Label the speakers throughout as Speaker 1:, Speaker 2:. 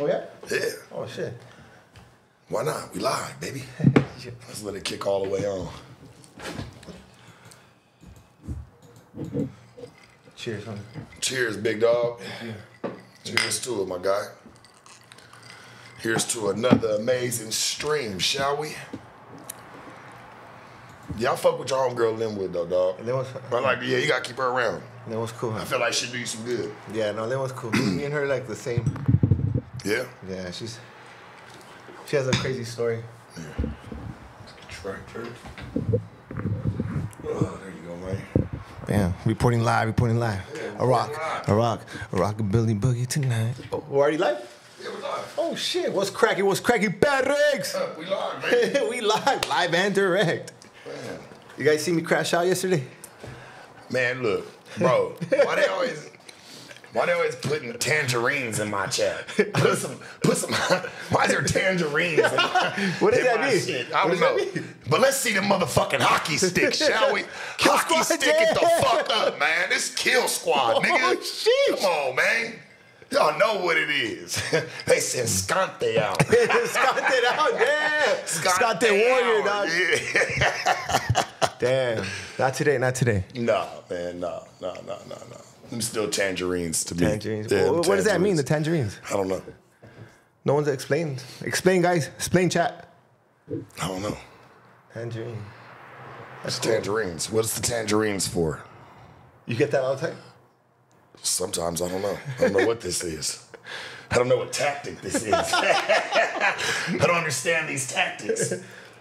Speaker 1: Oh yeah.
Speaker 2: Yeah.
Speaker 1: Oh shit.
Speaker 2: Why not? We live, baby. Let's let it kick all the way on.
Speaker 1: Cheers, homie.
Speaker 2: Cheers, big dog. Cheers to it, my guy. Here's to another amazing stream, shall we? Y'all fuck with your homegirl Linwood though, dog.
Speaker 1: Was
Speaker 2: I like, yeah, you gotta keep her around.
Speaker 1: that was cool.
Speaker 2: I feel like she do you some good.
Speaker 1: Yeah, no, that was cool. Me and her like the same.
Speaker 2: Yeah.
Speaker 1: Yeah, she's she has a crazy story. Yeah.
Speaker 2: Tractor. Oh, there you go, man.
Speaker 1: Bam. Reporting live, reporting live. a rock,
Speaker 2: live.
Speaker 1: a rock, a rockabilly boogie tonight. Oh, we're already live?
Speaker 2: Yeah, we live.
Speaker 1: Oh shit, what's cracking? What's cracking? Bad Regs!
Speaker 2: We live, man.
Speaker 1: we live, live and direct.
Speaker 2: Man.
Speaker 1: You guys see me crash out yesterday?
Speaker 2: Man, look, bro. Why they always why they always putting tangerines in my chat? Put some put some why is there tangerines in my,
Speaker 1: What does that mean?
Speaker 2: shit? I
Speaker 1: What
Speaker 2: don't know. But let's see the motherfucking hockey stick, shall we?
Speaker 1: Kill
Speaker 2: hockey
Speaker 1: squad,
Speaker 2: stick it the fuck up, man. This kill squad,
Speaker 1: Oh,
Speaker 2: nigga.
Speaker 1: sheesh.
Speaker 2: Come on, man. Y'all know what it is. they sent Scante out.
Speaker 1: It out, yeah. Scott the warrior, dog.
Speaker 2: Yeah.
Speaker 1: Damn. Not today, not today.
Speaker 2: No, man, no, no, no, no, no. I'm still tangerines to me.
Speaker 1: Tangerines.
Speaker 2: Yeah,
Speaker 1: What- what does that mean, the
Speaker 2: tangerines. I don't know.
Speaker 1: No one's explained. Explain, guys. Explain, chat.
Speaker 2: I don't know.
Speaker 1: Tangerine.
Speaker 2: It's tangerines. What's the tangerines for?
Speaker 1: You get that all the time?
Speaker 2: Sometimes I don't know. I don't know what this is. I don't know what tactic this is. I don't understand these tactics.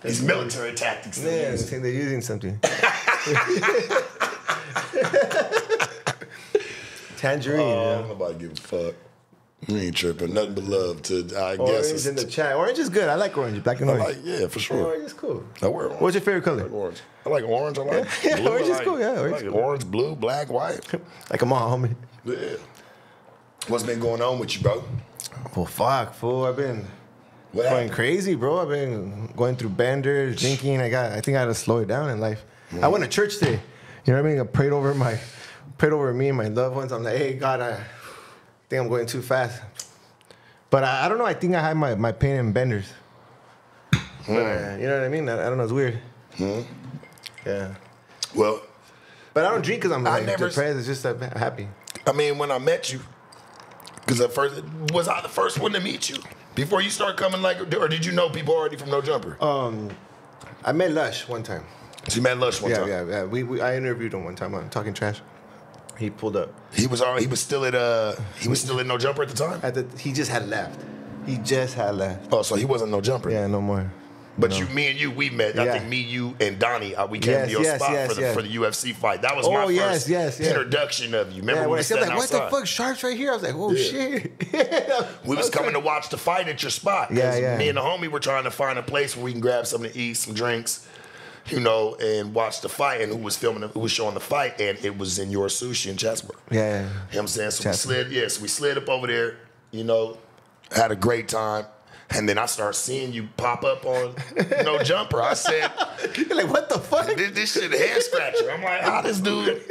Speaker 2: These military tactics.
Speaker 1: Yeah, I think they're using something. Tangerine.
Speaker 2: Oh,
Speaker 1: yeah.
Speaker 2: nobody give a fuck. You ain't tripping. Nothing but love to. I guess
Speaker 1: Orange in the chat. Orange is good. I like orange. Black and
Speaker 2: I
Speaker 1: orange.
Speaker 2: like, yeah, for sure.
Speaker 1: Orange is cool.
Speaker 2: I wear orange.
Speaker 1: What's your favorite
Speaker 2: I
Speaker 1: color?
Speaker 2: like orange. I like orange. I like
Speaker 1: Yeah,
Speaker 2: blue.
Speaker 1: orange
Speaker 2: I
Speaker 1: is cool, yeah,
Speaker 2: I
Speaker 1: orange
Speaker 2: like
Speaker 1: cool.
Speaker 2: orange, blue, black, white.
Speaker 1: Like a mom, homie.
Speaker 2: Yeah. What's been going on with you, bro?
Speaker 1: Well, fuck, fool. I've been
Speaker 2: What
Speaker 1: going
Speaker 2: happened?
Speaker 1: crazy, bro. I've been going through benders, drinking. I got. I think I had to slow it down in life. I mm. went to church today. You know what I mean? I prayed over my, prayed over me and my loved ones. I'm like, hey God, I think I'm going too fast. But I, I don't know. I think I had my, my pain in benders. But, uh, you know what I mean? I, I don't know. It's weird. Hmm. Yeah.
Speaker 2: Well,
Speaker 1: But I don't drink because I'm like,
Speaker 2: never-
Speaker 1: depressed. It's just I'm happy.
Speaker 2: I mean, when I met you, because at first, was I the first one to meet you? Before you start coming, like, or did you know people already from No Jumper?
Speaker 1: Um, I met Lush one time.
Speaker 2: so you met Lush one
Speaker 1: Yeah,
Speaker 2: time.
Speaker 1: yeah, yeah. We, we I interviewed him one time on Talking Trash. He pulled up.
Speaker 2: He was all, he was still at uh he was still at No Jumper at the time.
Speaker 1: At the, he just had left. He just had left.
Speaker 2: Oh, so he wasn't No Jumper.
Speaker 1: Yeah, no more.
Speaker 2: But
Speaker 1: No.
Speaker 2: you, me and you, we met. I think me, you, and Donnie, uh, we came
Speaker 1: Yes,
Speaker 2: to your
Speaker 1: yes,
Speaker 2: spot
Speaker 1: yes,
Speaker 2: for the for the UFC fight. That was
Speaker 1: Oh,
Speaker 2: my first
Speaker 1: yes, yeah.
Speaker 2: introduction of you. Remember
Speaker 1: yeah,
Speaker 2: we
Speaker 1: when I said like, what the fuck, sharks right here? I was like, oh
Speaker 2: Yeah.
Speaker 1: shit.
Speaker 2: We was coming to watch the fight at your spot.
Speaker 1: Yeah, yeah.
Speaker 2: Me and the homie were trying to find a place where we can grab something to eat, some drinks, you know, and watch the fight. And who was filming, who was showing the fight, and it was in your sushi in Chatsworth.
Speaker 1: Yeah, yeah.
Speaker 2: You know what I'm saying? So we slid, yeah, so we slid up over there, you know, had a great time. And then I start seeing you pop up on No Jumper. I said,
Speaker 1: You're like, what the fuck?
Speaker 2: this, this shit a head scratcher. I'm like, how this dude?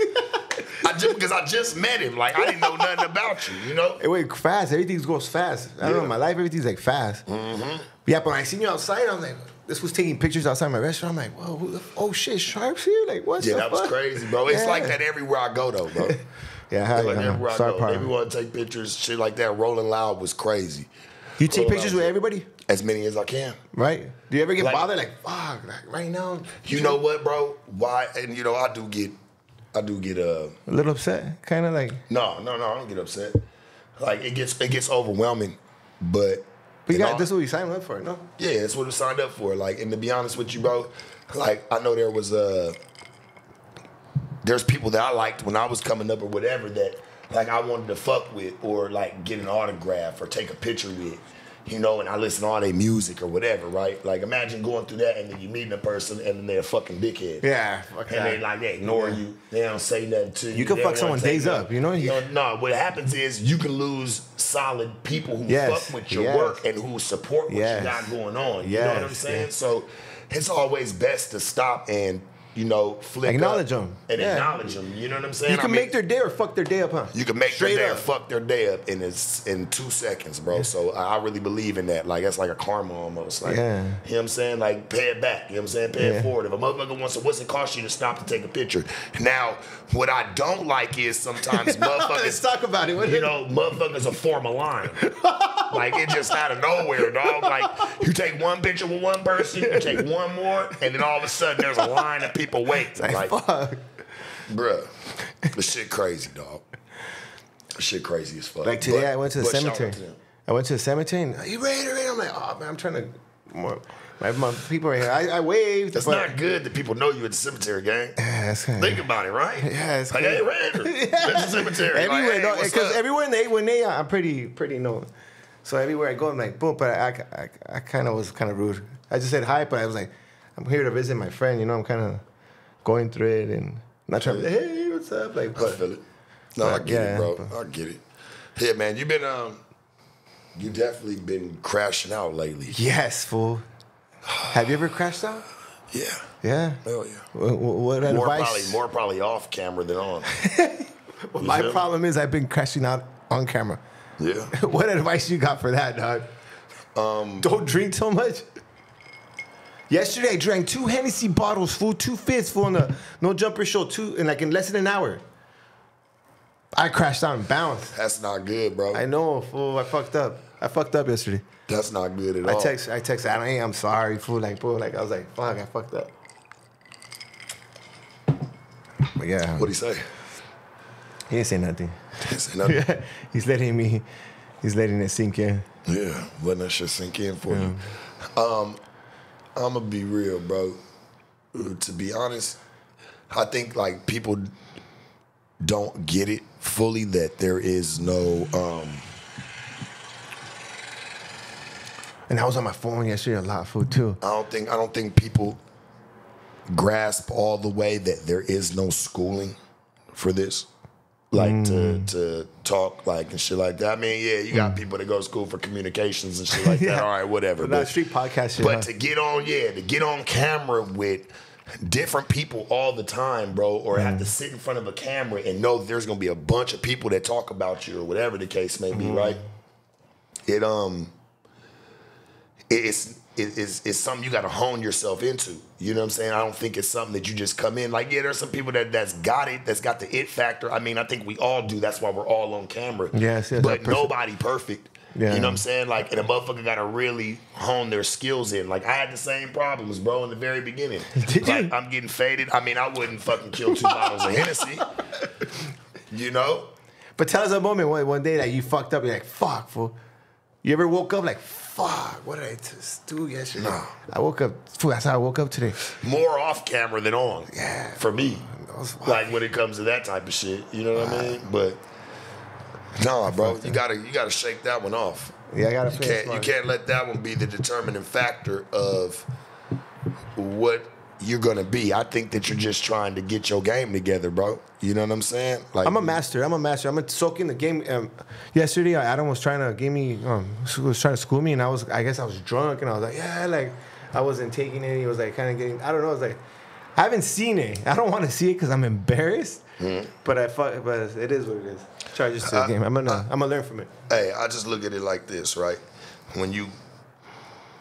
Speaker 2: I just because I just met him. Like I didn't know nothing about you, you know?
Speaker 1: It went fast. Everything goes fast. I don't know. My life, everything's like fast. Mm-hmm. Yeah, but when I seen you outside, I was like, this was taking pictures outside my restaurant. I'm like, whoa, who oh shit, Sharp's here? Like, what's
Speaker 2: Yeah, that was
Speaker 1: fuck?
Speaker 2: crazy, bro. It's
Speaker 1: Yeah.
Speaker 2: like that everywhere I go though, bro.
Speaker 1: Yeah,
Speaker 2: It's like everywhere I go.
Speaker 1: power.
Speaker 2: Everyone take pictures, shit like that. Rolling loud was crazy.
Speaker 1: You take
Speaker 2: Rolling
Speaker 1: pictures with everybody,
Speaker 2: As many as I can.
Speaker 1: right? Do you ever get
Speaker 2: Like-
Speaker 1: bothered? Like, fuck, like right now?
Speaker 2: You know what, bro? Why? And you know, I do get, I do get uh.
Speaker 1: A little upset, kind of like.
Speaker 2: No, no, no. I don't get upset. Like it gets, it gets overwhelming, but.
Speaker 1: But you got
Speaker 2: all-
Speaker 1: this is what you signed up for, no?
Speaker 2: Yeah, that's what I signed up for. Like, and to be honest with you, bro, like I know there was uh there's people that I liked when I was coming up or whatever that like I wanted to fuck with or like get an autograph or take a picture with. You know, and I listen to all their music or whatever, right? Like imagine going through that and then you meeting a person and then they're a fucking dickhead.
Speaker 1: Yeah, fuck
Speaker 2: And they like they ignore
Speaker 1: Yeah.
Speaker 2: you. They don't say nothing to you.
Speaker 1: You can
Speaker 2: They
Speaker 1: fuck someone days up, you know?
Speaker 2: You know, no, what happens is you can lose solid people who
Speaker 1: Yes,
Speaker 2: fuck with your
Speaker 1: yes.
Speaker 2: work and who support what
Speaker 1: Yes.
Speaker 2: you got going on. You know what I'm saying? So it's always best to stop and you know, flick
Speaker 1: Acknowledge
Speaker 2: up
Speaker 1: 'em.
Speaker 2: and
Speaker 1: Yeah.
Speaker 2: acknowledge them. You know what I'm saying?
Speaker 1: You can
Speaker 2: I mean,
Speaker 1: make their day or fuck their day up, huh?
Speaker 2: you can make
Speaker 1: Straight
Speaker 2: their day
Speaker 1: up.
Speaker 2: or fuck their day up in it's in two seconds, bro. So I really believe in that. Like that's like a karma almost. Like
Speaker 1: Yeah.
Speaker 2: you know what I'm saying? Like pay it back. You know what I'm saying? Pay
Speaker 1: Yeah.
Speaker 2: it forward. If a motherfucker wants to what's it cost you to stop to take a picture? Now, what I don't like is sometimes motherfuckers.
Speaker 1: Let's talk about it. What
Speaker 2: you know, motherfuckers will form a line. like it just out of nowhere, dog. Like you take one picture with one person, you take one more, and then all of a sudden there's a line of people waiting.
Speaker 1: like,
Speaker 2: Like,
Speaker 1: fuck.
Speaker 2: bruh, the shit crazy, dog. The shit crazy as fuck.
Speaker 1: Like today,
Speaker 2: But-
Speaker 1: I went to the
Speaker 2: but shout out
Speaker 1: cemetery.
Speaker 2: to.
Speaker 1: I went to the cemetery. And, you ready? Ready? I'm like, oh man, I'm trying to. More, my, my people right here. I, I waved.
Speaker 2: It's
Speaker 1: but,
Speaker 2: not good that people know you at the cemetery, gang.
Speaker 1: Yeah, that's
Speaker 2: Think about it, right?
Speaker 1: Yeah, it's
Speaker 2: like,
Speaker 1: good.
Speaker 2: hey, Raider, at the cemetery. Like,
Speaker 1: everywhere,
Speaker 2: hey,
Speaker 1: no, because everywhere in the 818, I'm pretty, pretty known. So everywhere I go, I'm like, boom. But I, I, I kind of was kind of rude. I just said hi, but I was like, I'm here to visit my friend. You know, I'm kind of going through it and not trying to. Hey, what's up? Like,
Speaker 2: I
Speaker 1: but
Speaker 2: feel it. No, I get
Speaker 1: yeah,
Speaker 2: it, bro.
Speaker 1: but-
Speaker 2: I get it. Yeah, man, you've been um, you definitely been crashing out lately.
Speaker 1: yes, fool. Have you ever crashed out?
Speaker 2: Yeah,
Speaker 1: Yeah.
Speaker 2: hell yeah.
Speaker 1: What, what
Speaker 2: More
Speaker 1: advice?
Speaker 2: probably, more probably off camera than on.
Speaker 1: Well, my problem is I've been crashing out on camera.
Speaker 2: Yeah.
Speaker 1: what advice you got for that, dog? Um, Don't drink so much. Yesterday I drank two Hennessy bottles, full two fifths, full on the no jumper show, two in like in less than an hour. I crashed out and bounced.
Speaker 2: That's not good, bro.
Speaker 1: I know, fool. I fucked up. I fucked up yesterday.
Speaker 2: That's not good at
Speaker 1: I
Speaker 2: all.
Speaker 1: text, I text, I hey, I'm sorry, fool. Like, fool, like I was like, fuck, I fucked up. But yeah,
Speaker 2: What'd he say?
Speaker 1: he didn't say nothing.
Speaker 2: Say nothing.
Speaker 1: he's letting me, he's letting it sink in.
Speaker 2: Yeah, letting that shit sink in for you. Um, I'm gonna be real, bro. To be honest, I think like people don't get it fully that there is no um
Speaker 1: And I was on my phone yesterday a lot, fool too.
Speaker 2: I don't think I don't think people grasp all the way that there is no schooling for this. Like to to talk like and shit like that. I mean, yeah, you got people that go to school for communications and shit like that. All right, whatever.
Speaker 1: But street podcast shit,
Speaker 2: But
Speaker 1: huh?
Speaker 2: to get on, yeah, to get on camera with different people all the time, bro, or have
Speaker 1: Mm.
Speaker 2: to sit in front of a camera and know there's gonna be a bunch of people that talk about you or whatever the case may
Speaker 1: Mm.
Speaker 2: be, right? It um it's it- it's, it's something you got to hone yourself into. You know what I'm saying? I don't think it's something that you just come in like. Yeah, there's some people that that's got it, that's got the it factor. I mean, I think we all do. That's why we're all on camera.
Speaker 1: Yes, yes,
Speaker 2: but
Speaker 1: perfect.
Speaker 2: nobody perfect.
Speaker 1: Yeah.
Speaker 2: You know what I'm saying? Like, and a motherfucker got to really hone their skills in. Like, I had the same problems, bro, in the very beginning.
Speaker 1: Did you?
Speaker 2: I'm getting faded. I mean, I wouldn't fucking kill two bottles of Hennessy. You know?
Speaker 1: But tell us a moment one, one day that you fucked up. You're like, fuck, fool. You ever woke up like, fuck, what did I just do yesterday?
Speaker 2: No.
Speaker 1: I woke up, that's how I woke up today.
Speaker 2: More off camera than on.
Speaker 1: Yeah.
Speaker 2: For me. Like when it comes to that type of shit. You know what I mean? But nah, bro, you gotta you gotta shake that one off.
Speaker 1: Yeah, I gotta
Speaker 2: You can't you can't let that one be the determining factor of what you're gonna be. I think that you're just trying to get your game together, bro. You know what I'm saying? Like
Speaker 1: I'm a master. I'm a master. I'm a soaking the game. Um, yesterday, Adam was trying to give me, um, was trying to school me, and I was, I guess I was drunk, and I was like, yeah, like I wasn't taking it. He was like, kind of getting, I don't know. I was like, I haven't seen it. I don't want to see it because I'm embarrassed.
Speaker 2: Mm-hmm.
Speaker 1: But I, fuck, but it is what it is. Charges
Speaker 2: Uh,
Speaker 1: to the game. I'm gonna, I'm gonna learn from it.
Speaker 2: hey, I just look at it like this, right? When you,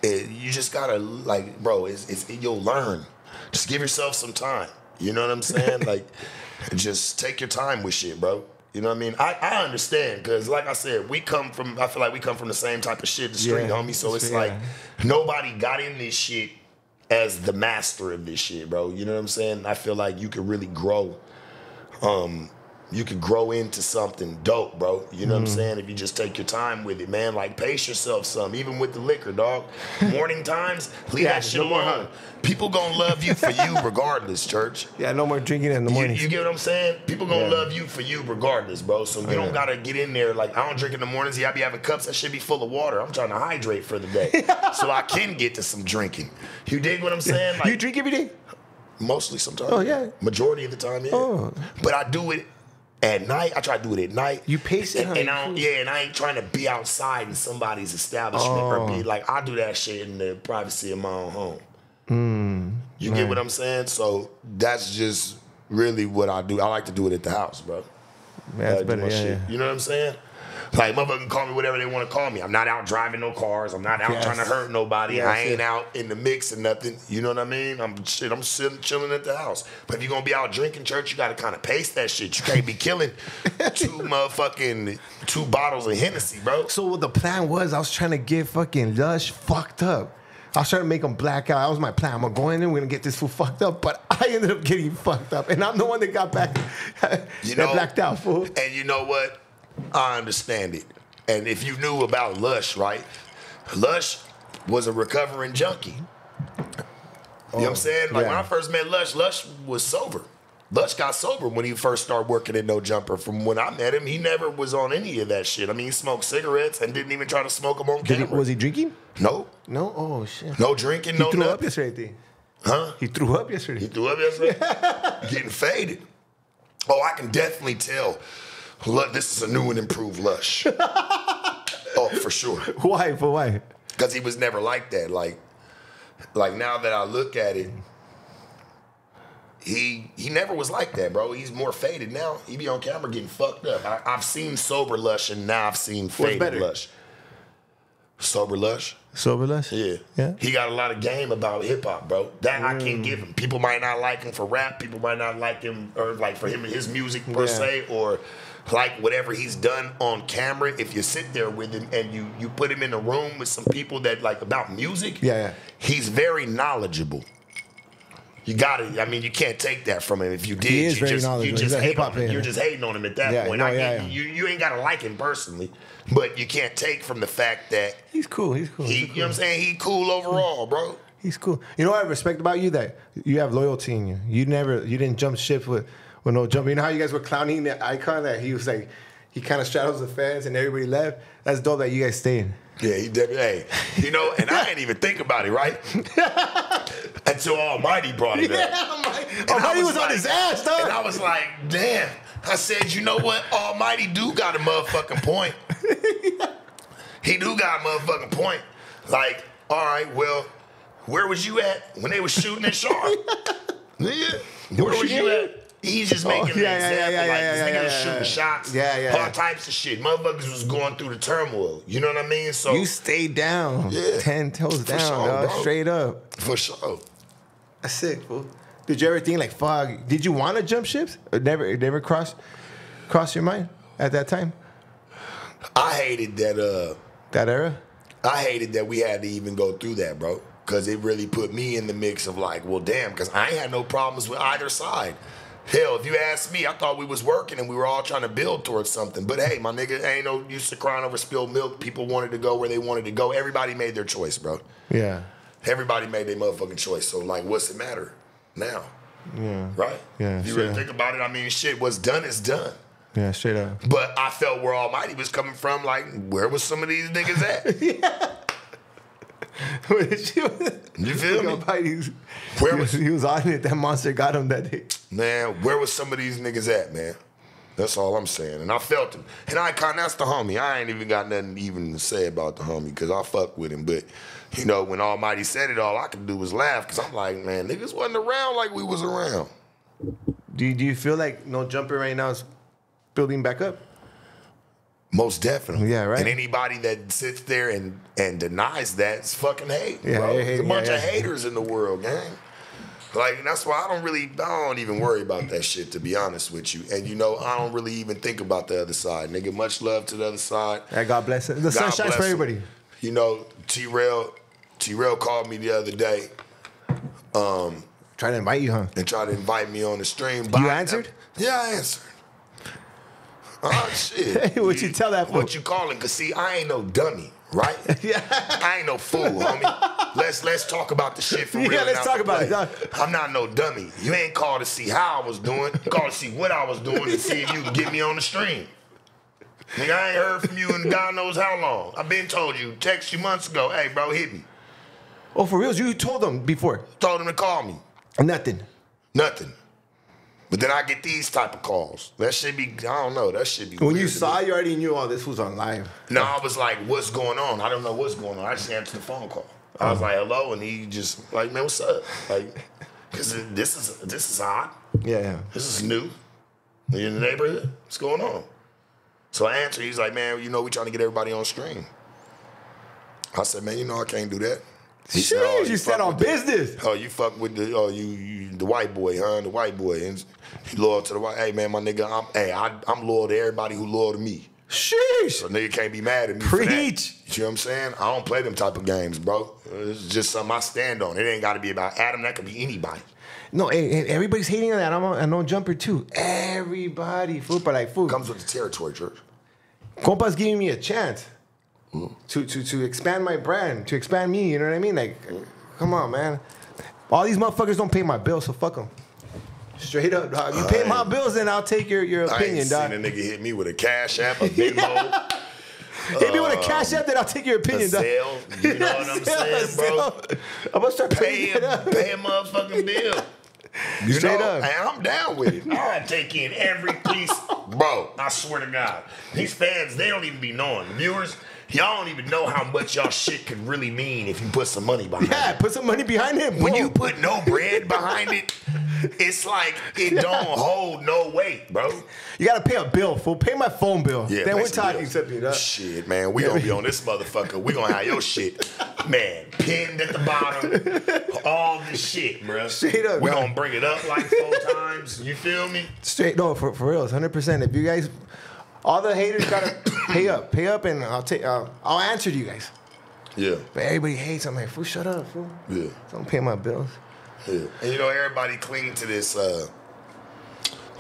Speaker 2: it, you just gotta like, bro, it's, it's you'll learn. Just give yourself some time. You know what I'm saying? like, just take your time with shit, bro. You know what I mean? I, I understand because, like I said, we come from. I feel like we come from the same type of shit, the street,
Speaker 1: Yeah,
Speaker 2: homie. So it's
Speaker 1: yeah.
Speaker 2: like nobody got in this shit as the master of this shit, bro. You know what I'm saying? I feel like you could really grow um, you could grow into something dope, bro. You know what I'm
Speaker 1: Mm-hmm.
Speaker 2: saying? If you just take your time with it, man. Like pace yourself some, even with the liquor, dog. Morning times, leave
Speaker 1: Yeah,
Speaker 2: that shit
Speaker 1: no more,
Speaker 2: alone.
Speaker 1: huh?
Speaker 2: People gonna love you for you regardless, church.
Speaker 1: Yeah, no more drinking in the
Speaker 2: You,
Speaker 1: morning.
Speaker 2: you get what I'm saying? People gonna
Speaker 1: Yeah.
Speaker 2: love you for you regardless, bro. So you
Speaker 1: yeah.
Speaker 2: don't gotta get in there like I don't drink in the mornings. Yeah, I be having cups that should be full of water. I'm trying to hydrate for the day, so I can get to some drinking. You dig what I'm saying? Like
Speaker 1: you drink every day?
Speaker 2: Mostly sometimes.
Speaker 1: Oh, yeah.
Speaker 2: Majority of the time, yeah.
Speaker 1: Oh.
Speaker 2: But I do it at night. I try to do it at night.
Speaker 1: You pace it,
Speaker 2: and, and I yeah, and I ain't trying to be outside in somebody's establishment or
Speaker 1: Oh.
Speaker 2: be like I do that shit in the privacy of my own home. Mm, you get what I'm saying? So that's just really what I do. I like to do it at the house, bro.
Speaker 1: That's better.
Speaker 2: my
Speaker 1: Yeah,
Speaker 2: shit.
Speaker 1: yeah.
Speaker 2: You know what I'm saying? Like motherfucker call me whatever they want to call me. I'm not out driving no cars. I'm not out
Speaker 1: Yes.
Speaker 2: trying to hurt nobody.
Speaker 1: Yes,
Speaker 2: I ain't out in the mix and nothing. You know what I mean? I'm shit. I'm sitting chilling at the house. But if you're gonna be out drinking church, you gotta kind of pace that shit. You can't be killing two motherfucking two bottles of Hennessy, bro.
Speaker 1: So what the plan was, I was trying to get fucking Lush fucked up. I was trying to make him black out. That was my plan. I'm gonna go in there, we're gonna get this fool fucked up. But I ended up getting fucked up, and I'm the one that got back,
Speaker 2: You
Speaker 1: that
Speaker 2: know,
Speaker 1: blacked out, fool.
Speaker 2: And you know what? I understand it. And if you knew about Lush, right? Lush was a recovering junkie. you know what I'm oh, saying? Like when. I first met Lush, Lush was sober. Lush got sober when he first started working at No Jumper. From when I met him, he never was on any of that shit. I mean, he smoked cigarettes and didn't even try to smoke them on
Speaker 1: Did he,
Speaker 2: camera.
Speaker 1: was he drinking?
Speaker 2: no,
Speaker 1: No. Oh shit.
Speaker 2: no drinking,
Speaker 1: He
Speaker 2: no
Speaker 1: threw up yesterday.
Speaker 2: Huh?
Speaker 1: He threw up yesterday.
Speaker 2: He threw up yesterday? Getting faded. Oh, I can definitely tell. Look, this is a new and improved Lush. oh, for sure.
Speaker 1: Why? For why?
Speaker 2: Because he was never like that. Like, like now that I look at it, he he never was like that, bro. He's more faded now. He be on camera getting fucked up. I, I've seen sober Lush and now I've seen faded? Lush. Sober Lush.
Speaker 1: Sober Lush.
Speaker 2: Yeah.
Speaker 1: Yeah.
Speaker 2: He got a lot of game about hip hop, bro. That I
Speaker 1: Mm.
Speaker 2: can't give him. People might not like him for rap. People might not like him or like for him and his music per
Speaker 1: Yeah.
Speaker 2: se, or like whatever he's done on camera. If you sit there with him and you you put him in a room with some people that like about music,
Speaker 1: Yeah, yeah.
Speaker 2: he's very knowledgeable. You gotta. I mean, you can't take that from him. If you did,
Speaker 1: He is
Speaker 2: you
Speaker 1: very
Speaker 2: just, you
Speaker 1: knowledgeable.
Speaker 2: just hate on him.
Speaker 1: player.
Speaker 2: You're just hating on him at that
Speaker 1: Yeah,
Speaker 2: point.
Speaker 1: no,
Speaker 2: I
Speaker 1: yeah,
Speaker 2: get,
Speaker 1: yeah.
Speaker 2: You you ain't gotta like him personally, but you can't take from the fact that
Speaker 1: He's cool. He's cool.
Speaker 2: he,
Speaker 1: He's
Speaker 2: you know what I'm saying? He cool overall, bro.
Speaker 1: He's cool. You know what I respect about you that you have loyalty in you. You never, you didn't jump ship with, with no jump. You know how you guys were clowning the icon that he was like, he kind of straddles the fence and everybody left. That's dope that you guys stayed.
Speaker 2: Yeah, he did. Hey, you know, and I didn't even think about it, right? Until Almighty brought it up. And I
Speaker 1: Almighty was on
Speaker 2: like-
Speaker 1: his ass, dog.
Speaker 2: And I was like, damn. I said, you know what? Almighty do got a motherfucking point. he do got a motherfucking point. Like, all right, well, where was you at when they was shooting at Sharp? yeah. where was you at? He's just making
Speaker 1: Oh, yeah,
Speaker 2: an
Speaker 1: yeah, yeah,
Speaker 2: example.
Speaker 1: yeah,
Speaker 2: like,
Speaker 1: yeah,
Speaker 2: this nigga
Speaker 1: yeah,
Speaker 2: was shooting
Speaker 1: yeah.
Speaker 2: shots.
Speaker 1: Yeah, yeah.
Speaker 2: All types of shit. Motherfuckers was going through the turmoil. You know what I mean? So,
Speaker 1: You stayed down,
Speaker 2: Yeah.
Speaker 1: ten toes down,
Speaker 2: sure,
Speaker 1: dog,
Speaker 2: bro.
Speaker 1: straight up.
Speaker 2: for sure.
Speaker 1: That's sick, fool. Did you ever think like, fuck? Did you want to jump ships? Or never, it never cross, cross your mind at that time,
Speaker 2: I hated that. uh
Speaker 1: that era?
Speaker 2: I hated that we had to even go through that, bro. Because it really put me in the mix of like, well, damn. Because I ain't had no problems with either side. Hell, if you ask me, I thought we was working and we were all trying to build towards something. But hey, my nigga, ain't no use to crying over spilled milk. People wanted to go where they wanted to go. Everybody made their choice, bro.
Speaker 1: Yeah,
Speaker 2: Everybody made their motherfucking choice. So like, what's it matter now?
Speaker 1: yeah,
Speaker 2: Right?
Speaker 1: Yeah,
Speaker 2: If you really think about it, I mean, shit, what's done is done.
Speaker 1: yeah, straight up.
Speaker 2: But I felt where Almighty was coming from. Like, where was some of these niggas at? You feel me?
Speaker 1: Where
Speaker 2: Where
Speaker 1: was he was on it? That monster got him that day.
Speaker 2: Man, where was some of these niggas at, man? That's all I'm saying. And I felt him. And I kind that's the homie. I ain't even got nothing even to say about the homie because I fuck with him. But, you know, when Almighty said it, all I could do was laugh because I'm like, man, niggas wasn't around like we was around.
Speaker 1: Do you, do you feel like no jumper right now is building back up?
Speaker 2: Most definitely.
Speaker 1: Yeah, right.
Speaker 2: And anybody that sits there and, and denies that, it's fucking hate,
Speaker 1: Yeah,
Speaker 2: bro. There's a bunch
Speaker 1: yeah.
Speaker 2: of haters in the world, gang. Like that's why I don't really, I don't even worry about that shit to be honest with you. And you know, I don't really even think about the other side, nigga. Much love to the other side.
Speaker 1: And God bless it. The sun
Speaker 2: God
Speaker 1: shines for everybody.
Speaker 2: You know, T Rail, T Rail called me the other day Um,
Speaker 1: Trying to invite you, huh?
Speaker 2: and tried to invite me on the stream.
Speaker 1: You answered?
Speaker 2: Yeah, I answered. Oh shit!
Speaker 1: Hey, what'd you tell that?
Speaker 2: What you calling? Cause see, I ain't no dummy, right?
Speaker 1: Yeah.
Speaker 2: I ain't no fool, homie. Let's let's talk about the shit for
Speaker 1: Yeah,
Speaker 2: real. and
Speaker 1: let's talk about it,
Speaker 2: play. I'm not no dummy. You ain't called to see how I was doing. You called to see what I was doing and see if you can get me on the stream. Nigga, I ain't heard from you in God knows how long. I've been told you, text you months ago, hey bro, hit me.
Speaker 1: Oh, for real? You told them before.
Speaker 2: Told them to call me.
Speaker 1: Nothing.
Speaker 2: Nothing. But then I get these type of calls. That should be, I don't know, that should be
Speaker 1: When you saw, you already knew all this was on live.
Speaker 2: No, I was like, what's going on? I don't know what's going on. I just answered the phone call. I was oh. like, hello, and he just like, man, what's up? Like, Cause this is this is odd.
Speaker 1: Yeah, yeah.
Speaker 2: This is new. You in the neighborhood? What's going on? So I answered. He's like, man, you know, we trying to get everybody on stream. I said, man, you know, I can't do that. He said, "Oh,
Speaker 1: you said on
Speaker 2: with the-
Speaker 1: business.
Speaker 2: Oh, you fuck with the oh you, you the white boy, huh? The white boy, and he loyal to the white. Hey man, my nigga, I'm hey I, I'm loyal to everybody who loyal to me.
Speaker 1: Sheesh.
Speaker 2: So nigga can't be mad at me.
Speaker 1: Preach.
Speaker 2: You know what I'm saying? I don't play them type of games, bro. It's just something I stand on. It ain't got to be about Adam. That could be anybody.
Speaker 1: No, hey, hey, everybody's hating on that. I'm a, a no jumper too. Everybody, food, but like food.
Speaker 2: Comes with the territory, church.
Speaker 1: Compa's giving me a chance to, to to expand my brand, to expand me. You know what I mean? Like, come on, man. All these motherfuckers don't pay my bills, so fuck them. Straight up, dog. You pay my bills, then I'll take your, your opinion,
Speaker 2: I
Speaker 1: opinion,
Speaker 2: ain't
Speaker 1: dog.
Speaker 2: seen a nigga hit me with a cash app, a Venmo,
Speaker 1: Hit me with a cash app, then I'll take your opinion, dog.
Speaker 2: Zelle. You know what I'm saying, bro?
Speaker 1: I'm gonna start
Speaker 2: Pay
Speaker 1: paying it
Speaker 2: a, pay a motherfucking bill. You
Speaker 1: Straight
Speaker 2: know,
Speaker 1: up.
Speaker 2: and I'm down with it. I take in every piece, bro. I swear to God, these fans they don't even be knowing. Viewers, y'all don't even know how much y'all shit could really mean if you put some money behind
Speaker 1: Yeah,
Speaker 2: it.
Speaker 1: put some money behind him.
Speaker 2: When you put no bread behind it, it's like it don't hold no weight, bro.
Speaker 1: You gotta pay a bill, fool. Pay my phone bill.
Speaker 2: Yeah,
Speaker 1: then we're talking something. dog.
Speaker 2: Shit, man, we gonna be on this motherfucker. We gonna have your shit, man, pinned at the bottom, all this shit, bro.
Speaker 1: Straight up,
Speaker 2: we gonna bring it up like four times. You feel me?
Speaker 1: Straight no, for for real, hundred percent. If you guys, all the haters gotta pay up, pay up, and I'll take. Uh, I'll answer to you guys.
Speaker 2: Yeah,
Speaker 1: But everybody hates. I'm like, fool, shut up, fool.
Speaker 2: yeah,
Speaker 1: Don't pay my bills.
Speaker 2: yeah. And you know, everybody cling to this. uh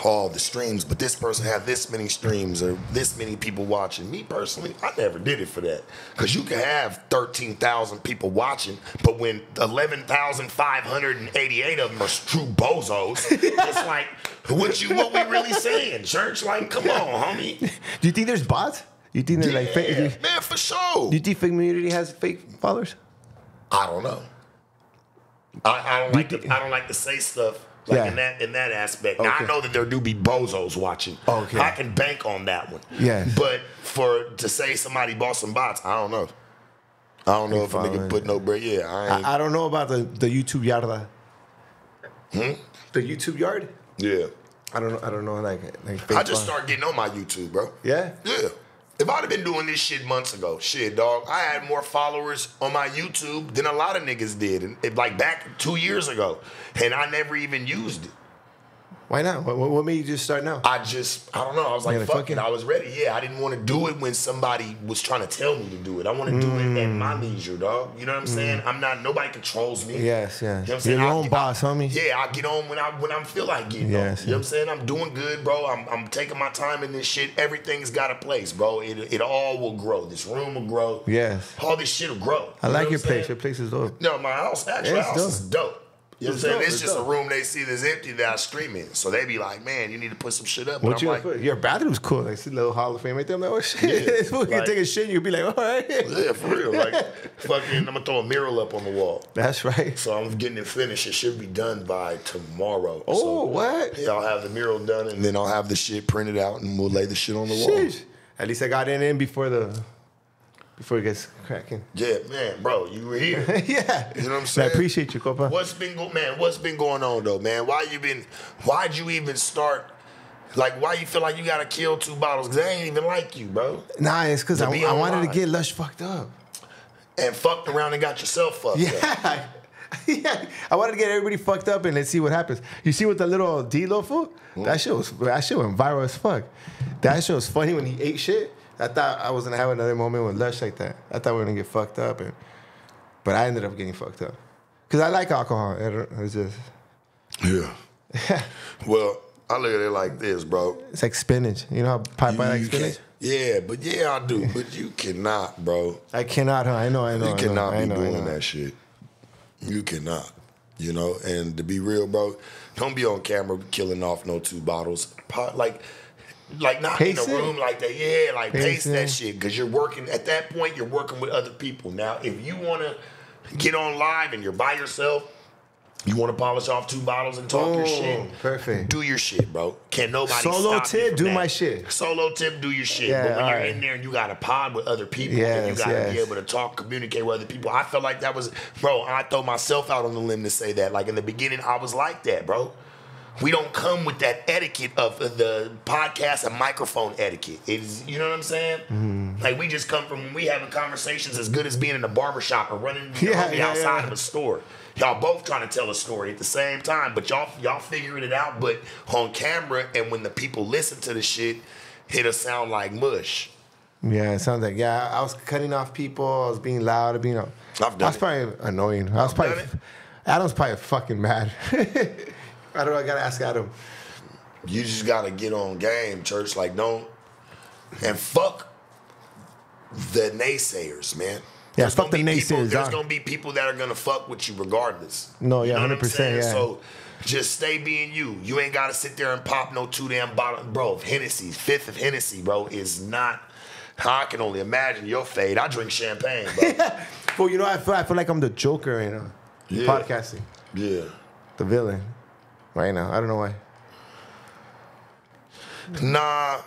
Speaker 2: all the streams, but this person had this many streams or this many people watching. Me personally, I never did it for that. Cause you can have 13,000 people watching, but when 11,588 of them are true bozos, it's like, what you what we really saying, church? Like, come on, homie.
Speaker 1: Do you think there's bots? You think there's like fake? You,
Speaker 2: man, for sure.
Speaker 1: do you think fake community has fake followers?
Speaker 2: I don't know. I, I don't like to I don't like to say stuff like
Speaker 1: Yeah.
Speaker 2: in that in that aspect. Now I know that there do be bozos watching.
Speaker 1: Okay.
Speaker 2: I can bank on that one.
Speaker 1: Yeah.
Speaker 2: But for to say somebody bought some bots, I don't know. I don't know if a nigga put no bread. Yeah, I ain't.
Speaker 1: I, I don't know about the the YouTube yarda.
Speaker 2: Hmm?
Speaker 1: The YouTube yard.
Speaker 2: yeah.
Speaker 1: I don't know. I don't know. Like like.
Speaker 2: I just started getting on my YouTube, bro.
Speaker 1: Yeah.
Speaker 2: Yeah. If I'd have been doing this shit months ago, shit, dog, I had more followers on my YouTube than a lot of niggas did, and like back two years ago, and I never even used it.
Speaker 1: Why not? What, what made you just start now?
Speaker 2: I just, I don't know. I was like, fuck
Speaker 1: fuck
Speaker 2: it. I was ready. Yeah, I didn't want to do it when somebody was trying to tell me to do it. I want to do it at my leisure, dog. You know what I'm saying? I'm not. Nobody controls me.
Speaker 1: Mm. Yes, yes.
Speaker 2: You know
Speaker 1: You're
Speaker 2: saying?
Speaker 1: your own
Speaker 2: get-
Speaker 1: boss, homie.
Speaker 2: Yeah, I get on when I when I feel like getting
Speaker 1: Yes,
Speaker 2: on. You know what I'm saying? I'm doing good, bro. I'm, I'm taking my time in this shit. Everything's got a place, bro. It, it all will grow. This room will grow.
Speaker 1: Yes.
Speaker 2: All this shit will grow.
Speaker 1: I
Speaker 2: You
Speaker 1: like your place.
Speaker 2: saying?
Speaker 1: Your place is dope.
Speaker 2: No, my house, actual
Speaker 1: It's
Speaker 2: house
Speaker 1: dope.
Speaker 2: is dope. You know what I'm
Speaker 1: It's
Speaker 2: saying?
Speaker 1: dope,
Speaker 2: It's
Speaker 1: it's
Speaker 2: just
Speaker 1: dope.
Speaker 2: a room they see that's empty that I stream in. So they be like, man, you need to put some shit up.
Speaker 1: What
Speaker 2: I'm
Speaker 1: you
Speaker 2: like,
Speaker 1: put? Your bathroom's cool. They see a little Hall of Fame right there. I'm like, oh shit.
Speaker 2: Yeah,
Speaker 1: this fool can take a shit. You'll be like, all right.
Speaker 2: yeah, for real. Like, fucking, I'm gonna throw a mural up on the wall.
Speaker 1: That's right.
Speaker 2: So I'm getting it finished. It should be done by tomorrow.
Speaker 1: Oh,
Speaker 2: so,
Speaker 1: what?
Speaker 2: Yeah, I'll have the mural done, and then I'll have the shit printed out, and we'll lay the shit on the wall.
Speaker 1: At least I got in in before the before it gets cracking.
Speaker 2: Yeah, man, bro, you were here.
Speaker 1: yeah.
Speaker 2: You know what I'm saying?
Speaker 1: I appreciate you, Compa.
Speaker 2: What's been go- man? What's been going on though, man? Why you been? Why'd you even start? Like, why you feel like you gotta kill two bottles? Cause they ain't even like you, bro.
Speaker 1: Nah, it's because I, I wanted to get Lush fucked up.
Speaker 2: And fucked around and got yourself fucked up.
Speaker 1: Yeah. yeah. I wanted to get everybody fucked up and let's see what happens. You see what the little D-Lo fool? That shit was that shit went viral as fuck. That shit was funny when he ate shit. I thought I was gonna have another moment with Lush like that. I thought we were gonna get fucked up and but I ended up getting fucked up. Cause I like alcohol. It- It's just
Speaker 2: Yeah. well, I look at it like this, bro.
Speaker 1: it's like spinach. You know how Popeye
Speaker 2: You-
Speaker 1: likes spinach?
Speaker 2: yeah, but yeah, I do. But you cannot, bro.
Speaker 1: I cannot, huh? I know, I know.
Speaker 2: You
Speaker 1: I
Speaker 2: cannot
Speaker 1: I
Speaker 2: be
Speaker 1: know,
Speaker 2: doing that shit. You cannot. You know, and to be real, bro, don't be on camera killing off no two bottles. Po- Like, like not
Speaker 1: Pace
Speaker 2: in a
Speaker 1: it.
Speaker 2: room like that. Yeah, like
Speaker 1: Pace
Speaker 2: pace, that shit because you're working. At that point, you're working with other people. Now, if you want to get on live and you're by yourself, You want to polish off two bottles and talk your
Speaker 1: Oh,
Speaker 2: shit?
Speaker 1: perfect.
Speaker 2: Do your shit, bro. Can nobody
Speaker 1: Solo tip, do
Speaker 2: that.
Speaker 1: my shit.
Speaker 2: Solo tip, do your shit.
Speaker 1: Yeah,
Speaker 2: but when you're
Speaker 1: alright.
Speaker 2: in there and you got a pod with other people and you got to be able to talk, communicate with other people, I felt like that was, bro. I throw myself out on the limb to say that. Like in the beginning, I was like that, bro. We don't come with that etiquette of the podcast and microphone etiquette. It's, you know what I'm saying?
Speaker 1: Mm-hmm.
Speaker 2: Like we just come from we having conversations as good as being in a barbershop or running
Speaker 1: Yeah, yeah,
Speaker 2: outside
Speaker 1: yeah.
Speaker 2: of a store. Y'all both trying to tell a story at the same time, but y'all y'all figuring it out. But on camera and when the people listen to the shit, it'll sound like mush.
Speaker 1: Yeah, it sounds like yeah. I was cutting off people. I was being loud. Being. I
Speaker 2: I've done
Speaker 1: was
Speaker 2: it.
Speaker 1: probably annoying. I was probably.
Speaker 2: done it.
Speaker 1: Adam's probably fucking mad. I don't know. I gotta ask Adam.
Speaker 2: You just gotta get on game, church. Like don't and fuck the naysayers, man.
Speaker 1: Yeah,
Speaker 2: There's
Speaker 1: fuck the
Speaker 2: be people-
Speaker 1: naysayers,
Speaker 2: There's gonna be people that are gonna fuck with you regardless.
Speaker 1: No, yeah,
Speaker 2: You know
Speaker 1: 100%, yeah.
Speaker 2: So just stay being you. You ain't gotta sit there and pop no two damn bottle, bro. Hennessy, fifth of Hennessy, bro, is not. I can only imagine your fade. I drink champagne, bro.
Speaker 1: Well, you know, I feel I feel like I'm the Joker right uh, now.
Speaker 2: Yeah.
Speaker 1: Podcasting,
Speaker 2: yeah.
Speaker 1: the villain, right now. I don't know why.
Speaker 2: Nah,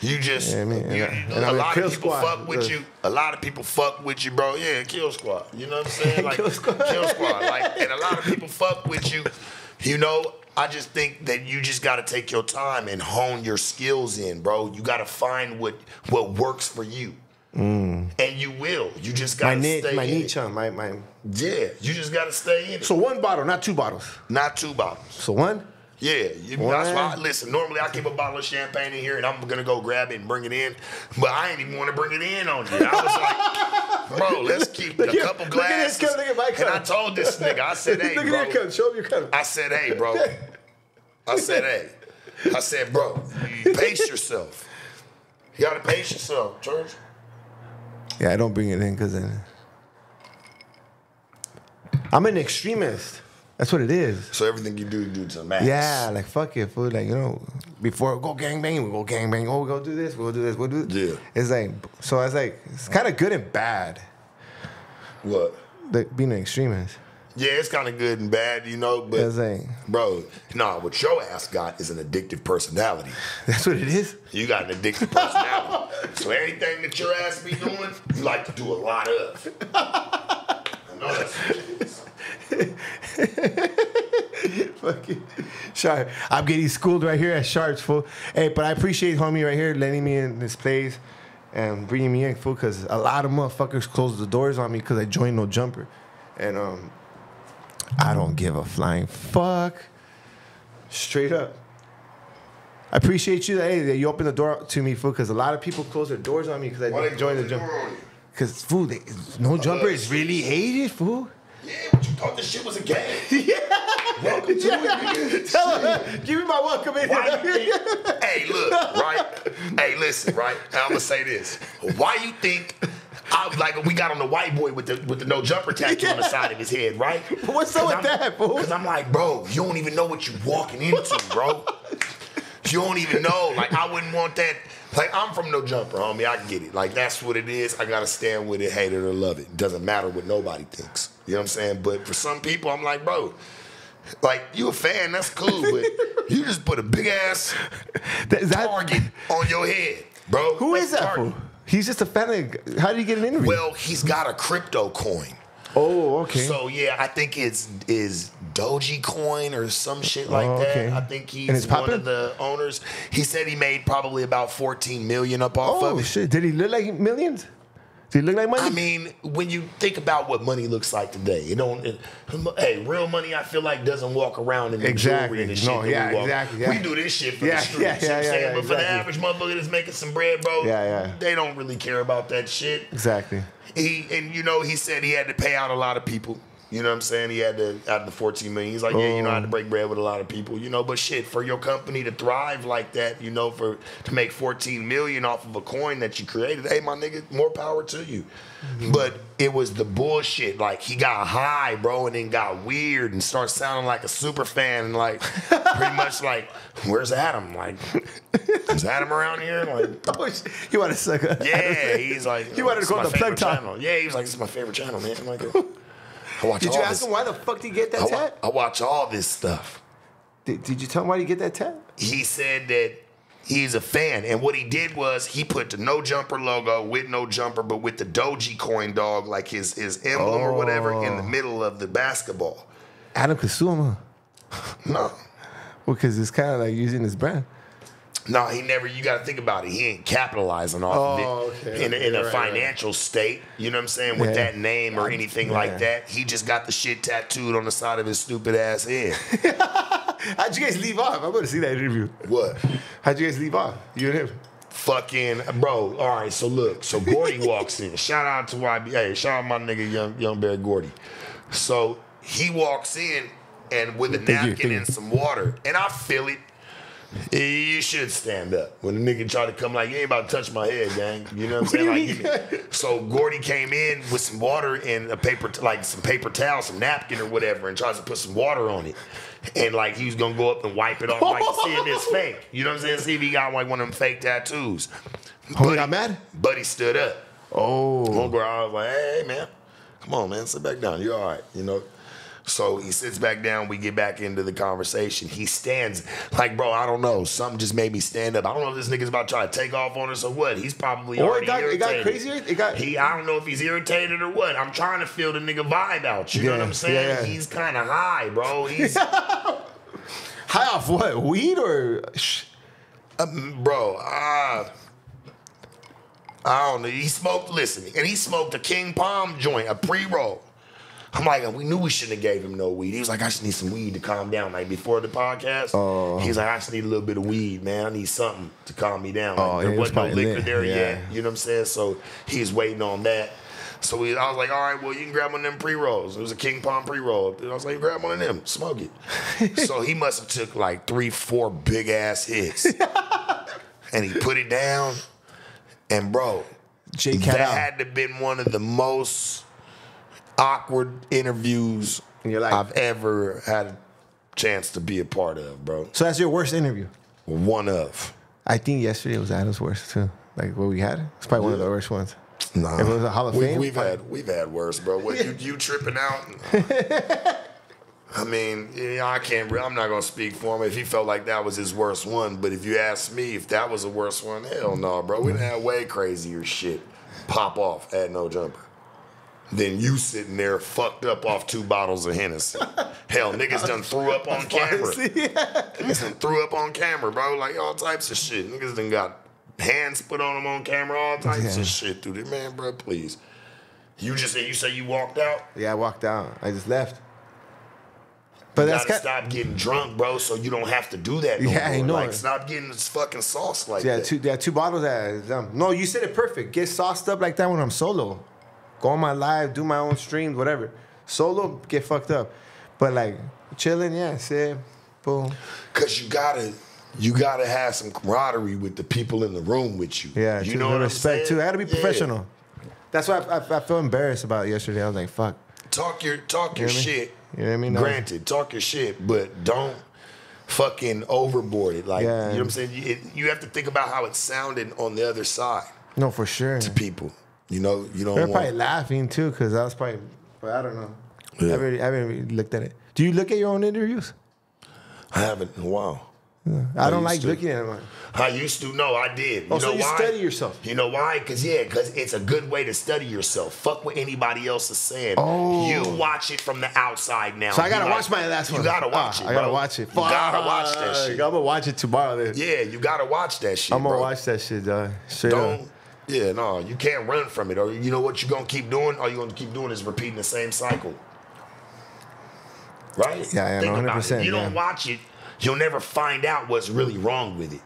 Speaker 2: you just
Speaker 1: Yeah, I mean,
Speaker 2: you,
Speaker 1: and I-
Speaker 2: a
Speaker 1: and I'm
Speaker 2: lot of people
Speaker 1: Squad.
Speaker 2: fuck with you. A lot of people fuck with you, bro. Yeah, kill squad. You know what I'm saying? Like
Speaker 1: Kill Squad.
Speaker 2: kill squad. Like, and a lot of people fuck with you. You know, I just think that you just got to take your time and hone your skills in, bro. You got to find what what works for you, and you will. You just got
Speaker 1: Mm. My
Speaker 2: to stay
Speaker 1: my niche? My my.
Speaker 2: Yeah, you just got to stay in it.
Speaker 1: So one bottle, not two bottles.
Speaker 2: Not two bottles.
Speaker 1: So one.
Speaker 2: Yeah, you, that's why. I, listen, normally I keep a bottle of champagne in here, and I'm gonna go grab it and bring it in, but I ain't even want to bring it in on you. I was like, bro, let's keep a couple
Speaker 1: look at
Speaker 2: glasses.
Speaker 1: cup, look at my
Speaker 2: And I told this nigga, I said, hey,
Speaker 1: Look
Speaker 2: bro.
Speaker 1: at your cup. Show him your cup.
Speaker 2: I said, hey, bro. I said, hey. I said, bro, you pace yourself. You gotta pace yourself, George.
Speaker 1: Yeah, I don't bring it in because then I'm an extremist. That's what it is.
Speaker 2: So everything you do, you do to the max.
Speaker 1: Yeah, like fuck it, fool. Like you know, before go gang bang, we go gang bang. Oh, we go do this, we'll do this, we'll do. This.
Speaker 2: Yeah.
Speaker 1: It's like so. It's like it's kind of good and bad.
Speaker 2: What?
Speaker 1: The, being an extremist.
Speaker 2: Yeah, it's kind of good and bad, you know, but
Speaker 1: It's like
Speaker 2: bro, nah, what your ass got is an addictive personality.
Speaker 1: that's what it is.
Speaker 2: You got an addictive personality. so anything that your ass be doing, you like to do a lot of. I know that's what it is.
Speaker 1: Fucking Sharp. I'm getting schooled right here at Sharps, fool. Hey, but I appreciate homie right here letting me in this place and bringing me in, fool, because a lot of motherfuckers closed the doors on me because I joined no jumper. And um, I don't give a flying fuck. Straight up. I appreciate you that, hey, that you opened the door to me, fool, because a lot of people close their doors on me because I didn't join the jumper. Because, fool, they, no jumper is really hated, fool.
Speaker 2: Yeah, but you thought this shit was a game. Yeah. Welcome to it, nigga.
Speaker 1: Tell her, give me my welcome in.
Speaker 2: Why you think? hey, look, right? Hey, listen, right? I'm gonna say this. Why you think? I, like we got on the white boy with the with the no jumper tattoo on the side of his head, right?
Speaker 1: What's up with that, fool?
Speaker 2: Because I'm like, bro, you don't even know what you're walking into, bro. You don't even know. Like, I wouldn't want that. Like, I'm from no jumper, homie. I get it. Like, that's what it is. I gotta stand with it, hate it or love it. Doesn't matter what nobody thinks. You know what I'm saying? But for some people, I'm like, bro, like you a fan, that's cool, but you just put a big ass
Speaker 1: Is that-
Speaker 2: target on your head, bro.
Speaker 1: Who
Speaker 2: That's
Speaker 1: is that
Speaker 2: target.
Speaker 1: fool? He's just a fan of. How did he get an interview?
Speaker 2: Well, he's got a crypto coin.
Speaker 1: oh, okay.
Speaker 2: So yeah, I think it's is Doji Coin or some shit like
Speaker 1: Oh, okay.
Speaker 2: that. I think he's one of the owners. He said he made probably about 14 million up off
Speaker 1: oh
Speaker 2: of it.
Speaker 1: shit! Did he look like millions? Did he look like money?
Speaker 2: I mean, when you think about what money looks like today, it don't. It, hey, real money, I feel like doesn't walk around in the
Speaker 1: Exactly.
Speaker 2: jewelry and the shit.
Speaker 1: No,
Speaker 2: that
Speaker 1: yeah,
Speaker 2: we walk.
Speaker 1: exactly, yeah.
Speaker 2: We do this shit for
Speaker 1: Yeah,
Speaker 2: the streets.
Speaker 1: yeah,
Speaker 2: you know
Speaker 1: yeah, yeah,
Speaker 2: but for the
Speaker 1: exactly.
Speaker 2: average motherfucker that's making some bread, bro,
Speaker 1: Yeah, yeah.
Speaker 2: they don't really care about that shit.
Speaker 1: exactly.
Speaker 2: He and you know he said he had to pay out a lot of people. You know what I'm saying? He had to out of the 14 million. He's like, yeah, you know, I had to break bread with a lot of people. You know, but shit, for your company to thrive like that, you know, for to make 14 million off of a coin that you created, hey, my nigga, more power to you. Mm-hmm. But it was the bullshit. Like he got high, bro, and then got weird and started sounding like a super fan and like pretty much like, where's Adam? Like, is Adam around here? Like,
Speaker 1: Oh, he want to suck
Speaker 2: yeah, he's like,
Speaker 1: He wanted to
Speaker 2: "This
Speaker 1: go to the plug
Speaker 2: channel. Yeah, he was like, this is my favorite channel, man. I'm like, I watch
Speaker 1: Did you
Speaker 2: this.
Speaker 1: ask him why the fuck did he get that
Speaker 2: I,
Speaker 1: tat?
Speaker 2: I watch all this stuff.
Speaker 1: Did, did you tell him why did he get that tat?
Speaker 2: He said that he's a fan, and what he did was he put the no jumper logo with no jumper, but with the Doji coin dog, like his his emblem or whatever, in
Speaker 1: Oh.
Speaker 2: the middle of the basketball.
Speaker 1: Adam could sue him, huh?
Speaker 2: No.
Speaker 1: Because it's kind of like using his brand.
Speaker 2: No, he never. You got to think about it. He ain't capitalizing off
Speaker 1: Oh,
Speaker 2: of it oh,
Speaker 1: okay.
Speaker 2: in, a, in a
Speaker 1: Right, right.
Speaker 2: financial state. You know what I'm saying? With
Speaker 1: Yeah.
Speaker 2: that name or anything
Speaker 1: Yeah.
Speaker 2: like that, he just got the shit tattooed on the side of his stupid ass head.
Speaker 1: How'd you guys leave off? I'm going to see that interview.
Speaker 2: what?
Speaker 1: How'd you guys leave off? You and him?
Speaker 2: Fucking bro. All right. So look. So Gordy walks in. Shout out to YB. Hey, shout out my nigga Young Young Bear Gordy. So he walks in and with a napkin and some water, and I feel it. You should stand up when the nigga try to come like you ain't about to touch my head, gang. You know what I'm saying? Like,
Speaker 1: you
Speaker 2: so Gordy came in with some water and a paper, like some paper towel, some napkin or whatever, and tries to put some water on it. And like he was gonna go up and wipe it off, like to see if it's fake. You know what I'm saying? See if he got like one of them fake tattoos.
Speaker 1: Oh, Homie got mad?
Speaker 2: Buddy stood up.
Speaker 1: Oh.
Speaker 2: Homegirl, I was like, hey man, come on, man, sit back down. You're all right, you know. So he sits back down. We get back into the conversation. He stands like, bro, I don't know. Something just made me stand up. I don't know if this nigga's about to try to take off on us or what. He's probably
Speaker 1: Or it
Speaker 2: already
Speaker 1: got- it got crazier? It got-
Speaker 2: he. I don't know if he's irritated or what. I'm trying to feel the nigga vibe out. You know what I'm saying?
Speaker 1: yeah, yeah.
Speaker 2: He's kind of high, bro. He's
Speaker 1: High off what? Weed or? Sh-
Speaker 2: bro. Uh, I don't know. He smoked. Listen, and he smoked a King Palm joint, a pre roll. I'm like, we knew we shouldn't have gave him no weed. He was like, I just need some weed to calm down. Like before the podcast,
Speaker 1: Oh.
Speaker 2: he was like, I just need a little bit of weed, man. I need something to calm me down.
Speaker 1: Oh,
Speaker 2: Like,
Speaker 1: yeah,
Speaker 2: there
Speaker 1: he was
Speaker 2: wasn't no liquor
Speaker 1: lit.
Speaker 2: there
Speaker 1: Yeah.
Speaker 2: yet. You know what I'm saying? So he's waiting on that. So we, I was like, all right, well, you can grab one of them pre rolls. It was a King Palm pre roll. I was like, grab one of them, smoke it. so he must have took like three, four big ass hits, and he put it down. And bro,
Speaker 1: J
Speaker 2: that had to been one of the most awkward interviews
Speaker 1: In your life.
Speaker 2: I've ever had a chance to be a part of, bro.
Speaker 1: So that's your worst interview.
Speaker 2: One of.
Speaker 1: I think yesterday was Adam's worst too. Like what we had. It's probably one of the worst ones.
Speaker 2: Nah.
Speaker 1: If it was a Hall of
Speaker 2: we,
Speaker 1: Fame,
Speaker 2: We've had we've had worse, bro. What you you tripping out? I mean, yeah, I can't. I'm not gonna speak for him if he felt like that was his worst one. But if you ask me if that was the worst one, hell no, bro. We done had way crazier shit pop off at no jumper. Then you sitting there fucked up off two bottles of Hennessy. Hell, niggas done threw up on camera. Niggas done threw up on camera, bro. Like all types of shit. Niggas done got hands put on them on camera, all types
Speaker 1: Yeah.
Speaker 2: of shit, dude. Man, bro, please. You just say you say you walked out.
Speaker 1: Yeah, I walked out. I just left. But
Speaker 2: You
Speaker 1: that's
Speaker 2: gotta stop getting drunk, bro, so you don't have to do that. No
Speaker 1: Yeah, I
Speaker 2: more.
Speaker 1: know
Speaker 2: Like, stop getting this fucking sauce like
Speaker 1: yeah,
Speaker 2: that.
Speaker 1: two yeah, two bottles at um, No, you said it perfect. Get sauced up like that when I'm solo. Go on my live, do my own streams, whatever. Solo, get fucked up. But like chilling, yeah, sit, boom.
Speaker 2: Cause you gotta, you gotta have some camaraderie with the people in the room with you.
Speaker 1: Yeah,
Speaker 2: you know what
Speaker 1: respect
Speaker 2: I'm saying?
Speaker 1: too. I gotta be
Speaker 2: Yeah.
Speaker 1: professional. That's why I, I, I feel embarrassed about yesterday. I was like, fuck.
Speaker 2: Talk your talk your
Speaker 1: You I
Speaker 2: shit.
Speaker 1: You know what I mean? Was-
Speaker 2: Granted, talk your shit, but don't fucking overboard it. Like
Speaker 1: Yeah.
Speaker 2: you know what I'm saying. It, you have to think about how it sounded on the other side
Speaker 1: No, for sure.
Speaker 2: to people. You know, you don't
Speaker 1: They're
Speaker 2: want.
Speaker 1: probably laughing too, because I was probably, but I don't know. I,
Speaker 2: Yeah.
Speaker 1: haven't I haven't really looked at it. Do you look at your own interviews?
Speaker 2: I haven't in a while.
Speaker 1: I don't like
Speaker 2: to.
Speaker 1: looking at them.
Speaker 2: I used to. No, I did. You
Speaker 1: Oh, so
Speaker 2: know
Speaker 1: you
Speaker 2: why?
Speaker 1: study yourself.
Speaker 2: You know why? Because yeah, because it's a good way to study yourself. Fuck what anybody else is saying.
Speaker 1: Oh.
Speaker 2: You watch it from the outside now.
Speaker 1: So I gotta
Speaker 2: You
Speaker 1: watch my last one.
Speaker 2: You gotta watch
Speaker 1: Ah,
Speaker 2: it.
Speaker 1: I gotta watch it.
Speaker 2: You gotta watch that shit.
Speaker 1: I'm gonna watch it tomorrow. Then.
Speaker 2: Yeah, you gotta watch that shit.
Speaker 1: I'm gonna watch that shit, dog. Straight up.
Speaker 2: Yeah, no, you can't run from it. Or you know what you're gonna keep doing? All you're gonna keep doing is repeating the same cycle. Right?
Speaker 1: Yeah, yeah,
Speaker 2: Think
Speaker 1: no,
Speaker 2: about it.
Speaker 1: 100%,
Speaker 2: You don't
Speaker 1: yeah.
Speaker 2: watch it, you'll never find out what's really wrong with it.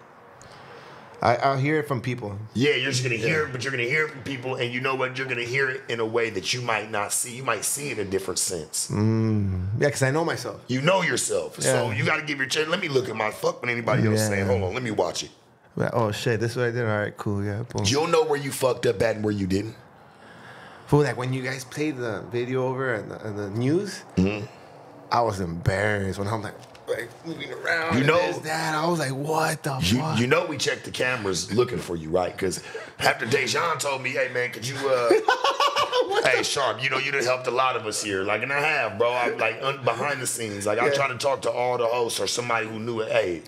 Speaker 1: I, I'll hear it from people.
Speaker 2: Yeah, you're just gonna hear it, but you're gonna hear it from people, and you know what? You're gonna hear it in a way that you might not see. You might see it in a different sense. Mm.
Speaker 1: Yeah, because I know myself.
Speaker 2: You know yourself, so you got to give your chance. Let me look at my fuck when anybody else
Speaker 1: Yeah.
Speaker 2: saying. Hold on, let me watch it.
Speaker 1: Like, oh shit, this is what I did. All right, cool. Yeah, boom.
Speaker 2: You'll know where you fucked up at and where you didn't.
Speaker 1: Fool, like when you guys played the video over and the, and the news,
Speaker 2: Mm-hmm.
Speaker 1: I was embarrassed when I'm like, like moving around.
Speaker 2: You know-
Speaker 1: this, that. I was like, what the
Speaker 2: You,
Speaker 1: fuck?
Speaker 2: you know we checked the cameras looking for you, right? Because after Dejan told me, "Hey man, could you uh, hey, Sharp, you know you done helped a lot of us here. Like, and I have, bro. I'm like un- behind the scenes. Like, I
Speaker 1: Yeah.
Speaker 2: try to talk to all the hosts or somebody who knew it. Hey,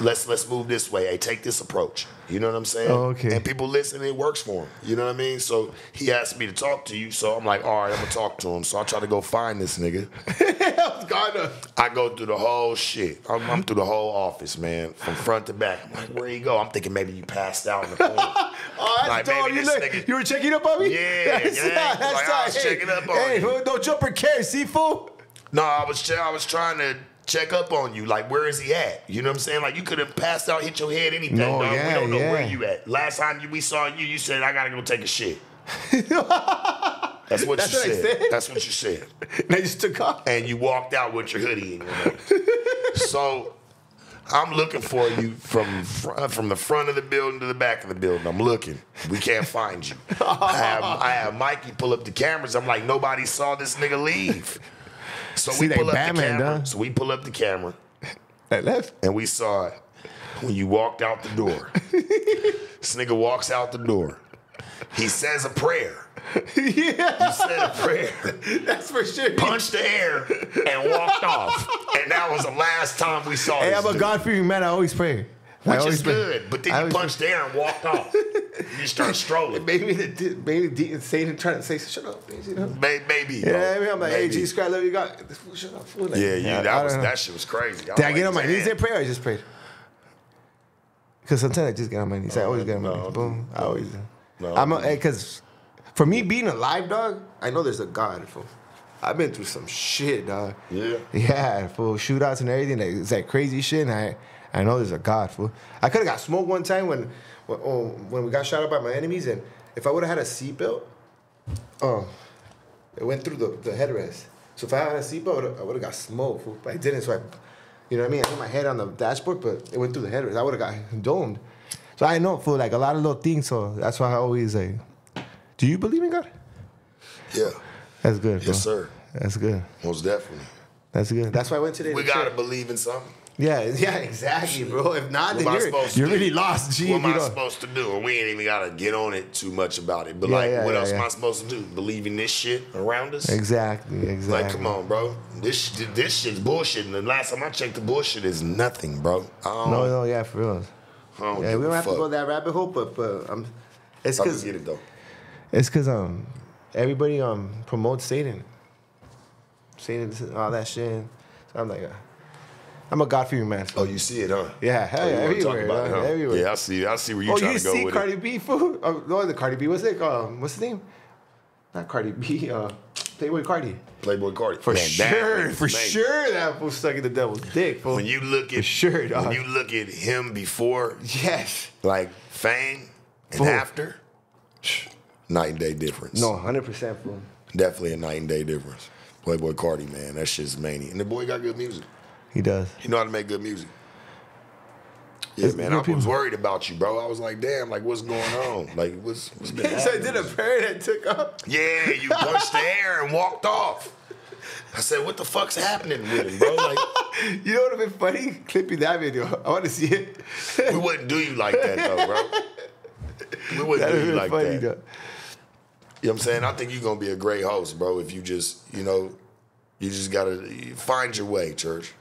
Speaker 2: let's let's move this way. Hey, take this approach. You know what I'm saying?
Speaker 1: Oh, okay.
Speaker 2: And people listen, and it works for them. You know what I mean? So he asked me to talk to you. So I'm like, all right, I'm gonna talk to him. So I try to go find this nigga. I go through the whole shit. I'm, I'm through the whole office, man, from front to back. I'm like, where you go? I'm thinking maybe you passed out in the corner.
Speaker 1: Oh, that's
Speaker 2: Like,
Speaker 1: dope. You, look,
Speaker 2: nigga-
Speaker 1: you were checking up on me?
Speaker 2: Yeah,
Speaker 1: that's
Speaker 2: yeah.
Speaker 1: That's
Speaker 2: Like, I was
Speaker 1: tight.
Speaker 2: checking up on
Speaker 1: hey,
Speaker 2: you.
Speaker 1: Hey, don't jump or care, see, fool?
Speaker 2: No, I was I was trying to check up on you. Like, where is he at? You know what I'm saying? Like, you could have passed out, hit your head, anything.
Speaker 1: No,
Speaker 2: dog.
Speaker 1: yeah,
Speaker 2: we don't know where you at. Last time you, we saw you, you said I gotta go take a shit. That's what
Speaker 1: That's
Speaker 2: you
Speaker 1: what
Speaker 2: said.
Speaker 1: said?
Speaker 2: That's what you said.
Speaker 1: And I just took off.
Speaker 2: And you walked out with your hoodie in your hand. so I'm looking for you from fr- from the front of the building to the back of the building. I'm looking. We can't find you. I have, I have Mikey pull up the cameras. I'm like, nobody saw this nigga leave. So
Speaker 1: See,
Speaker 2: we pull up
Speaker 1: Batman,
Speaker 2: the camera. So we pull up the camera and we saw it when you walked out the door. this nigga walks out the door. He says a prayer.
Speaker 1: yeah,
Speaker 2: He said a prayer.
Speaker 1: that's for sure.
Speaker 2: punched the air and walked off. And that was the last time we saw
Speaker 1: Hey,
Speaker 2: this
Speaker 1: I'm a God fearing man. I always pray. I
Speaker 2: which
Speaker 1: always
Speaker 2: is
Speaker 1: pray.
Speaker 2: good. But then
Speaker 1: I
Speaker 2: you punched the air and walked off. You start strolling.
Speaker 1: Maybe the maybe the Satan trying to say, "Shut up, bitch," you know?
Speaker 2: May- Maybe.
Speaker 1: Yeah,
Speaker 2: bro.
Speaker 1: I mean, I'm like, hey,
Speaker 2: Maybe.
Speaker 1: Jesus Christ, I love you, God. This fool, shut up, fool. Like,
Speaker 2: Yeah, you,
Speaker 1: I
Speaker 2: that was
Speaker 1: know.
Speaker 2: that shit was crazy.
Speaker 1: I Did I get on my
Speaker 2: like,
Speaker 1: knees and pray, or I just prayed? Because sometimes I just get on my knees. I always get on my
Speaker 2: no,
Speaker 1: knees. Boom. I
Speaker 2: no.
Speaker 1: always do.
Speaker 2: No.
Speaker 1: I'm because for me being alive, dog, I know there's a God. Fool. I've been through some shit, dog.
Speaker 2: Yeah.
Speaker 1: Yeah, fool. Shootouts and everything. Like, it's that crazy shit. And I, I know there's a God, fool. I could have got smoked one time when, when, oh, when we got shot up by my enemies, and if I would have had a seatbelt, oh, it went through the, the headrest. So if I had a seatbelt, I would have got smoked, fool. But I didn't, so I, you know what I mean? I put my head on the dashboard, but it went through the headrest. I would have got domed. So I know, fool, like a lot of little things. So that's why I always like, do you believe in God?
Speaker 2: Yeah,
Speaker 1: That's good,
Speaker 2: yes,
Speaker 1: bro.
Speaker 2: sir.
Speaker 1: That's good.
Speaker 2: Most definitely.
Speaker 1: That's good. That's why I went today.
Speaker 2: We
Speaker 1: to
Speaker 2: gotta
Speaker 1: church.
Speaker 2: believe in something.
Speaker 1: Yeah, yeah, exactly, bro. If not, then you're,
Speaker 2: supposed to
Speaker 1: you're really lost. G,
Speaker 2: what am I supposed to do? And we ain't even gotta get on it too much about it. But
Speaker 1: Yeah,
Speaker 2: like,
Speaker 1: yeah,
Speaker 2: what
Speaker 1: yeah,
Speaker 2: else am. I supposed to do? Believe in this shit around us?
Speaker 1: Exactly, exactly.
Speaker 2: Like, come on, bro. This this shit's bullshit. And the last time I checked, the bullshit is nothing, bro. I don't,
Speaker 1: No, no, yeah, for real. Yeah, we don't have to go that rabbit hole, but but um, it's because
Speaker 2: get it though.
Speaker 1: it's because um, everybody um promotes Satan, Satan, all that shit. So I'm like, uh, I'm a God fearing man.
Speaker 2: Oh, you see it, huh?
Speaker 1: Yeah, hell
Speaker 2: Oh, you
Speaker 1: yeah,
Speaker 2: wanna talk
Speaker 1: everywhere,
Speaker 2: about it, huh?
Speaker 1: everywhere.
Speaker 2: Yeah, I see. I see where you
Speaker 1: oh,
Speaker 2: trying
Speaker 1: you
Speaker 2: to go
Speaker 1: see
Speaker 2: with
Speaker 1: Cardi
Speaker 2: it.
Speaker 1: B? Fool? Oh, no, the Cardi B. What's it called? What's the name? Not Cardi B. Uh, Playboi Carti.
Speaker 2: Playboi Carti.
Speaker 1: For
Speaker 2: Man,
Speaker 1: sure,
Speaker 2: nigga's
Speaker 1: for
Speaker 2: amazing.
Speaker 1: sure, that fool stuck in the devil's dick. Fool.
Speaker 2: When you look at
Speaker 1: sure, dog.
Speaker 2: when you look at him before,
Speaker 1: yes.
Speaker 2: like fame and
Speaker 1: Fool.
Speaker 2: after, night and day difference.
Speaker 1: No, hundred percent, fool.
Speaker 2: definitely a night and day difference. Playboi Carti, man, that shit's mania. And the boy got good music.
Speaker 1: He does.
Speaker 2: He know how to make good music. Yeah,
Speaker 1: It's
Speaker 2: man,
Speaker 1: good
Speaker 2: I was worried about you, bro. I was like, damn, like what's going on? Like what's what's been
Speaker 1: Yes, I
Speaker 2: happening?
Speaker 1: did a prayer that took off?
Speaker 2: Yeah, you punched the air and walked off. I said, what the fuck's happening with him, bro? Like,
Speaker 1: You know what would have been funny? Clipping that video. I want to see it.
Speaker 2: we wouldn't do you like that, though, bro. We wouldn't
Speaker 1: That
Speaker 2: do you like
Speaker 1: been funny,
Speaker 2: that.
Speaker 1: though.
Speaker 2: You know what I'm saying? I think you're gonna be a great host, bro. If you just, you know, you just gotta find your way, church.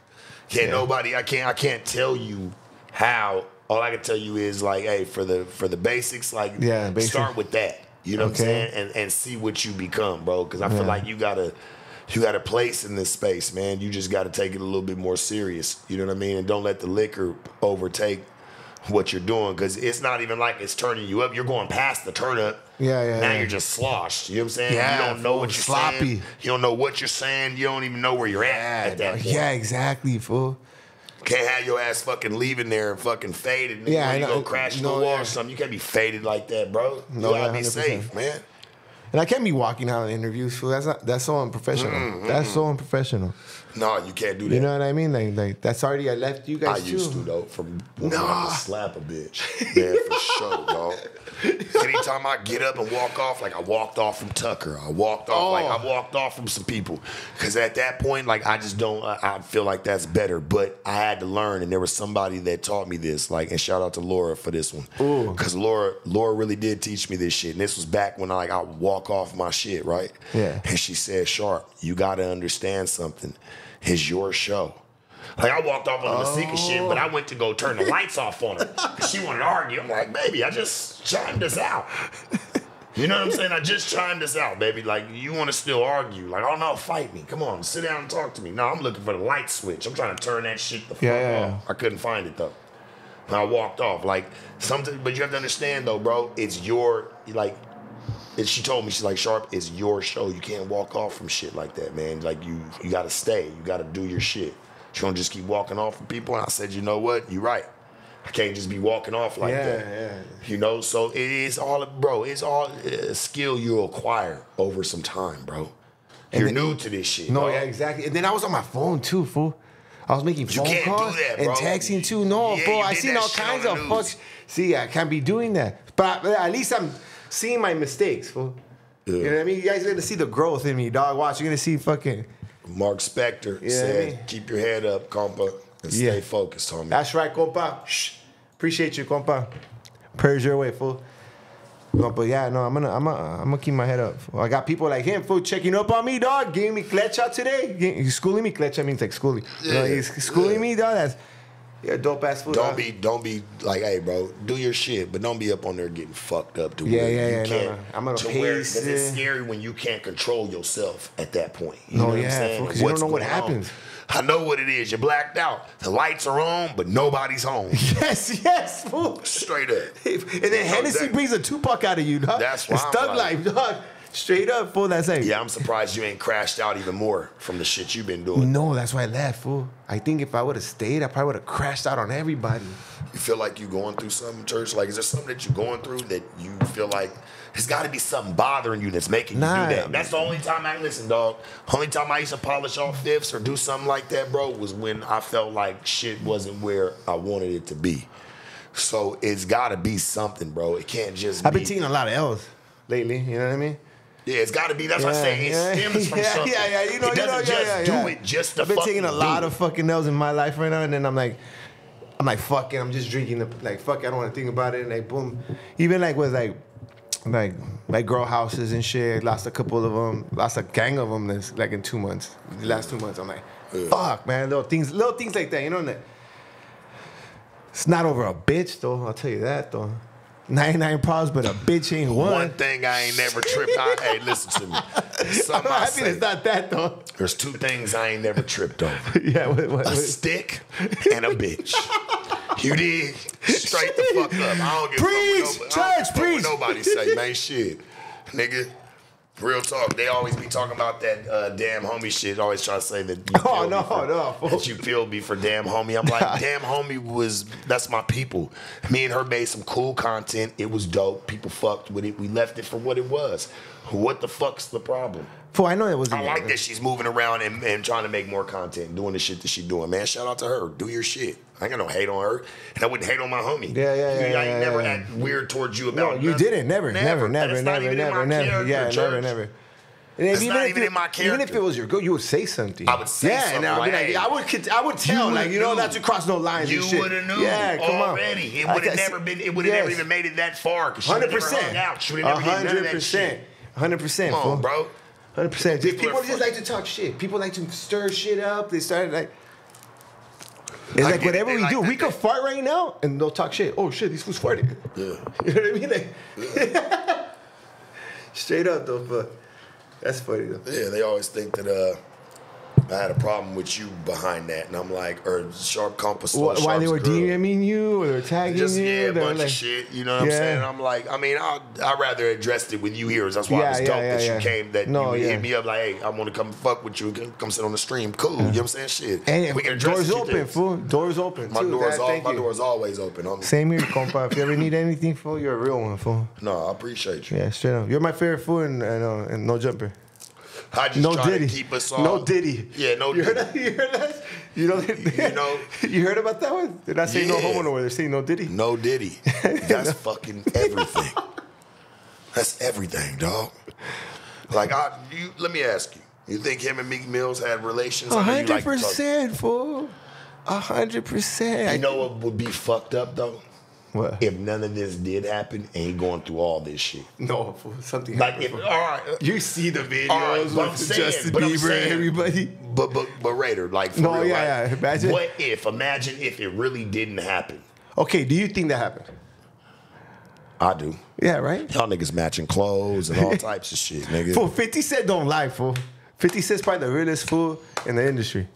Speaker 2: Can't
Speaker 1: Yeah.
Speaker 2: nobody. I can't. I can't tell you how. All I can tell you is like, hey, for the for the basics, like,
Speaker 1: Yeah, basic.
Speaker 2: start with that. You know what I'm saying? And and see what you become, bro. Because I feel like you gotta. You got a place in this space, man. You just got to take it a little bit more serious. You know what I mean? And don't let the liquor overtake what you're doing because it's not even like it's turning you up. You're going past the turn up.
Speaker 1: Yeah, yeah,
Speaker 2: Now
Speaker 1: yeah.
Speaker 2: you're just sloshed. You know what I'm saying?
Speaker 1: Yeah,
Speaker 2: you don't know what you're
Speaker 1: sloppy.
Speaker 2: saying. You don't know what you're saying. You don't even know where you're at at that point.
Speaker 1: yeah, exactly, fool.
Speaker 2: Can't have your ass fucking leaving there and fucking faded.
Speaker 1: Yeah,
Speaker 2: Yeah,
Speaker 1: I
Speaker 2: you
Speaker 1: know.
Speaker 2: go crash in
Speaker 1: No,
Speaker 2: the wall
Speaker 1: yeah.
Speaker 2: or something. You can't be faded like that, bro.
Speaker 1: No,
Speaker 2: you gotta
Speaker 1: yeah,
Speaker 2: be
Speaker 1: 100%.
Speaker 2: safe, man.
Speaker 1: And I can't be walking out in interviews, fool. That's not. That's so unprofessional.
Speaker 2: Mm-hmm.
Speaker 1: That's so unprofessional.
Speaker 2: No, you can't do that.
Speaker 1: You know what I mean? Like, like that's already. I left you guys.
Speaker 2: I
Speaker 1: guys
Speaker 2: used to though, from when I had to slap a bitch. Man, for sure, dog. Anytime I get up and walk off, like I walked off from Tucker, I walked off, like
Speaker 1: Oh.
Speaker 2: I walked off from some people, because at that point, like I just don't, I, I feel like that's better. But I had to learn, and there was somebody that taught me this. Like, and shout out to Laura for this one, because Laura, Laura really did teach me this shit. And this was back when I like I walk off my shit, right?
Speaker 1: Yeah.
Speaker 2: And she said, Sharp, you gotta understand something. It's your show. Like I walked off on the Masika shit, but I oh. went to go turn the lights off on her. She wanted to argue. I'm like, baby, I just chimed this out. You know what I'm saying? I just chimed this out, baby. Like, you want to still argue. Like, oh no, fight me. Come on, sit down and talk to me. No, I'm looking for the light switch. I'm trying to turn that shit the fuck
Speaker 1: yeah,
Speaker 2: off. I couldn't find it though. And I walked off. Like, something, but you have to understand though, bro, it's your, like, and she told me, she's like, Sharp, it's your show. You can't walk off from shit like that, man. Like, you, you got to stay. You got to do your shit. You don't just keep walking off from people. And I said, you know what? You're right. I can't just be walking off like
Speaker 1: Yeah,
Speaker 2: that.
Speaker 1: yeah.
Speaker 2: You know, so it is all, bro. It's all a skill you acquire over some time, bro. You're
Speaker 1: then-
Speaker 2: new to this shit.
Speaker 1: No,
Speaker 2: dog.
Speaker 1: yeah, exactly. And then I was on my phone too, fool. I was making phone
Speaker 2: can't do
Speaker 1: calls
Speaker 2: that,
Speaker 1: and
Speaker 2: bro.
Speaker 1: texting too. No,
Speaker 2: Yeah,
Speaker 1: bro, I seen all kinds of
Speaker 2: the
Speaker 1: fucks. See, I can't be doing that. But at least I'm seeing my mistakes, fool. You know what I mean? You guys are gonna see the growth in me, dog. Watch, you're gonna see fucking.
Speaker 2: Mark Spector
Speaker 1: Yeah,
Speaker 2: said,
Speaker 1: I mean-
Speaker 2: "Keep your head up, compa, and stay
Speaker 1: Yeah.
Speaker 2: focused, homie."
Speaker 1: That's right, compa. Shh. Appreciate you, compa. Prayers your way, fool. But yeah, no, I'm gonna, I'm gonna, I'm gonna keep my head up. fool. I got people like him, fool, checking up on me, dog. Giving me klecha today. He's schooling me. Klecha means like schooling. You know,
Speaker 2: Yeah,
Speaker 1: he's schooling
Speaker 2: yeah.
Speaker 1: me, dog. That's yeah, dope ass fool.
Speaker 2: Don't
Speaker 1: dog.
Speaker 2: be, don't be like, hey, bro, do your shit, but don't be up on there getting fucked up. To
Speaker 1: Yeah,
Speaker 2: where
Speaker 1: yeah,
Speaker 2: you
Speaker 1: yeah,
Speaker 2: can't.
Speaker 1: no. I'm gonna
Speaker 2: to where,
Speaker 1: pace
Speaker 2: 'cause it's scary when you can't control yourself at that point. You
Speaker 1: No,
Speaker 2: know what
Speaker 1: yeah,
Speaker 2: I'm saying?
Speaker 1: fool, 'cause you don't know what
Speaker 2: going on.
Speaker 1: happens.
Speaker 2: I know what it is. You're blacked out. The lights are on, but nobody's home.
Speaker 1: Yes, yes, fool.
Speaker 2: Straight up.
Speaker 1: And then Hennessy brings a Tupac out of you, dog.
Speaker 2: That's
Speaker 1: It's
Speaker 2: why I'm
Speaker 1: thug
Speaker 2: like-
Speaker 1: life, dog. Straight up, fool. That's like.
Speaker 2: Yeah, I'm surprised you ain't crashed out even more from the shit you've been doing.
Speaker 1: No, that's why I left, fool. I think if I would have stayed, I probably would have crashed out on everybody.
Speaker 2: You feel like you going through something, church? Like, is there something that you're going through that you feel like there's got to be something bothering you that's making
Speaker 1: Nah.
Speaker 2: you do that? That's the only time I listen, dog. Only time I used to polish off fifths or do something like that, bro, was when I felt like shit wasn't where I wanted it to be. So it's got to be something, bro. It can't just.
Speaker 1: I've
Speaker 2: be,
Speaker 1: been taking a lot of L's lately. You know what I mean?
Speaker 2: Yeah, it's got to be. That's what I'm saying. It
Speaker 1: yeah,
Speaker 2: stems from
Speaker 1: yeah,
Speaker 2: something.
Speaker 1: Yeah, yeah, you know,
Speaker 2: it
Speaker 1: you know,
Speaker 2: just
Speaker 1: yeah, yeah,
Speaker 2: do it just to
Speaker 1: I've been taking a lot of fucking L's in my life right now, and then I'm like, I'm like, fuck it, I'm just drinking the like, fuck, it, I don't want to think about it, and like, boom, even like with like, like, like girl houses and shit. Lost a couple of them, lost a gang of them. This like in two months, the last two months. I'm like, fuck, man, little things, little things like that, you know. It's not over a bitch though. I'll tell you that though. 99 problems, but a bitch ain't one.
Speaker 2: One thing I ain't never tripped on. hey, listen to me.
Speaker 1: I'm
Speaker 2: I
Speaker 1: happy
Speaker 2: say.
Speaker 1: it's not that though.
Speaker 2: There's two things I ain't never tripped over.
Speaker 1: yeah, what, what,
Speaker 2: A
Speaker 1: what?
Speaker 2: stick and a bitch. You did straight the fuck up. I don't give
Speaker 1: Preach,
Speaker 2: a fuck
Speaker 1: church,
Speaker 2: nobody, I don't give a fuck
Speaker 1: preach.
Speaker 2: what nobody say, man. Shit, nigga. Real talk. They always be talking about that uh, damn homie shit. Always try to say that. You
Speaker 1: Oh, no,
Speaker 2: for,
Speaker 1: no, fool.
Speaker 2: That you feel me for damn homie. I'm like, damn homie was that's my people. Me and her made some cool content. It was dope. People fucked with it. We left it for what it was. What the fuck's the problem?
Speaker 1: Fool, I know it wasn't.
Speaker 2: I like that she's moving around and, and trying to make more content, doing the shit that she's doing. Man, shout out to her. Do your shit. I ain't got no hate on her, and I wouldn't hate on my homie.
Speaker 1: Yeah, yeah, yeah,
Speaker 2: I ain't
Speaker 1: yeah,
Speaker 2: never
Speaker 1: yeah.
Speaker 2: act weird towards you
Speaker 1: No,
Speaker 2: about.
Speaker 1: you
Speaker 2: nothing.
Speaker 1: didn't. Never, never, never,
Speaker 2: That's
Speaker 1: never, never,
Speaker 2: my
Speaker 1: never.
Speaker 2: character,
Speaker 1: Yeah, never,
Speaker 2: church.
Speaker 1: never. And if,
Speaker 2: That's
Speaker 1: even
Speaker 2: not
Speaker 1: if
Speaker 2: even
Speaker 1: you-
Speaker 2: in my
Speaker 1: Even if it was your girl, you would say something.
Speaker 2: I would say
Speaker 1: yeah,
Speaker 2: something
Speaker 1: and be
Speaker 2: like, hey,
Speaker 1: I would, I would tell,
Speaker 2: you
Speaker 1: like, you know, not to cross no lines.
Speaker 2: You would have knew
Speaker 1: Yeah, come
Speaker 2: already.
Speaker 1: on.
Speaker 2: It would have never been. It would have
Speaker 1: yes.
Speaker 2: never even made it that far.
Speaker 1: Hundred
Speaker 2: never
Speaker 1: percent.
Speaker 2: out. She would have never did none of
Speaker 1: hundred percent. Hundred percent.
Speaker 2: Come on, bro.
Speaker 1: Hundred percent.
Speaker 2: People
Speaker 1: People just like to talk shit. People like to stir shit up. They start like. It's
Speaker 2: I
Speaker 1: like
Speaker 2: get it.
Speaker 1: whatever we
Speaker 2: like
Speaker 1: do,
Speaker 2: that
Speaker 1: we could
Speaker 2: thing.
Speaker 1: fart right now and they'll talk shit. Oh shit, these fools farted.
Speaker 2: Yeah.
Speaker 1: You know what I mean? Like, straight up though, but that's funny though.
Speaker 2: Yeah, they always think that uh, I had a problem with you behind that, and I'm like, or sharp compass.
Speaker 1: Wh- Why they were DMing you or they were tagging
Speaker 2: Just
Speaker 1: you?
Speaker 2: yeah, a bunch
Speaker 1: like,
Speaker 2: of shit. You know what I'm saying? I'm like, I mean, I I rather addressed it with you here. That's why
Speaker 1: Yeah,
Speaker 2: it was
Speaker 1: yeah,
Speaker 2: dope
Speaker 1: yeah,
Speaker 2: that
Speaker 1: yeah.
Speaker 2: you came. That
Speaker 1: No,
Speaker 2: you
Speaker 1: yeah.
Speaker 2: hit me up like, hey, I want to come fuck with you. Come, sit on the stream. Cool. You know what I'm saying? Shit.
Speaker 1: And
Speaker 2: we can
Speaker 1: doors open, fool. Doors open.
Speaker 2: My
Speaker 1: too.
Speaker 2: door's
Speaker 1: That-
Speaker 2: all, my
Speaker 1: you.
Speaker 2: door's always open. homie.
Speaker 1: Same here, compa. If you ever need anything, fool, you're a real one, fool.
Speaker 2: No, I appreciate you.
Speaker 1: Yeah, straight up. You're my favorite fool and, and, uh, and no jumper.
Speaker 2: I just
Speaker 1: No
Speaker 2: try
Speaker 1: Diddy.
Speaker 2: to keep us all.
Speaker 1: No Diddy.
Speaker 2: Yeah, no
Speaker 1: You heard
Speaker 2: Diddy.
Speaker 1: that? You heard that? You know,
Speaker 2: You know-
Speaker 1: you heard about that one? They're not saying no
Speaker 2: Yeah.
Speaker 1: homo nowhere. They're saying no Diddy.
Speaker 2: No Diddy. That's fucking everything. That's everything, dog. Like I, you. Let me ask you. You think him and Meek Mills had relations?
Speaker 1: A
Speaker 2: I know you
Speaker 1: hundred
Speaker 2: like
Speaker 1: percent, fool. A hundred percent.
Speaker 2: You know what would be fucked up though?
Speaker 1: What?
Speaker 2: if none of this did happen and he going through all this shit?
Speaker 1: No, something.
Speaker 2: Like,
Speaker 1: happened,
Speaker 2: if, all right,
Speaker 1: you see the videos
Speaker 2: right,
Speaker 1: with
Speaker 2: saying-
Speaker 1: Justin Bieber
Speaker 2: saying-
Speaker 1: and everybody.
Speaker 2: but but but Raider, like for
Speaker 1: No,
Speaker 2: real,
Speaker 1: yeah,
Speaker 2: right?
Speaker 1: yeah, imagine.
Speaker 2: What if? Imagine if it really didn't happen.
Speaker 1: Okay, do you think that happened?
Speaker 2: I do.
Speaker 1: Yeah, right.
Speaker 2: Y'all niggas matching clothes and all types of shit, nigga.
Speaker 1: Fool, 50 Cent don't lie, fool. 50 Cent's probably the realest fool in the industry.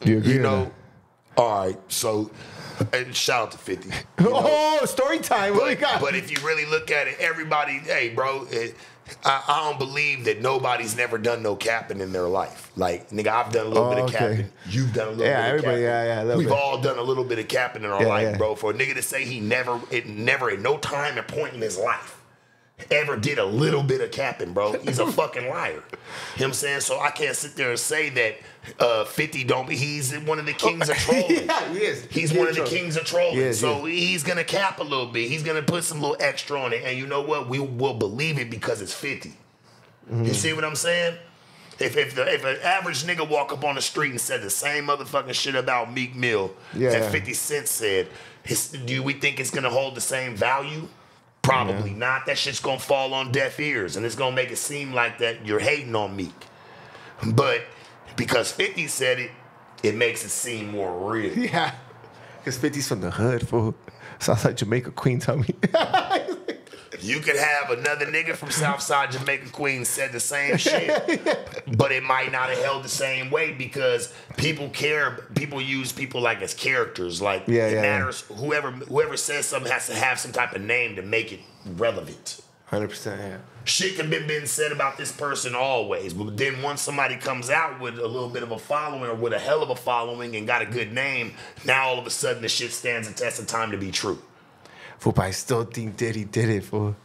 Speaker 1: Do you agree?
Speaker 2: you know, all right. So, shout out to Fifty.
Speaker 1: Oh, story time. What
Speaker 2: But,
Speaker 1: got?
Speaker 2: but if you really look at it, everybody, hey, bro, it, I, I don't believe that nobody's never done no capping in their life. Like, nigga, I've done a little
Speaker 1: Oh,
Speaker 2: bit of oh,
Speaker 1: okay.
Speaker 2: capping. You've done a little
Speaker 1: Yeah,
Speaker 2: bit of
Speaker 1: everybody,
Speaker 2: capping.
Speaker 1: yeah, yeah,
Speaker 2: We've
Speaker 1: bit.
Speaker 2: all done a little bit of capping in our
Speaker 1: Yeah,
Speaker 2: life,
Speaker 1: yeah.
Speaker 2: bro. For a nigga to say he never, it never, at no time and point in his life, ever did a little bit of capping, bro. He's a fucking liar. You know what I'm saying? So I can't sit there and say that uh, 50 don't be, he's one of the kings of trolling.
Speaker 1: yeah, he is.
Speaker 2: He's
Speaker 1: He
Speaker 2: one
Speaker 1: is
Speaker 2: of the kings of trolling.
Speaker 1: Yes,
Speaker 2: so he's gonna cap a little bit. He's gonna put some little extra on it. And you know what? We will believe it because it's 50.
Speaker 1: Mm-hmm.
Speaker 2: You see what I'm saying? If if, the, if an average nigga walk up on the street and said the same motherfucking shit about Meek Mill
Speaker 1: Yeah.
Speaker 2: that 50 Cent said, his, do we think it's gonna hold the same value? Probably not. That shit's gonna fall on deaf ears, and it's gonna make it seem like that you're hating on Meek. But because 50 said it, it makes it seem more real.
Speaker 1: Yeah. Because 50's from the hood, fool. Sounds like Jamaica Queen, tell me.
Speaker 2: You could have another nigga from Southside Jamaica Queens said the same shit, but it might not have held the same weight because people care. People use people like as characters. Like
Speaker 1: Yeah,
Speaker 2: it
Speaker 1: yeah, yeah.
Speaker 2: matters. Whoever whoever says something has to have some type of name to make it relevant.
Speaker 1: 100%, yeah.
Speaker 2: Shit can be been said about this person always, but then once somebody comes out with a little bit of a following or with a hell of a following and got a good name, now all of a sudden the shit stands the test of time to be true.
Speaker 1: Fool, but I still think Diddy did it, fool.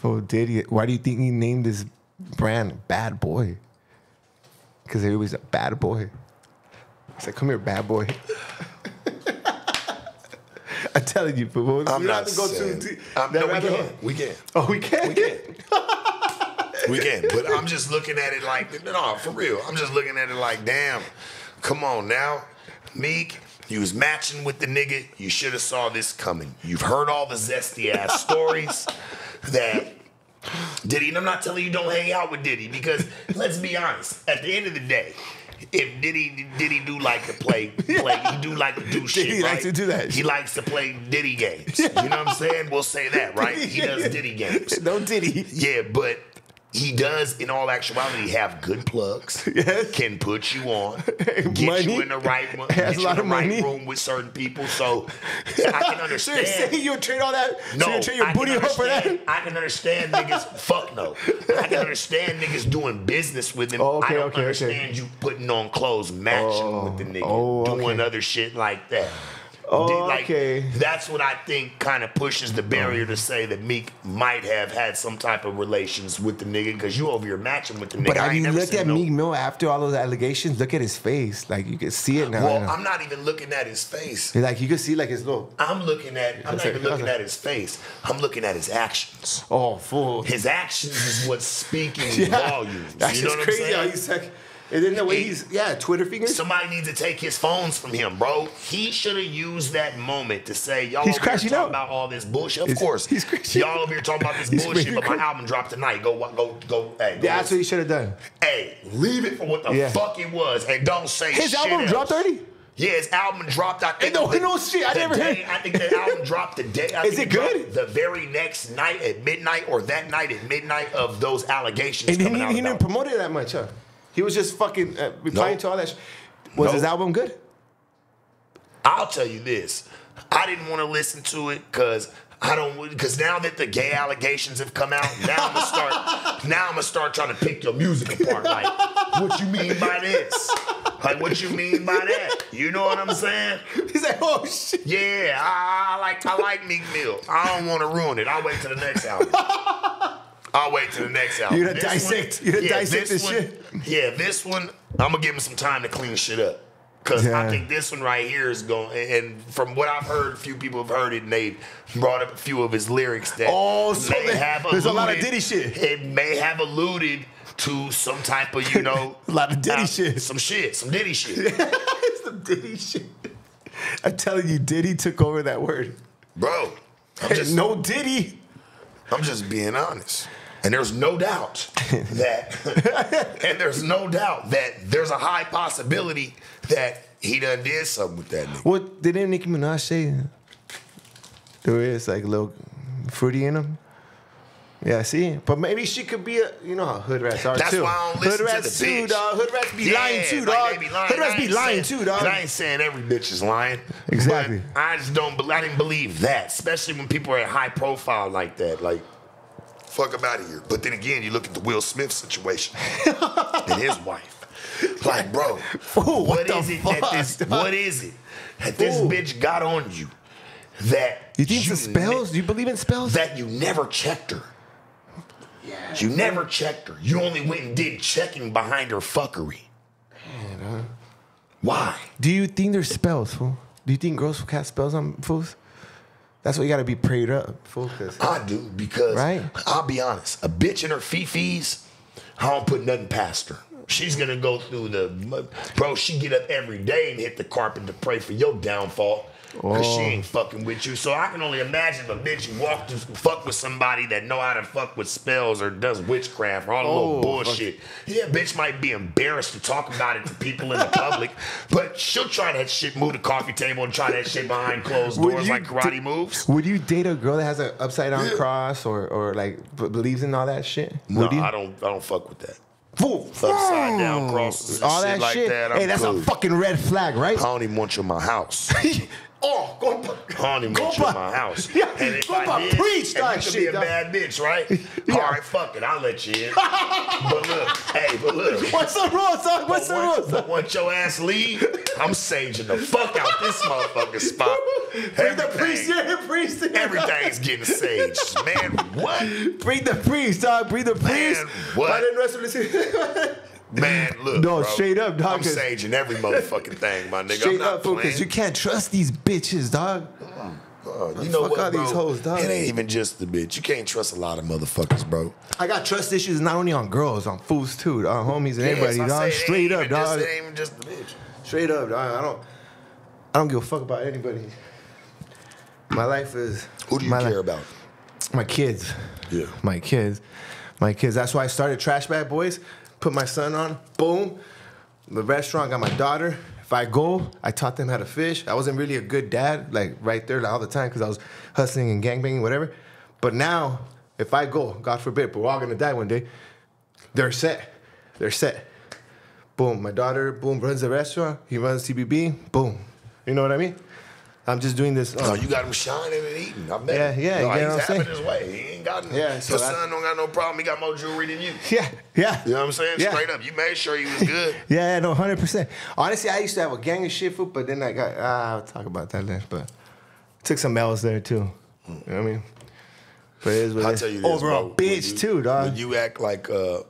Speaker 1: Fool, Diddy. Why do you think he named his brand Bad Boy? Because he was a bad boy. He's like, come here, bad boy. I'm telling you, fool. we
Speaker 2: I'm not
Speaker 1: have to go
Speaker 2: saying. Um,
Speaker 1: That
Speaker 2: no, we can. We can.
Speaker 1: Oh, we can?
Speaker 2: We can. we can. But I'm just looking at it like, no, for real. I'm just looking at it like, damn, come on now. Meek, you was matching with the nigga. You should have saw this coming. You've heard all the zesty ass stories that Diddy, and I'm not telling you don't hang out with Diddy because let's be honest, at the end of the day, if Diddy Diddy do like to play, play he do like to do shit.
Speaker 1: He
Speaker 2: right?
Speaker 1: likes to do that
Speaker 2: He likes to play Diddy games. You know what I'm saying? We'll say that, right? He does Diddy games.
Speaker 1: No Diddy.
Speaker 2: Yeah, but he does, in all actuality, have good plugs.
Speaker 1: Yes.
Speaker 2: Can put you on, get
Speaker 1: Money.
Speaker 2: you in the right, mo-
Speaker 1: Has
Speaker 2: get
Speaker 1: a
Speaker 2: you
Speaker 1: lot
Speaker 2: in
Speaker 1: of
Speaker 2: the right
Speaker 1: money.
Speaker 2: room with certain people. So I can
Speaker 1: So you're
Speaker 2: understand.
Speaker 1: you'll trade all that?
Speaker 2: No,
Speaker 1: so you trade your
Speaker 2: I can
Speaker 1: booty hole for that?
Speaker 2: understand- I can understand niggas. fuck no. I can understand niggas doing business with him.
Speaker 1: Oh, okay,
Speaker 2: I don't
Speaker 1: okay, okay.
Speaker 2: understand you putting on clothes, matching oh, with the nigga,
Speaker 1: oh,
Speaker 2: doing
Speaker 1: okay.
Speaker 2: other shit like that.
Speaker 1: Oh,
Speaker 2: Did- like,
Speaker 1: okay.
Speaker 2: That's what I think kind of pushes the barrier to say that Meek might have had some type of relations with the nigga because you over here matching with the nigga.
Speaker 1: But
Speaker 2: I
Speaker 1: have you looked at
Speaker 2: no-
Speaker 1: Meek Mill after all those allegations? Look at his face. Like you can see it now.
Speaker 2: Well, I'm not even looking at his face.
Speaker 1: like you can see like his little
Speaker 2: I'm looking at. I'm not even looking at his face. I'm looking at his actions.
Speaker 1: oh fool.
Speaker 2: His actions is what's speaking
Speaker 1: Yeah.
Speaker 2: volumes.
Speaker 1: That's
Speaker 2: you know what
Speaker 1: crazy
Speaker 2: I'm
Speaker 1: how
Speaker 2: saying?
Speaker 1: he's like and then the way he's yeah, Twitter fingers.
Speaker 2: Somebody needs to take his phones from him, bro. He should have used that moment to say, "Y'all
Speaker 1: He's
Speaker 2: over here
Speaker 1: crashing
Speaker 2: talking
Speaker 1: out.
Speaker 2: about all this bullshit." Of
Speaker 1: He's-
Speaker 2: course,
Speaker 1: he's crashing
Speaker 2: Y'all over here talking about this
Speaker 1: He's
Speaker 2: bullshit,
Speaker 1: really
Speaker 2: but my
Speaker 1: cra-
Speaker 2: album dropped tonight. Go, go, go. Hey, go
Speaker 1: Yeah, that's what he should have done.
Speaker 2: Hey, leave it for what the
Speaker 1: Yeah.
Speaker 2: fuck it was, and don't say
Speaker 1: His
Speaker 2: shit
Speaker 1: album
Speaker 2: else.
Speaker 1: dropped already?
Speaker 2: Yeah, his album dropped. I think
Speaker 1: no-
Speaker 2: the-
Speaker 1: no shit, I
Speaker 2: the
Speaker 1: never
Speaker 2: day-
Speaker 1: heard-
Speaker 2: I think the album dropped the day. I
Speaker 1: Is
Speaker 2: think
Speaker 1: it
Speaker 2: dropped
Speaker 1: good?
Speaker 2: The very next night at midnight, or that night at midnight of those allegations
Speaker 1: And he,
Speaker 2: coming
Speaker 1: he,
Speaker 2: out.
Speaker 1: he didn't
Speaker 2: about-
Speaker 1: promote it that much, huh? He was just fucking uh, replying
Speaker 2: No.
Speaker 1: to all that. Sh- was
Speaker 2: No.
Speaker 1: his album good?
Speaker 2: I'll tell you this. I didn't want to listen to it because I don't because now that the gay allegations have come out, now I'm gonna start now I'm gonna start trying to pick your music apart. Like, what you mean by this? Like what you mean by that? You know what I'm saying?
Speaker 1: He's like, oh shit.
Speaker 2: Yeah, I, I like I like Meek Mill. I don't want to ruin it. I'll wait till the next album. I'll wait till the next album.
Speaker 1: You're gonna
Speaker 2: This
Speaker 1: dissect- you're gonna dissect
Speaker 2: this one,
Speaker 1: shit?
Speaker 2: Yeah, this one I'm gonna give him some time to clean shit up. Cause I think this one right here is going, and from what I've heard, a few people have heard it, and they brought up a few of his lyrics that
Speaker 1: Oh, so
Speaker 2: may
Speaker 1: they-
Speaker 2: have
Speaker 1: there's a lot of
Speaker 2: alluded-
Speaker 1: Diddy shit.
Speaker 2: It may have alluded to some type of, you know,
Speaker 1: A lot of Diddy
Speaker 2: uh,
Speaker 1: shit.
Speaker 2: some shit, some Diddy shit.
Speaker 1: some Diddy shit. I'm telling you, Diddy took over that word.
Speaker 2: Bro, I'm just,
Speaker 1: no Diddy.
Speaker 2: I'm just being honest. And there's no doubt that, and there's no doubt that there's a high possibility that he done did something with that nigga.
Speaker 1: What didn't Nicki Minaj say? There is like a little fruity in him. Yeah, I see, but maybe she could be a, you know how hood rats are
Speaker 2: That's
Speaker 1: too.
Speaker 2: why I don't
Speaker 1: hood
Speaker 2: listen to
Speaker 1: rats
Speaker 2: the
Speaker 1: too,
Speaker 2: bitch.
Speaker 1: dog. Hood rats be
Speaker 2: Yeah,
Speaker 1: lying too, dog.
Speaker 2: they be lying.
Speaker 1: Hood rats be lying
Speaker 2: saying-
Speaker 1: too, dog.
Speaker 2: And I ain't saying every bitch is lying.
Speaker 1: Exactly.
Speaker 2: I just don't. I didn't believe that, especially when people are high profile like that. Like, fuck him out of here. But then again, you look at the Will Smith situation and his wife. Like, bro,
Speaker 1: Fool, what
Speaker 2: what is it
Speaker 1: fuck,
Speaker 2: that this, what is it that this bitch got on you? That
Speaker 1: You think
Speaker 2: ne-
Speaker 1: spells? Do you believe in spells?
Speaker 2: that you never checked her. You never checked her. You only went and did checking behind her fuckery. Why?
Speaker 1: Do you think there's spells, fool? Do you think girls will cast spells on fools? That's why you gotta be prayed up, fool. 'cause-
Speaker 2: I do because
Speaker 1: Right.
Speaker 2: I'll be honest. A bitch in her fifis, I don't put nothing past her. She's gonna go through the bro. She get up every day and hit the carpet to pray for your downfall. Cause she
Speaker 1: Oh.
Speaker 2: ain't fucking with you. So I can only imagine if a bitch you walk to fuck with somebody that know how to fuck with spells or does witchcraft or all the
Speaker 1: Oh,
Speaker 2: little bullshit. Yeah, bitch might be embarrassed to talk about it to people in the public, but she'll try that shit, move the coffee table and try that shit behind closed
Speaker 1: Would
Speaker 2: doors like karate moves.
Speaker 1: Would you date a girl that has an upside down
Speaker 2: Yeah.
Speaker 1: cross or or like believes in all that shit?
Speaker 2: No? I don't. I don't fuck with that.
Speaker 1: Fool.
Speaker 2: Upside down crosses
Speaker 1: all
Speaker 2: shit
Speaker 1: that
Speaker 2: like
Speaker 1: shit.
Speaker 2: that, I'm
Speaker 1: hey, that's
Speaker 2: cool.
Speaker 1: a fucking red flag, right?
Speaker 2: I don't even want you in my house.
Speaker 1: oh, go,
Speaker 2: I don't
Speaker 1: go
Speaker 2: in
Speaker 1: by-
Speaker 2: my house.
Speaker 1: Yeah,
Speaker 2: and
Speaker 1: go
Speaker 2: I
Speaker 1: by
Speaker 2: did,
Speaker 1: preach that shit,
Speaker 2: be a
Speaker 1: dog.
Speaker 2: bad bitch, right?
Speaker 1: Yeah.
Speaker 2: All right, fuck it, I'll let you in. but look, hey, but look.
Speaker 1: What's the rules, dog? What's the rules?
Speaker 2: but once your ass leave, I'm saging the fuck out this motherfucking spot.
Speaker 1: Bring the priest here, priest here.
Speaker 2: everything's getting saged. Man, what?
Speaker 1: Bring the priest, dog. Bring the priest.
Speaker 2: Man, what?
Speaker 1: Why didn't the rest of the
Speaker 2: Man, look.
Speaker 1: No,
Speaker 2: bro,
Speaker 1: straight up, dog,
Speaker 2: I'm saging every motherfucking thing, my nigga.
Speaker 1: Straight
Speaker 2: I'm not
Speaker 1: up, because you can't trust these bitches, dog.
Speaker 2: You know
Speaker 1: Fuck
Speaker 2: what,
Speaker 1: all
Speaker 2: bro?
Speaker 1: these hoes, dog.
Speaker 2: It ain't even just the bitch. You can't trust a lot of motherfuckers, bro.
Speaker 1: I got trust issues not only on girls, on fools too, on homies and
Speaker 2: Yes,
Speaker 1: everybody,
Speaker 2: I
Speaker 1: dog. Straight up,
Speaker 2: even just-
Speaker 1: dog.
Speaker 2: it ain't even just the bitch.
Speaker 1: Straight up, dog. I don't, I don't give a fuck about anybody. My life is.
Speaker 2: Who do you care about?
Speaker 1: My kids.
Speaker 2: Yeah.
Speaker 1: My kids. My kids. That's why I started Trash Bag Boys. Put my son on. Boom. The restaurant got my daughter. If I go, I taught them how to fish. I wasn't really a good dad, like right there like, all the time, because I was hustling and gangbanging, whatever. But now, if I go, God forbid, but we're all gonna die one day, they're set. They're set. Boom. My daughter, boom, runs the restaurant. He runs TBB. Boom. You know what I mean? I'm just doing this.
Speaker 2: No,
Speaker 1: uh,
Speaker 2: you got him shining and eating. I bet.
Speaker 1: Yeah, yeah,
Speaker 2: No,
Speaker 1: you get
Speaker 2: he's
Speaker 1: what I'm
Speaker 2: having
Speaker 1: saying?
Speaker 2: his way. He ain't got no.
Speaker 1: Yeah, so
Speaker 2: Your
Speaker 1: that-
Speaker 2: son don't got no problem. He got more jewelry than you.
Speaker 1: yeah, yeah.
Speaker 2: You know what I'm saying?
Speaker 1: Yeah.
Speaker 2: Straight up. You made sure he was good.
Speaker 1: Yeah, no, hundred percent. Honestly, I used to have a gang of shit food, but then I got ah, I'll talk about that later. But took some L's there too. You know what I mean? But it is what it
Speaker 2: I'll
Speaker 1: is.
Speaker 2: tell you this,
Speaker 1: Overall,
Speaker 2: bro.
Speaker 1: Bitch
Speaker 2: you-
Speaker 1: too, dog.
Speaker 2: When you act like uh,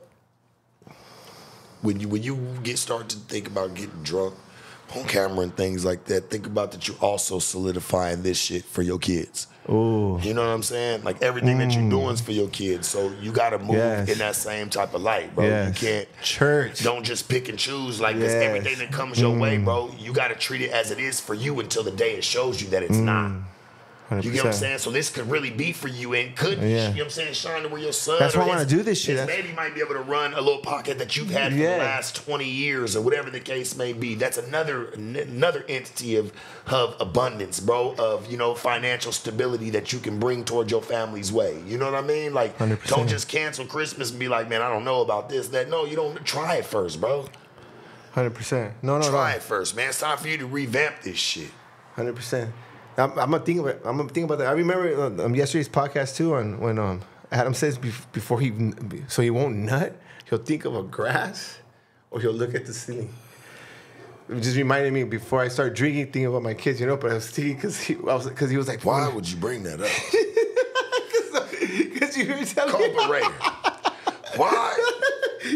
Speaker 2: when you when you get start to think about getting drunk on camera and things like that, think about that you're also solidifying this shit for your kids.
Speaker 1: Ooh.
Speaker 2: You know what I'm saying? Like everything that you're doing is for your kids, so you got to move
Speaker 1: Mm. Yes.
Speaker 2: in that same type of light, bro.
Speaker 1: Yes.
Speaker 2: You can't
Speaker 1: Church.
Speaker 2: Don't just pick and choose like.
Speaker 1: Yes.
Speaker 2: Everything that comes your way,
Speaker 1: Mm.
Speaker 2: bro. You got to treat it as it is for you until the day it shows you that it's not.
Speaker 1: 100%.
Speaker 2: You get what I'm saying? So this could really be for you and could,
Speaker 1: Yeah.
Speaker 2: you know what I'm saying, shine to where your son
Speaker 1: That's why I wanna do this shit.
Speaker 2: baby might be able to run a little pocket that you've had for
Speaker 1: Yeah.
Speaker 2: the last 20 years or whatever the case may be. That's another another entity of of abundance, bro, of, you know, financial stability that you can bring towards your family's way. You know what I mean? Like
Speaker 1: 100%.
Speaker 2: don't just cancel Christmas and be like, "Man, I don't know about this, that." No, you don't try it first, bro.
Speaker 1: Hundred percent. No, no,
Speaker 2: Try
Speaker 1: no.
Speaker 2: it first, man. It's time for you to revamp this shit.
Speaker 1: Hundred percent. I'm, I'm gonna think about. I'm gonna think about that. I remember uh, um, yesterday's podcast too, on when um Adam says bef- before he so he won't nut, he'll think of a grass, or he'll look at the ceiling. It just reminded me before I start drinking, thinking about my kids, you know. But I was thinking because he, I was because he was like,
Speaker 2: Why would you bring that up?
Speaker 1: Because you were telling me.
Speaker 2: Corporator. Why?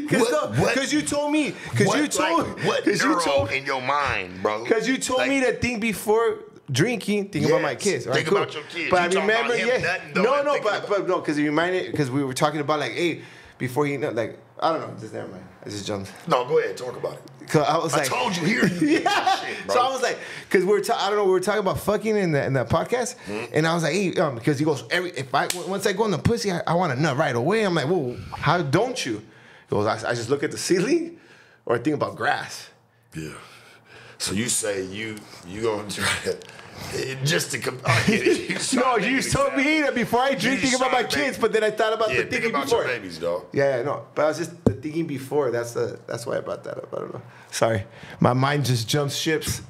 Speaker 1: Because you told me. Because you told.
Speaker 2: like, what
Speaker 1: Because you told.
Speaker 2: in your mind, bro?
Speaker 1: Because you told
Speaker 2: Like,
Speaker 1: me to think before drinking, think about my
Speaker 2: Yes,
Speaker 1: kids. All
Speaker 2: think
Speaker 1: cool.
Speaker 2: about your kids.
Speaker 1: But
Speaker 2: You
Speaker 1: I remember, yeah.
Speaker 2: though,
Speaker 1: no, no, but,
Speaker 2: about-
Speaker 1: but no, because it reminded because we were talking about like, hey, before he know, like I don't know, just never mind. I just jumped.
Speaker 2: No, go ahead, talk about it.
Speaker 1: Cause I was like, I
Speaker 2: told you here. You
Speaker 1: yeah.
Speaker 2: shit,
Speaker 1: so I was like, because we are ta- I don't know, we were talking about fucking in that in that podcast,
Speaker 2: Mm-hmm.
Speaker 1: and I was like, hey, um, because he goes, every if I once I go in the pussy, I, I want to nut right away. I'm like, well, how don't you? He goes, I, I just look at the ceiling, or I think about grass.
Speaker 2: Yeah. So you say you you gonna try to it- just to get it. You
Speaker 1: No, you told me that before I drink,
Speaker 2: You
Speaker 1: think about my
Speaker 2: trying to make-
Speaker 1: kids, but then I thought about
Speaker 2: Yeah,
Speaker 1: the
Speaker 2: think
Speaker 1: thinking
Speaker 2: about
Speaker 1: before.
Speaker 2: your babies, dog.
Speaker 1: Yeah, yeah, no, but I was just the thinking before. That's the that's why I brought that up. I don't know. Sorry, my mind just jumps ships.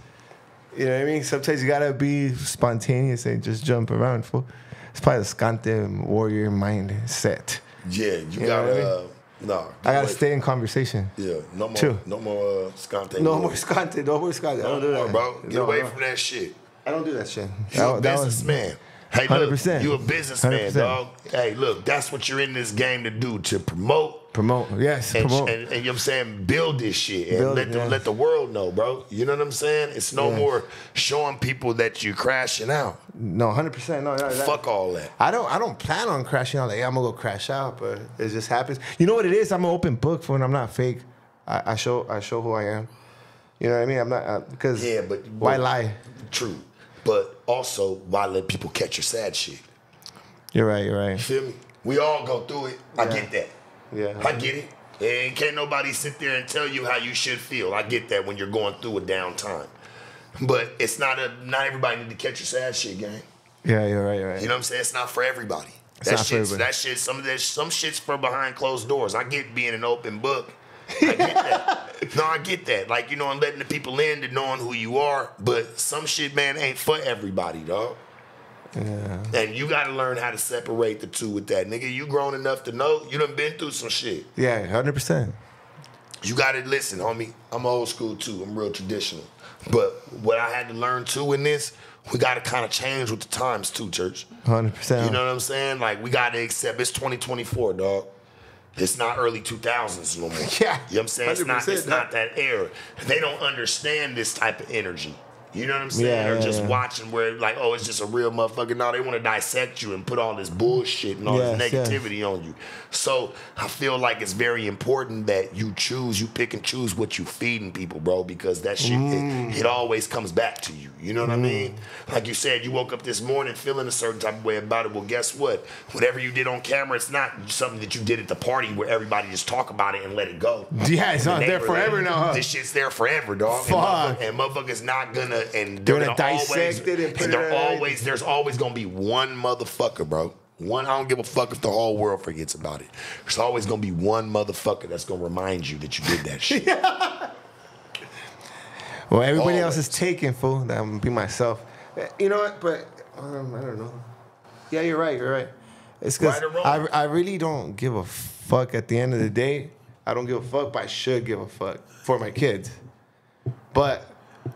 Speaker 1: You know what I mean? Sometimes you gotta be spontaneous and just jump around. Fool. It's probably the Scante warrior mindset.
Speaker 2: Yeah, you
Speaker 1: know
Speaker 2: gotta. No,
Speaker 1: I gotta stay in conversation.
Speaker 2: Yeah, no more,
Speaker 1: Chill.
Speaker 2: no more uh, Scante.
Speaker 1: No more Scante. No more Scante. I don't do
Speaker 2: more,
Speaker 1: that,
Speaker 2: bro. Get
Speaker 1: No,
Speaker 2: away
Speaker 1: no.
Speaker 2: from that shit.
Speaker 1: I don't do that shit.
Speaker 2: You a
Speaker 1: That-
Speaker 2: businessman. Hey, look,
Speaker 1: 100%.
Speaker 2: you a businessman,
Speaker 1: 100%.
Speaker 2: dog. Hey, look, that's what you're in this game to do to promote
Speaker 1: Promote. Yes,
Speaker 2: and,
Speaker 1: promote.
Speaker 2: and, and you know what I'm saying, build this shit and
Speaker 1: Build
Speaker 2: let
Speaker 1: it,
Speaker 2: the,
Speaker 1: yeah.
Speaker 2: let the world know, bro. You know what I'm saying? It's no
Speaker 1: Yeah.
Speaker 2: more showing people that you're crashing out.
Speaker 1: no, hundred percent. No, no, that-
Speaker 2: Fuck all that.
Speaker 1: I don't I don't plan on crashing out. Like, yeah, I'm gonna go crash out, but it just happens. You know what it is? I'm an open book for when I'm not fake. I, I show I show who I am. You know what I mean? I'm not uh, because
Speaker 2: Yeah, but
Speaker 1: why lie?
Speaker 2: True, but also why let people catch your sad shit?
Speaker 1: You're right. You're right.
Speaker 2: Feel me? We all go through it. I get that.
Speaker 1: Yeah.
Speaker 2: I get it. And can't nobody sit there and tell you how you should feel. I get that when you're going through a down time. But it's not a not everybody need to catch your sad shit, gang.
Speaker 1: Yeah, you're right. You're right.
Speaker 2: You know what I'm saying? It's not for everybody.
Speaker 1: It's
Speaker 2: that shit's
Speaker 1: everybody.
Speaker 2: that shit. Some of that some shit's for behind closed doors. I get being an open book. I get that. no, I get that. Like you know, and letting the people in to knowing who you are. But some shit, man, ain't for everybody, dog.
Speaker 1: Yeah.
Speaker 2: And you got to learn how to separate the two with that, nigga. You grown enough to know you done been through some shit.
Speaker 1: Yeah, hundred percent.
Speaker 2: You got to listen, homie. I'm old school too. I'm real traditional. But what I had to learn too in this, we got to kind of change with the times too, church.
Speaker 1: Hundred percent.
Speaker 2: You know what I'm saying? Like we got to accept it's 2024, dog. It's not early 2000s no more.
Speaker 1: Yeah,
Speaker 2: You know what I'm saying? It's not it's not that era. They don't understand this type of energy. You know what I'm saying?
Speaker 1: Yeah,
Speaker 2: or
Speaker 1: yeah,
Speaker 2: just
Speaker 1: yeah.
Speaker 2: watching where like, oh, it's just a real motherfucker. No, they want to dissect you and put all this bullshit and all
Speaker 1: Yes,
Speaker 2: this
Speaker 1: yes.
Speaker 2: negativity on you. So I feel like it's very important that you choose, you pick and choose what you feeding people, bro, because that shit
Speaker 1: Mm.
Speaker 2: it, it always comes back to you. You know what I mean? Like you said, you woke up this morning feeling a certain type of way about it. Well, guess what? Whatever you did on camera, it's not something that you did at the party where everybody just talk about it and let it go.
Speaker 1: Yeah, it's
Speaker 2: The
Speaker 1: not there forever now, huh?
Speaker 2: This shit's there forever, dog.
Speaker 1: Fuck.
Speaker 2: And, motherfucker, and motherfuckers not gonna and
Speaker 1: They're
Speaker 2: they're,
Speaker 1: gonna
Speaker 2: gonna, always
Speaker 1: it and put
Speaker 2: and they're always there's always gonna be one motherfucker, bro. One, I don't give a fuck if the whole world forgets about it. There's always gonna be one motherfucker that's gonna remind you that you did that shit.
Speaker 1: Well, everybody else is taken, fool. That I'm gonna be myself. Eh, You know what? But um, I don't know. Yeah, you're right. You're right. It's because
Speaker 2: Right?
Speaker 1: I, I really don't give a fuck. At the end of the day, I don't give a fuck, but I should give a fuck for my kids. But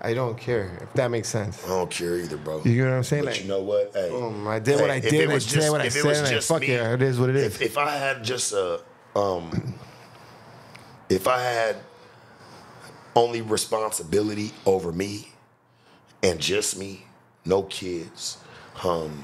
Speaker 1: I don't care if that makes sense.
Speaker 2: I don't care either, bro.
Speaker 1: You know what I'm saying?
Speaker 2: But
Speaker 1: Like,
Speaker 2: you know what? Hey,
Speaker 1: boom, I did what I did,
Speaker 2: it
Speaker 1: I
Speaker 2: was
Speaker 1: said what I
Speaker 2: if it
Speaker 1: said,
Speaker 2: was
Speaker 1: and
Speaker 2: just
Speaker 1: fuck
Speaker 2: me,
Speaker 1: it, it is what it is.
Speaker 2: If, if I had just a, um, if I had only responsibility over me and just me, no kids, um,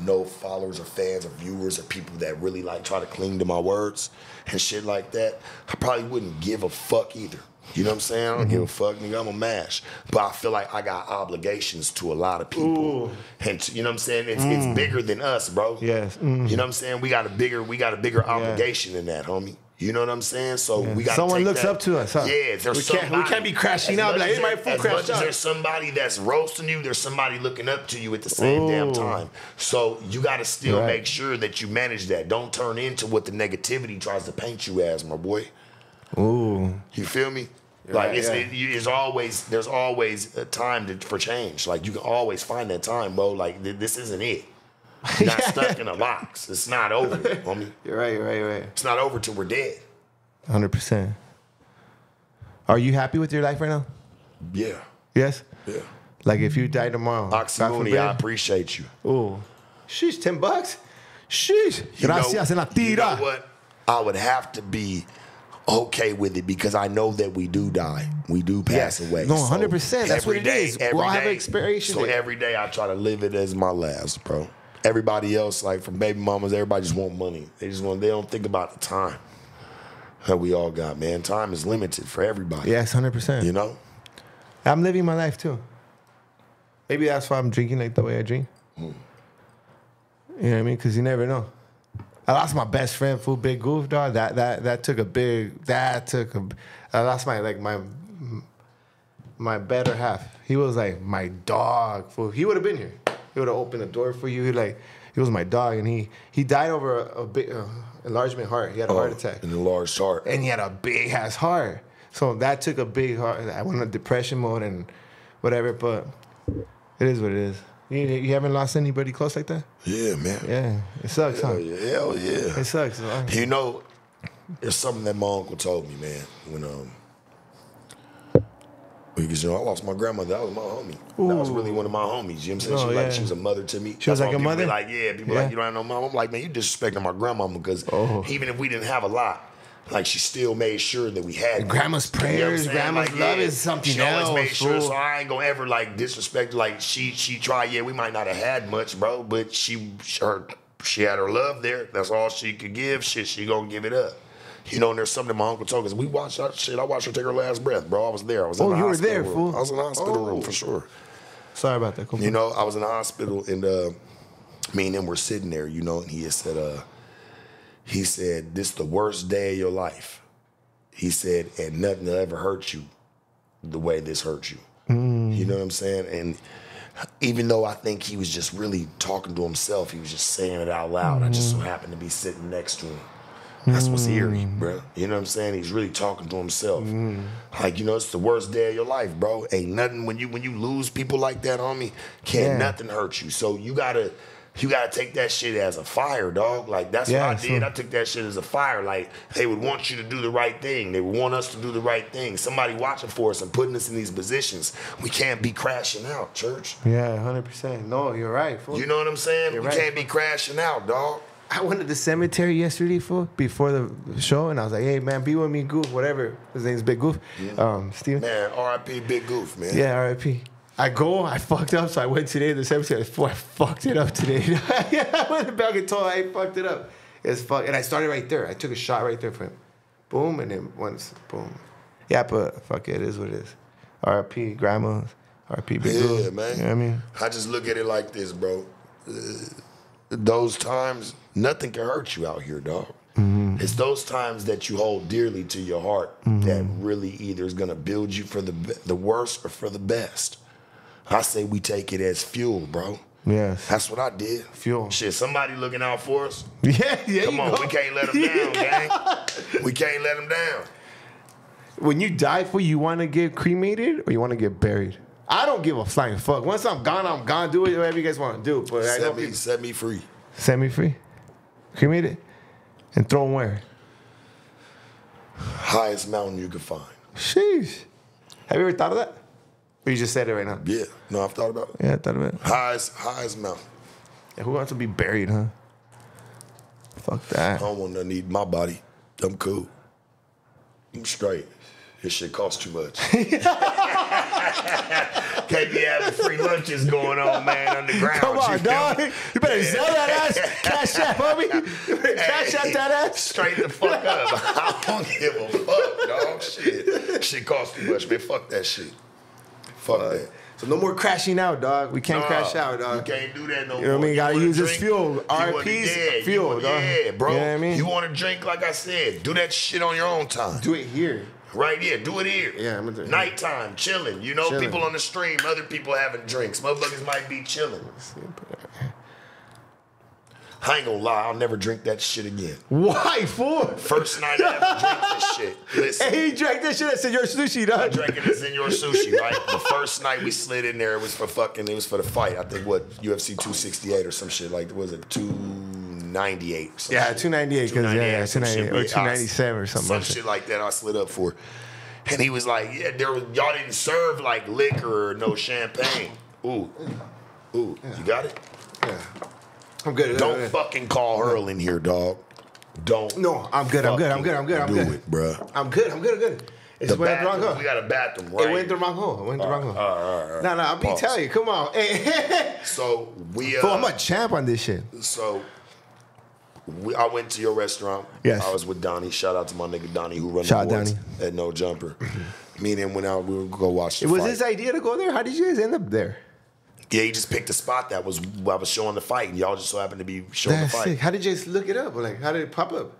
Speaker 2: no followers or fans or viewers or people that really like try to cling to my words and shit like that, I probably wouldn't give a fuck either. You know what I'm saying? I don't give a fuck, nigga. I'm a mash. But I feel like I got obligations to a lot of people. And to- you know what I'm saying? It's it's bigger than us, bro.
Speaker 1: Yes. Mm.
Speaker 2: You know what I'm saying? We got a bigger, we got a bigger obligation than that, homie. You know what I'm saying? So we got
Speaker 1: Someone looks up to us, huh?
Speaker 2: Yeah, there's
Speaker 1: We can't- we can't be crashing out, like,
Speaker 2: as
Speaker 1: "Hey, my
Speaker 2: there- as as
Speaker 1: out."
Speaker 2: There's somebody that's roasting you. There's somebody looking up to you at the same damn time. So you got to still
Speaker 1: Right.
Speaker 2: make sure that you manage that. Don't turn into what the negativity tries to paint you as, my boy.
Speaker 1: Ooh,
Speaker 2: You feel me? Like
Speaker 1: right,
Speaker 2: it's,
Speaker 1: yeah.
Speaker 2: it, it's always there's always a time to, for change. Like you can always find that time, bro. Like th- this isn't it. You're not stuck in a box. It's not over, homie.
Speaker 1: you're right. You're right. You're right.
Speaker 2: It's not over till we're dead.
Speaker 1: Hundred percent. Are you happy with your life right now?
Speaker 2: Yeah,
Speaker 1: Yes.
Speaker 2: yeah.
Speaker 1: Like if you die tomorrow, God
Speaker 2: Oxymony. I appreciate you.
Speaker 1: Oh, sheesh, ten bucks. Sheesh.
Speaker 2: You know-
Speaker 1: Gracias en la
Speaker 2: You know
Speaker 1: tira.
Speaker 2: what? I would have to be okay with it because I know that we do die. We do pass
Speaker 1: Yes.
Speaker 2: away.
Speaker 1: No, 100%. That's what
Speaker 2: every
Speaker 1: it
Speaker 2: day-
Speaker 1: is. We
Speaker 2: every
Speaker 1: all have an expiration
Speaker 2: So every day I try to live it as my last, bro. Everybody else, like from baby mamas, everybody just want money. They just want. They don't think about the time. that we all got, man. Time is limited for everybody.
Speaker 1: Yes, hundred percent.
Speaker 2: You know?
Speaker 1: I'm living my life too. Maybe that's why I'm drinking like the way I drink.
Speaker 2: Hmm.
Speaker 1: You know what I mean? Because you never know. I lost my best friend, fool, Big Goof, dog. That that that took a big. That took a. I lost my like my my better half. He was like my dog, fool. He would have been here. He would have opened the door for you. He like he was my dog, and he he died over a, a big uh, enlargement heart. He had a heart attack
Speaker 2: An enlarged heart.
Speaker 1: and he had a big ass heart. So that took a big heart. I went in depression mode and whatever, but it is what it is. You, you haven't lost anybody close like that?
Speaker 2: Yeah, man.
Speaker 1: Yeah, it sucks, huh?
Speaker 2: Hell yeah. Hell yeah.
Speaker 1: It sucks. huh?
Speaker 2: You know, it's something that my uncle told me, man, when um because you know I lost my grandmother. That was my homie. That was really one of my homies. You know what I'm saying?
Speaker 1: Oh,
Speaker 2: she, was
Speaker 1: yeah.
Speaker 2: like, she was a mother to me.
Speaker 1: She was like a mother?
Speaker 2: Like, yeah, people
Speaker 1: Yeah.
Speaker 2: like you don't have no mom. I'm like, man, you disrespecting my grandmama because
Speaker 1: Oh.
Speaker 2: even if we didn't have a lot, like she still made sure that we had
Speaker 1: grandma's
Speaker 2: You know
Speaker 1: prayers, grandma's love is something
Speaker 2: She always
Speaker 1: else,
Speaker 2: made sure, so I ain't gonna ever like disrespect. Like she, she tried. Yeah, we might not have had much, bro, but she, her, she had her love there. That's all she could give. Shit, she gonna give it up. You know, and there's something my uncle told us. We watched that shit. I watched her take her last breath, bro. I was there. I was in
Speaker 1: Oh,
Speaker 2: the
Speaker 1: you were there,
Speaker 2: room.
Speaker 1: fool.
Speaker 2: I was in the hospital
Speaker 1: Oh.
Speaker 2: room for sure.
Speaker 1: Sorry about that. Cool.
Speaker 2: You know, I was in the hospital and uh, me and him were sitting there, you know, and he had said, uh, he said, this is the worst day of your life. He said, and nothing will ever hurt you the way this hurt you. Mm. You know what I'm saying? And even though I think he was just really talking to himself, he was just saying it out loud. I just so mm. happened to be sitting next to him. That's what's mm. eerie, bro. You know what I'm saying? He's really talking to himself. Like, you know, it's the worst day of your life, bro. Ain't nothing when you when you lose people like that, homie, can't
Speaker 1: Yeah.
Speaker 2: nothing hurt you. So you gotta you gotta take that shit as a fire, dog. Like that's
Speaker 1: Yeah,
Speaker 2: what I did.
Speaker 1: so-
Speaker 2: I took that shit as a fire. Like they would want you to do the right thing. They would want us to do the right thing. Somebody watching for us and putting us in these positions. We can't be crashing out, church.
Speaker 1: Yeah, hundred percent. No, you're right. Fool.
Speaker 2: You know what I'm saying?
Speaker 1: You're
Speaker 2: we
Speaker 1: right.
Speaker 2: can't be crashing out, dog.
Speaker 1: I went to the cemetery yesterday, fool, before the show, and I was like, "Hey, man, be with me, Goof, whatever." His name's Big Goof, um, Steven.
Speaker 2: Man, R.I.P. Big Goof, man.
Speaker 1: Yeah, R.I.P. I go, I fucked up, so I went today to the cemetery. Boy, I fucked it up today. I went back and told I fucked it up. It's fuck, and I started right there. I took a shot right there for him. Boom, and then once, boom. Yeah, but fuck it, it is what it is. R.I.P. Grandmas, R.I.P. Big
Speaker 2: Yeah, man.
Speaker 1: You know what I mean?
Speaker 2: I just look at it like this, bro. Uh, those times, nothing can hurt you out here, dog.
Speaker 1: Mm-hmm.
Speaker 2: It's those times that you hold dearly to your heart that really either is gonna build you for the the worst or for the best. I say we take it as fuel, bro.
Speaker 1: Yes.
Speaker 2: That's what I did.
Speaker 1: Fuel.
Speaker 2: Shit, somebody looking out for us.
Speaker 1: Yeah, yeah.
Speaker 2: Come on,
Speaker 1: go.
Speaker 2: we can't let them down, gang. We can't let them down.
Speaker 1: When you die for, you want to get cremated or you want to get buried? I don't give a flying fuck. Once I'm gone, I'm gone. Do it whatever you guys want to do. But I know
Speaker 2: Set me,
Speaker 1: people
Speaker 2: set me free.
Speaker 1: set me free, cremated, and throw them where?
Speaker 2: Highest mountain you can find.
Speaker 1: Sheesh. Have you ever thought of that? Or you just said it right now?
Speaker 2: Yeah, no, I've thought about it.
Speaker 1: Yeah, I thought of it.
Speaker 2: Highest, highest mountain.
Speaker 1: Yeah, who wants to be buried, huh? Fuck that.
Speaker 2: I don't want to need my body. I'm cool. I'm straight. This shit costs too much. Can't be having free lunches going on, man, underground.
Speaker 1: Come on,
Speaker 2: you
Speaker 1: dog.
Speaker 2: me?
Speaker 1: You better sell that ass. Cash out, homie. Cash out that ass.
Speaker 2: Straight the fuck up. I don't give a fuck, dog. Shit. Shit costs too much, man. Fuck that shit. Fuck that.
Speaker 1: So no more crashing out, dog. We can't
Speaker 2: Nah,
Speaker 1: crash out, dog.
Speaker 2: You can't do that no more.
Speaker 1: You know what I mean? You Gotta
Speaker 2: wanna
Speaker 1: use this fuel.
Speaker 2: wanna-
Speaker 1: RIP's fuel,
Speaker 2: wanna-
Speaker 1: dog.
Speaker 2: Yeah, bro.
Speaker 1: You know what I mean?
Speaker 2: You want to drink, like I said, do that shit on your own time.
Speaker 1: Do it here.
Speaker 2: Right here, do it here.
Speaker 1: Yeah, I'm gonna do it.
Speaker 2: Nighttime, chilling. You know,
Speaker 1: Chilling.
Speaker 2: people on the stream, other people having drinks. Motherfuckers might be chilling. I ain't gonna lie, I'll never drink that shit again.
Speaker 1: Why, for?
Speaker 2: First night I ever drank this shit. Listen,
Speaker 1: Hey, he drank this shit that said your sushi, dog.
Speaker 2: drinking this in your sushi, right? The first night we slid in there, it was for fucking, it was for the fight. I think what UFC 268 or some shit like, was it 298? Or some
Speaker 1: Yeah,
Speaker 2: shit.
Speaker 1: 298, 'cause, yeah, yeah,
Speaker 2: some shit
Speaker 1: 298 or 297 or something
Speaker 2: Some
Speaker 1: like
Speaker 2: shit like that. I slid up for, and he was like, "Yeah, there was y'all didn't serve like liquor or no champagne." Ooh, ooh, you got it.
Speaker 1: Yeah. I'm good.
Speaker 2: Don't
Speaker 1: good.
Speaker 2: fucking call Earl in here, dog. Don't.
Speaker 1: No, I'm good, I'm good, I'm good, I'm good, I'm
Speaker 2: do
Speaker 1: good.
Speaker 2: it, bruh.
Speaker 1: I'm good. I'm good. I'm good. It's
Speaker 2: The
Speaker 1: went wrong
Speaker 2: bathroom,
Speaker 1: hole.
Speaker 2: we got a bathroom, right?
Speaker 1: It went the wrong hole. It went the wrong hole.
Speaker 2: all right, all right, all right.
Speaker 1: No, no, I'll be
Speaker 2: Pause.
Speaker 1: telling you. Come on. Hey,
Speaker 2: So we, uh,
Speaker 1: Fool, I'm a champ on this shit.
Speaker 2: so we, I went to your restaurant.
Speaker 1: Yes.
Speaker 2: I was with Donnie. Shout out to my nigga Donnie who run
Speaker 1: Shout
Speaker 2: the
Speaker 1: Donnie.
Speaker 2: at No Jumper. Me and him went out. We would go watch the
Speaker 1: It was
Speaker 2: fight.
Speaker 1: his idea to go there. How did you guys end up there?
Speaker 2: Yeah, he just picked a spot that was I was showing the fight, and y'all just so happened to be showing
Speaker 1: That's
Speaker 2: the fight.
Speaker 1: sick. How did you guys look it up? Like, how did it pop up?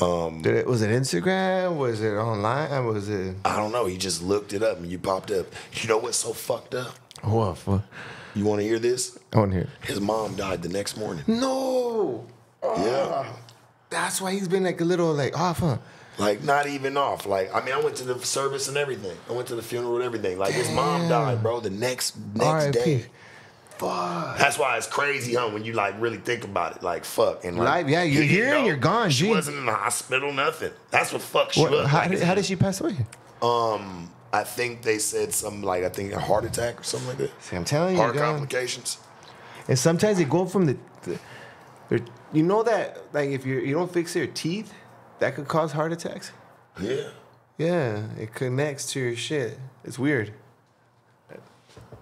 Speaker 1: Um, did it, was it Instagram? Was it online? Was it?
Speaker 2: I don't know. He just looked it up, and you popped up. You know what's so fucked up?
Speaker 1: What? fuck?
Speaker 2: You want to hear this?
Speaker 1: I want to hear.
Speaker 2: His mom died the next morning.
Speaker 1: No.
Speaker 2: Yeah.
Speaker 1: That's why he's been like a little like off, huh?
Speaker 2: Like not even off. Like I mean, I went to the service and everything. I went to the funeral and everything. Like his mom died, bro. The next next day.
Speaker 1: Fuck.
Speaker 2: That's why it's crazy, huh? When you like really think about it, like fuck and like,
Speaker 1: Life, yeah, you're
Speaker 2: you
Speaker 1: here and you're gone,
Speaker 2: She
Speaker 1: G.
Speaker 2: wasn't in the hospital, nothing. That's what fucks you
Speaker 1: What,
Speaker 2: up.
Speaker 1: how,
Speaker 2: like,
Speaker 1: did, how did she pass away?
Speaker 2: Um, I think they said some like I think a heart attack or something like that.
Speaker 1: See, I'm telling you,
Speaker 2: Heart complications.
Speaker 1: And sometimes they go from the, the you know that like if you you don't fix your teeth, that could cause heart attacks.
Speaker 2: Yeah.
Speaker 1: Yeah, it connects to your shit. It's weird.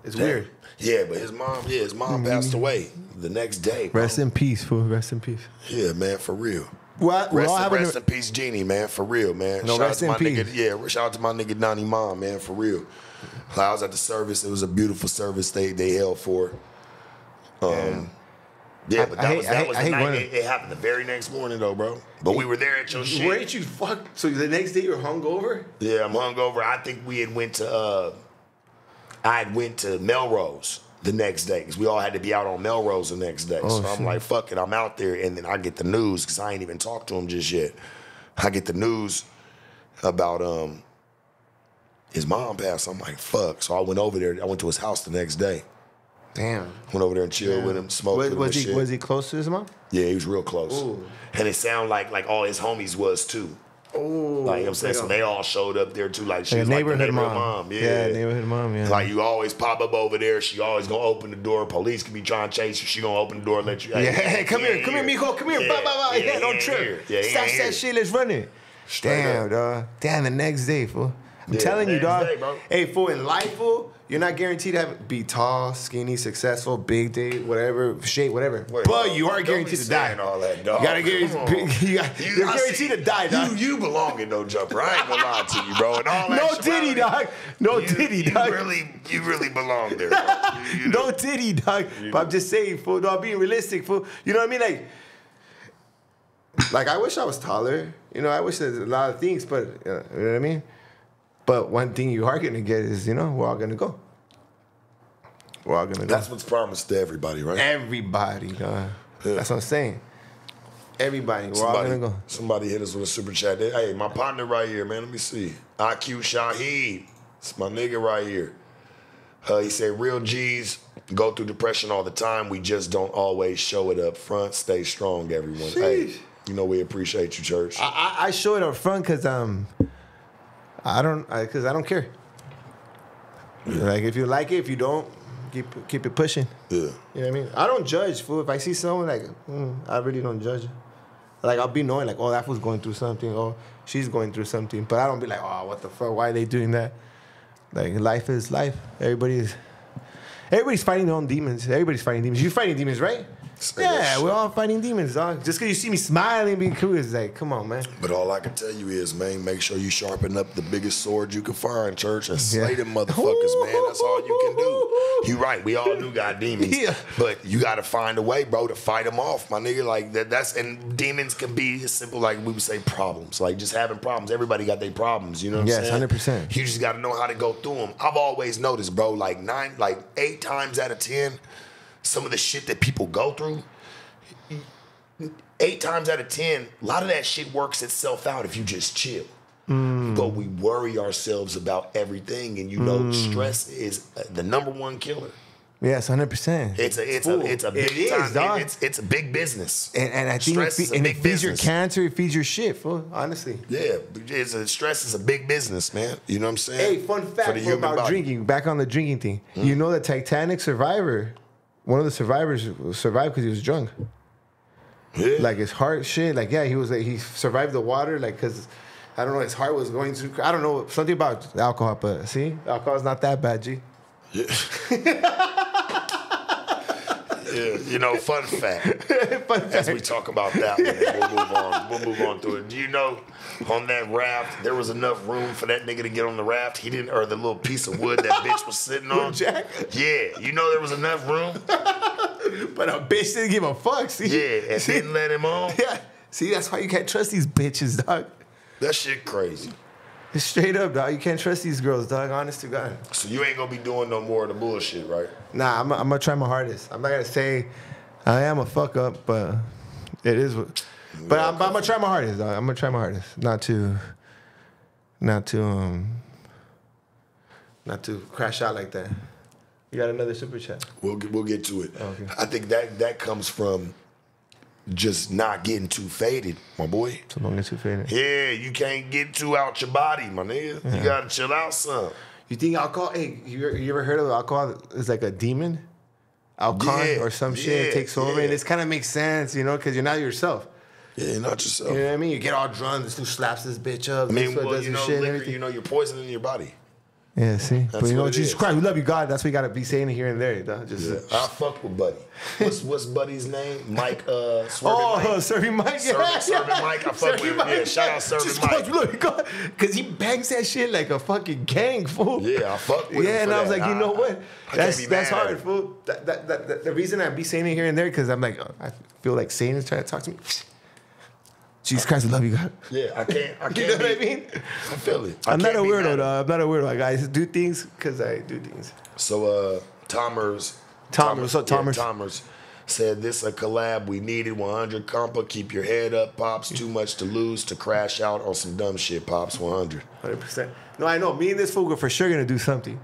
Speaker 1: It's weird.
Speaker 2: Yeah, but his mom, yeah, his mom passed away the next day. bro.
Speaker 1: Rest in peace, fool. Rest in peace.
Speaker 2: Yeah, man, for real.
Speaker 1: Well, we're
Speaker 2: Rest,
Speaker 1: all
Speaker 2: in, rest in peace, Genie, man, for real, man.
Speaker 1: No,
Speaker 2: shout out
Speaker 1: rest
Speaker 2: to
Speaker 1: in
Speaker 2: my
Speaker 1: peace.
Speaker 2: nigga, yeah, shout out to my nigga Donnie Mom, man, for real. I was at the service. It was a beautiful service they they held for. Um, yeah, but that
Speaker 1: hate-
Speaker 2: was
Speaker 1: I
Speaker 2: that was
Speaker 1: I
Speaker 2: the
Speaker 1: hate
Speaker 2: night. It, it happened the very next morning though, bro. But we were there at your shit.
Speaker 1: Weren't you fuck? So the next day you're hungover?
Speaker 2: Yeah, I'm hungover. I think we had went to uh I had went to Melrose the next day because we all had to be out on Melrose the next day.
Speaker 1: Oh,
Speaker 2: so I'm
Speaker 1: shit.
Speaker 2: like, fuck it, I'm out there, and then I get the news because I ain't even talked to him just yet. I get the news about um his mom passed. I'm like, fuck. So I went over there. I went to his house the next day.
Speaker 1: Damn.
Speaker 2: Went over there and chilled with him, smoked
Speaker 1: Was,
Speaker 2: with him
Speaker 1: was he
Speaker 2: shit.
Speaker 1: was he close to his mom?
Speaker 2: yeah, he was real close.
Speaker 1: Ooh.
Speaker 2: And it sounded like like all his homies was too.
Speaker 1: Oh,
Speaker 2: Like you know I'm saying? So they all showed up there too. Like she
Speaker 1: Like a
Speaker 2: was like the
Speaker 1: neighborhood
Speaker 2: neighborhood
Speaker 1: mom.
Speaker 2: mom.
Speaker 1: Yeah, neighborhood mom, yeah.
Speaker 2: Like you always pop up over there. She always gonna open the door. Police can be trying to chase you. She gonna open the door, and let you.
Speaker 1: Yeah, hey, come
Speaker 2: he
Speaker 1: here, come here, mijo, come here,
Speaker 2: Yeah,
Speaker 1: blah, blah, blah.
Speaker 2: yeah,
Speaker 1: Yeah, don't trip.
Speaker 2: Yeah,
Speaker 1: Stash that shit, let's run it.
Speaker 2: Straight
Speaker 1: Damn,
Speaker 2: up.
Speaker 1: dog. Damn, the next day, fool. I'm
Speaker 2: Yeah,
Speaker 1: telling you, dog.
Speaker 2: day.
Speaker 1: Hey, fool, in life, fool, you're not guaranteed to have, be tall, skinny, successful, big day, whatever, shape, whatever.
Speaker 2: Wait,
Speaker 1: but you are guaranteed to die.
Speaker 2: All that, dog.
Speaker 1: You gotta guarantee,
Speaker 2: on.
Speaker 1: you got, you're
Speaker 2: I
Speaker 1: guaranteed
Speaker 2: see-
Speaker 1: to die, dog.
Speaker 2: You, you belong in no jumper. I ain't gonna lie to you, bro. And all that.
Speaker 1: no titty, dog. No
Speaker 2: you,
Speaker 1: titty,
Speaker 2: you
Speaker 1: dog.
Speaker 2: really, you really belong there. You, you
Speaker 1: no titty, dog. But I'm just saying, fool. I'm being realistic, fool. You know what I mean? Like, like I wish I was taller. You know, I wish there's a lot of things, but uh, you know what I mean. But one thing you are gonna get is, you know, we're all gonna go. We're all gonna go.
Speaker 2: That's what's promised to everybody, right?
Speaker 1: everybody.
Speaker 2: Yeah.
Speaker 1: That's what I'm saying. Everybody, we're
Speaker 2: Somebody,
Speaker 1: all gonna go.
Speaker 2: somebody hit us with a super chat. They- Hey, my partner right here, man. Let me see. IQ Shaheed. It's my nigga right here. Uh, he said, real G's go through depression all the time. We just don't always show it up front. Stay strong, everyone. Hey, you know we appreciate you, church.
Speaker 1: I, I, I show it up front because um, I don't because I, don't care. Like if you like it, if you don't, keep keep it pushing.
Speaker 2: yeah.
Speaker 1: You know what I mean? I don't judge, fool. If I see someone like, mm, I really don't judge. Like I'll be knowing like, oh, that fool's going through something, or she's going through something, but I don't be like, oh, what the fuck? Why are they doing that? Like life is life. Everybody's everybody's fighting their own demons. Everybody's fighting demons. You're fighting demons, right?
Speaker 2: Say
Speaker 1: yeah, we're all fighting demons, dog. Just because you see me smiling, being cool, is like, come on, man.
Speaker 2: But all I can tell you is, man, make sure you sharpen up the biggest sword you can find, church, and slay
Speaker 1: Yeah.
Speaker 2: them motherfuckers, man. That's all you can do. You right. We all do got demons.
Speaker 1: Yeah.
Speaker 2: But you got to find a way, bro, to fight them off, my nigga. Like that. That's and demons can be as simple like we would say problems, like just having problems. Everybody got their problems. You know what
Speaker 1: Yes,
Speaker 2: I'm saying?
Speaker 1: 100%.
Speaker 2: You just got to know how to go through them. I've always noticed, bro. Like nine, like eight times out of ten, some of the shit that people go through eight times out of ten, a lot of that shit works itself out if you just chill. But we worry ourselves about everything, and you know, stress is uh, the number one killer.
Speaker 1: Yes, hundred percent.
Speaker 2: It's a it's
Speaker 1: Fool.
Speaker 2: a it's a
Speaker 1: It
Speaker 2: big
Speaker 1: is,
Speaker 2: time.
Speaker 1: dog.
Speaker 2: It's it's a big business.
Speaker 1: And, and I think it, fe-
Speaker 2: is a
Speaker 1: and it feeds your cancer, it feeds your shit, fool. Honestly.
Speaker 2: yeah, it's a, stress is a big business, man. You know what I'm saying?
Speaker 1: Hey, fun fact
Speaker 2: the
Speaker 1: fool,
Speaker 2: human
Speaker 1: about
Speaker 2: body. Hmm?
Speaker 1: drinking. Back on the drinking thing. You know the Titanic survivor, one of the survivors survived because he was drunk.
Speaker 2: Yeah.
Speaker 1: Like his heart shit. Like yeah, he was like he survived the water. Like because I don't know, his heart was going through. I don't know something about alcohol, but see, alcohol's not that bad, G.
Speaker 2: Yeah. Yeah, you know, fun fact.
Speaker 1: Fun
Speaker 2: As we talk about that, one, we'll move on. We'll move on to it. Do you know on that raft there was enough room for that nigga to get on the raft? He didn't, or the little piece of wood that bitch was sitting on.
Speaker 1: Jack?
Speaker 2: Yeah, you know there was enough room.
Speaker 1: But a bitch didn't give a fuck. See?
Speaker 2: Yeah, and
Speaker 1: see?
Speaker 2: didn't let him on.
Speaker 1: Yeah. See, that's why you can't trust these bitches, dog.
Speaker 2: That shit crazy.
Speaker 1: It's straight up, dog. You can't trust these girls, dog. Honest to God.
Speaker 2: So you ain't gonna be doing no more of the bullshit, right?
Speaker 1: Nah, I'm, I'm gonna try my hardest. I'm not gonna say I am a fuck up, but it is. What, but I'm, I'm gonna try my hardest. Dog. I'm gonna try my hardest, not to, not to, um, not to crash out like that. You got another super chat.
Speaker 2: We'll get, we'll get to it.
Speaker 1: Okay.
Speaker 2: I think that that comes from just not getting too faded, my boy.
Speaker 1: So long you faded.
Speaker 2: Yeah, you can't get too out your body, my nigga. You gotta chill out some.
Speaker 1: You think alcohol? Hey, you, you ever heard of alcohol? It's like a demon, alcohol
Speaker 2: Yeah,
Speaker 1: or some shit.
Speaker 2: yeah,
Speaker 1: It takes over,
Speaker 2: yeah.
Speaker 1: and this kind of makes sense, you know, because you're not yourself.
Speaker 2: Yeah, not yourself.
Speaker 1: You know what I mean? You get all drunk. This dude slaps this bitch up.
Speaker 2: I mean,
Speaker 1: this
Speaker 2: well,
Speaker 1: does
Speaker 2: you know,
Speaker 1: shit
Speaker 2: liquor, you know, you're poisoning your body.
Speaker 1: Yeah, see, but you know, Jesus
Speaker 2: is.
Speaker 1: Christ, we love you, God. That's what you gotta be saying it here and there. Dog. Just
Speaker 2: I fuck with Buddy. What's what's Buddy's name? Mike. Uh, Swerving
Speaker 1: oh,
Speaker 2: Mike.
Speaker 1: Serving Mike, yeah,
Speaker 2: Serving- Serving Mike, I fuck with him. Yeah, shout out Serving
Speaker 1: Jesus
Speaker 2: Mike.
Speaker 1: Christ, look, God, cause he bangs that shit like a fucking gang fool.
Speaker 2: Yeah, I fuck with him
Speaker 1: Yeah, and I was
Speaker 2: that.
Speaker 1: like, you
Speaker 2: I-
Speaker 1: know what?
Speaker 2: I
Speaker 1: That's that's hard,
Speaker 2: him.
Speaker 1: fool. That, that, that, that- the reason I be saying it here and there, cause I'm like, oh, I feel like Satan is trying to talk to me. Jesus Christ, I love you, God.
Speaker 2: Yeah, I can't. I can't.
Speaker 1: You know what I mean?
Speaker 2: I feel it. I
Speaker 1: I'm not a weirdo, though. I'm not a weirdo. I guys do things because I do things.
Speaker 2: So uh Tomers
Speaker 1: Tomers, what's up,
Speaker 2: yeah,
Speaker 1: Tomers?
Speaker 2: Tomers said this a collab we needed 100 compa keep your head up pops too much to lose to crash out on some dumb shit pops 100
Speaker 1: 100% No, I know. Me and this fool are for sure gonna do something.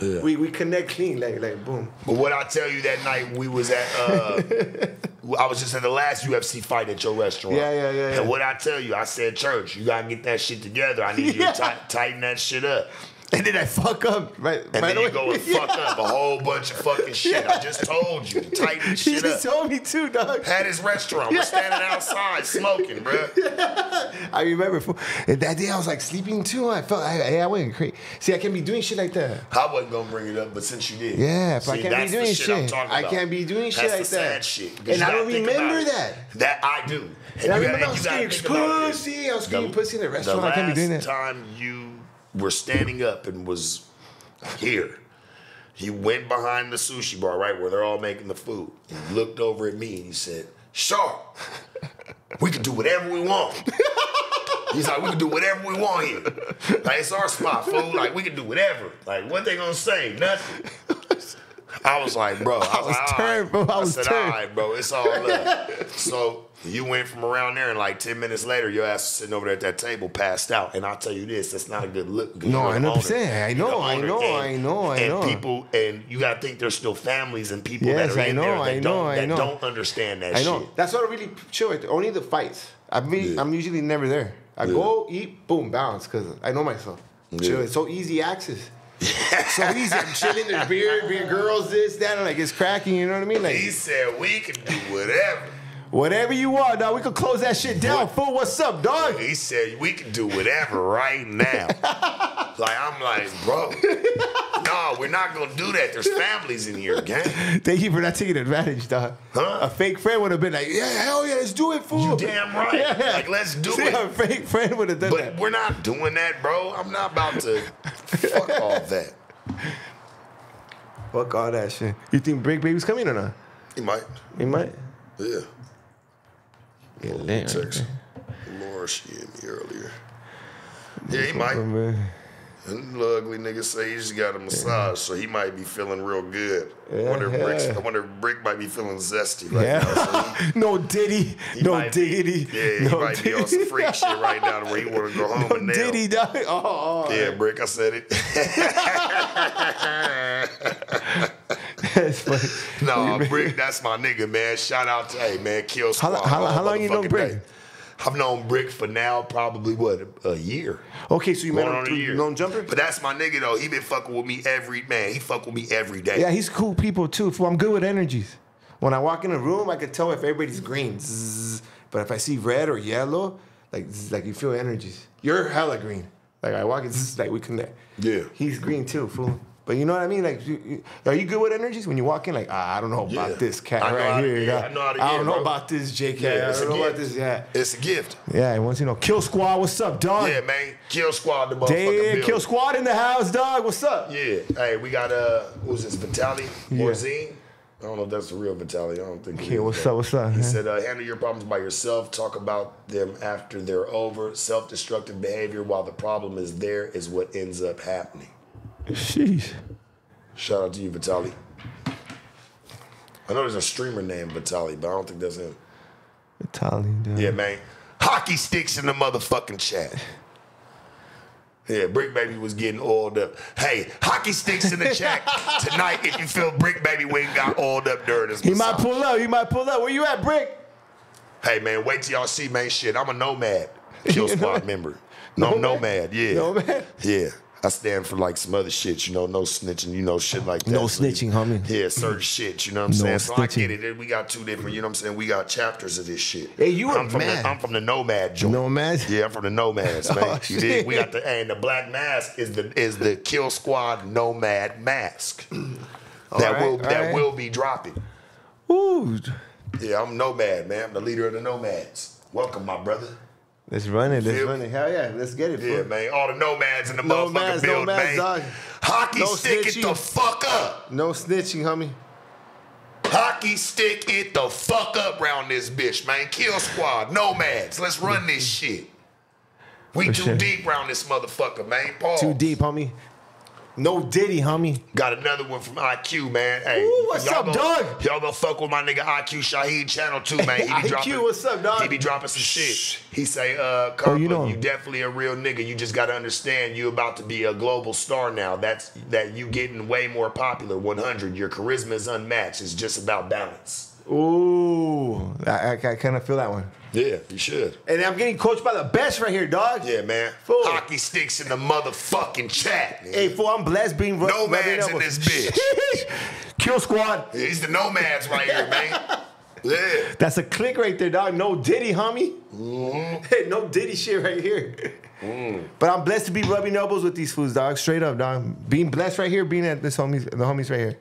Speaker 2: Yeah.
Speaker 1: We we connect clean, like like boom.
Speaker 2: but what I tell you that night we was at uh I was just at the last UFC fight at your restaurant.
Speaker 1: Yeah, yeah, yeah, yeah.
Speaker 2: And what I tell you, I said, Church, you gotta get that shit together. I need you to ti- tighten that shit up.
Speaker 1: And then I fuck up right.
Speaker 2: And
Speaker 1: right
Speaker 2: then you
Speaker 1: away.
Speaker 2: go and fuck up a whole bunch of fucking shit. I just told you to tighten shit
Speaker 1: just
Speaker 2: up.
Speaker 1: told me too, dog.
Speaker 2: Had his restaurant. We're standing outside smoking, bruh.
Speaker 1: I remember. And that day I was like sleeping too. I felt I, I, I went crazy. See, I can't be doing shit like that.
Speaker 2: I wasn't gonna bring it up, but since you did,
Speaker 1: Yeah, but I
Speaker 2: See,
Speaker 1: can't be doing
Speaker 2: shit. I'm
Speaker 1: shit. I can't be doing shit
Speaker 2: That's
Speaker 1: like
Speaker 2: the sad
Speaker 1: that.
Speaker 2: shit.
Speaker 1: And I don't remember that.
Speaker 2: That I do. And
Speaker 1: And I
Speaker 2: you gotta-
Speaker 1: remember I was getting
Speaker 2: think about this.
Speaker 1: pussy. I was getting pussy in the restaurant. I can't be doing that.
Speaker 2: time you were standing up and was here, he went behind the sushi bar, right where they're all making the food. He looked over at me and he said, "Sharp, we can do whatever we want." He's like, we can do whatever we want here. Like it's our spot, fool. Like we can do whatever. Like what they gonna say? Nothing. I was like, bro. I was,
Speaker 1: was
Speaker 2: like,
Speaker 1: turned,
Speaker 2: right.
Speaker 1: bro. I was
Speaker 2: said,
Speaker 1: turned.
Speaker 2: all right, bro. It's all up. so you went from around there, and like ten minutes later, your ass was sitting over there at that table, passed out. And I'll tell you this: that's not a good look.
Speaker 1: No,
Speaker 2: you're
Speaker 1: I
Speaker 2: the
Speaker 1: know
Speaker 2: owner.
Speaker 1: percent. I
Speaker 2: You're
Speaker 1: know, I know, I know, I
Speaker 2: and people, and you gotta think there's still families and people
Speaker 1: Yes,
Speaker 2: that are
Speaker 1: I
Speaker 2: in
Speaker 1: know,
Speaker 2: there that
Speaker 1: I know,
Speaker 2: don't
Speaker 1: I
Speaker 2: that
Speaker 1: know.
Speaker 2: don't understand that
Speaker 1: I know.
Speaker 2: shit.
Speaker 1: That's not really chill with. Only the fights. I mean,
Speaker 2: Yeah.
Speaker 1: I'm usually never there. I go eat, boom, bounce, because I know myself. Chill. It's so easy access. so easy. I'm chilling. There's beer, beer, girls, this, that, and like it's cracking. You know what I mean? Like
Speaker 2: He said we can do whatever.
Speaker 1: Whatever you want, dog. We can close that shit down. Fool, what's up, dog?
Speaker 2: He said we can do whatever right now. like I'm like, bro, no, we're not gonna do that. There's families in here, gang.
Speaker 1: Thank you for not taking advantage, dog.
Speaker 2: Huh?
Speaker 1: A fake friend would have been like, yeah, hell yeah, let's do it, fool.
Speaker 2: You damn right. Like, let's do
Speaker 1: See,
Speaker 2: it.
Speaker 1: A fake friend would have done
Speaker 2: But
Speaker 1: that.
Speaker 2: we're not doing that, bro. I'm not about to fuck all that.
Speaker 1: Fuck all that shit. You think Brick Baby's coming or not?
Speaker 2: He might.
Speaker 1: He might.
Speaker 2: Yeah.
Speaker 1: Yeah, lit, right
Speaker 2: Text. Laura, she hit me earlier. Yeah, he might.
Speaker 1: there. Man.
Speaker 2: And the ugly nigga say he just got a massage, so he might be feeling real good. I wonder if Brick's. I wonder if Brick might be feeling zesty right now. So
Speaker 1: Yeah. no diddy.
Speaker 2: he
Speaker 1: No
Speaker 2: might be-
Speaker 1: diggity.
Speaker 2: yeah, he
Speaker 1: no
Speaker 2: might be on some freak shit right now to where he want to go home
Speaker 1: No
Speaker 2: and nail.
Speaker 1: diddy. Oh, oh.
Speaker 2: Yeah, oh. Brick, I said it. No, Brick, that's my nigga, man. Shout out to, hey, man, Kill
Speaker 1: How,
Speaker 2: Squad.
Speaker 1: lo- how, how long you
Speaker 2: motherfucking
Speaker 1: Brick?
Speaker 2: day. I've known Brick for now probably, what, a year.
Speaker 1: Okay, so you met him
Speaker 2: on a
Speaker 1: through known jumper?
Speaker 2: But that's my nigga, though. He been fucking with me every, man, he fuck with me every day.
Speaker 1: Yeah, he's cool people too. I'm good with energies. When I walk in a room, I can tell if everybody's green. Zzz. But if I see red or yellow, like zzz, like you feel energies. You're hella green. Like I walk in, zzz, like we connect.
Speaker 2: Yeah.
Speaker 1: He's green too, fool. But you know what I mean? Like, you, are you good with energies when you walk in? Like, ah, I don't know
Speaker 2: Yeah.
Speaker 1: about this cat
Speaker 2: I know how
Speaker 1: right
Speaker 2: to-
Speaker 1: here.
Speaker 2: yeah. I know
Speaker 1: I don't know
Speaker 2: bro.
Speaker 1: about this JK.
Speaker 2: Yeah,
Speaker 1: I
Speaker 2: it's
Speaker 1: don't
Speaker 2: a
Speaker 1: know about
Speaker 2: gift.
Speaker 1: this. Yeah.
Speaker 2: It's a gift.
Speaker 1: Yeah, and once you know, Kill Squad, what's up, dog?
Speaker 2: Yeah, man. Kill Squad, the motherfucking
Speaker 1: Damn. Kill Squad in the house, dog. What's up?
Speaker 2: Yeah. Hey, we got uh, who's this? Vitali. Morzine. I don't know if that's the real Vitali. I don't think.
Speaker 1: Okay, what's up? What's up?
Speaker 2: He
Speaker 1: man?
Speaker 2: said, uh, handle your problems by yourself. Talk about them after they're over. Self-destructive behavior while the problem is there is what ends up happening.
Speaker 1: Sheesh.
Speaker 2: Shout out to you, Vitali. I know there's a streamer named Vitali, but I don't think that's him.
Speaker 1: Italian, dude.
Speaker 2: Yeah, man. Hockey sticks in the motherfucking chat. Yeah, Brick Baby was getting oiled up. Hey, hockey sticks in the chat tonight if you feel Brick Baby Wing got oiled up during this.
Speaker 1: He might pull up. He might pull up. Where you at, Brick?
Speaker 2: Hey, man, wait till y'all see, man, shit. I'm a nomad. Kill Squad member. No,
Speaker 1: Nomad?
Speaker 2: nomad, yeah.
Speaker 1: Nomad?
Speaker 2: Yeah. I stand for like some other shit, you know, no snitching, you know, shit like that.
Speaker 1: No
Speaker 2: So,
Speaker 1: snitching, homie.
Speaker 2: Yeah, certain shit, you know what I'm
Speaker 1: No
Speaker 2: saying? So I get it. We got two different, you know what I'm saying? We got chapters of this shit.
Speaker 1: Hey, you a
Speaker 2: I'm from
Speaker 1: man.
Speaker 2: The, I'm from the nomad joint.
Speaker 1: Nomads?
Speaker 2: Yeah, I'm from the nomads, man.
Speaker 1: Oh,
Speaker 2: you
Speaker 1: shit.
Speaker 2: dig? We got the and the black mask is the is the kill squad nomad mask. that
Speaker 1: right,
Speaker 2: will that
Speaker 1: right.
Speaker 2: will be dropping.
Speaker 1: Ooh.
Speaker 2: Yeah, I'm nomad, man. I'm the leader of the nomads. Welcome, my brother.
Speaker 1: Let's run it. Let's run it. Hell yeah. Let's get it,
Speaker 2: Yeah, man. All the nomads in the
Speaker 1: Nomads,
Speaker 2: motherfucking building,
Speaker 1: nomads,
Speaker 2: man.
Speaker 1: dog.
Speaker 2: Hockey
Speaker 1: No
Speaker 2: stick it the fuck up.
Speaker 1: No snitching, homie.
Speaker 2: Hockey stick it the fuck up round this bitch, man. Kill squad, nomads. Let's run this shit. We
Speaker 1: For
Speaker 2: too
Speaker 1: sure.
Speaker 2: deep round this motherfucker, man. Pause.
Speaker 1: Too deep, homie. No Diddy, homie.
Speaker 2: Got another one from IQ, man. Hey,
Speaker 1: Ooh, what's
Speaker 2: y'all
Speaker 1: up,
Speaker 2: go,
Speaker 1: dog?
Speaker 2: Y'all go fuck with my nigga IQ Shaheed channel too, man. He be
Speaker 1: IQ,
Speaker 2: dropping,
Speaker 1: what's up, dog?
Speaker 2: He be dropping some shit. He say, uh, Compa,
Speaker 1: Oh, you
Speaker 2: you,
Speaker 1: know him.
Speaker 2: definitely a real nigga. You just gotta understand you about to be a global star now. That's that you getting way more popular. 100. Your charisma is unmatched. It's just about balance.
Speaker 1: Ooh. I, I, I kind of feel that one.
Speaker 2: Yeah, you should.
Speaker 1: And I'm getting coached by the best right here, dog.
Speaker 2: Yeah, man.
Speaker 1: Fool.
Speaker 2: Hockey sticks in the motherfucking chat. nigga.
Speaker 1: Hey, fool, I'm blessed being
Speaker 2: Nomads
Speaker 1: rubbing
Speaker 2: in this bitch.
Speaker 1: Kill squad.
Speaker 2: He's the nomads right here, man. Yeah.
Speaker 1: That's a click right there, dog. No Diddy, homie.
Speaker 2: Mm-hmm.
Speaker 1: Hey, no Diddy shit right here.
Speaker 2: Mm.
Speaker 1: But I'm blessed to be rubbing elbows with these fools, dog. Straight up, dog. Being blessed right here, being at this homies, the homies right here.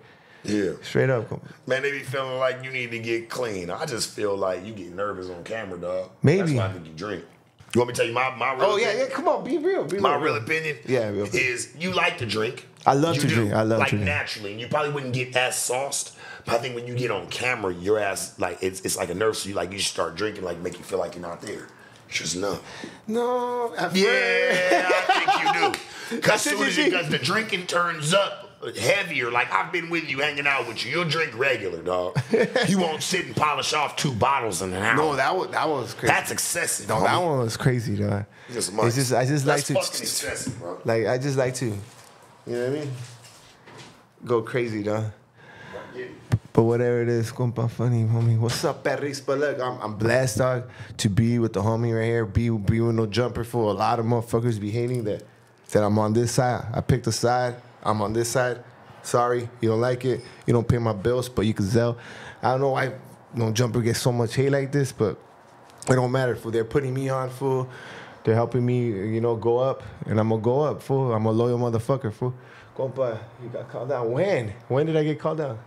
Speaker 2: Yeah.
Speaker 1: Straight up.
Speaker 2: Man, they be feeling like you need to get clean. I just feel like you get nervous on camera, dog.
Speaker 1: Maybe.
Speaker 2: That's why I think you drink. You want me to tell you my, my real
Speaker 1: Oh yeah,
Speaker 2: opinion?
Speaker 1: yeah. Come on, be real. Be
Speaker 2: My
Speaker 1: real.
Speaker 2: real opinion
Speaker 1: Yeah, real.
Speaker 2: is you like to drink.
Speaker 1: I love
Speaker 2: You
Speaker 1: to
Speaker 2: do.
Speaker 1: drink. I love
Speaker 2: like
Speaker 1: to drink.
Speaker 2: Like naturally. And you probably wouldn't get as sauced. But I think when you get on camera, your ass like it's it's like a nerve. So you like you start drinking, like make you feel like you're not there. Just
Speaker 1: no. No.
Speaker 2: Yeah, I think you do. Because soon as you, because the drinking turns up heavier. Like I've been with you, hanging out with you. You'll drink regular, dog. you won't sit and polish off two bottles in an hour.
Speaker 1: No, that one, that was crazy.
Speaker 2: that's excessive.
Speaker 1: no, that one was crazy, dog.
Speaker 2: Just
Speaker 1: It's just, I just
Speaker 2: That's
Speaker 1: like
Speaker 2: fucking
Speaker 1: to,
Speaker 2: excessive, bro.
Speaker 1: like, I just like to, you know what I mean? Go crazy, dog. But whatever it is, compa funny, homie. What's up, Perris? But look, I'm, I'm blessed, dog, to be with the homie right here. Be, be with no jumper for a lot of motherfuckers be hating that. That I'm on this side. I picked a side. I'm on this side. Sorry, you don't like it. You don't pay my bills, but you can sell. I don't know why no jumper gets so much hate like this, but it don't matter. Fool, they're putting me on. Fool, they're helping me, you know, go up, and I'm gonna go up. Fool, I'm a loyal motherfucker. Fool, compa, you got called out. When? When did I get called out?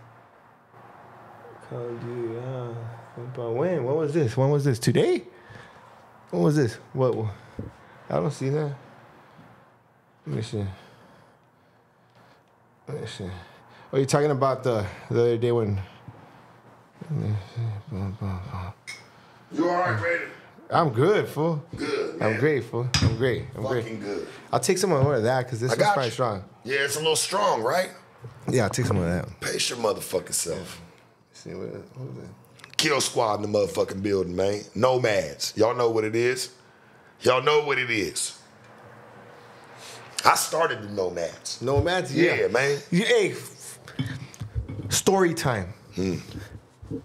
Speaker 1: Called you out. Compa, when? When was this? When was this? Today? When was this? What? I don't see that. Let me see. Me see. Oh, you're talking about the the other day when.
Speaker 2: You all right, Brandon?
Speaker 1: I'm good, fool.
Speaker 2: Good, man.
Speaker 1: I'm great, fool. I'm great. I'm great.
Speaker 2: Fucking good.
Speaker 1: I'll take some more of that because this is probably
Speaker 2: you.
Speaker 1: strong.
Speaker 2: Yeah, it's a little strong, right?
Speaker 1: Yeah, I'll take some of that.
Speaker 2: Pace your motherfucking self.
Speaker 1: See what, it?
Speaker 2: Kill squad in the motherfucking building, man. Nomads. Y'all know what it is. Y'all know what it is. I started the nomads.
Speaker 1: Nomads? Yeah,
Speaker 2: Yeah, man.
Speaker 1: You- hey, story time.
Speaker 2: Hmm.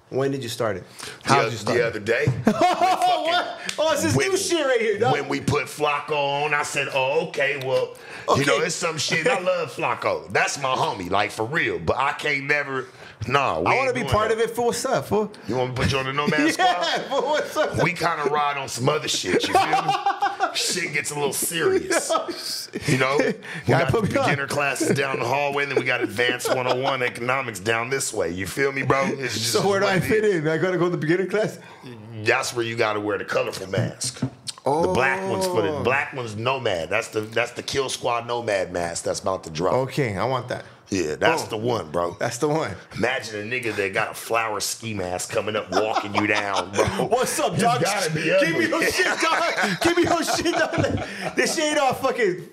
Speaker 1: When did you start it?
Speaker 2: The,
Speaker 1: How
Speaker 2: oth-
Speaker 1: did you start
Speaker 2: the
Speaker 1: it?
Speaker 2: other day.
Speaker 1: Oh, what? Oh, it's this
Speaker 2: when-
Speaker 1: new shit right here, dog.
Speaker 2: When we put Flacco on, I said, "Oh, okay, well, you know, it's some shit. I love Flacco. That's my homie, like for real. But I can't never. Nah, we
Speaker 1: I want to be part
Speaker 2: that.
Speaker 1: of it. For what's up, fool?
Speaker 2: You want me to put you on the Nomad squad?
Speaker 1: Yeah, for what's up?
Speaker 2: We kind of ride on some other shit. You feel me? shit gets a little serious. You know, we
Speaker 1: Gotta
Speaker 2: got
Speaker 1: put
Speaker 2: the
Speaker 1: on.
Speaker 2: beginner classes down the hallway, and then we got advanced 101 economics down this way. You feel me, bro? It's just
Speaker 1: So where do I fit in? I gotta go to the beginner class.
Speaker 2: That's where you got to wear the colorful mask. Oh. The black one's for the
Speaker 1: Oh.
Speaker 2: black one's nomad. That's the that's the kill squad nomad mask that's about to drop.
Speaker 1: Okay, I want that.
Speaker 2: Yeah, that's
Speaker 1: Oh.
Speaker 2: the one, bro.
Speaker 1: That's the one.
Speaker 2: Imagine a nigga that got a flower ski mask coming up, walking you down, bro.
Speaker 1: What's up, dog? Give me your shit, dog. Give me your shit, dog. This shit ain't all fucking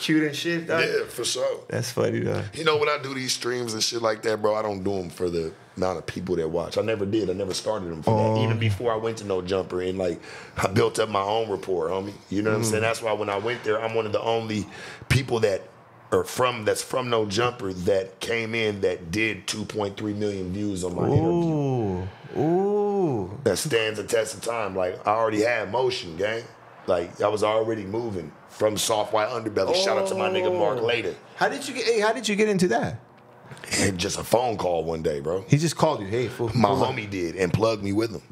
Speaker 1: cute and shit, dog.
Speaker 2: Yeah, for sure.
Speaker 1: That's funny, dog.
Speaker 2: You know, when I do these streams and shit like that, bro, I don't do them for the amount of people that watch. I never did. I never started them for
Speaker 1: Oh.
Speaker 2: that. Even before I went to No Jumper and like I built up my own rapport, homie. You know what I'm
Speaker 1: Mm.
Speaker 2: saying? That's why when I went there, I'm one of the only people that are from that's from No Jumper that came in that did 2.3 million views on my interview.
Speaker 1: Ooh, ooh.
Speaker 2: That stands the test of time. Like I already had motion, gang. Like I was already moving from soft white underbelly. Shout out to my nigga Mark
Speaker 1: Oh.
Speaker 2: Laita.
Speaker 1: How did you get? Hey, how did you get into that?
Speaker 2: And just a phone call one day, bro.
Speaker 1: He just called you. Hey, fool.
Speaker 2: My
Speaker 1: up.
Speaker 2: homie did and plugged me with him.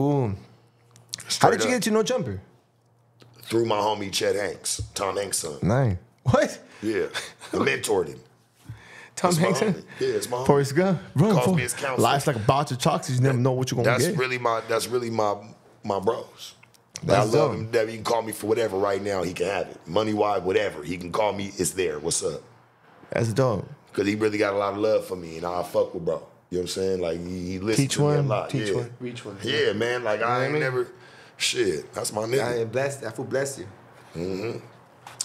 Speaker 1: Ooh. How
Speaker 2: Straight
Speaker 1: did you
Speaker 2: up.
Speaker 1: get into no jumper?
Speaker 2: Through my homie Chet Hanks, Tom Hanks' son.
Speaker 1: Nine. What?
Speaker 2: Yeah, I mentored him.
Speaker 1: Tom
Speaker 2: That's my
Speaker 1: Hanks.
Speaker 2: homie. Yeah, it's my homie.
Speaker 1: Forrest Gump. Bro,
Speaker 2: Calls
Speaker 1: fool.
Speaker 2: me his counselor.
Speaker 1: Life's like a box of chocolates. You never know what you're gonna
Speaker 2: That's
Speaker 1: get.
Speaker 2: really my. That's really my my bros.
Speaker 1: That's
Speaker 2: I love
Speaker 1: dope.
Speaker 2: him. That he can call me for whatever right now. He can have it. Money wise, whatever. He can call me. It's there. What's up?
Speaker 1: That's dope.
Speaker 2: Because he really got a lot of love for me, and I fuck with bro. You know what I'm saying? Like he, he listens
Speaker 1: Teach
Speaker 2: to me a
Speaker 1: one,
Speaker 2: lot.
Speaker 1: teach
Speaker 2: yeah.
Speaker 1: one, reach one.
Speaker 2: Yeah, man. Like
Speaker 1: what
Speaker 2: I
Speaker 1: I
Speaker 2: ain't
Speaker 1: mean?
Speaker 2: never. Shit, that's my nigga.
Speaker 1: I am blessed. I feel blessed you. Mm-hmm.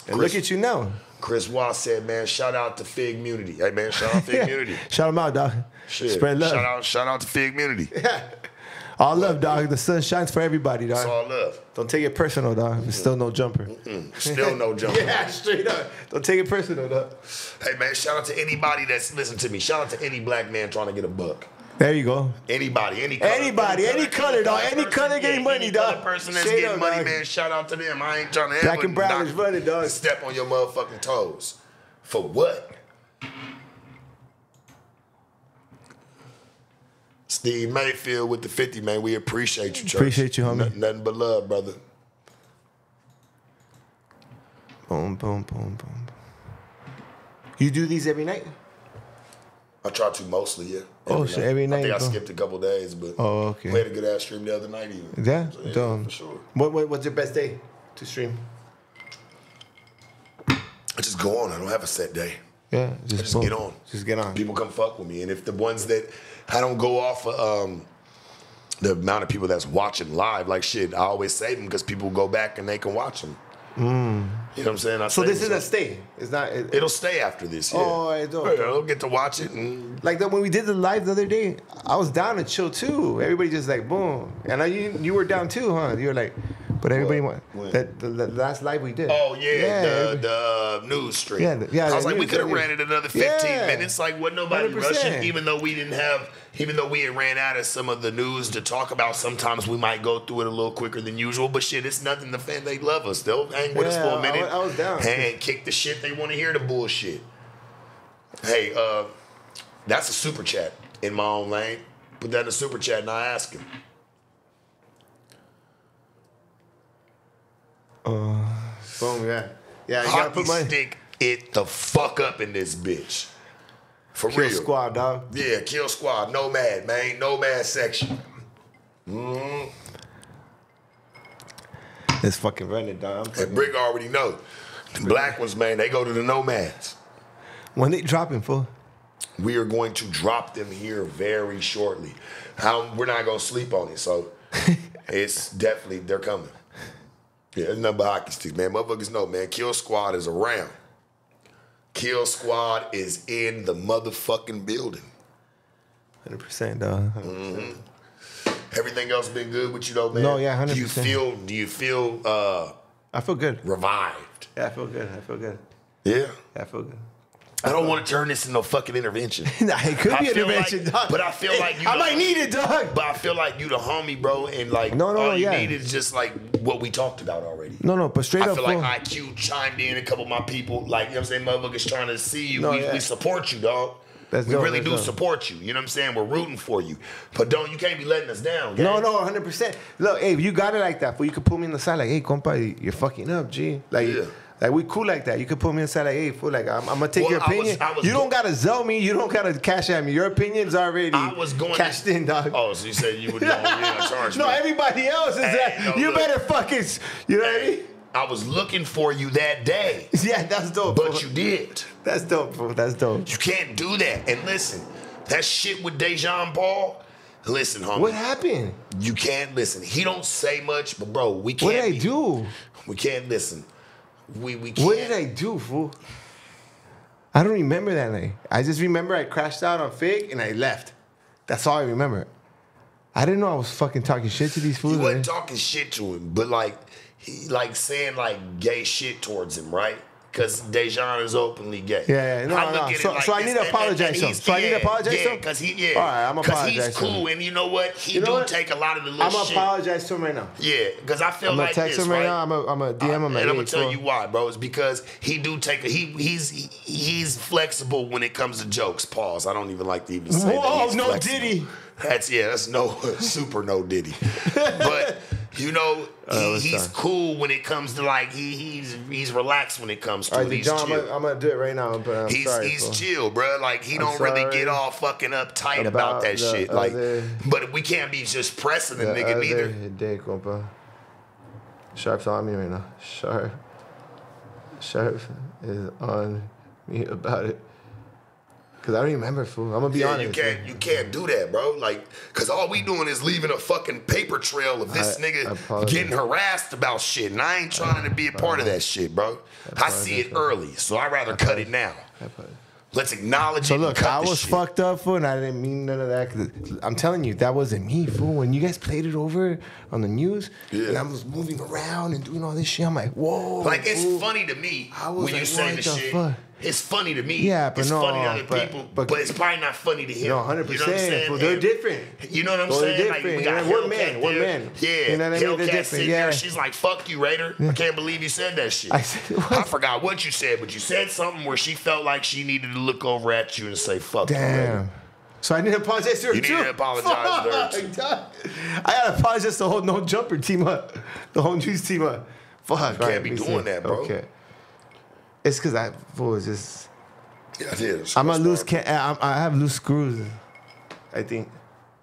Speaker 1: And
Speaker 2: Chris-
Speaker 1: look at you now.
Speaker 2: Chris Watt said, "Man, shout out to Fig Munity. Hey, man, shout out to Fig Munity.
Speaker 1: Shout him out, dog.
Speaker 2: Shit.
Speaker 1: Spread love.
Speaker 2: Shout out, shout out to Fig Munity. Yeah.
Speaker 1: All love, dog. The sun shines for everybody, dog.
Speaker 2: It's all love.
Speaker 1: Don't take it personal, dog. It's still no jumper.
Speaker 2: Still no jumper.
Speaker 1: Yeah, straight up. Don't take it personal, dog.
Speaker 2: Hey man, shout out to anybody that's listening to me. Shout out to any black man trying to get a buck.
Speaker 1: There you go.
Speaker 2: Anybody, any color,
Speaker 1: Anybody, any color, dog. Any color getting money,
Speaker 2: any
Speaker 1: dog.
Speaker 2: Color person that's
Speaker 1: Straight
Speaker 2: getting
Speaker 1: up,
Speaker 2: money,
Speaker 1: dog.
Speaker 2: man. Shout out to them. I ain't trying to
Speaker 1: Black and brown is running, dog.
Speaker 2: Step on your motherfucking toes. For what? Steve Mayfield with the 50, man. We appreciate you, Church.
Speaker 1: Appreciate you, homie.
Speaker 2: Nothing, nothing but love, brother.
Speaker 1: Boom, boom, boom, boom. You do these every night?
Speaker 2: I try to mostly, yeah.
Speaker 1: Oh, shit, every
Speaker 2: I
Speaker 1: night,
Speaker 2: think I skipped a couple days, but
Speaker 1: Oh, okay.
Speaker 2: we had a good ass stream the other night, even.
Speaker 1: Yeah,
Speaker 2: So, yeah,
Speaker 1: dumb.
Speaker 2: for sure.
Speaker 1: What, what what's your best day to stream?
Speaker 2: I just go on. I don't have a set day.
Speaker 1: Yeah, just,
Speaker 2: just
Speaker 1: boom.
Speaker 2: get on.
Speaker 1: Just get on.
Speaker 2: People come fuck with me, and if the ones that I don't go off of, um, the amount of people that's watching live, like shit, I always save them because people go back and they can watch them. You know what I'm saying? I
Speaker 1: Mm. So this is a stay. It's not it,
Speaker 2: It'll stay after this. Yeah.
Speaker 1: Oh, I don't.
Speaker 2: I'll get to watch it. And
Speaker 1: like that when we did the live the other day. I was down to chill too. Everybody just like boom, and I, you you were down too, huh? You were like, but everybody
Speaker 2: What?
Speaker 1: went that the, the last live we did.
Speaker 2: Oh yeah, the, the uh, news stream.
Speaker 1: Yeah, the- yeah,
Speaker 2: I was like, we could have ran it another fifteen
Speaker 1: Yeah.
Speaker 2: minutes. Like, what nobody
Speaker 1: 100%.
Speaker 2: rushing. Even though we didn't have, even though we had ran out of some of the news to talk about. Sometimes we might go through it a little quicker than usual. But shit, it's nothing. The fan, they love us. They'll hang with us for a minute.
Speaker 1: was- I was down.
Speaker 2: And kick the shit. They want to hear the bullshit. Hey, uh, that's a super chat in my own lane. Put that in the super chat and I ask him.
Speaker 1: Boom, yeah, yeah. You gotta put my
Speaker 2: stick it the fuck up in this bitch. For
Speaker 1: kill
Speaker 2: real.
Speaker 1: squad, dog.
Speaker 2: Yeah, kill squad, nomad, man, nomad section. Mm-hmm.
Speaker 1: It's fucking running, dog. I'm
Speaker 2: And
Speaker 1: fucking-
Speaker 2: Brick already know. The black ones, man, they go to the nomads.
Speaker 1: when they dropping, fool.
Speaker 2: We are going to drop them here very shortly. How we're not gonna sleep on it, so it's definitely they're coming. Yeah, it's nothing but hockey sticks, man. Motherfuckers know, man. Kill Squad is around. Kill Squad is in the motherfucking building.
Speaker 1: Hundred percent, dog.
Speaker 2: Everything else been good with you though, man.
Speaker 1: No, yeah, hundred percent.
Speaker 2: Do you feel? Do you feel uh,
Speaker 1: I feel good.
Speaker 2: revived?
Speaker 1: Yeah, I feel good. I feel good.
Speaker 2: Yeah.
Speaker 1: Yeah, I feel good.
Speaker 2: I don't want to turn this into no fucking intervention.
Speaker 1: Nah, it could
Speaker 2: I
Speaker 1: be
Speaker 2: feel
Speaker 1: intervention,
Speaker 2: like-
Speaker 1: dog.
Speaker 2: but I feel like you
Speaker 1: I might need it, dog.
Speaker 2: But I feel like you the homie, bro, and like
Speaker 1: No, no,
Speaker 2: all
Speaker 1: no,
Speaker 2: you
Speaker 1: yeah.
Speaker 2: need is just like what we talked about already.
Speaker 1: No, no, but straight
Speaker 2: I
Speaker 1: up, I
Speaker 2: feel like. IQ chimed in, a couple of my people, like, you know what I'm saying, motherfuckers trying to see you.
Speaker 1: No,
Speaker 2: we,
Speaker 1: yeah.
Speaker 2: we support you, dog.
Speaker 1: That's
Speaker 2: we
Speaker 1: dope,
Speaker 2: really do
Speaker 1: dope.
Speaker 2: support you. You know what I'm saying? We're rooting for you. But don't you can't be letting us down.
Speaker 1: No,
Speaker 2: gang.
Speaker 1: no, 100. percent Look, hey, if you got it like that, fool, you could put me in the side like, hey, compa, you're fucking up, G. Like,
Speaker 2: Yeah.
Speaker 1: Like we cool like that. You could put me inside like, hey, fool, like I'm, I'm gonna take
Speaker 2: Well,
Speaker 1: your
Speaker 2: I was-
Speaker 1: opinion.
Speaker 2: I was
Speaker 1: you
Speaker 2: go-
Speaker 1: don't gotta sell me. You don't gotta cash at me. Your opinion's already
Speaker 2: I was going
Speaker 1: cashed
Speaker 2: to,
Speaker 1: in, dog.
Speaker 2: Oh, so you said you would charge
Speaker 1: no,
Speaker 2: me.
Speaker 1: everybody else is
Speaker 2: Hey,
Speaker 1: that.
Speaker 2: no,
Speaker 1: you
Speaker 2: look.
Speaker 1: better fucking, you know what I mean?
Speaker 2: I was looking for you that day,
Speaker 1: Yeah, that's dope.
Speaker 2: but
Speaker 1: fool.
Speaker 2: you did.
Speaker 1: That's dope. Fool. That's dope.
Speaker 2: You can't do that. And listen, that shit with Dejan Paul. Listen, homie.
Speaker 1: What happened?
Speaker 2: You can't listen. He don't say much, but bro, we can't.
Speaker 1: What did I do?
Speaker 2: We can't listen. We we can't.
Speaker 1: What did I do, fool? I don't remember that night. I just remember I crashed out on Fig and I left. That's all I remember. I didn't know I was fucking talking shit to these fools.
Speaker 2: He wasn't
Speaker 1: man.
Speaker 2: talking shit to him, but like he like saying like gay shit towards him, right? Because Dejan is openly gay.
Speaker 1: Yeah, yeah, no,
Speaker 2: I
Speaker 1: no,
Speaker 2: look
Speaker 1: no.
Speaker 2: at it
Speaker 1: So-
Speaker 2: like
Speaker 1: so I need to
Speaker 2: and- and-
Speaker 1: apologize
Speaker 2: and
Speaker 1: to him.
Speaker 2: he's-
Speaker 1: So I need to apologize
Speaker 2: yeah,
Speaker 1: to him?
Speaker 2: Because he, yeah,
Speaker 1: All right, I'ma
Speaker 2: Because he's cool, and you know what? He
Speaker 1: You know
Speaker 2: do
Speaker 1: what?
Speaker 2: take a lot of the little
Speaker 1: I'm gonna
Speaker 2: shit.
Speaker 1: apologize to him right now.
Speaker 2: Yeah, because I feel
Speaker 1: I'm
Speaker 2: like
Speaker 1: text
Speaker 2: this,
Speaker 1: him right,
Speaker 2: right?
Speaker 1: now. I'm gonna, I'm gonna DM him.
Speaker 2: and
Speaker 1: like,
Speaker 2: I'm gonna tell you why, bro. It's because he do take a, he he's he, he's flexible when it comes to jokes. Pause. I don't even like to even say that.
Speaker 1: Whoa,
Speaker 2: He's
Speaker 1: no
Speaker 2: flexible.
Speaker 1: Diddy.
Speaker 2: That's yeah. That's no super no Diddy. But you know he,
Speaker 1: what's
Speaker 2: he's
Speaker 1: that?
Speaker 2: cool when it comes to like he he's he's relaxed when it comes to
Speaker 1: All
Speaker 2: it.
Speaker 1: right,
Speaker 2: He's
Speaker 1: John, I'm
Speaker 2: chill.
Speaker 1: gonna, I'm gonna do it right now. But I'm
Speaker 2: He's
Speaker 1: sorry.
Speaker 2: he's
Speaker 1: fool.
Speaker 2: chill, bro. Like he
Speaker 1: I'm
Speaker 2: don't really get all fucking uptight about,
Speaker 1: about
Speaker 2: that
Speaker 1: the
Speaker 2: shit. Like,
Speaker 1: other-
Speaker 2: but we can't be just pressing the
Speaker 1: The
Speaker 2: nigga
Speaker 1: other
Speaker 2: neither.
Speaker 1: Day, compa. Sharp's on me right now. Sharp. Sharp is on me about it. Cause I don't remember, fool. I'm gonna be
Speaker 2: Yeah,
Speaker 1: honest.
Speaker 2: you can't you can't do that, bro. Like, cause all we doing is leaving a fucking paper trail of this
Speaker 1: I-
Speaker 2: nigga
Speaker 1: I
Speaker 2: getting harassed about shit, and I ain't trying to be a part of that shit, bro. I see it early, so I rather cut it now. Let's acknowledge
Speaker 1: So
Speaker 2: it. and
Speaker 1: look, I was
Speaker 2: shit.
Speaker 1: fucked up, fool, and I didn't mean none of that. I'm telling you, that wasn't me, fool. When you guys played it over on the news,
Speaker 2: Yeah.
Speaker 1: and I was moving around and doing all this shit, I'm like, whoa.
Speaker 2: Like it's funny to me
Speaker 1: I was
Speaker 2: when you say the,
Speaker 1: the
Speaker 2: shit.
Speaker 1: fuck?
Speaker 2: It's funny to me.
Speaker 1: Yeah, but
Speaker 2: it's
Speaker 1: no,
Speaker 2: funny to other
Speaker 1: but-
Speaker 2: people,
Speaker 1: but-
Speaker 2: but, it's probably not funny to him.
Speaker 1: No, 100%.
Speaker 2: You know what I'm saying?
Speaker 1: fool. They're different.
Speaker 2: You know what I'm
Speaker 1: Well, they're
Speaker 2: saying? Like,
Speaker 1: different.
Speaker 2: we got
Speaker 1: Yeah, we're men, we're men.
Speaker 2: Yeah,
Speaker 1: You know what I mean? They're different, yeah.
Speaker 2: there. She's like, "Fuck you, Raider." I can't believe you said that shit.
Speaker 1: I said, what?
Speaker 2: I forgot what you said, but you said something where she felt like she needed to look over at you and say, "Fuck you,
Speaker 1: Damn. So I need to apologize to her
Speaker 2: You need to apologize to her, too.
Speaker 1: I gotta apologize to the whole no jumper team up, the whole news team up. Fuck, you
Speaker 2: can't be doing that, bro.
Speaker 1: Okay. It's because I is just.
Speaker 2: Yeah, it is.
Speaker 1: I'm a loose. Can- I'm, I have loose screws. I think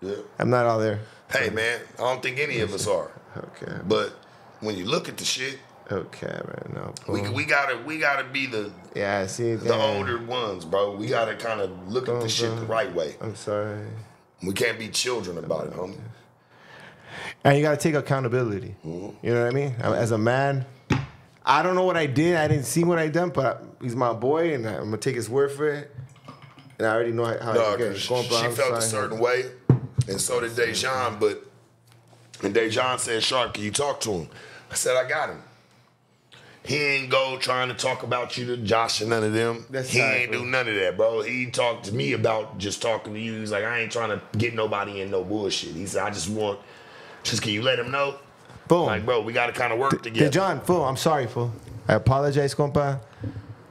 Speaker 2: Yeah.
Speaker 1: I'm not all there.
Speaker 2: Hey, man, I don't think any of us are.
Speaker 1: Okay.
Speaker 2: But when you look at the shit,
Speaker 1: Okay, man. No.
Speaker 2: we, we gotta we gotta be the
Speaker 1: yeah. I See.
Speaker 2: the older ones, bro. We gotta kind of look at the shit the right way.
Speaker 1: I'm sorry.
Speaker 2: We can't be children about it, homie.
Speaker 1: And you got to take accountability.
Speaker 2: Mm-hmm.
Speaker 1: You know what I mean? As a man, I don't know what I did. I didn't see what I done, but he's my boy, and I'm gonna take his word for it. And I already know how
Speaker 2: No,
Speaker 1: I get
Speaker 2: 'cause
Speaker 1: going.
Speaker 2: she felt a certain way, and so did Dejan. But and Dejan said, "Sharp, can you talk to him?" I said, "I got him." He ain't go trying to talk about you to Josh and none of them.
Speaker 1: That's
Speaker 2: he ain't do none of that, bro. He talked to me about just talking to you. He's like, I ain't trying to get nobody in no bullshit. He said, I just want, just can you let him know?
Speaker 1: Boom.
Speaker 2: Like, bro, we got to kind of work
Speaker 1: Hey,
Speaker 2: together.
Speaker 1: John, fool, I'm sorry, fool. I apologize, compa.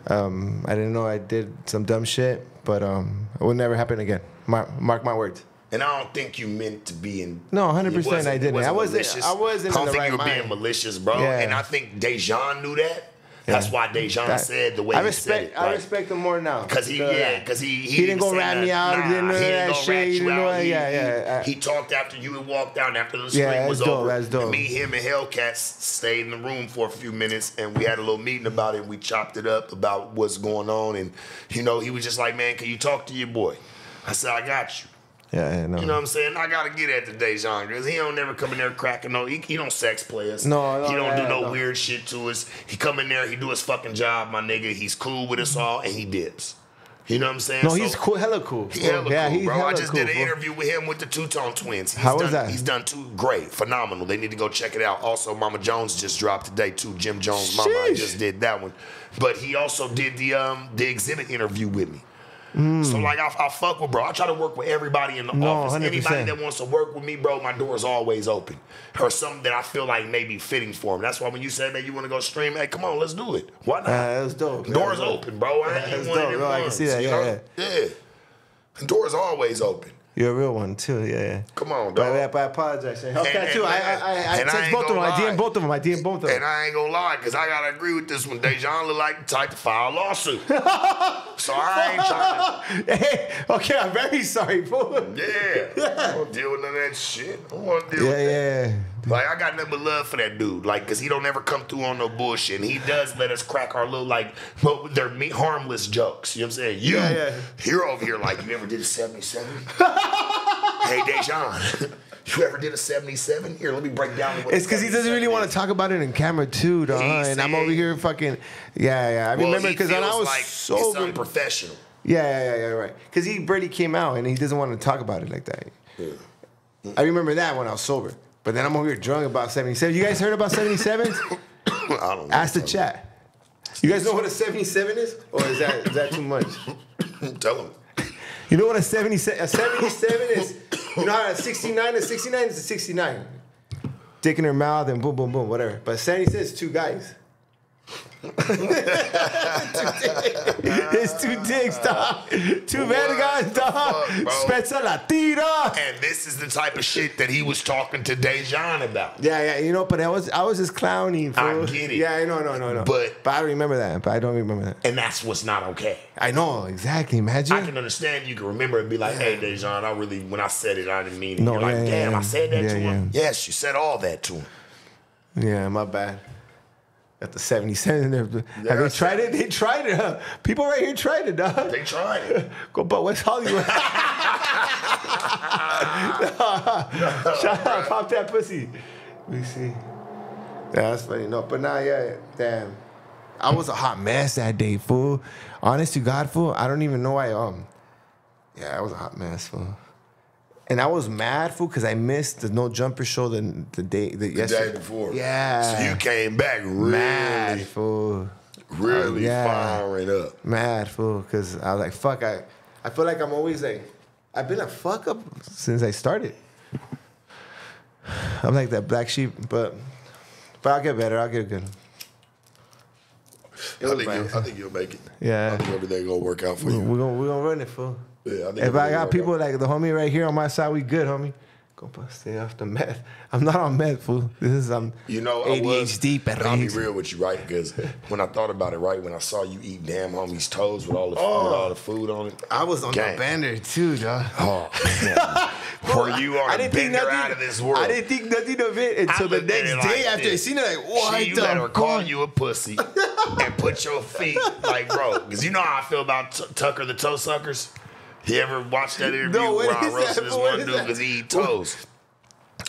Speaker 1: Um, I didn't know I did some dumb shit, but um, it will never happen again. Mark, mark my words.
Speaker 2: And I don't think you meant to be in.
Speaker 1: No, 100%
Speaker 2: it wasn't-
Speaker 1: I didn't. I wasn't-. I wasn't
Speaker 2: I don't
Speaker 1: in the
Speaker 2: think
Speaker 1: right
Speaker 2: you were being
Speaker 1: mind.
Speaker 2: malicious, bro.
Speaker 1: Yeah.
Speaker 2: And I think Dejan knew that. That's why Dejan
Speaker 1: That-
Speaker 2: said the way
Speaker 1: I
Speaker 2: he
Speaker 1: respect.
Speaker 2: said it.
Speaker 1: I respect him more now.
Speaker 2: Cause he, yeah, cause he he,
Speaker 1: He didn't go rat me out,
Speaker 2: Nah,
Speaker 1: he didn't
Speaker 2: he
Speaker 1: that
Speaker 2: go
Speaker 1: shit,
Speaker 2: rat
Speaker 1: he
Speaker 2: you
Speaker 1: didn't
Speaker 2: out.
Speaker 1: that-
Speaker 2: He-
Speaker 1: yeah,
Speaker 2: he-
Speaker 1: yeah, I-
Speaker 2: He talked after you had walked out, after the stream
Speaker 1: Yeah,
Speaker 2: was
Speaker 1: dope,
Speaker 2: over.
Speaker 1: that's dope.
Speaker 2: And me, him, and Hellcat stayed in the room for a few minutes, and we had a little meeting about it. and We chopped it up about what's going on, and you know, he was just like, "Man, can you talk to your boy?" I said, "I got you."
Speaker 1: Yeah, yeah, no.
Speaker 2: You know what I'm saying? I gotta get at the Dejan because he don't never come in there cracking no. He, he don't sex play us.
Speaker 1: No, no,
Speaker 2: he don't do no,
Speaker 1: no.
Speaker 2: weird shit to us. He come in there, he do his fucking job, my nigga. He's cool with us all, and he dips. You know what I'm saying?
Speaker 1: No,
Speaker 2: So-
Speaker 1: he's cool, hella cool.
Speaker 2: He hella
Speaker 1: yeah,
Speaker 2: cool,
Speaker 1: he's
Speaker 2: bro.
Speaker 1: hella
Speaker 2: I just
Speaker 1: cool,
Speaker 2: did an
Speaker 1: fool.
Speaker 2: interview with him with the Two Tone Twins. He's
Speaker 1: How was that?
Speaker 2: He's done two great, phenomenal. They need to go check it out. Also, Mama Jones just dropped today too. Jim Jones' mama I just did that one, but he also did the um the exhibit interview with me. So like I, I fuck with bro. I try to work with everybody in the.
Speaker 1: No,
Speaker 2: office.
Speaker 1: 100%.
Speaker 2: Anybody that wants to work with me, bro, my door is always open. Or something that I feel like may be fitting for him. That's why when you said, man, you want to go stream, hey, come on, let's do it. Why not?
Speaker 1: Uh, that was dope. That
Speaker 2: Doors
Speaker 1: dope.
Speaker 2: open, bro. I
Speaker 1: That's
Speaker 2: ain't one of them
Speaker 1: bro. I can see that,
Speaker 2: you
Speaker 1: yeah,
Speaker 2: know? yeah. The door's always open.
Speaker 1: You're a real one too. Yeah, yeah.
Speaker 2: Come on,
Speaker 1: But,
Speaker 2: dog.
Speaker 1: I, but I apologize. Okay,
Speaker 2: And-
Speaker 1: too. I, I, I, I
Speaker 2: I
Speaker 1: text both of them.
Speaker 2: gonna
Speaker 1: I DM both of them. I DM both of them.
Speaker 2: And I ain't gonna lie, because I gotta agree with this one. Dejan look like the type to file a lawsuit. so I ain't trying
Speaker 1: hey, okay, I'm very sorry, fool.
Speaker 2: yeah. I don't deal with none of that shit. I don't wanna deal
Speaker 1: Yeah,
Speaker 2: with that.
Speaker 1: yeah.
Speaker 2: Like, I got nothing but love for that dude. Like, because he don't ever come through on no bullshit. And he does let us crack our little, like, but they're me- harmless jokes. You know what I'm saying? You,
Speaker 1: Yeah, yeah.
Speaker 2: you're over here like, you ever did a 77? hey, Dejan, you ever did a 77? Here, let me break down what
Speaker 1: It's because he doesn't really want to talk about it in camera too, dog. And I'm over here fucking, yeah, yeah. I
Speaker 2: Well,
Speaker 1: remember because I was
Speaker 2: like
Speaker 1: sober,
Speaker 2: unprofessional.
Speaker 1: yeah, yeah, yeah, yeah, right. Because he barely came out and he doesn't want to talk about it like that. Yeah. I remember that when I was sober. But then I'm over here drunk about 77. You guys heard about 77s?
Speaker 2: I don't know.
Speaker 1: Ask the chat. You guys know what a 77 is? Or is that is that too much?
Speaker 2: Tell them.
Speaker 1: You know what a 77 a 77 is? You know how a 69 is 69 is a 69. Dick in her mouth and boom, boom, boom, whatever. But 77 is two guys. It's two dicks, dog. Two bad guys, dog. Spezza la tira.
Speaker 2: And this is the type of shit that he was talking to Dejan about.
Speaker 1: Yeah, yeah, you know, but I was I was just clowning.
Speaker 2: I
Speaker 1: fool.
Speaker 2: get it.
Speaker 1: Yeah, I know, no, no, no.
Speaker 2: But-
Speaker 1: but I don't remember that. But I don't remember that.
Speaker 2: And that's what's not okay.
Speaker 1: I know exactly. Imagine.
Speaker 2: I can understand you can remember and be like, hey, Dejan, I really, when I said it, I didn't mean it.
Speaker 1: No,
Speaker 2: You're like,
Speaker 1: yeah, yeah,
Speaker 2: damn,
Speaker 1: yeah.
Speaker 2: I said that
Speaker 1: Yeah,
Speaker 2: to him. Yes, you said all that to him.
Speaker 1: Yeah, my bad. At the 77, there. Have
Speaker 2: Yeah,
Speaker 1: they tried it? They tried it. Huh? People right here tried it, dog.
Speaker 2: They tried it.
Speaker 1: Go but West Hollywood. Shout out, pop that pussy. We see. Yeah, that's funny. No, but now, yeah, damn. I was a hot mess that day, fool. Honest to God, fool. I don't even know why. Um, yeah, I was a hot mess, fool. And I was mad, fool, because I missed the no jumper show the the day the,
Speaker 2: The
Speaker 1: yesterday.
Speaker 2: day before.
Speaker 1: Yeah.
Speaker 2: So you came back really,
Speaker 1: mad, fool.
Speaker 2: really
Speaker 1: yeah.
Speaker 2: firing up.
Speaker 1: mad fool because I was like, fuck. I, I feel like I'm always like, I've been a fuck up since I started. I'm like that black sheep, but but I'll get better. I'll get good.
Speaker 2: I think, you, I think you'll make it.
Speaker 1: Yeah.
Speaker 2: I think everything gonna work out for you.
Speaker 1: We're gonna we're gonna run it, fool.
Speaker 2: Yeah, I
Speaker 1: If I got people
Speaker 2: out.
Speaker 1: like the homie right here on my side, we good, homie. Go bust stay off the meth. I'm not on meth, fool. This is I'm
Speaker 2: You know, I was,
Speaker 1: ADHD,
Speaker 2: I'll be real with you, right? Because when I thought about it, right, when I saw you eat damn homie's toes with all the with
Speaker 1: Oh.
Speaker 2: all the food on it,
Speaker 1: I was on
Speaker 2: Gang.
Speaker 1: the banner too, dog.
Speaker 2: oh, man. Were you on
Speaker 1: I
Speaker 2: a
Speaker 1: didn't think nothing
Speaker 2: out of this world?
Speaker 1: I didn't think nothing of it until the next
Speaker 2: it
Speaker 1: day
Speaker 2: like
Speaker 1: after I
Speaker 2: this.
Speaker 1: seen it. Like, what
Speaker 2: She, you
Speaker 1: the
Speaker 2: let her call
Speaker 1: fuck?
Speaker 2: you a pussy and put your feet like, bro, because you know how I feel about T- Tucker the toe suckers. You ever watched that interview
Speaker 1: No,
Speaker 2: where I
Speaker 1: is
Speaker 2: roasted this one dude because he eat toes?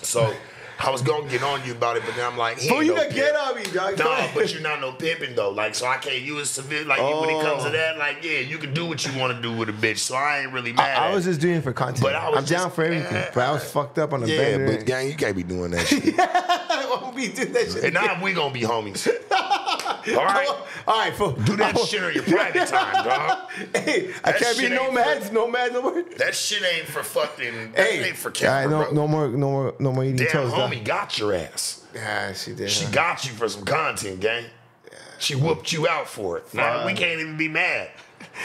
Speaker 2: So I was gonna get on you about it, but then I'm like, he
Speaker 1: Fool,
Speaker 2: ain't
Speaker 1: you
Speaker 2: no
Speaker 1: got get
Speaker 2: pimp.
Speaker 1: on me, dog.
Speaker 2: No, but you're not no pimping though. Like, so I can't use severe. Like, when it comes to
Speaker 1: Oh.
Speaker 2: that, like, yeah, you can do what you want to do with a bitch. So I ain't really mad.
Speaker 1: I, I was just doing it for content.
Speaker 2: But I was
Speaker 1: I'm down for everything.
Speaker 2: Yeah.
Speaker 1: but I was fucked up on the
Speaker 2: yeah,
Speaker 1: banner.
Speaker 2: but gang, you can't be doing that shit.
Speaker 1: I won't be doing that shit.
Speaker 2: and now we gonna be homies. All right.
Speaker 1: All right, fool.
Speaker 2: Do that oh. shit on your private time, dog.
Speaker 1: Hey, I
Speaker 2: That
Speaker 1: can't be
Speaker 2: shit ain't
Speaker 1: nomads. Nomads no more.
Speaker 2: That shit ain't for fucking. That
Speaker 1: Hey,
Speaker 2: ain't for
Speaker 1: all right,
Speaker 2: camera,
Speaker 1: no,
Speaker 2: bro.
Speaker 1: no more, no more, no more eating
Speaker 2: Damn,
Speaker 1: toes. dog.
Speaker 2: Homie got your ass.
Speaker 1: Yeah, she did.
Speaker 2: She
Speaker 1: huh?
Speaker 2: got you for some content, gang. She whooped you out for it. Now we can't even be mad.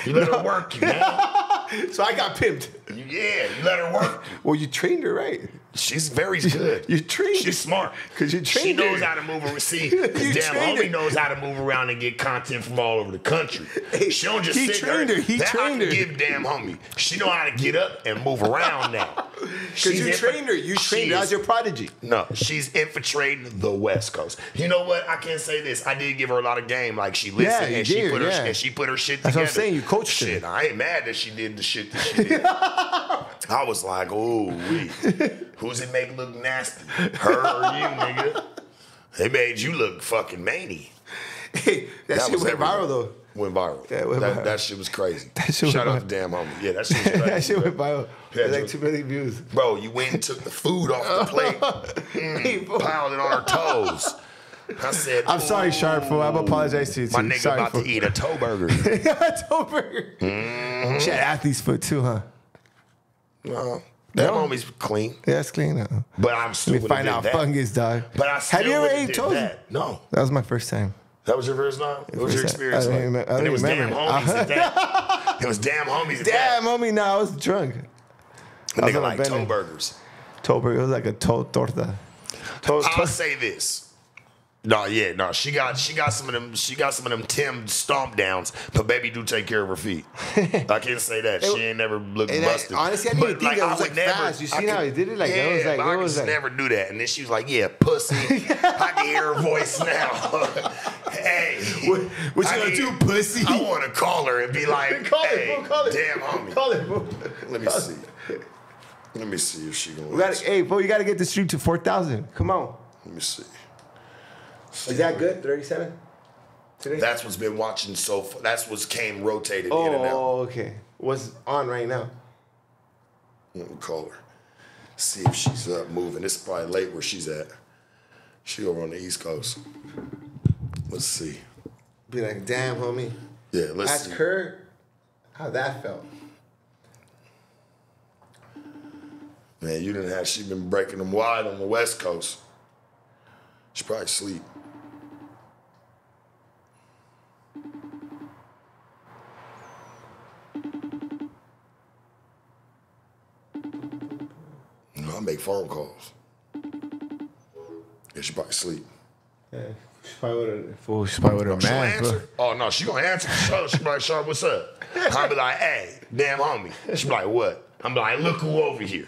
Speaker 2: You let her work you, man.
Speaker 1: so I got pimped.
Speaker 2: Yeah, you let her work.
Speaker 1: Well, you trained her right.
Speaker 2: She's very good.
Speaker 1: You trained
Speaker 2: She's smart.
Speaker 1: Cause you
Speaker 2: She
Speaker 1: trained
Speaker 2: knows
Speaker 1: her.
Speaker 2: how to move around. See, damn homie
Speaker 1: her.
Speaker 2: knows how to move around and get content from all over the country.
Speaker 1: Hey,
Speaker 2: she don't just
Speaker 1: he
Speaker 2: sit
Speaker 1: trained
Speaker 2: there.
Speaker 1: her. He
Speaker 2: that
Speaker 1: trained
Speaker 2: I
Speaker 1: her.
Speaker 2: give damn homie. She know how to get up and move around now.
Speaker 1: Because you trained her. You trained her. That's your prodigy.
Speaker 2: No, she's infiltrating the West Coast. You know what? I can't say this. I did give her a lot of game. Like she listened
Speaker 1: Yeah,
Speaker 2: and she
Speaker 1: did,
Speaker 2: put her
Speaker 1: yeah.
Speaker 2: and she put her shit
Speaker 1: That's what
Speaker 2: together.
Speaker 1: I'm saying, you coached her.
Speaker 2: shit. I ain't mad that she did the shit that she did. I was like, oh, who's it make look nasty? Her or you, nigga? They made you look fucking manny.
Speaker 1: Hey, that,
Speaker 2: That
Speaker 1: shit went
Speaker 2: everywhere.
Speaker 1: viral though.
Speaker 2: went viral.
Speaker 1: Yeah, went
Speaker 2: that,
Speaker 1: viral.
Speaker 2: that shit was crazy.
Speaker 1: That shit
Speaker 2: Shout out to Damn Homie. Yeah, that shit was crazy.
Speaker 1: that shit went viral.
Speaker 2: Yeah,
Speaker 1: like two million views.
Speaker 2: Bro, you went and took the food off the plate, mm, piled it on her toes. I said,
Speaker 1: I'm sorry, Sharp fool. I'm apologize to you.
Speaker 2: My nigga
Speaker 1: sorry,
Speaker 2: about
Speaker 1: fool.
Speaker 2: to eat a toe burger.
Speaker 1: a toe burger.
Speaker 2: Mm-hmm.
Speaker 1: She had athlete's foot too, huh?
Speaker 2: no, that
Speaker 1: No.
Speaker 2: homie's clean,
Speaker 1: Yeah, it's clean. Huh?
Speaker 2: but I'm still
Speaker 1: Let me find out
Speaker 2: that.
Speaker 1: fungus, dog.
Speaker 2: But I still
Speaker 1: have you ever
Speaker 2: would've
Speaker 1: ate
Speaker 2: that. No,
Speaker 1: That was my first time.
Speaker 2: that was your first time. What was your experience
Speaker 1: I don't
Speaker 2: like?
Speaker 1: remember- I
Speaker 2: and it was damn
Speaker 1: remember.
Speaker 2: homies at uh-huh. that. It was damn homies
Speaker 1: Damn,
Speaker 2: that.
Speaker 1: homie, no, I was drunk.
Speaker 2: The
Speaker 1: I was
Speaker 2: nigga like toe burgers.
Speaker 1: Toe burger. It was like a toe torta. Toe,
Speaker 2: I'll say this. No, yeah, no. She got she got some of them she got some of them Tim stomp downs, but baby do take care of her feet. I can't say that. she ain't never looked
Speaker 1: and I-
Speaker 2: busted.
Speaker 1: honestly, I didn't even think it was, like, fast. You see how he did it? Like,
Speaker 2: yeah,
Speaker 1: it was like-
Speaker 2: but
Speaker 1: it
Speaker 2: I
Speaker 1: was
Speaker 2: just
Speaker 1: like-
Speaker 2: never do that. And then she was like, "Yeah, pussy." I can hear her voice now. hey,
Speaker 1: What- what you
Speaker 2: I
Speaker 1: gonna do, pussy?
Speaker 2: I want to call her and be like,
Speaker 1: Call it,
Speaker 2: "Hey,
Speaker 1: fool, call it.
Speaker 2: damn homie."
Speaker 1: Call it, fool.
Speaker 2: Let me see. Let me see if she gonna
Speaker 1: gotta, hey, bro, you gotta get the stream to 4,000. Come on.
Speaker 2: Let me see.
Speaker 1: Is that good? 37? Today?
Speaker 2: That's what's been watching so far. That's what's came rotated in and out.
Speaker 1: oh, okay. What's on right now?
Speaker 2: Me call her. See if she's up moving. This is probably late where she's at. She over on the East Coast. Let's see.
Speaker 1: Be like, damn, homie.
Speaker 2: Yeah, let's
Speaker 1: Ask
Speaker 2: see.
Speaker 1: her how that felt.
Speaker 2: Man, you didn't have she been breaking them wide on the West Coast. She probably sleep. I make phone calls. Yeah, she probably sleep.
Speaker 1: Yeah. She probably would have. Fool, she probably would have
Speaker 2: She'll answer. Oh no, she gonna answer. Sure, she be like, "Sharp, what's up?" I'll be like, "Hey, damn homie." She be like, "What?" I'm like, "Look who over here."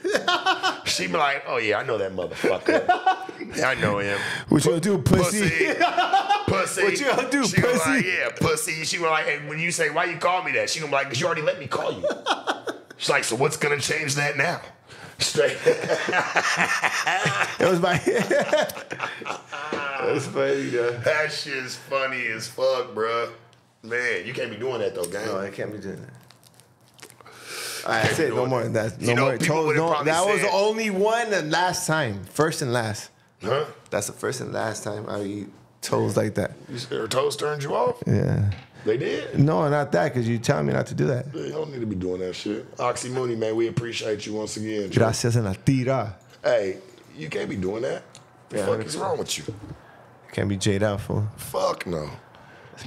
Speaker 2: She be like, "Oh yeah, I know that motherfucker. Yeah, I know him."
Speaker 1: What you gonna do, pussy?
Speaker 2: Pussy. pussy.
Speaker 1: What you gonna do,
Speaker 2: she Gonna be
Speaker 1: pussy?
Speaker 2: like, yeah, pussy. She gonna like, hey, when you say, "Why you call me that?" She gonna be like, "Cause you already let me call you." She's like, "So what's gonna change that now?" Straight.
Speaker 1: It was my. That's funny, though.
Speaker 2: that shit's funny as fuck, bruh. Man, you can't be doing that though, gang.
Speaker 1: No, I can't be doing that. All right, that's it. No more.
Speaker 2: that.
Speaker 1: That's no
Speaker 2: You know,
Speaker 1: more. Toes, no, that was
Speaker 2: said-
Speaker 1: the only one and last time. First and last.
Speaker 2: Huh?
Speaker 1: That's the first and last time I eat toes like that.
Speaker 2: You- Her toes turned you off?
Speaker 1: Yeah.
Speaker 2: They did.
Speaker 1: No, not that, because you telling me not to do that.
Speaker 2: You don't need to be doing that shit. Oxy Mooney, man, we appreciate you once again. Joe.
Speaker 1: Gracias en la tira.
Speaker 2: Hey, you can't be doing that. The
Speaker 1: Yeah,
Speaker 2: fuck is wrong with you?
Speaker 1: Can't be jade out, fool.
Speaker 2: Fuck no.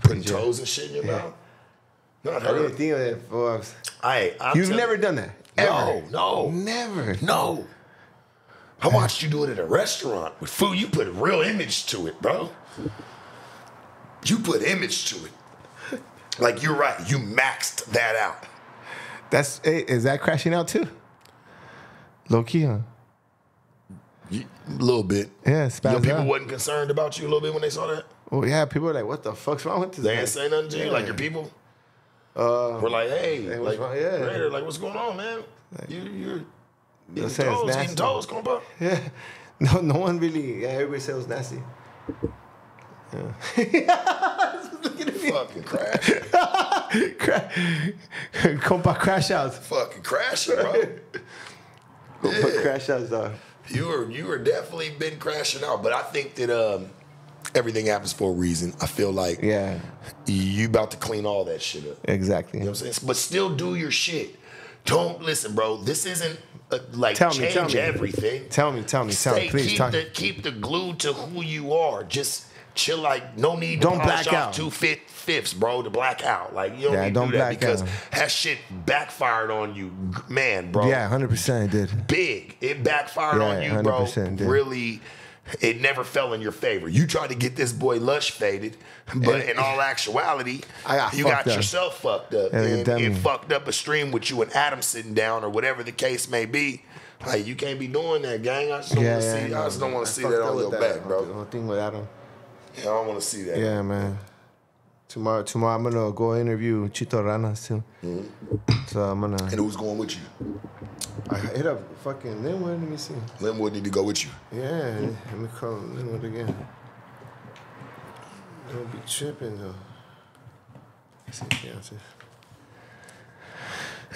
Speaker 2: Putting toes and shit in your
Speaker 1: Yeah.
Speaker 2: mouth. Not
Speaker 1: I didn't think of that, fool.
Speaker 2: Hey, I'm
Speaker 1: You've
Speaker 2: tell-
Speaker 1: never done that.
Speaker 2: No,
Speaker 1: Ever.
Speaker 2: no,
Speaker 1: Never.
Speaker 2: no. I watched you do it at a restaurant with food. You put a real image to it, bro. You put image to it. Like you're right. You maxed that out.
Speaker 1: That's hey, is that crashing out too? Low key, huh?
Speaker 2: You, a little bit.
Speaker 1: Yeah,
Speaker 2: Your
Speaker 1: spaz
Speaker 2: people
Speaker 1: out.
Speaker 2: wasn't concerned about you a little bit when they saw that.
Speaker 1: Oh yeah, people are like, "What the fuck's wrong with this?"
Speaker 2: They
Speaker 1: guy?
Speaker 2: ain't say nothing to you,
Speaker 1: Yeah.
Speaker 2: like your people.
Speaker 1: Uh,
Speaker 2: We're like, hey,
Speaker 1: Hey, what's
Speaker 2: like,
Speaker 1: wrong? Yeah.
Speaker 2: Raider, like, what's going on, man? you, you're
Speaker 1: it's
Speaker 2: toes, eating toes, compa.
Speaker 1: yeah, no, no one really. Yeah, everybody said it was nasty.
Speaker 2: Fucking crash,
Speaker 1: Cra- Compa crash outs.
Speaker 2: fucking crashing, bro.
Speaker 1: Compa
Speaker 2: Yeah.
Speaker 1: crash outs, dog.
Speaker 2: You were you were definitely been crashing out, but I think that um, everything happens for a reason. I feel like
Speaker 1: Yeah,
Speaker 2: you about to clean all that shit up.
Speaker 1: exactly.
Speaker 2: You know what I'm saying? But still do your shit. Don't listen, bro. This isn't uh like
Speaker 1: Tell me,
Speaker 2: change
Speaker 1: tell me.
Speaker 2: everything.
Speaker 1: Tell me, tell me, tell
Speaker 2: Stay,
Speaker 1: me, please.
Speaker 2: keep the keep the glue to who you are. Just chill. Like no need
Speaker 1: Don't black
Speaker 2: off
Speaker 1: out.
Speaker 2: two fifth, fifths, bro. To black out. Like you don't
Speaker 1: Yeah,
Speaker 2: need to
Speaker 1: don't
Speaker 2: do that because
Speaker 1: out.
Speaker 2: that shit backfired on you, man, bro.
Speaker 1: Yeah, hundred percent, it did.
Speaker 2: big. It backfired
Speaker 1: Yeah,
Speaker 2: on you, bro.
Speaker 1: 100% did.
Speaker 2: Really, it never fell in your favor. You tried to get this boy lush faded, but in all actuality,
Speaker 1: I got
Speaker 2: you got
Speaker 1: up.
Speaker 2: yourself fucked up. And
Speaker 1: dummy.
Speaker 2: it fucked up a stream with you and Adam sitting down or whatever the case may be. Like you can't be doing that, gang. I just don't
Speaker 1: Yeah,
Speaker 2: want to see. I
Speaker 1: know,
Speaker 2: just don't want to see that on your
Speaker 1: that,
Speaker 2: back,
Speaker 1: The
Speaker 2: bro.
Speaker 1: whole thing with Adam.
Speaker 2: Yeah, I don't want to see that.
Speaker 1: Yeah, man. Tomorrow, tomorrow I'm gonna go interview Chito Ranas too. Mm-hmm. So I'm gonna.
Speaker 2: And who's going with you?
Speaker 1: I hit up fucking Linwood. Let me see.
Speaker 2: Linwood need to go with you.
Speaker 1: Yeah, let me call Linwood again. Don't be tripping though. That's it, yeah.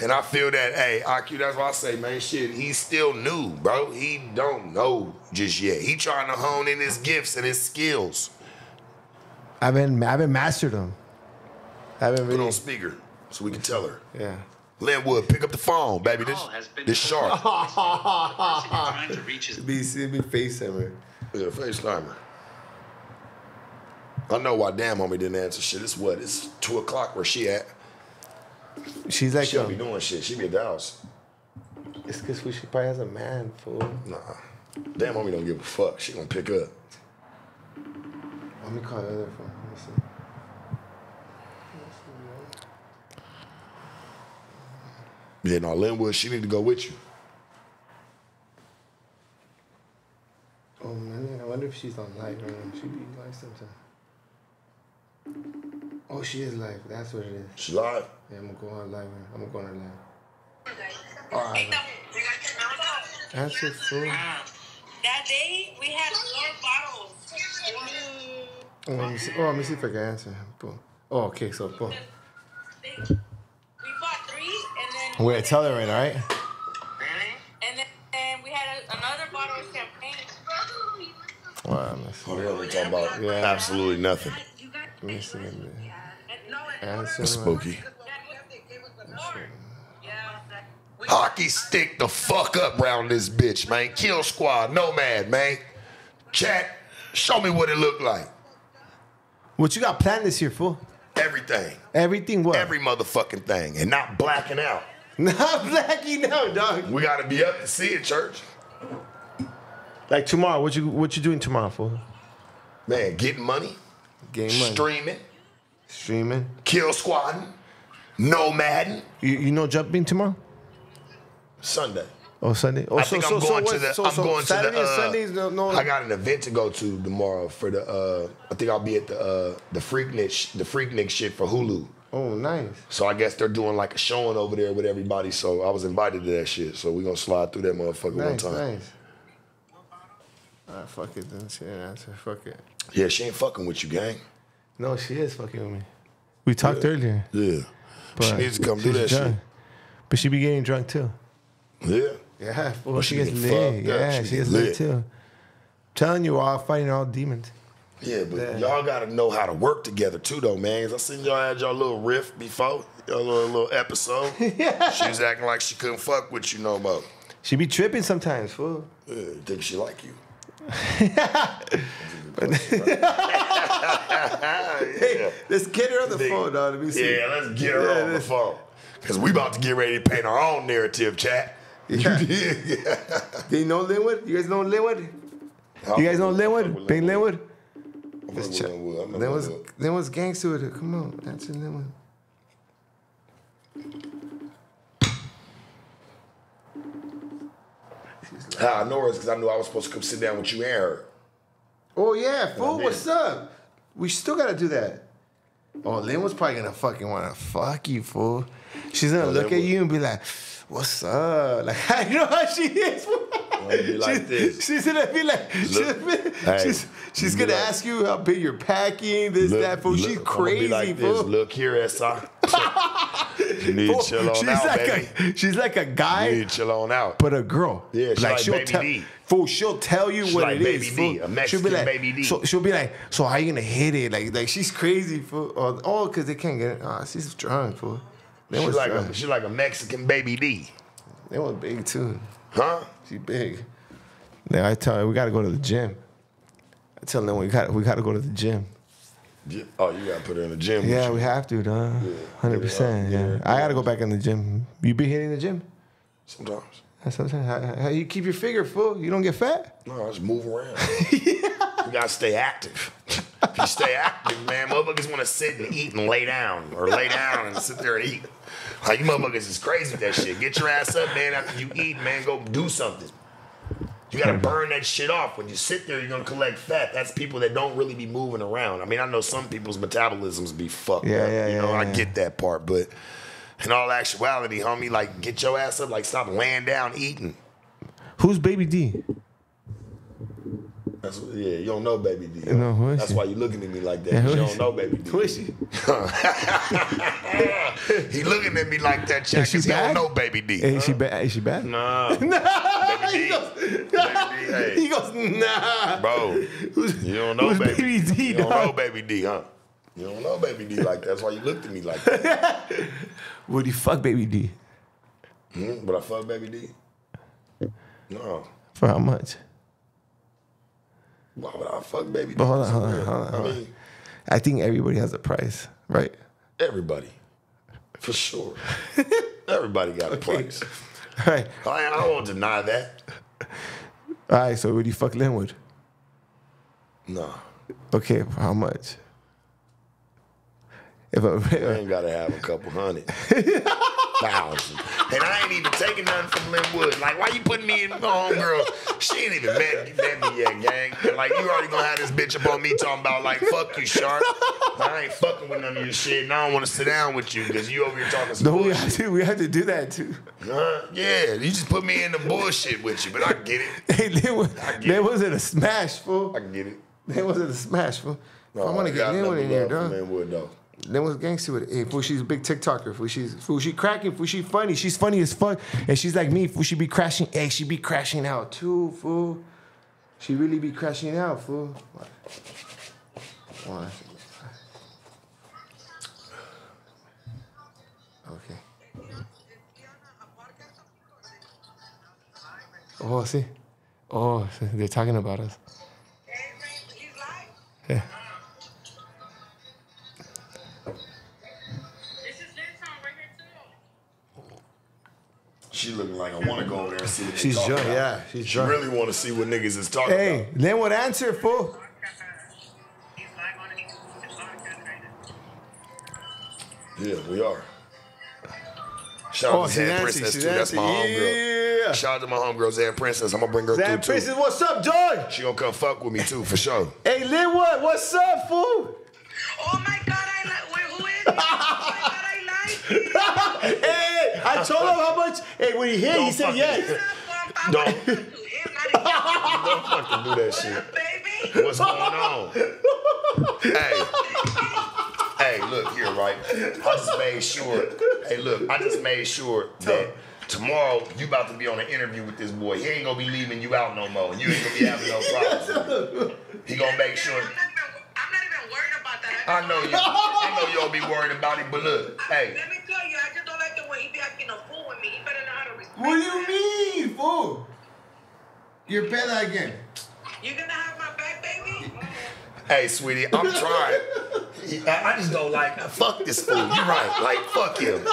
Speaker 2: And I feel that, hey, IQ, that's why I say, man, shit, he's still new, bro. He don't know just yet. He trying to hone in his gifts and his skills.
Speaker 1: I haven't, I haven't mastered them. I haven't
Speaker 2: Put on speaker so we can tell her.
Speaker 1: Yeah.
Speaker 2: Linwood, pick up the phone, baby. This,
Speaker 3: Call has been
Speaker 2: this sharp.
Speaker 3: trying to reach his
Speaker 1: Be see me face her.
Speaker 2: Yeah, FaceTimer. I know why damn homie didn't answer shit. It's what? It's two o'clock where she at.
Speaker 1: She's like,
Speaker 2: She don't be
Speaker 1: um,
Speaker 2: doing shit. She be at the house.
Speaker 1: it's because she probably has a man, fool.
Speaker 2: Nah. Damn homie don't give a fuck. She gonna pick up.
Speaker 1: Let me call the other phone. Let me see.
Speaker 2: Yeah, no, Linwood, she need to go with you.
Speaker 1: Oh man, I wonder if she's on live right now. She be live sometime. Oh, she is live. That's what it is.
Speaker 2: She live.
Speaker 1: Yeah, I'm gonna go on live. right- I'm gonna go on her live.
Speaker 4: Hey, no,
Speaker 1: Answer fool.
Speaker 4: that day we had four bottles.
Speaker 1: Oh, let me see. Oh, let me see if I can answer. Boom. Oh, okay. So, boom.
Speaker 4: We bought three, and then
Speaker 1: Wait, tell her right, all right?
Speaker 4: and then and we had a, another bottle of champagne.
Speaker 1: Wow, let me see.
Speaker 2: Oh, yeah, we talking about
Speaker 1: Yeah.
Speaker 2: absolutely nothing.
Speaker 1: Let me see. Let me
Speaker 4: No,
Speaker 1: answer.
Speaker 2: Spooky.
Speaker 4: Yeah.
Speaker 2: Hockey stick the fuck up round this bitch, man. Kill squad, nomad, man. Chat, show me what it looked like.
Speaker 1: What you got planned this year, fool?
Speaker 2: Everything.
Speaker 1: Everything what?
Speaker 2: Every motherfucking thing. And not blacking out.
Speaker 1: Not blacking out, dog.
Speaker 2: We gotta be up to see it, church.
Speaker 1: Like tomorrow, what you what you doing tomorrow, fool?
Speaker 2: Man, getting money,
Speaker 1: Game money.
Speaker 2: streaming,
Speaker 1: Streaming.
Speaker 2: kill squadding, nomading.
Speaker 1: You you know jumping tomorrow?
Speaker 2: Sunday.
Speaker 1: Oh Sunday. Oh,
Speaker 2: I think I'm going to the. I'm going
Speaker 1: Saturday
Speaker 2: to the. Uh,
Speaker 1: Sundays. No, no.
Speaker 2: I got an event to go to tomorrow for the. Uh, I think I'll be at the uh, the Freaknik the Freaknik shit for Hulu.
Speaker 1: oh, nice.
Speaker 2: So I guess they're doing like a showing over there with everybody. So I was invited to that shit. So we gonna slide through that motherfucker one time.
Speaker 1: nice. Ah, fuck it then. She didn't answer. Fuck it.
Speaker 2: Yeah, she ain't fucking with you, gang.
Speaker 1: No, she is fucking with me. We talked earlier.
Speaker 2: Yeah.
Speaker 1: But
Speaker 2: she needs to come do that
Speaker 1: drunk. But she be getting drunk too.
Speaker 2: Yeah.
Speaker 1: Yeah, well, she,
Speaker 2: she
Speaker 1: gets
Speaker 2: get
Speaker 1: lit. Yeah,
Speaker 2: She
Speaker 1: she gets lit
Speaker 2: lit.
Speaker 1: too. telling you, all fighting all demons.
Speaker 2: Yeah, but
Speaker 1: Yeah.
Speaker 2: y'all gotta know how to work together too, though, man. I seen y'all had y'all little riff before, your little, little episode. She was acting like she couldn't fuck with you no more.
Speaker 1: She be tripping sometimes, fool.
Speaker 2: Yeah, think she like you?
Speaker 1: Hey, let's get her on the phone, dog. Let me see.
Speaker 2: Yeah, let's get her
Speaker 1: Yeah,
Speaker 2: on the phone. Cause we about to get ready to paint our own narrative, chat.
Speaker 1: Yeah. Do you know Linwood? You guys know Linwood? You guys know Linwood? Big Linwood?
Speaker 2: Let's
Speaker 1: check. Linwood's, Linwood's gangster with it. Come on, answer Linwood.
Speaker 2: How I know her because I knew I was supposed to come sit down with you and her.
Speaker 1: Oh yeah, fool. What's up? We still gotta do that. Oh, Lynn was probably gonna fucking wanna fuck you, fool. She's gonna
Speaker 2: Oh,
Speaker 1: look at
Speaker 2: would.
Speaker 1: you and be like, "What's up?" Like I know how she is. fool.
Speaker 2: Wanna be like
Speaker 1: she's,
Speaker 2: this.
Speaker 1: she's gonna be like, she's,
Speaker 2: Look. Hey,
Speaker 1: she's, she's gonna
Speaker 2: like-
Speaker 1: ask you how big you're packing, this,
Speaker 2: Look,
Speaker 1: that, fool.
Speaker 2: look,
Speaker 1: she's crazy,
Speaker 2: like
Speaker 1: fool.
Speaker 2: this. Look here, SI. you need to
Speaker 1: Fool,
Speaker 2: chill on
Speaker 1: she's
Speaker 2: out,
Speaker 1: like
Speaker 2: baby.
Speaker 1: a, she's like a guy,
Speaker 2: You need to chill on out.
Speaker 1: but a girl.
Speaker 2: Yeah, she like
Speaker 1: she'll
Speaker 2: Baby
Speaker 1: tell,
Speaker 2: D.
Speaker 1: Fool, she'll tell you
Speaker 2: She
Speaker 1: what
Speaker 2: like
Speaker 1: it is.
Speaker 2: Baby D,
Speaker 1: fool.
Speaker 2: a
Speaker 1: she'll be like,
Speaker 2: Baby D.
Speaker 1: So she'll be like, so how you gonna hit it? Like, like she's crazy, fool. Oh, oh cause they can't get it. Oh, she's drunk, fool. They
Speaker 2: She
Speaker 1: was
Speaker 2: like a, she like a Mexican baby D,
Speaker 1: They was big too.
Speaker 2: huh?
Speaker 1: She big. Then I tell her we gotta go to the gym. I tell them we got we gotta go to the gym.
Speaker 2: Oh, you gotta put her in the gym.
Speaker 1: Yeah, we have to, dog. Oh, Hundred percent.
Speaker 2: Yeah,
Speaker 1: Yeah,
Speaker 2: yeah.
Speaker 1: I gotta go back in the gym. You be hitting the gym?
Speaker 2: Sometimes.
Speaker 1: That's what I'm saying. How, how you keep your figure full? You don't get fat?
Speaker 2: No, I just move around. You gotta stay active. If you stay active, man, motherfuckers wanna sit and eat and lay down. Or lay down and sit there and eat. Like you motherfuckers is crazy with that shit. Get your ass up, man, after you eat, man, go do something. You gotta burn that shit off. When you sit there, you're gonna collect fat. That's people that don't really be moving around. I mean, I know some people's metabolisms be fucked
Speaker 1: Yeah,
Speaker 2: up.
Speaker 1: yeah,
Speaker 2: you know,
Speaker 1: yeah,
Speaker 2: I get that part, but in all actuality, homie, like get your ass up, like stop laying down eating.
Speaker 1: Who's Baby D?
Speaker 2: That's what, yeah, you don't know Baby D.
Speaker 1: No, who is
Speaker 2: That's why you looking at me like that.
Speaker 1: Yeah,
Speaker 2: 'cause you don't know Baby D.
Speaker 1: Who is she?
Speaker 2: he looking at me like that, Jack,
Speaker 1: Is she
Speaker 2: because he don't know Baby D.
Speaker 1: Hey, is she bad? Is she bad?
Speaker 2: Nah.
Speaker 1: he
Speaker 2: Baby D.
Speaker 1: goes,
Speaker 2: Baby D, hey.
Speaker 1: he goes, nah.
Speaker 2: Bro,
Speaker 1: Who's-
Speaker 2: you don't know Baby,
Speaker 1: Baby D,
Speaker 2: You don't know Baby D, huh? You don't know Baby D like that. That's why you looked at me like that.
Speaker 1: Would you fuck Baby D?
Speaker 2: Hmm? But I fuck Baby D? No.
Speaker 1: For how much?
Speaker 2: Why would I fuck Baby
Speaker 1: But hold on, hold on, hold on, hold
Speaker 2: I mean,
Speaker 1: I think everybody has a price, right?
Speaker 2: everybody. For sure. everybody got a price.
Speaker 1: All right.
Speaker 2: I, I won't deny that.
Speaker 1: All right, so would you fuck Linwood?
Speaker 2: No.
Speaker 1: Okay, how much? If
Speaker 2: I ain't gotta have a couple hundred thousand. And I ain't even taking nothing from Linwood. Like, why you putting me in my homegirl? She ain't even met, met me yet, gang. And like, you already gonna have this bitch up on me talking about like, fuck you, shark. I ain't fucking with none of your shit, and I don't wanna sit down with you because you over here talking some
Speaker 1: no, we
Speaker 2: bullshit.
Speaker 1: have to, we have to do that too.
Speaker 2: Huh? Yeah, you just put me in the bullshit with you, but I get it.
Speaker 1: Hey, Linwood,
Speaker 2: get
Speaker 1: that
Speaker 2: it.
Speaker 1: wasn't a smash, fool.
Speaker 2: I get it.
Speaker 1: That wasn't a smash, fool. No, I want to
Speaker 2: I
Speaker 1: get in
Speaker 2: nothing
Speaker 1: here,
Speaker 2: love for
Speaker 1: dog.
Speaker 2: Linwood though.
Speaker 1: Linwood's gangster with it. Hey, fool, she's a big TikToker. Fool, she's fool, she cracking. Fool, she funny. She's funny as fuck, and she's like me. Fool, she be crashing. Hey, she be crashing out too, fool. She really be crashing out, fool. One. Okay. Oh, see. Oh, they're talking about us. Yeah.
Speaker 2: She looking like I wanna go over there and see what they
Speaker 1: She's
Speaker 2: talking
Speaker 1: drunk,
Speaker 2: about.
Speaker 1: yeah, she's
Speaker 2: She
Speaker 1: drunk.
Speaker 2: really wanna see what niggas is talking about.
Speaker 1: Hey,
Speaker 2: about.
Speaker 1: Linwood, answer, fool.
Speaker 4: He's live on his podcast right now.
Speaker 2: Yeah, we are. Shout
Speaker 1: Oh,
Speaker 2: out to Zan
Speaker 1: answering,
Speaker 2: Princess
Speaker 1: she's
Speaker 2: too. That's my
Speaker 1: answering.
Speaker 2: homegirl.
Speaker 1: Yeah.
Speaker 2: Shout out to my homegirl Zan Princess. I'm gonna bring her
Speaker 1: Zan
Speaker 2: through
Speaker 1: Princess,
Speaker 2: too.
Speaker 1: what's up, Joy?
Speaker 2: She gonna come fuck with me too for sure.
Speaker 1: Hey, Linwood, what's up, fool?
Speaker 4: Oh my god, I like. Wait, who is? Oh my god, I like it.
Speaker 1: hey, I told him how much. Hey, when he hit, he
Speaker 2: Don't
Speaker 1: said
Speaker 2: fucking-
Speaker 1: yes.
Speaker 2: Don't.
Speaker 4: gonna to him, not
Speaker 2: Don't fucking do that shit.
Speaker 4: baby.
Speaker 2: What's going on? hey. Hey, look here, right? I just made sure. Hey, look, I just made sure that tomorrow you about to be on an interview with this boy. He ain't gonna be leaving you out no more. You ain't gonna be having no problems. He gonna make sure.
Speaker 4: I'm not even. I'm not even worried about that.
Speaker 2: I know you. I know you don't be worried about it, but look, hey,
Speaker 4: Let me tell you, I just don't like the way he be acting a fool with me. He better know how to respect.
Speaker 1: What do you
Speaker 4: me.
Speaker 1: mean, fool? You're better again.
Speaker 4: You gonna have my back, baby?
Speaker 2: Hey, sweetie, I'm trying. I I just don't like. Fuck this fool. You're right. Like fuck him.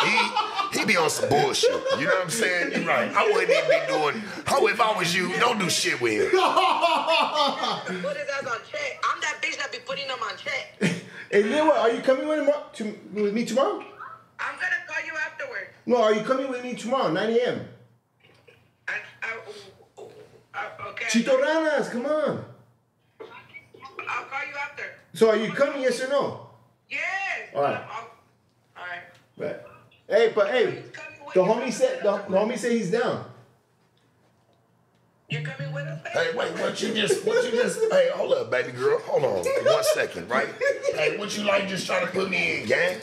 Speaker 2: He he be on some bullshit. You know what I'm saying? You're right. I wouldn't even be doing. How if I was you? Don't do shit with him.
Speaker 4: Put his ass on check. I'm that bitch that be putting him on check.
Speaker 1: And then what? are you coming with, him, to, with me tomorrow?
Speaker 4: I'm gonna call you afterwards.
Speaker 1: No, are you coming with me tomorrow, 9 a.m.?
Speaker 4: I, I, ooh, ooh, uh, okay.
Speaker 1: Chito Ranas, come on.
Speaker 4: I'll call you after.
Speaker 1: So are you coming, yes or no?
Speaker 4: Yes.
Speaker 1: All right.
Speaker 4: All right.
Speaker 1: Right. Hey, but hey, the homie said the, the homie said he's down.
Speaker 4: You're coming with us, baby?
Speaker 2: Hey, wait, what you just, what you just, hey, hold up, baby girl, hold on, one second, right? Hey, what you like just trying to put me in, gang?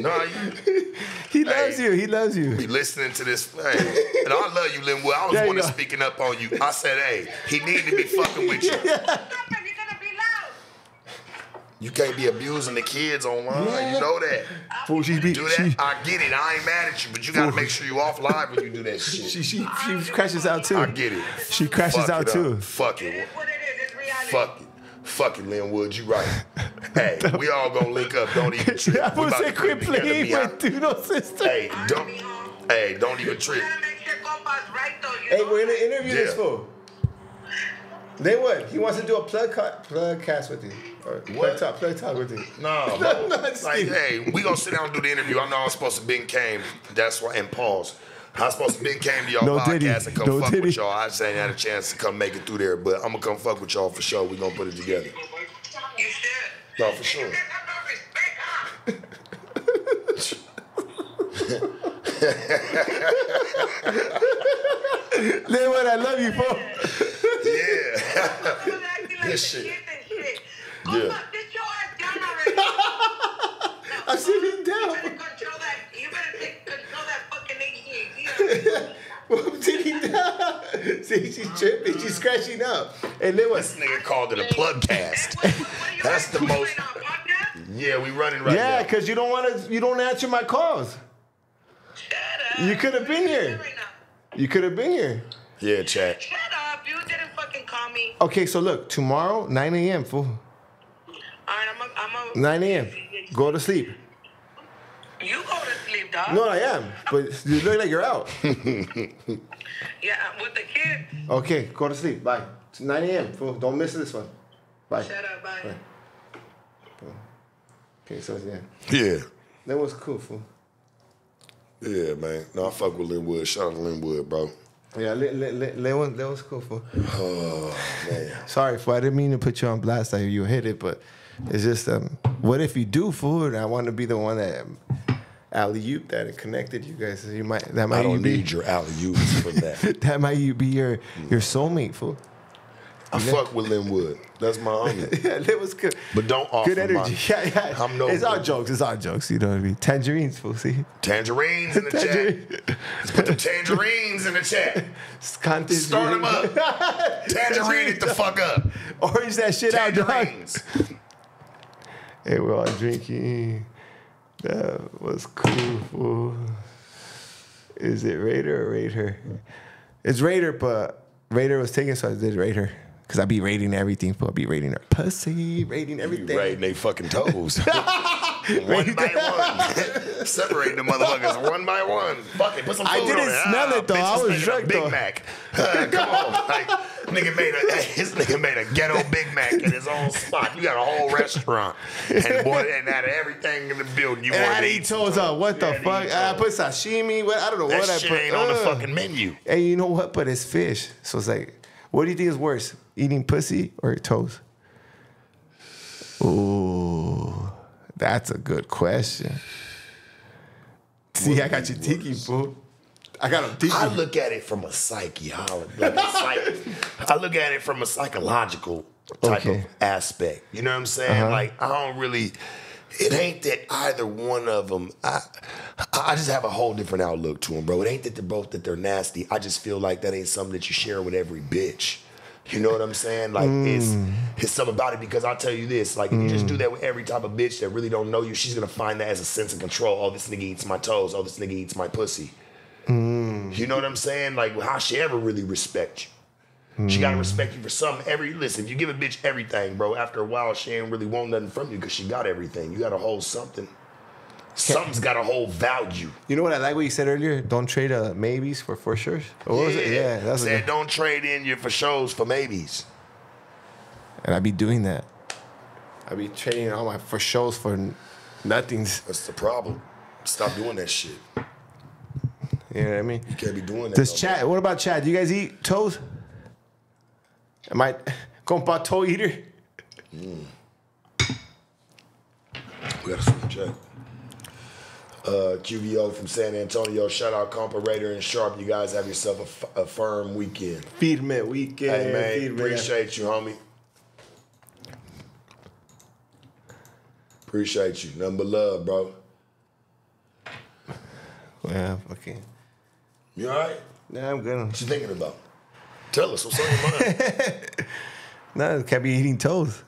Speaker 2: Nah, you
Speaker 1: He loves
Speaker 2: Hey.
Speaker 1: you. He loves you.
Speaker 2: be listening to this, hey, and I love you, Linwood. I was
Speaker 1: There
Speaker 2: one of speaking up on you. I said, hey, he need to be fucking with you.
Speaker 4: Stop him. You're gonna be loud.
Speaker 2: You can't be abusing the kids online.
Speaker 1: Yeah.
Speaker 2: You know that.
Speaker 1: Fool, she be
Speaker 2: Do
Speaker 1: she,
Speaker 2: that. I get it. I ain't mad at you, but you gotta make sure you off live when you do that shit.
Speaker 1: she she she crashes out too.
Speaker 2: I get it.
Speaker 1: She crashes
Speaker 2: Fuck
Speaker 1: out
Speaker 2: it
Speaker 1: too.
Speaker 2: Fuck
Speaker 4: It
Speaker 2: it.
Speaker 4: is what it is. It's.
Speaker 2: Fuck it. Fuck it, Linwood. You right. hey, we all gonna link up. Don't even trip.
Speaker 1: I
Speaker 2: We
Speaker 1: would
Speaker 2: about
Speaker 1: say
Speaker 2: it
Speaker 1: quit
Speaker 2: together,
Speaker 1: playing
Speaker 2: be
Speaker 1: with
Speaker 2: honest.
Speaker 1: Duno sister.
Speaker 2: Hey, don't. Hey, don't even trip.
Speaker 4: gotta make sure compas right though. You
Speaker 1: Hey, we're
Speaker 4: that?
Speaker 1: gonna interview this fool. Then what? He wants to do a plug cut, plug cast with you, or plug
Speaker 2: What?
Speaker 1: talk, plug talk with you.
Speaker 2: No, bro.
Speaker 1: No,
Speaker 2: like, hey, we gonna sit down and do the interview. I know I'm supposed to Ben came. That's why. And pause. I was supposed to Ben came to y'all
Speaker 1: No
Speaker 2: podcast
Speaker 1: diddy.
Speaker 2: and come
Speaker 1: No
Speaker 2: fuck
Speaker 1: diddy.
Speaker 2: with y'all. I just ain't had a chance to come make it through there, but I'm gonna come fuck with y'all for sure. We gonna put it together.
Speaker 4: You should.
Speaker 2: No, for sure.
Speaker 4: You got no respect, huh?
Speaker 1: Then what? I love you, fool.
Speaker 2: Yeah.
Speaker 4: I was acting like
Speaker 2: This shit.
Speaker 4: Shit and shit. Oh,
Speaker 2: Yeah.
Speaker 4: fuck, sit your ass down already.
Speaker 1: I'm sitting down.
Speaker 4: You better control that. You better take control that fucking ADHD.
Speaker 1: I'm sitting down. See, she's tripping. She's scratching up. And then what?
Speaker 2: This nigga called it a plug cast. That's the most. Yeah, we running right
Speaker 1: Yeah,
Speaker 2: now.
Speaker 1: because you don't want to. You don't answer my calls. You could have been here. You could have been here.
Speaker 2: Yeah, chat.
Speaker 4: Shut up. You didn't fucking call me.
Speaker 1: Okay, so look, tomorrow, 9 a.m. Fool.
Speaker 4: All right, I'm a, I'm a,
Speaker 1: 9 a.m. Go to sleep.
Speaker 4: You go to sleep, dog.
Speaker 1: No, I am. But you look like you're out.
Speaker 4: Yeah, with the kids.
Speaker 1: Okay, go to sleep. Bye. It's 9 a.m. Fool. Don't miss this one. Bye.
Speaker 4: Shut up, bye.
Speaker 1: Right. Okay, so yeah.
Speaker 2: Yeah.
Speaker 1: That was cool, fool.
Speaker 2: Yeah, man. No, I fuck with Linwood. Shout out to Linwood, bro.
Speaker 1: Yeah, that, was, that was cool, fool.
Speaker 2: Oh, man.
Speaker 1: Sorry, fool. I didn't mean to put you on blast like you hit it, but it's just, um, what if you do, fool? And I want to be the one that alley oop that connected you guys. So You might, that might
Speaker 2: I don't
Speaker 1: be,
Speaker 2: need your alley oops for that.
Speaker 1: that might you be your your soulmate, fool.
Speaker 2: I fuck with Linwood. That's my homie.
Speaker 1: yeah, that was good.
Speaker 2: But don't offer
Speaker 1: Good energy.
Speaker 2: my-
Speaker 1: Yeah, yeah.
Speaker 2: I'm no
Speaker 1: it's all
Speaker 2: good.
Speaker 1: jokes. It's all jokes. You know what I mean? Tangerines, fool. See?
Speaker 2: Tangerines in the
Speaker 1: Tangerine.
Speaker 2: chat. Let's put the tangerines in the chat. Start them up. Tangerine it the fuck up.
Speaker 1: Orange that shit out, dog. Hey, we're all drinking. That was cool, fool. Is it Raider or Raider? It's Raider, but Raider was taken, so I did Raider. Because I be rating everything, fool. I be rating her pussy, rating everything.
Speaker 2: Raiding they fucking toes. one by one. Separating the motherfuckers one by one. Fuck it, put some food
Speaker 1: I didn't
Speaker 2: it.
Speaker 1: smell
Speaker 2: Ah,
Speaker 1: it, though. I was drunk,
Speaker 2: Big
Speaker 1: though.
Speaker 2: Mac. Uh, come on. Like, nigga made a, his nigga made a ghetto Big Mac in his own spot. You got a whole restaurant. And boy, and out of everything in the building, you
Speaker 1: And I
Speaker 2: wanted
Speaker 1: had
Speaker 2: to
Speaker 1: eat toes up. What the
Speaker 2: Yeah, I had to
Speaker 1: fuck? I put sashimi. What? I don't know
Speaker 2: That
Speaker 1: what I
Speaker 2: shit
Speaker 1: put.
Speaker 2: ain't on the fucking menu.
Speaker 1: And you know what? But it's fish. So it's like, what do you think is worse? Eating pussy or toes? Ooh, that's a good question. See, I got you tiki, fool. I got him
Speaker 2: I look at it from a psychology, like a psych, I look at it from a psychological type
Speaker 1: Okay.
Speaker 2: of aspect. You know what I'm saying?
Speaker 1: Uh-huh.
Speaker 2: Like I don't really. It ain't that either one of them. I I just have a whole different outlook to them, bro. It ain't that they're both that they're nasty. I just feel like that ain't something that you share with every bitch. You know what I'm saying? Like it's
Speaker 1: Mm.
Speaker 2: it's something about it because I'll tell you this. Like if you just do that with every type of bitch that really don't know you, she's gonna find that as a sense of control. Oh, this nigga eats my toes. Oh, this nigga eats my pussy.
Speaker 1: Mm.
Speaker 2: You know what I'm saying? Like, how she ever really respect you? She
Speaker 1: Mm.
Speaker 2: gotta respect you for something. Every listen, if you give a bitch everything, bro, after a while she ain't really want nothing from you because she got everything. You gotta hold something. Something's got a whole value.
Speaker 1: You know what I like what you said earlier? Don't trade uh, maybes for for sure. What was it? Yeah, that's a
Speaker 2: said
Speaker 1: good.
Speaker 2: don't trade in your for shows for maybes.
Speaker 1: And I'd be doing that. I'd be trading all my for shows for nothings.
Speaker 2: That's the problem. Stop doing that shit.
Speaker 1: You know what I mean?
Speaker 2: You can't be doing that.
Speaker 1: Does
Speaker 2: no
Speaker 1: Chad? What about Chad? Do you guys eat toes? Am I compa toe eater?
Speaker 2: more. We got a super check. Uh, QVO from San Antonio. Shout out Compa Raider and Sharp. You guys have yourself a, f- a firm weekend.
Speaker 1: Feed me weekend.
Speaker 2: Hey man,
Speaker 1: feed
Speaker 2: appreciate you, homie. Appreciate you. Nothing but love, bro.
Speaker 1: Yeah, okay.
Speaker 2: You all right?
Speaker 1: Nah, I'm good.
Speaker 2: What you thinking about? Tell us what's on your mind.
Speaker 1: Nah, can't be eating toes.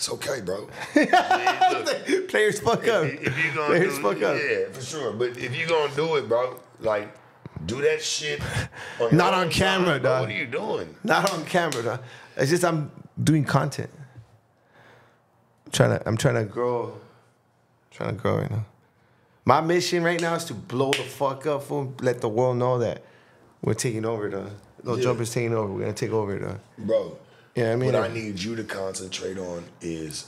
Speaker 2: It's okay, bro. Look,
Speaker 1: Players fuck up.
Speaker 2: if, if you gonna
Speaker 1: Players
Speaker 2: do,
Speaker 1: fuck up.
Speaker 2: yeah, for sure. But if you gonna do it, bro, like do that shit. On
Speaker 1: Not on camera,
Speaker 2: time, bro.
Speaker 1: dog.
Speaker 2: What are you doing?
Speaker 1: Not on camera. Though. It's just I'm doing content. trying to. I'm trying to grow. Trying to grow right now. My mission right now is to blow the fuck up. Fool. Let the world know that we're taking over. The little
Speaker 2: Yeah.
Speaker 1: jumpers taking over. We're gonna take over. The
Speaker 2: Bro,
Speaker 1: Yeah, I mean,
Speaker 2: what
Speaker 1: I-
Speaker 2: I need you to concentrate on is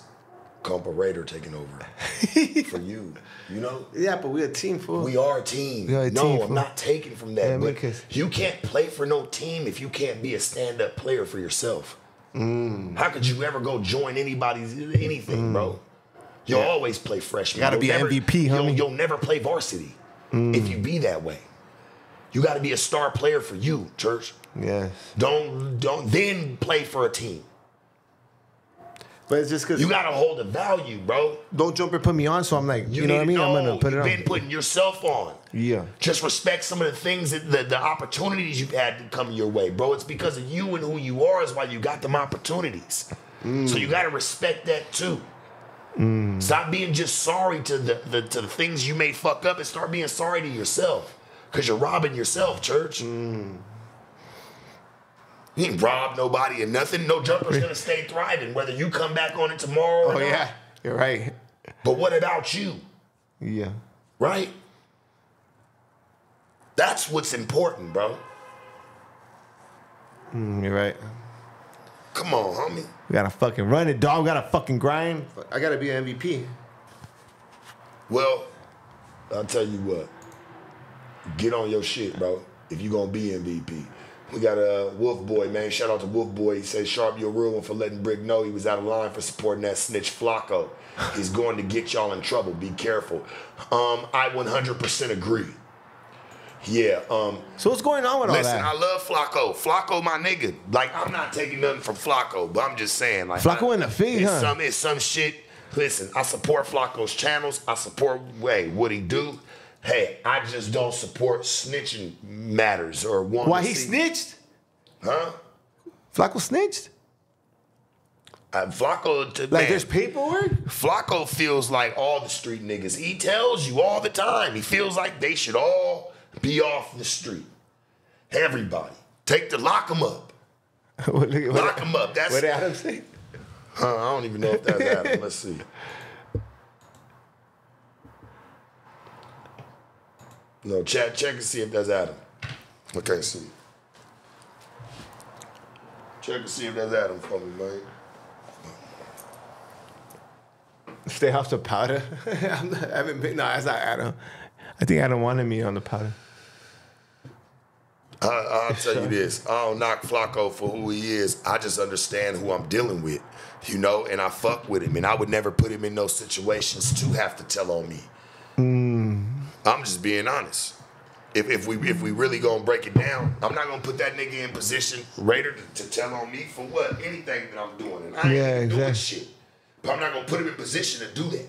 Speaker 2: Compa Raider taking over for you. You know?
Speaker 1: yeah, but we're a team. Fool.
Speaker 2: We are a team.
Speaker 1: We are a
Speaker 2: no,
Speaker 1: team,
Speaker 2: I'm
Speaker 1: fool.
Speaker 2: not taking from that.
Speaker 1: Yeah,
Speaker 2: but
Speaker 1: because-
Speaker 2: you can't play for no team if you can't be a stand-up player for yourself.
Speaker 1: Mm.
Speaker 2: How could you ever go join anybody's anything, bro? You'll always play freshman.
Speaker 1: You Gotta
Speaker 2: You'll
Speaker 1: be
Speaker 2: never,
Speaker 1: MVP,
Speaker 2: You'll,
Speaker 1: homie. Mm.
Speaker 2: you'll never play varsity if you be that way. You got to be a star player for you, church.
Speaker 1: Yes.
Speaker 2: Don't don't then play for a team.
Speaker 1: But it's just because
Speaker 2: You got to hold a value, bro.
Speaker 1: don't jump and put me on. So I'm like, you, know what I mean?
Speaker 2: to
Speaker 1: I'm gonna put it
Speaker 2: you've
Speaker 1: on.
Speaker 2: been putting yourself on.
Speaker 1: Yeah.
Speaker 2: Just respect some of the things that the, the opportunities you've had to come your way, bro. It's because of you and who you are is why you got them opportunities. Mm. So you got to respect that too. Mm. Stop being just sorry to the, the to the things you may fuck up and start being sorry to yourself. Cause you're robbing yourself, church. You ain't rob nobody and nothing. No jumper's gonna stay thriving, whether you come back on it tomorrow or
Speaker 1: Oh
Speaker 2: not.
Speaker 1: yeah, you're right.
Speaker 2: But what about you?
Speaker 1: Yeah.
Speaker 2: right? That's what's important, bro.
Speaker 1: Mm, you're right.
Speaker 2: Come on, homie.
Speaker 1: We gotta fucking run it, dog. We gotta fucking grind. I gotta be an MVP.
Speaker 2: Well, I'll tell you what. Get on your shit, bro. If you gonna be MVP. We got a Wolf Boy, man. Shout out to Wolf Boy. He says, Sharp, you're a real one for letting Brick know he was out of line for supporting that snitch Flacco. He's going to get y'all in trouble. Be careful. Um, I 100% agree. Yeah, um,
Speaker 1: So what's going on with all that? Listen?
Speaker 2: I love Flacco. Flacco, my nigga. Like, I'm not taking nothing from Flacco, but I'm just saying, like,
Speaker 1: Flacco in the feed,
Speaker 2: it's
Speaker 1: huh?
Speaker 2: Some, it's some shit. Listen, I support Flacco's channels. I support, hey, what he do. Hey, I just don't support snitching matters or one.
Speaker 1: Why he snitched?
Speaker 2: Huh?
Speaker 1: Flacco snitched?
Speaker 2: Uh, Flacco, to,
Speaker 1: Like
Speaker 2: man,
Speaker 1: there's paperwork?
Speaker 2: Flacco feels like all the street niggas. He tells you all the time. He feels like they should all be off the street. Everybody. Take the lock them up.
Speaker 1: what, what,
Speaker 2: Lock them up. That's
Speaker 1: what Adam say?
Speaker 2: Huh, I don't even know if that's Adam. Let's see. No, check check and see if that's Adam. I can't see. Check and see if that's Adam for me, man.
Speaker 1: Stay off the powder. I'm not, I haven't been. No, that's not Adam. I think Adam wanted me on the powder.
Speaker 2: I, I'll tell you this. I don't knock Flacco for who he is. I just understand who I'm dealing with, you know, and I fuck with him. And I would never put him in those situations to have to tell on me. Hmm. I'm just being honest. If, if we if we really gonna break it down, I'm not gonna put that nigga in position, Raider, to, to tell on me for what anything that I'm doing, and I ain't
Speaker 1: Yeah,
Speaker 2: even doing
Speaker 1: exactly.
Speaker 2: shit. But I'm not gonna put him in position to do that.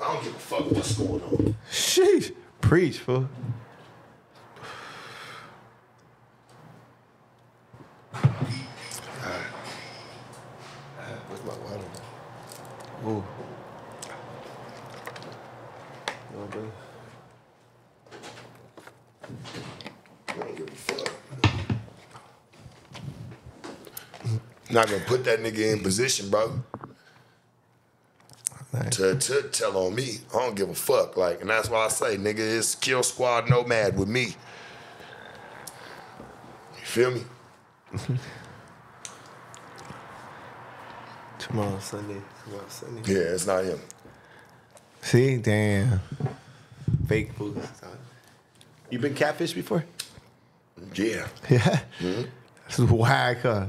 Speaker 2: I don't give a fuck what's going on.
Speaker 1: Sheesh. Preach, fool. Where's my water? Ooh. Bro.
Speaker 2: I don't give a fuck. Not gonna put that nigga in position, bro.
Speaker 1: Nice.
Speaker 2: To, to tell on me. I don't give a fuck. Like, and that's why I say, nigga, it's kill squad nomad with me. You feel me?
Speaker 1: Tomorrow Sunday. Tomorrow Sunday.
Speaker 2: Yeah, it's not him.
Speaker 1: See, damn. Fake fools. You been catfish before?
Speaker 2: Yeah.
Speaker 1: Yeah.
Speaker 2: Mm-hmm.
Speaker 1: This is whack, huh?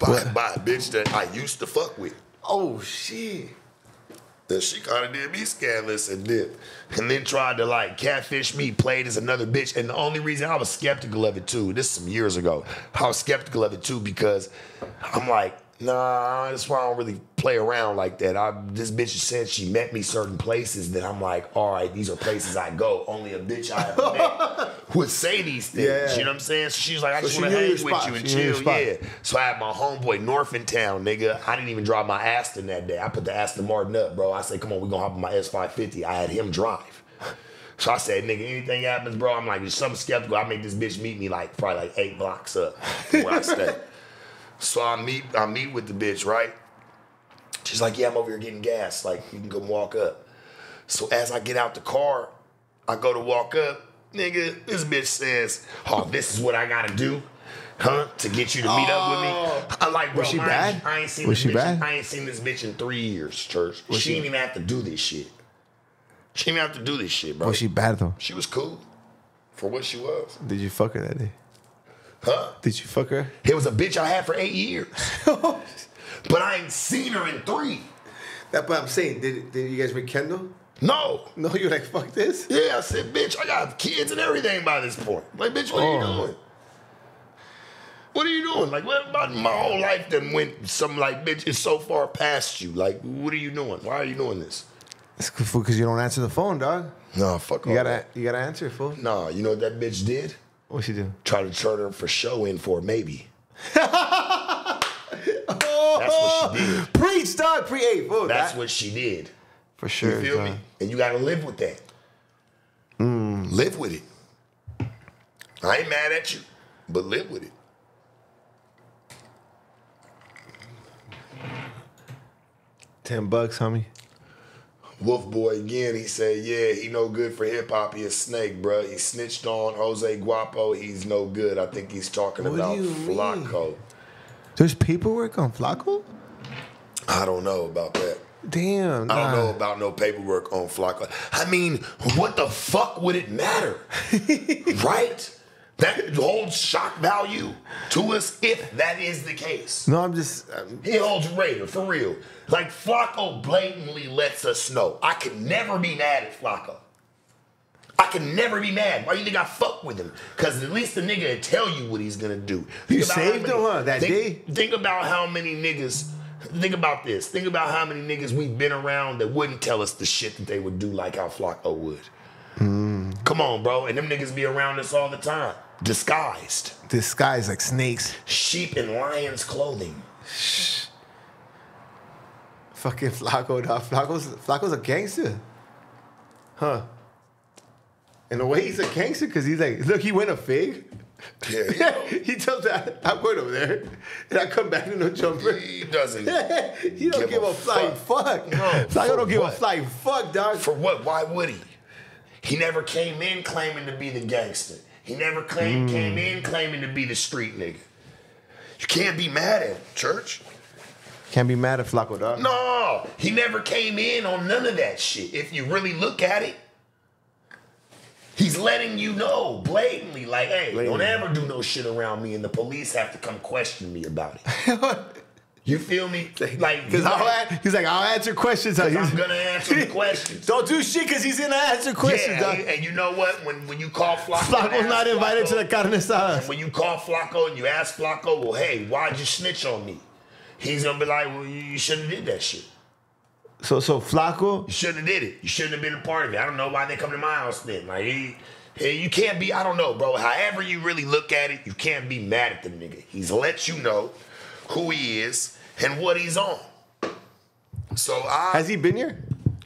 Speaker 2: By, by a bitch that I used to fuck with.
Speaker 1: Oh shit.
Speaker 2: That she kind of did me scandalous and did. And then tried to like catfish me, played as another bitch. And the only reason I was skeptical of it too, this is some years ago, I was skeptical of it too because I'm like, nah, that's why I don't really play around like that. I this bitch said she met me certain places that I'm like, all right, these are places I go. Only a bitch I ever met would say these things.
Speaker 1: Yeah.
Speaker 2: You know what I'm saying? So she's like, I
Speaker 1: So
Speaker 2: just want to hang with
Speaker 1: spot.
Speaker 2: you and
Speaker 1: She
Speaker 2: chill. Yeah. So I had my homeboy North in town, nigga. I didn't even drive my Aston that day. I put the Aston Martin up, bro. I said, come on, we gonna hop on my S550. I had him drive. So I said, nigga, anything happens, bro, I'm like, there's something skeptical. I make this bitch meet me like probably like eight blocks up where I stay. So I meet, I meet with the bitch, right? She's like, yeah, I'm over here getting gas. Like, you can come walk up. So as I get out the car, I go to walk up. Nigga, this bitch says, oh, this is what I gotta do, huh? To get you to meet up with me. Oh. I'm like, bro,
Speaker 1: Was she
Speaker 2: mind
Speaker 1: bad?
Speaker 2: I ain't seen
Speaker 1: Was
Speaker 2: this
Speaker 1: she
Speaker 2: bitch.
Speaker 1: bad?
Speaker 2: I ain't seen this bitch in three years, church. she,
Speaker 1: she-
Speaker 2: didn't even have to do this shit. She didn't have to do this shit, bro.
Speaker 1: Was she bad though?
Speaker 2: She was cool for what she was.
Speaker 1: Did you fuck her that day?
Speaker 2: Huh?
Speaker 1: Did you fuck her?
Speaker 2: It was a bitch I had for eight years. but I ain't seen her in three.
Speaker 1: That's what I'm saying. Did, did you guys rekindle?
Speaker 2: No.
Speaker 1: No, you're like, fuck this.
Speaker 2: Yeah, I said, bitch, I got kids and everything by this point. Like, bitch, what are you
Speaker 1: Oh.
Speaker 2: doing? What are you doing? Like, what about my whole life then went some like, bitch, it's so far past you. Like, what are you doing? Why are you doing this?
Speaker 1: It's because you don't answer the phone, dog.
Speaker 2: Nah, fuck
Speaker 1: You
Speaker 2: all
Speaker 1: gotta,
Speaker 2: that.
Speaker 1: you gotta answer, it, fool.
Speaker 2: Nah, you know what that bitch did?
Speaker 1: What she do?
Speaker 2: Try to turn her for show in for maybe.
Speaker 1: Oh,
Speaker 2: That's what she did.
Speaker 1: Preach, dog. Pre, hey, fool.
Speaker 2: That's
Speaker 1: that-
Speaker 2: what she did.
Speaker 1: for sure.
Speaker 2: You feel
Speaker 1: dog.
Speaker 2: me? And you gotta live with that.
Speaker 1: Mm.
Speaker 2: Live with it. I ain't mad at you, but live with it.
Speaker 1: Ten bucks, homie.
Speaker 2: Wolf Boy again, he said, yeah, he no good for hip hop. He a snake, bruh. He snitched on Jose Guapo. He's no good. I think he's talking
Speaker 1: What
Speaker 2: about
Speaker 1: you mean?
Speaker 2: Flacco.
Speaker 1: There's paperwork on Flacco.
Speaker 2: I don't know about that.
Speaker 1: Damn.
Speaker 2: I don't
Speaker 1: nah.
Speaker 2: know about no paperwork on Flacco. I mean, what the fuck would it matter? right? That holds shock value to us if that is the case.
Speaker 1: No, I'm just. um,
Speaker 2: He holds Raider for real. Like Flacco blatantly lets us know. I can never be mad at Flacco. I can never be mad. Why you think I fuck with him? Because at least the nigga will tell you what he's gonna do.
Speaker 1: You
Speaker 2: Think about how
Speaker 1: saved him, huh, that
Speaker 2: think,
Speaker 1: day?
Speaker 2: Think about how many niggas. Think about this. Think about how many niggas we've been around that wouldn't tell us the shit that they would do like how Flacco would.
Speaker 1: Hmm.
Speaker 2: Come on, bro. And them niggas be around us all the time, disguised,
Speaker 1: Disguised like snakes.
Speaker 2: sheep in lions' clothing. Shh.
Speaker 1: Fucking Flacco, dog. Flacco's Flacco's a gangster. Huh. In a way, he's a gangster because he's like, look, he went a fig.
Speaker 2: Yeah, you know.
Speaker 1: he tells that I'm going over there, and I come back in no jumper.
Speaker 2: He doesn't.
Speaker 1: he don't
Speaker 2: Give
Speaker 1: give,
Speaker 2: a
Speaker 1: a, flying
Speaker 2: fuck.
Speaker 1: fuck.
Speaker 2: No,
Speaker 1: Flacco don't give
Speaker 2: what?
Speaker 1: a flying fuck, dog.
Speaker 2: For what? Why would he? He never came in claiming to be the gangster. He never claimed, came in hmm. claiming to be the street nigga. You can't be mad at him, church.
Speaker 1: Can't be mad at Flacco, dog.
Speaker 2: No, he never came in on none of that shit. If you really look at it, he's letting you know blatantly, like, hey, don't ever do no shit around me, and the police have to come question me about it. You feel me? Like,
Speaker 1: Because
Speaker 2: might-
Speaker 1: he's like, I'll answer questions.
Speaker 2: I'm
Speaker 1: He's-
Speaker 2: gonna answer the questions.
Speaker 1: Don't do shit because he's gonna answer questions,
Speaker 2: yeah, and, and you know what? When when you call Flacco,
Speaker 1: Flacco's not invited to the carne asada.
Speaker 2: When you call Flacco and you ask Flacco, well, hey, why'd you snitch on me? He's gonna be like, well, you, you shouldn't have did that shit.
Speaker 1: So, so Flacco,
Speaker 2: You shouldn't have did it. You shouldn't have been a part of it. I don't know why they come to my house then. Like, he, he- you can't be. I don't know, bro. However you really look at it, you can't be mad at the nigga. He's let you know who he is and what he's on. So I
Speaker 1: has he been here?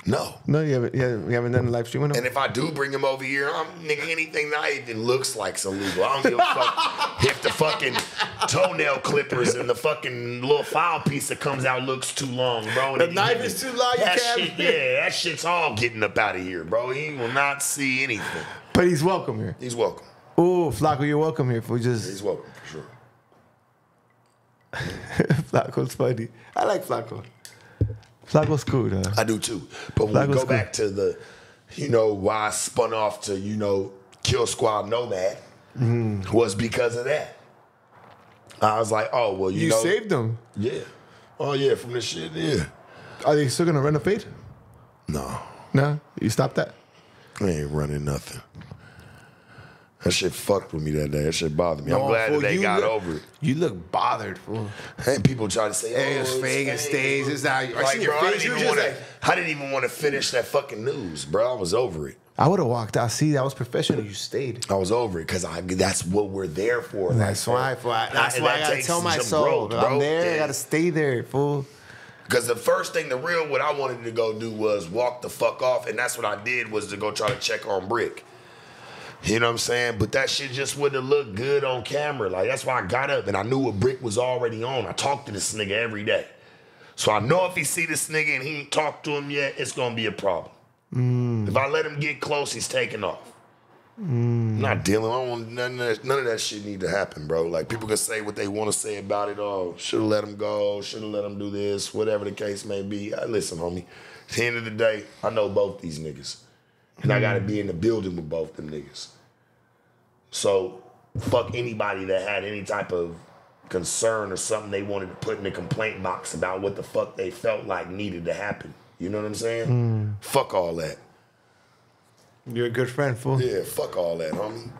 Speaker 2: no.
Speaker 1: No, you haven't. You haven't, you haven't done a live stream with him.
Speaker 2: And if I do bring him over here, I'm nigga anything that even looks like illegal. I don't give a fuck if the fucking toenail clippers and the fucking little file piece that comes out looks too long, bro. And
Speaker 1: The knife is too long, you
Speaker 2: That
Speaker 1: can't-
Speaker 2: shit, yeah, that shit's all getting up out of here, bro. He will not see anything.
Speaker 1: But he's welcome here.
Speaker 2: He's welcome.
Speaker 1: Oh, Flacco, you're welcome here. For just
Speaker 2: He's welcome for sure.
Speaker 1: Flacco's funny. I like Flacco. Flacco's cool, though.
Speaker 2: I do too. But when
Speaker 1: Black
Speaker 2: we go
Speaker 1: cool.
Speaker 2: back to the, you know, why I spun off to, you know, Kill Squad Nomad
Speaker 1: Mm-hmm.
Speaker 2: was because of that. I was like, oh, well, you,
Speaker 1: You
Speaker 2: know.
Speaker 1: saved them.
Speaker 2: Yeah. Oh, yeah, from this shit, yeah.
Speaker 1: Are they still gonna renovate?
Speaker 2: No,
Speaker 1: No, you stopped that.
Speaker 2: I ain't running nothing. That shit fucked with me that day. That shit bothered me. I'm glad
Speaker 1: fool,
Speaker 2: that they
Speaker 1: you
Speaker 2: got
Speaker 1: look-
Speaker 2: over it.
Speaker 1: You look bothered, fool.
Speaker 2: And people try to say,
Speaker 1: Hey,
Speaker 2: oh,
Speaker 1: it's fake, it stays, it's not- I
Speaker 2: Like, bro, I didn't, even wanna,
Speaker 1: just
Speaker 2: I didn't even want to finish that fucking news, bro. I was over it.
Speaker 1: I would have walked out. See, that was professional. You stayed.
Speaker 2: I was over it because I that's what we're there for.
Speaker 1: That's
Speaker 2: Like,
Speaker 1: why.
Speaker 2: bro.
Speaker 1: I- That's why I gotta tell my soul.
Speaker 2: growth,
Speaker 1: I'm
Speaker 2: bro.
Speaker 1: there. I gotta stay there, fool.
Speaker 2: Because the first thing, the real, what I wanted to go do was walk the fuck off, and that's what I did was to go try to check on Brick. You know what I'm saying? But that shit just wouldn't have looked good on camera. Like that's why I got up and I knew what Brick was already on. I talk to this nigga every day, so I know if he see this nigga and he ain't talked to him yet, it's gonna be a problem. Mm. If I let him get close, he's taking off. I'm not dealing. I don't want none of that. None of that shit need to happen, bro. Like people can say what they want to say about it. Oh, should have let him go. Should have let him do this. Whatever the case may be. I, listen, homie. At the end of the day, I know both these niggas, and I gotta be in the building with both them niggas. So, fuck anybody that had any type of concern or something they wanted to put in the complaint box about what the fuck they felt like needed to happen. You know what I'm saying? Fuck all that.
Speaker 1: You're a good friend, fool.
Speaker 2: Yeah, fuck all that, homie.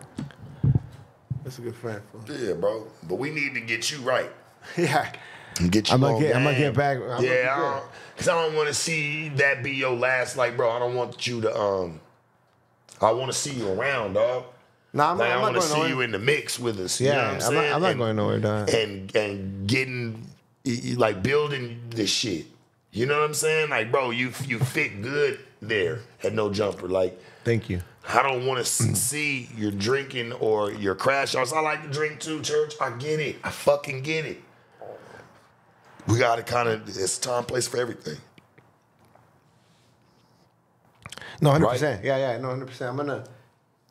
Speaker 1: That's a good friend, fool.
Speaker 2: Yeah, bro. But we need to get you right.
Speaker 1: Yeah.
Speaker 2: And get you
Speaker 1: I'm gonna
Speaker 2: on
Speaker 1: get- I'm gonna get back- I'm
Speaker 2: yeah, I don't, cause I don't want to see that be your last. Like, bro, I don't want you to. Um, I want to see you around, dog.
Speaker 1: Nah, I'm,
Speaker 2: like,
Speaker 1: I'm
Speaker 2: I want to see
Speaker 1: nowhere.
Speaker 2: you in the mix with us. you know
Speaker 1: yeah,
Speaker 2: I'm,
Speaker 1: I'm, not, I'm not
Speaker 2: And-
Speaker 1: going nowhere, dog.
Speaker 2: and and getting like building this shit. You know what I'm saying? Like, bro, you you fit good there at no jumper. Like,
Speaker 1: Thank you.
Speaker 2: I don't want to see your drinking or your crash outs. I like to drink too, church. I get it. I fucking get it. We got to kind of, it's time, place for everything.
Speaker 1: No, hundred percent. Yeah, yeah, no, hundred percent. I'm gonna,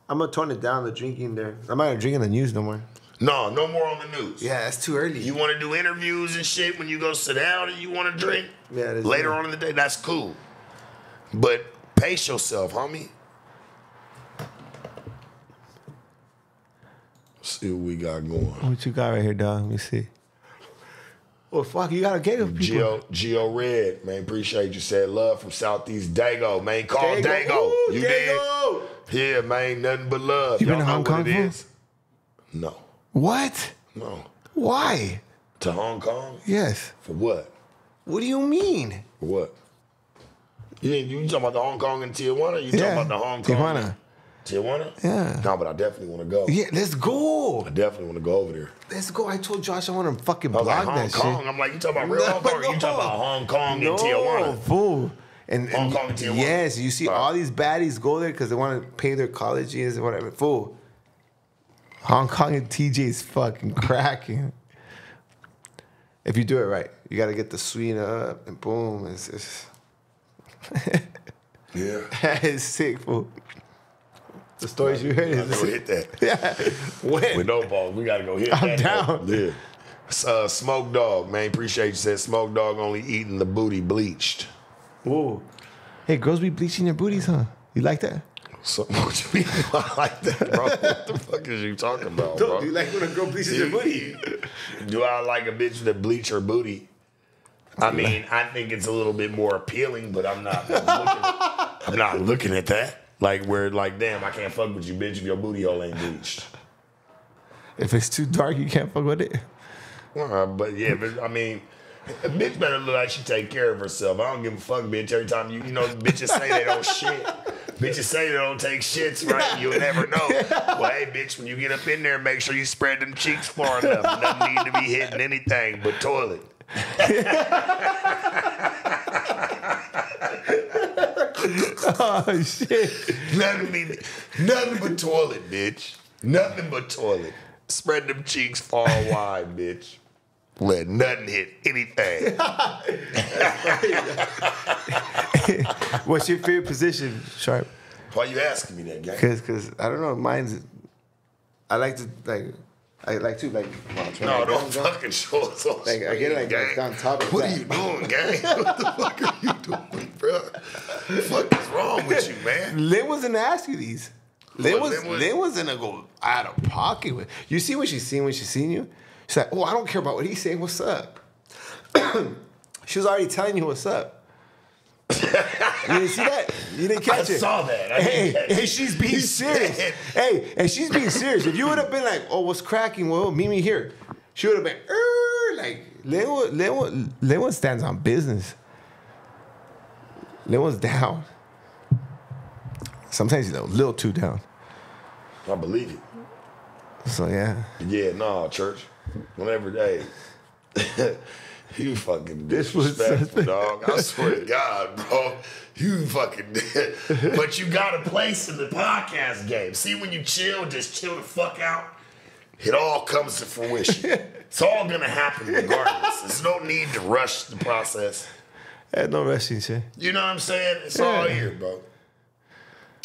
Speaker 1: I'm gonna tone it down. The drinking there. I'm not gonna drink in the news no more.
Speaker 2: No, no more on the news.
Speaker 1: Yeah, that's too early.
Speaker 2: You want to do interviews and shit when you go sit down and you want to drink
Speaker 1: Yeah, that's
Speaker 2: later
Speaker 1: good.
Speaker 2: on in the day, that's cool. But pace yourself, homie. See what we got going.
Speaker 1: what you got right here, dog? Let me see. Well, fuck, you got a gay of people.
Speaker 2: Geo, Geo Red, man, appreciate you. Said love from Southeast Dago, man. Call
Speaker 1: Dago.
Speaker 2: Dago.
Speaker 1: Ooh,
Speaker 2: you
Speaker 1: Dago.
Speaker 2: did? Yeah, man, nothing but love.
Speaker 1: You been
Speaker 2: Y'all
Speaker 1: to
Speaker 2: know
Speaker 1: Hong Kong,
Speaker 2: it? No,
Speaker 1: What?
Speaker 2: no.
Speaker 1: Why?
Speaker 2: To Hong Kong?
Speaker 1: Yes.
Speaker 2: For what?
Speaker 1: What do you mean?
Speaker 2: For what? You, you talking about the Hong Kong and Tijuana? You talking about the Hong Kong?
Speaker 1: Tijuana.
Speaker 2: Tijuana?
Speaker 1: Yeah.
Speaker 2: No, but I definitely want to go.
Speaker 1: Yeah, let's go.
Speaker 2: I definitely want to go over there.
Speaker 1: Let's go. I told Josh I want to fucking
Speaker 2: was like,
Speaker 1: that
Speaker 2: Kong.
Speaker 1: shit.
Speaker 2: I'm like, you talking about real
Speaker 1: No,
Speaker 2: Hong Kong? or You talking about Hong Kong
Speaker 1: No,
Speaker 2: and Tijuana?
Speaker 1: fool. And,
Speaker 2: Hong
Speaker 1: and
Speaker 2: Kong and Tijuana.
Speaker 1: yes, you see
Speaker 2: Right.
Speaker 1: all these baddies go there because they want to pay their college years or whatever. Fool. Hong Kong and TJ is fucking cracking. If you do it right, you got to get the sweet up and boom. It's, it's,
Speaker 2: Yeah.
Speaker 1: it's sick, fool. The stories you heard is
Speaker 2: go hit that.
Speaker 1: yeah. When?
Speaker 2: With no balls, we gotta go hit
Speaker 1: I'm
Speaker 2: that.
Speaker 1: down.
Speaker 2: Yeah. Uh, Smoke Dog, man, appreciate you. Said Smoke Dog only eating the booty bleached.
Speaker 1: Ooh. Hey, girls be bleaching their booties, huh? You like that?
Speaker 2: So what you mean? I like that, bro. What the fuck is you talking about, bro?
Speaker 1: Do you like when a girl bleaches her booty?
Speaker 2: Do I like a bitch that bleach her booty? I mean, I think it's a little bit more appealing, but I'm not looking at, I'm not looking at that. Like where like, damn, I can't fuck with you, bitch, if your booty hole ain't bleached.
Speaker 1: If it's too dark, you can't fuck with it.
Speaker 2: Uh, but yeah, but I mean, a bitch better look like she take care of herself. I don't give a fuck, bitch. Every time you, you know, bitches say they don't shit. Bitches say they don't take shits, right? You'll never know. Well, hey, bitch, when you get up in there, make sure you spread them cheeks far enough. Nothing need to be hitting anything but toilet.
Speaker 1: Oh shit!
Speaker 2: Nothing, nothing but toilet, bitch. Nothing but toilet. Spread them cheeks far wide, bitch. Let nothing hit anything.
Speaker 1: What's your favorite position, Sharp?
Speaker 2: Why you asking me that, gang?
Speaker 1: Cause, cause I don't know. Mine's. I like to like. I like to like. watch when I
Speaker 2: No,
Speaker 1: get
Speaker 2: don't
Speaker 1: on,
Speaker 2: fucking show us on
Speaker 1: Like, I get it, like, like, on top of
Speaker 2: What
Speaker 1: that.
Speaker 2: are you doing, gang? What the fuck are you doing, bro? What the fuck is wrong with you, man?
Speaker 1: Lynn was gonna ask you these. Lynn was
Speaker 2: Lynn was-
Speaker 1: Lynn was gonna go out of pocket with. You see what she's seen when she's seen you. She's like, oh, I don't care about what he's saying. What's up? she was already telling you what's up. you didn't see that? You didn't catch
Speaker 2: I
Speaker 1: it.
Speaker 2: saw that. I
Speaker 1: Hey,
Speaker 2: didn't catch
Speaker 1: hey, she's being serious. Hey, and she's being serious. If you would have been like, "Oh, what's cracking? Well, meet me here," she would have been, "Er," like Lynn. Lynn, Lynn stands on business. Lynn was down. Sometimes he's a little too down.
Speaker 2: I believe it.
Speaker 1: So yeah,
Speaker 2: Yeah, nah, church. Whenever they, you fucking disrespectful, dog. I swear to God, bro. You fucking But you got a place in the podcast game. See, when you chill, just chill the fuck out. It all comes to fruition. it's all gonna happen regardless. There's no need to rush the process.
Speaker 1: had no rushing shit.
Speaker 2: You know what I'm saying? It's all
Speaker 1: Yeah.
Speaker 2: here, bro.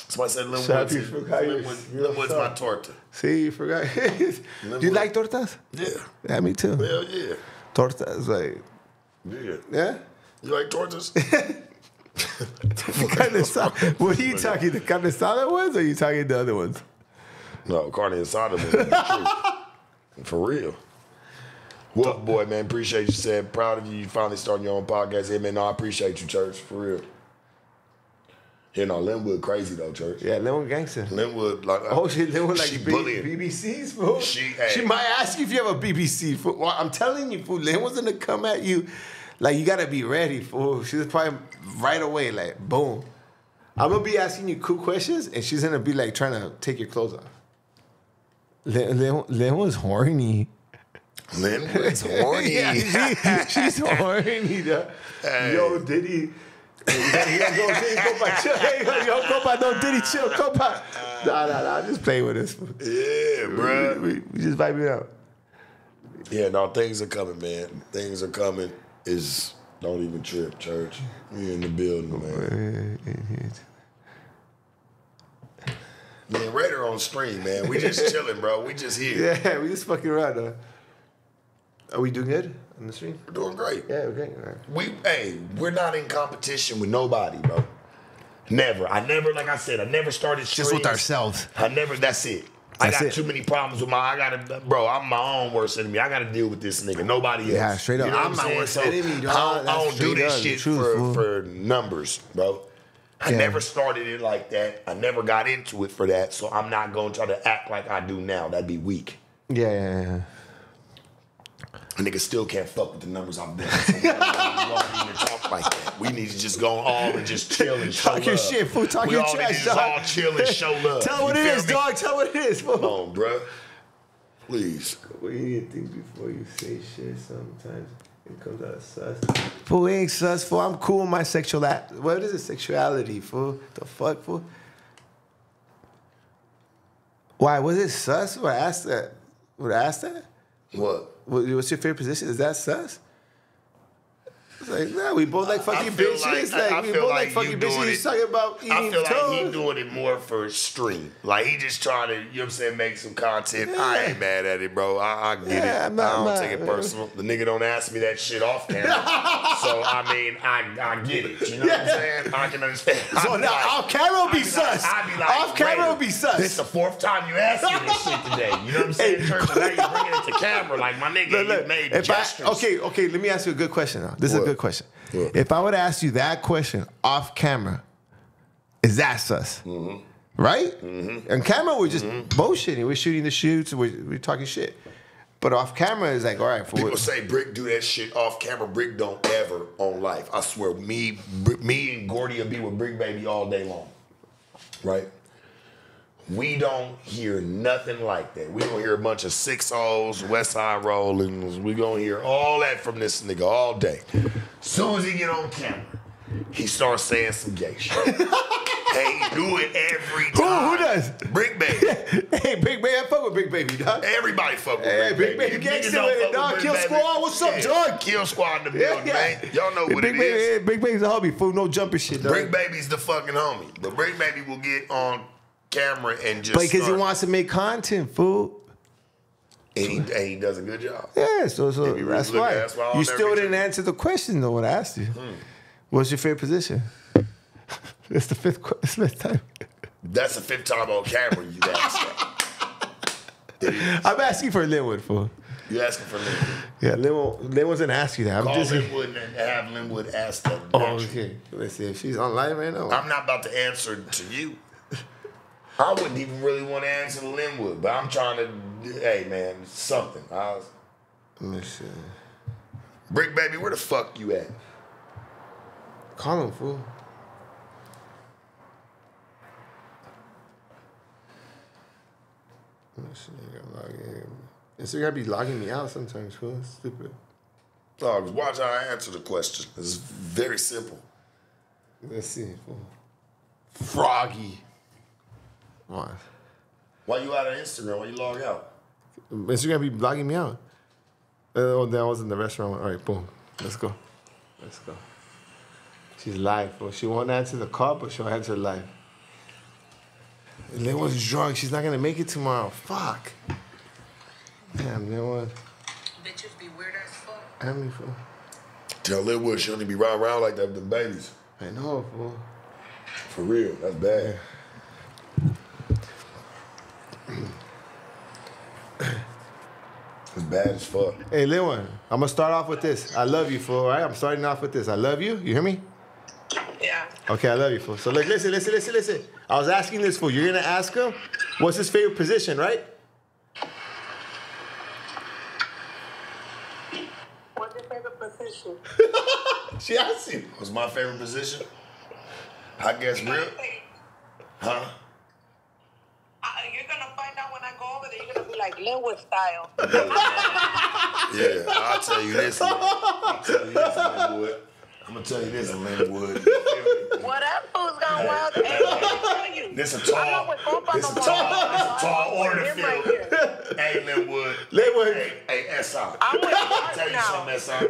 Speaker 2: Somebody said Lil Woods,
Speaker 1: you for how
Speaker 2: Lil Woods,
Speaker 1: you're
Speaker 2: Lil Woods my torta.
Speaker 1: See, you forgot. Do you like tortas?
Speaker 2: Yeah.
Speaker 1: Yeah, me too.
Speaker 2: Hell yeah.
Speaker 1: Tortas, like
Speaker 2: Yeah.
Speaker 1: yeah.
Speaker 2: You like tortas?
Speaker 1: Carne asada. What are you talking? The carne asada ones, or are you talking the other ones?
Speaker 2: No, carne asada man, is the truth. For real. Wolf boy, man, appreciate you. Said proud of you. You finally starting your own podcast. Hey, man, no, I appreciate you, church. For real. You know, Linwood crazy though, church.
Speaker 1: Yeah, Linwood gangster.
Speaker 2: Linwood, like,
Speaker 1: Oh shit, Linwood like
Speaker 2: she
Speaker 1: B-
Speaker 2: bullying.
Speaker 1: BBCs, fool.
Speaker 2: She-
Speaker 1: She, might ask you if you have a BBC, fool. Well, I'm telling you, fool. Linwood's gonna come at you, like you gotta be ready, fool. She's probably right away, like boom. I'm gonna be asking you cool questions, and she's gonna be like trying to take your clothes off. Lin, Lin, Linwood's horny.
Speaker 2: Linwood's horny.
Speaker 1: Yeah, she- she's horny. Though.
Speaker 2: Hey.
Speaker 1: Yo, Diddy. Gotta go. Hey, no, Diddy, chill, compa. Nah, nah, nah, just play with us.
Speaker 2: yeah, bruh.
Speaker 1: We, we just vibing out.
Speaker 2: Yeah, no, things are coming, man. Things are coming. Is don't even trip, church. We in the building, man. Me and Raider on stream, man. We just chilling, bro. We just here.
Speaker 1: Yeah, we just fucking around. Though. Are we doing good on the stream?
Speaker 2: We're doing great.
Speaker 1: Yeah, okay. All right.
Speaker 2: We, hey, we're not in competition with nobody, bro. Never. I never, like I said, I never started streams.
Speaker 1: Just with ourselves.
Speaker 2: I never. That's it. I got
Speaker 1: it.
Speaker 2: too many problems with my. I gotta, bro. I'm my own worst enemy. I gotta deal with this nigga. Nobody else.
Speaker 1: Yeah, straight up.
Speaker 2: You know what
Speaker 1: I'm my
Speaker 2: saying?
Speaker 1: worst
Speaker 2: So,
Speaker 1: enemy, dog.
Speaker 2: I don't, I don't do this
Speaker 1: up,
Speaker 2: shit
Speaker 1: truth,
Speaker 2: for for numbers, bro. I
Speaker 1: Yeah.
Speaker 2: never started it like that. I never got into it for that. So I'm not gonna try to act like I do now. That'd be weak.
Speaker 1: Yeah, yeah, yeah.
Speaker 2: A nigga still can't fuck with the numbers I've been. So we don't even talk like that. We need to just go all and just chill and show
Speaker 1: Talk your
Speaker 2: love.
Speaker 1: shit, fool. Talk
Speaker 2: we
Speaker 1: your
Speaker 2: all need to
Speaker 1: trash,
Speaker 2: just
Speaker 1: dog.
Speaker 2: all chill and show love.
Speaker 1: Tell what
Speaker 2: You
Speaker 1: it
Speaker 2: feel me?
Speaker 1: dog. Tell what it is, fool.
Speaker 2: Come on, bruh. Please.
Speaker 1: What you need to think before you say shit sometimes. It comes out sus. Fool ain't sus, fool. I'm cool with my sexual act. What is it? Sexuality, fool? The fuck, fool? Why? Was it sus? Would I ask that? Would I ask that?
Speaker 2: What?
Speaker 1: What- What's your favorite position? Is that sus? It's like, nah, we both like fucking bitches.
Speaker 2: like-
Speaker 1: Like,
Speaker 2: I
Speaker 1: we both
Speaker 2: like
Speaker 1: like fucking bitches. He's talking about eating
Speaker 2: I feel like he doing it more for stream. Like he just trying to, you know what I'm saying, make some content. I ain't mad at it, bro. I, I get
Speaker 1: Yeah,
Speaker 2: it.
Speaker 1: I'm not
Speaker 2: I don't
Speaker 1: mad,
Speaker 2: take it
Speaker 1: man.
Speaker 2: personal. The nigga don't ask me that shit off camera. so I mean, I, I get it. You know what I'm saying? I can understand.
Speaker 1: So now off camera be
Speaker 2: like-
Speaker 1: sus.
Speaker 2: I be like,
Speaker 1: Off camera will be sus.
Speaker 2: This the fourth time you asked me this shit today. You know what I'm saying? Church, and now you bringing it to camera. Like my nigga,
Speaker 1: Look,
Speaker 2: you made
Speaker 1: if I,
Speaker 2: gestures.
Speaker 1: okay, okay, let me ask you a good question now. This is a good question.
Speaker 2: What?
Speaker 1: If I would ask you that question off camera, is that sus?
Speaker 2: Mm-hmm.
Speaker 1: Right? On camera, we're just bullshitting. We're shooting the shoots, we're, we're talking shit. But off camera, it's like, all right, for
Speaker 2: People
Speaker 1: what?
Speaker 2: say Brick do that shit off camera. Brick don't ever on life. I swear, me, me and Gordy will be with Brick Baby all day long. Right? We don't hear nothing like that. We don't hear a bunch of six O's, West Side Rollins. We gonna hear all that from this nigga all day. Soon as he get on camera, he starts saying some gay shit. and he do it every
Speaker 1: Who,
Speaker 2: time.
Speaker 1: who does?
Speaker 2: Brick Baby.
Speaker 1: hey, Big Baby, I fuck with Big Baby, dog.
Speaker 2: Everybody fuck with
Speaker 1: Hey,
Speaker 2: Brick
Speaker 1: Big
Speaker 2: Baby.
Speaker 1: Baby
Speaker 2: If
Speaker 1: gangsta with it,
Speaker 2: fuck
Speaker 1: dog. Kill
Speaker 2: Baby-
Speaker 1: Squad, what's up, dog?
Speaker 2: Kill Squad in the building,
Speaker 1: yeah.
Speaker 2: man. Y'all know
Speaker 1: Hey,
Speaker 2: what
Speaker 1: Big
Speaker 2: it
Speaker 1: Baby,
Speaker 2: is.
Speaker 1: hey, Big Baby's a hobby, fool. No jumping shit, dog.
Speaker 2: Brick Baby's the fucking homie. But Big Baby will get on camera and just
Speaker 1: But because he wants to make content, fool.
Speaker 2: and he, and he does a good job.
Speaker 1: Yeah, so so
Speaker 2: really
Speaker 1: that's why.
Speaker 2: at that's why I'll
Speaker 1: you still didn't answer the question though. What I asked you.
Speaker 2: Hmm.
Speaker 1: What's your favorite position? it's the fifth, it's the fifth time.
Speaker 2: That's the fifth time on camera you asked that.
Speaker 1: I'm asking for Linwood, fool.
Speaker 2: You asking for Linwood.
Speaker 1: Yeah, Linwood, Linwood's gonna ask you that. I'm
Speaker 2: Call
Speaker 1: just.
Speaker 2: Linwood and have Linwood ask that.
Speaker 1: Oh,
Speaker 2: naturally.
Speaker 1: okay. Let's see if she's online right now.
Speaker 2: I'm not about to answer to you. I wouldn't even really want to answer Linwood, but I'm trying to. Hey man, something. I was,
Speaker 1: Let me see.
Speaker 2: Brick Baby, where the fuck you at?
Speaker 1: Call him, fool. Let me see. Gotta log in. Instagram be logging me out sometimes, fool. Stupid.
Speaker 2: Dogs, watch how I answer the question. It's very simple.
Speaker 1: Let's see. Fool. Froggy. What?
Speaker 2: Why you out of Instagram? Why you log out?
Speaker 1: Instagram be blogging me out. Uh, oh, that was in the restaurant. All right, boom. Let's go. Let's go. She's live, bro. She won't answer the call, but she'll answer live. And Lil was drunk. She's not gonna make it tomorrow. Fuck. Damn, Lil was.
Speaker 4: Bitches be weird as fuck.
Speaker 1: I mean, fool.
Speaker 2: Tell Linwood she don't be riding around like that with the babies.
Speaker 1: I know, fool.
Speaker 2: For real, that's bad. It's bad as fuck.
Speaker 1: Hey, Lil one. I'm gonna start off with this. I love you, fool. Right? I'm starting off with this. I love you. You hear me?
Speaker 4: Yeah.
Speaker 1: Okay, I love you, fool. So look, listen, listen, listen, listen. I was asking this fool. You're gonna ask him what's his favorite position, right?
Speaker 4: What's your favorite position?
Speaker 1: She asked you.
Speaker 2: What's my favorite position? I guess real. Huh?
Speaker 4: Uh, you're gonna find out when I go over there. You're gonna be like Linwood style.
Speaker 2: Yeah, I'll tell you this. I'll tell you this, Linwood. I'm gonna tell you this, Linwood.
Speaker 4: Well, that fool's gone wild. Hey, let me tell you.
Speaker 2: This a
Speaker 4: I'm
Speaker 2: tall, this
Speaker 4: no
Speaker 2: a tall, this a tall order
Speaker 4: Him right
Speaker 2: field. Hey, Linwood.
Speaker 1: Linwood.
Speaker 2: Hey, hey, S.R.
Speaker 4: I'm with
Speaker 2: I'll
Speaker 4: Shark
Speaker 2: tell you
Speaker 4: now.
Speaker 2: something, S.R.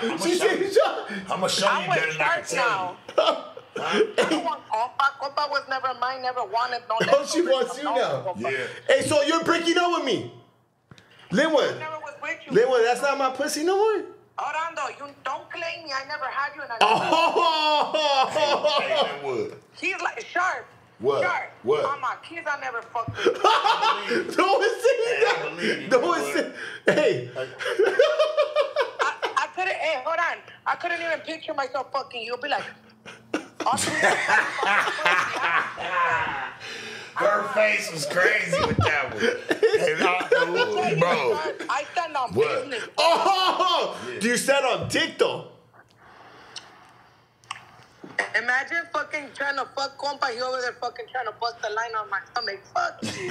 Speaker 2: I'm gonna show you. I'm gonna show you better than I can tell
Speaker 4: now.
Speaker 2: you.
Speaker 4: I want Compa. Compa was never mine. Never wanted no.
Speaker 1: Oh, she wants you now.
Speaker 2: Yeah.
Speaker 1: Hey, so you're breaking up with me, Linwood.
Speaker 4: Never was with you.
Speaker 1: Linwood, that's not my pussy no more.
Speaker 4: Orlando, you don't claim me. I never had you. And I
Speaker 1: Oh,
Speaker 2: Hey, Linwood.
Speaker 4: He's like sharp.
Speaker 2: What?
Speaker 4: Sharp.
Speaker 2: What?
Speaker 4: On my kids, I never fucked with.
Speaker 1: no one said
Speaker 2: Hey,
Speaker 1: that.
Speaker 2: believe you,
Speaker 1: No one Hey,
Speaker 4: I, I couldn't. Hey, hold on. I couldn't even picture myself fucking you. Be like. all three of us.
Speaker 2: Her face was crazy with that one. Nah, bro.
Speaker 4: I stand on
Speaker 2: What?
Speaker 4: business.
Speaker 1: oh, do you stand on dick though?
Speaker 4: Imagine fucking trying to fuck compa. He over there fucking trying to bust the line on my stomach. Fuck you.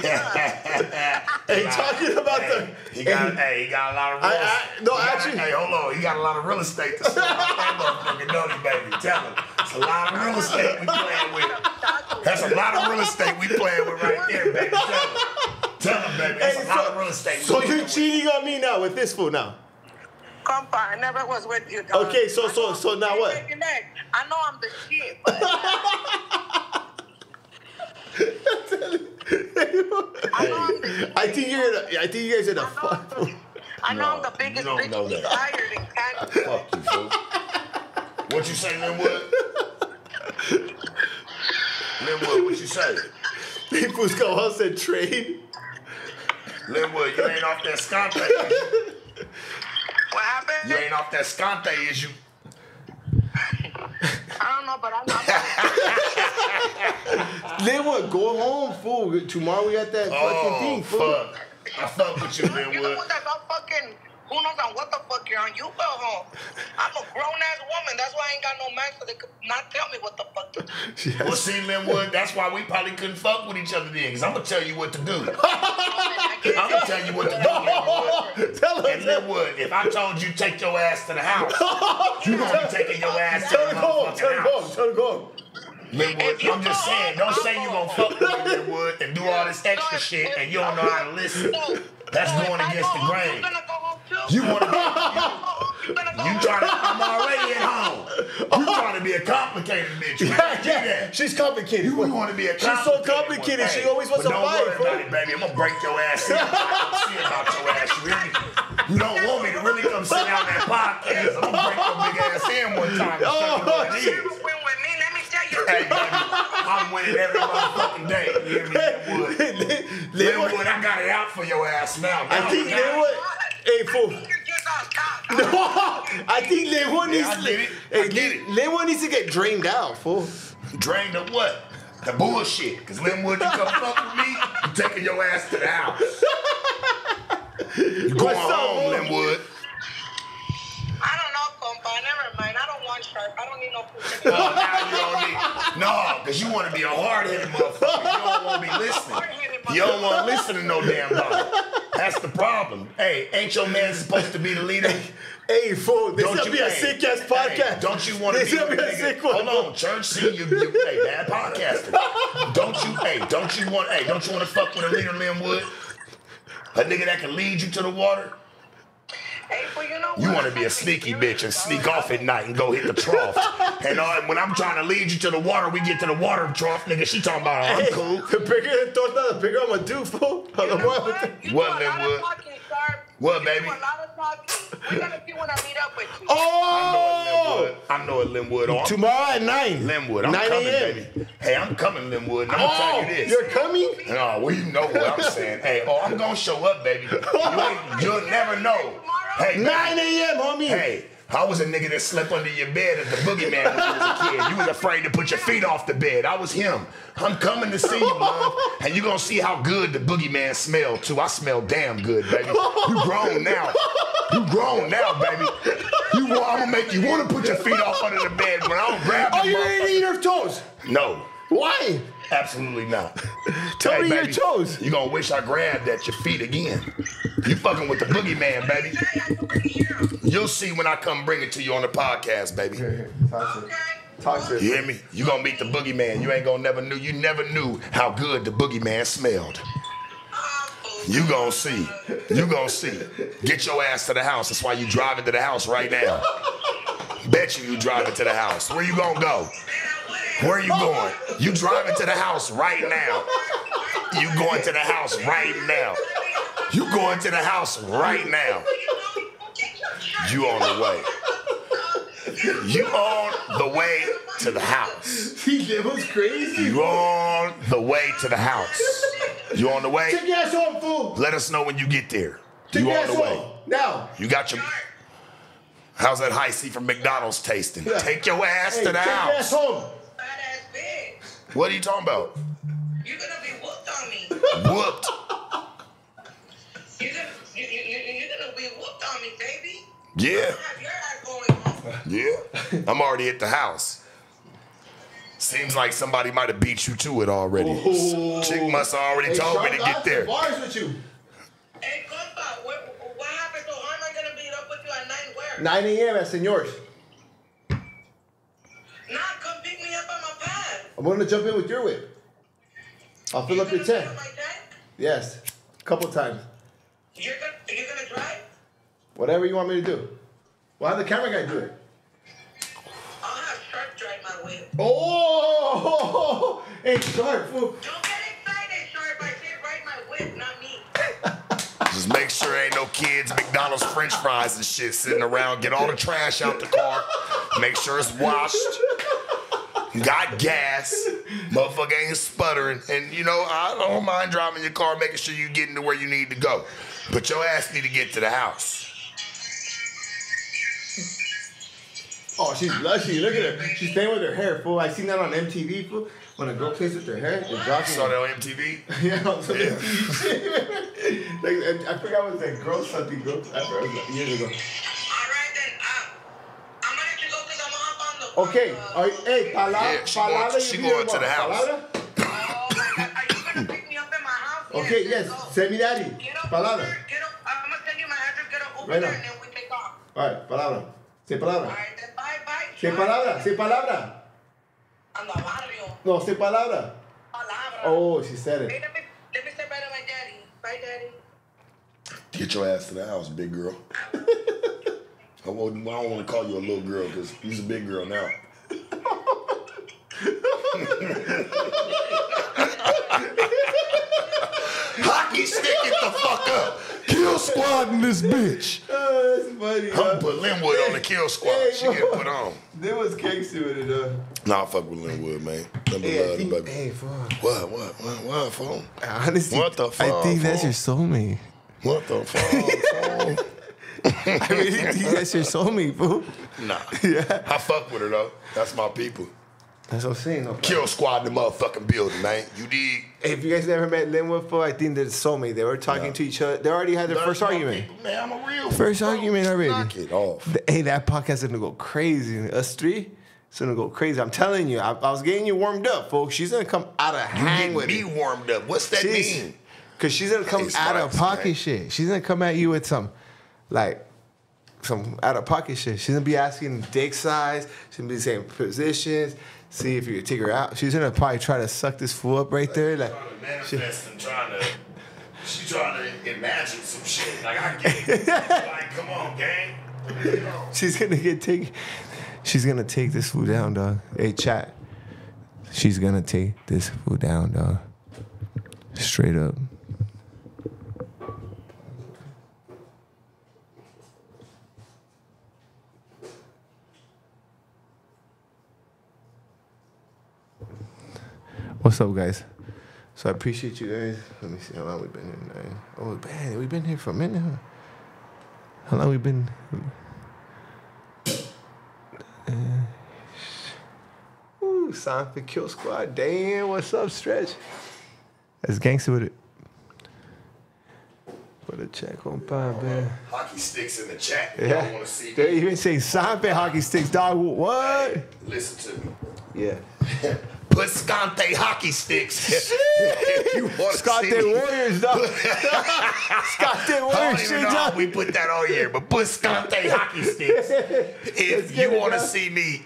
Speaker 1: Hey, talking about the.
Speaker 2: He got, hey, he got a lot of real
Speaker 1: I- I- no,
Speaker 2: he got-
Speaker 1: actually-
Speaker 2: Hey, hold on. He got a lot of real estate to sell. that motherfucker, don't he, baby? Tell him. It's a lot of real estate we playing with. That's a lot of real estate we playing with right there, baby. Tell him. Tell him, baby. That's
Speaker 1: Hey,
Speaker 2: a lot of real estate.
Speaker 1: so you're
Speaker 2: with.
Speaker 1: cheating on me now with this fool now?
Speaker 4: Compa, I never was with you. dog.
Speaker 1: Okay, so- so- so now what?
Speaker 4: I know I'm the shit, but I know I'm the shit.
Speaker 1: I think you're. In a, I think you guys are in a
Speaker 4: I
Speaker 1: fuck.
Speaker 4: I know I'm the biggest
Speaker 2: you don't
Speaker 4: bitch
Speaker 2: know
Speaker 4: he's
Speaker 2: that.
Speaker 4: hired in Canada.
Speaker 2: Fuck you, fool. What you say, Linwood? Linwood, what you say?
Speaker 1: People's go house and trade.
Speaker 2: Linwood, you ain't off that scante, is you?
Speaker 4: What happened?
Speaker 2: You ain't off that scante, is you?
Speaker 4: I don't know, but I'm not.
Speaker 1: Linwood, go home, fool. Tomorrow we got that fucking
Speaker 2: Oh,
Speaker 1: thing, fool.
Speaker 2: fuck. I fuck with you,
Speaker 4: You the
Speaker 2: Linwood.
Speaker 4: one that's all fucking. Who knows on what the fuck you're on? You go home. I'm a grown ass woman. That's why I ain't got no man so they could not tell me what the fuck to do.
Speaker 2: Well, see, Linwood, that's why we probably couldn't fuck with each other then, because I'm going to tell you what to do. I'm going to tell you what to do, Linwood.
Speaker 1: Tell
Speaker 2: And
Speaker 1: him.
Speaker 2: Linwood, if I told you take your ass to the house, you going to be taking your ass to
Speaker 1: Tell
Speaker 2: the
Speaker 1: him go home. Tell
Speaker 2: motherfucking
Speaker 1: him go home.
Speaker 2: house.
Speaker 1: Tell him go home.
Speaker 2: Linwood,
Speaker 4: If you
Speaker 2: I'm just
Speaker 4: go
Speaker 2: saying,
Speaker 4: home,
Speaker 2: don't
Speaker 4: I'll
Speaker 2: say you
Speaker 4: go
Speaker 2: going to
Speaker 4: home.
Speaker 2: fuck with me, Linwood, and do all this extra shit, and you don't know how to listen. That's
Speaker 4: So if
Speaker 2: going
Speaker 4: I
Speaker 2: against
Speaker 4: go
Speaker 2: the grain.
Speaker 4: You gonna go home too?
Speaker 2: You want to be...
Speaker 4: You gonna go
Speaker 2: You
Speaker 4: home?
Speaker 2: trying to, I'm already at home. You trying to be a complicated bitch. You
Speaker 1: Yeah, yeah. She's complicated.
Speaker 2: You want to be a
Speaker 1: She's so complicated.
Speaker 2: one.
Speaker 1: She always wants
Speaker 2: but
Speaker 1: to
Speaker 2: don't worry about it, baby. I'm gonna break your ass in. I'm see about your ass. You hear me? You don't want me to really come sit down that podcast. I'm gonna break your big ass in one time. and Hey, baby, I'm winning every motherfucking day. You hear me, Linwood?
Speaker 1: Linwood,
Speaker 2: Linwood, I got it out for your ass now.
Speaker 1: I think Linwood. Hey, fool.
Speaker 4: You're just on top.
Speaker 1: I think Linwood needs
Speaker 2: I
Speaker 1: to.
Speaker 2: get.
Speaker 1: Hey,
Speaker 2: I get it.
Speaker 1: Linwood needs to get drained out, fool.
Speaker 2: Drained of what? The bullshit. Because Linwood, you come fuck with me, I'm taking your ass to the house. You going
Speaker 1: What's
Speaker 2: home,
Speaker 1: boy?
Speaker 2: Linwood.
Speaker 4: I don't compa. Never mind. I don't want sharp. I don't need no food.
Speaker 2: Oh, now you don't need. No, because you want to be a hard headed motherfucker. You don't want to be listening. You don't want to listen to no damn body. That's the problem. Hey, ain't your man supposed to be the leader?
Speaker 1: Hey, fool. This
Speaker 2: Don't
Speaker 1: gonna
Speaker 2: you
Speaker 1: be a
Speaker 2: hey,
Speaker 1: sick ass
Speaker 2: hey,
Speaker 1: podcast.
Speaker 2: don't you want to
Speaker 1: This
Speaker 2: be
Speaker 1: gonna be a sick one.
Speaker 2: Hold on, church. See you, you hey, bad podcasting. Don't you, hey, don't you want, hey, don't you want to fuck with a leader, Linwood? A nigga that can lead you to the water?
Speaker 4: Hey, well, you know
Speaker 2: You
Speaker 4: what?
Speaker 2: want to be a sneaky bitch and sneak off at night and go hit the trough. And uh, when I'm trying to lead you to the water, we get to the water trough, nigga. She talking about, I'm
Speaker 1: Hey,
Speaker 2: cool.
Speaker 1: The bigger the torta, the bigger I'm gonna do, fool.
Speaker 4: You know
Speaker 1: more I'm
Speaker 4: what?
Speaker 1: gonna-
Speaker 4: You
Speaker 2: What,
Speaker 4: do a lot
Speaker 2: Linwood?
Speaker 4: of talking, Sharp.
Speaker 2: What,
Speaker 4: you
Speaker 2: baby?
Speaker 4: Do a lot of talking. We're gonna see when I meet up with you.
Speaker 1: Oh!
Speaker 2: I know it, Linwood. Oh, I'm
Speaker 1: Tomorrow at 9.
Speaker 2: Linwood. I'm
Speaker 1: 9
Speaker 2: coming,
Speaker 1: a.m.
Speaker 2: baby. Hey, I'm coming, Linwood. And I'm gonna tell
Speaker 1: Oh,
Speaker 2: you this.
Speaker 1: you're coming?
Speaker 2: No, well, you know what I'm saying. Hey, oh, I'm gonna show up, baby. You ain't, you'll never know. Hey,
Speaker 1: 9 a.m., homie.
Speaker 2: Hey, I was a nigga that slept under your bed as the boogeyman when you was a kid. You was afraid to put your feet off the bed. I was him. I'm coming to see you, mom, And you gonna see how good the boogeyman smell too. I smell damn good, baby. You grown now. You grown now, baby. You want, I'm gonna make you wanna put your feet off under the bed when I don't grab
Speaker 1: Oh, you ready to eat her toes?
Speaker 2: No.
Speaker 1: Why?
Speaker 2: Absolutely not.
Speaker 1: Tell me your toes.
Speaker 2: You gonna wish I grabbed at your feet again. You fucking with the boogeyman, baby. You'll see when I come bring it to you on the podcast, baby.
Speaker 1: Talk to Talk to
Speaker 2: You hear me? You gonna meet the boogeyman. You ain't gonna never knew. You never knew how good the boogeyman smelled. You gonna see. You gonna see. Get your ass to the house. That's why you driving to the house right now. Bet you you driving to the house. Where you gonna go? Where you going? You driving to the house right now. You going to the house right now. You going to the house right now. You on the way. You on the way to the house.
Speaker 1: That was crazy.
Speaker 2: You on the way to the house. You on the way?
Speaker 1: Take your ass home, fool.
Speaker 2: Let us know when you get there.
Speaker 1: Take
Speaker 2: You
Speaker 1: your
Speaker 2: on
Speaker 1: ass
Speaker 2: the way.
Speaker 1: home. Now.
Speaker 2: You got your. How's that high C from McDonald's tasting? Take your ass
Speaker 1: Hey,
Speaker 2: to the
Speaker 1: take your ass
Speaker 2: house.
Speaker 1: home.
Speaker 4: Fat ass bitch.
Speaker 2: What are you talking about?
Speaker 4: You're gonna be whooped on me.
Speaker 2: Whooped.
Speaker 4: You're gonna, you, you, you, you're gonna be whooped on me, baby.
Speaker 2: Yeah.
Speaker 4: Have your ass going home.
Speaker 2: Yeah. I'm already at the house. Seems like somebody might have beat you to it already. Oh. Chick must have already
Speaker 1: Hey,
Speaker 2: told me to
Speaker 1: I
Speaker 2: get
Speaker 1: have
Speaker 2: there.
Speaker 1: Bars with you.
Speaker 4: Hey, compa, what, what happened? So how am I gonna meet up with you at 9 where?
Speaker 1: 9 a.m. at Senor's.
Speaker 4: Pad.
Speaker 1: I'm gonna jump in with your whip. I'll fill up your tank.
Speaker 4: fill up my tank?
Speaker 1: Yes. A couple times.
Speaker 4: You're gonna, you're gonna drive?
Speaker 1: Whatever you want me to do. We'll have the camera guy do it.
Speaker 4: I'll have Sharp drive my whip.
Speaker 1: Oh! Hey, sharp, fool.
Speaker 4: Don't get excited, Sharp. I said ride my whip, not me.
Speaker 2: Just make sure ain't no kids, McDonald's French fries and shit sitting around. Get all the trash out the car. Make sure it's washed. Got gas. Motherfucker ain't sputtering. And you know, I don't mind driving your car, making sure you getting to where you need to go. But your ass need to get to the house.
Speaker 1: Oh, she's blushing. Look at her. She's playing with her hair, fool. I seen that on MTV, fool. When a girl plays with her hair, they're dropping.
Speaker 2: Saw that on MTV.
Speaker 1: Yeah, on some
Speaker 2: Yeah.
Speaker 1: MTV shit. like, I I forgot what like girl something, girl. I forgot, it was like years ago.
Speaker 4: All right, then. Uh, I'm gonna let you go because I'm gonna hop on the.
Speaker 1: Okay, are hey, palabra,
Speaker 2: Yeah, she going-
Speaker 1: palabra,
Speaker 2: she
Speaker 1: you
Speaker 2: going to the house.
Speaker 1: Palabra?
Speaker 4: Oh. Are you gonna pick me up at my house?
Speaker 1: Okay, yes, send me daddy. Palabra.
Speaker 4: Get up. I'm gonna send you my address. Get up Uber
Speaker 1: Right
Speaker 4: and then we take off.
Speaker 1: All right, palabra. Say palabra.
Speaker 4: All right, then. Bye, bye.
Speaker 1: Say palabra. Say palabra.
Speaker 4: Anda barrio.
Speaker 1: No, say palabra.
Speaker 4: Palabra.
Speaker 1: Oh, she said
Speaker 4: Hey,
Speaker 1: it.
Speaker 4: let me let me say bye to my daddy. Bye, daddy.
Speaker 2: Get your ass to the house, big girl. I, won't, I don't want to call you a little girl because you's a big girl now. Hockey stick it the fuck up. Kill squad in this bitch.
Speaker 1: Oh, that's funny.
Speaker 2: I'm
Speaker 1: huh?
Speaker 2: put Linwood on the kill squad.
Speaker 1: Hey,
Speaker 2: She get put on.
Speaker 1: There was cakes with it, though.
Speaker 2: Nah, I fuck with Linwood, man. Number
Speaker 1: Hey, I
Speaker 2: love the
Speaker 1: think,
Speaker 2: baby.
Speaker 1: hey, fuck.
Speaker 2: What, what, what, what, phone?
Speaker 1: Honestly,
Speaker 2: What the fuck?
Speaker 1: I
Speaker 2: fuck,
Speaker 1: think that's
Speaker 2: fool?
Speaker 1: your soulmate.
Speaker 2: What the fuck,
Speaker 1: I really think that's your soulmate, fool.
Speaker 2: Nah.
Speaker 1: Yeah.
Speaker 2: I fuck with her, though. That's my people.
Speaker 1: That's what I'm saying. No,
Speaker 2: Kill squad in the motherfucking building, man. You dig?
Speaker 1: If you guys never met Linwood, fool, I think they're soulmate. They were talking
Speaker 2: Yeah.
Speaker 1: to each other. They already had their first argument.
Speaker 2: people, Man, I'm a real
Speaker 1: First
Speaker 2: bro.
Speaker 1: argument already.
Speaker 2: Knock it off.
Speaker 1: Hey, that podcast is gonna go crazy. Us three, it's gonna go crazy. I'm telling you. I, I was getting you warmed up, folks. She's gonna come out of
Speaker 2: You
Speaker 1: hang with
Speaker 2: me
Speaker 1: it.
Speaker 2: warmed up. What's that mean?
Speaker 1: Cause she's gonna come
Speaker 2: Hey,
Speaker 1: out of pocket
Speaker 2: man.
Speaker 1: shit. She's gonna come at you with some, like, some out of pocket shit. She's gonna be asking dick size. She's gonna be saying positions. See if you can take her out. She's gonna probably try to suck this fool up right there. Like,
Speaker 2: Trying to manifest and trying to. She trying to imagine some shit. Like I get it. like, come on, gang. Come on.
Speaker 1: she's gonna get take. She's gonna take this fool down, dog. Hey, chat. She's gonna take this fool down, dog. Straight up. What's up, guys? So I appreciate you guys. Let me see how long we've been here. Oh man, we've been here for a minute. Huh? How long we been? Uh, ooh, sign for Kill Squad. Damn, what's up, Stretch? That's gangster with it. Put a check on Pop, man.
Speaker 2: Hockey sticks in the chat.
Speaker 1: Yeah.
Speaker 2: Y'all want to see?
Speaker 1: Dude,
Speaker 2: you
Speaker 1: been saying sign for hockey sticks, dog. What?
Speaker 2: Hey, listen to me.
Speaker 1: Yeah.
Speaker 2: Put Scante hockey sticks. if you want to
Speaker 1: Scott
Speaker 2: see
Speaker 1: Day
Speaker 2: me.
Speaker 1: Warriors, dog.
Speaker 2: I don't
Speaker 1: Warriors,
Speaker 2: even
Speaker 1: shit,
Speaker 2: know how we put that on here, but put Scante hockey sticks. If you want to see me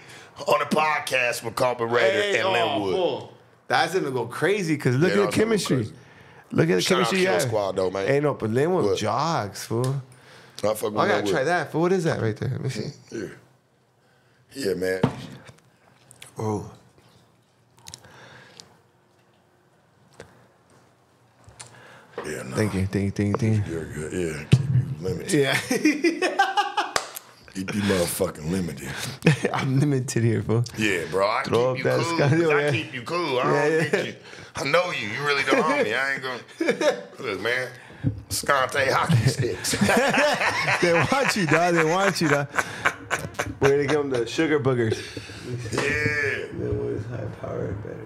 Speaker 2: on a podcast with Carburetor
Speaker 1: Hey,
Speaker 2: and
Speaker 1: oh,
Speaker 2: Linwood.
Speaker 1: That's gonna go crazy because look
Speaker 2: Yeah,
Speaker 1: at the
Speaker 2: that's gonna go
Speaker 1: chemistry. Look at the
Speaker 2: Shout
Speaker 1: chemistry.
Speaker 2: Kill
Speaker 1: Yeah.
Speaker 2: Squad, though, man.
Speaker 1: Ain't no, but Linwood
Speaker 2: What?
Speaker 1: jogs, fool.
Speaker 2: I fuck with
Speaker 1: I gotta try that. Fool, what is that right there? Let me see.
Speaker 2: Yeah. Yeah, man.
Speaker 1: Oh.
Speaker 2: Yeah, no.
Speaker 1: Thank you, thank you, thank you, thank you.
Speaker 2: You're good. Yeah, keep you limited.
Speaker 1: Yeah.
Speaker 2: Keep you motherfucking limited.
Speaker 1: I'm limited here, fool.
Speaker 2: Yeah, bro. I
Speaker 1: Throw
Speaker 2: keep
Speaker 1: up
Speaker 2: you
Speaker 1: that
Speaker 2: cool.
Speaker 1: sky-
Speaker 2: 'cause I
Speaker 1: yeah.
Speaker 2: keep you cool. I don't
Speaker 1: Yeah, yeah.
Speaker 2: you. I know you. You really don't know me. I ain't gonna. Look, man. Scante hockey sticks.
Speaker 1: They want you, dog. They want you, dog. We're gonna give them the sugar boogers.
Speaker 2: yeah.
Speaker 1: Linwood is high powered, better.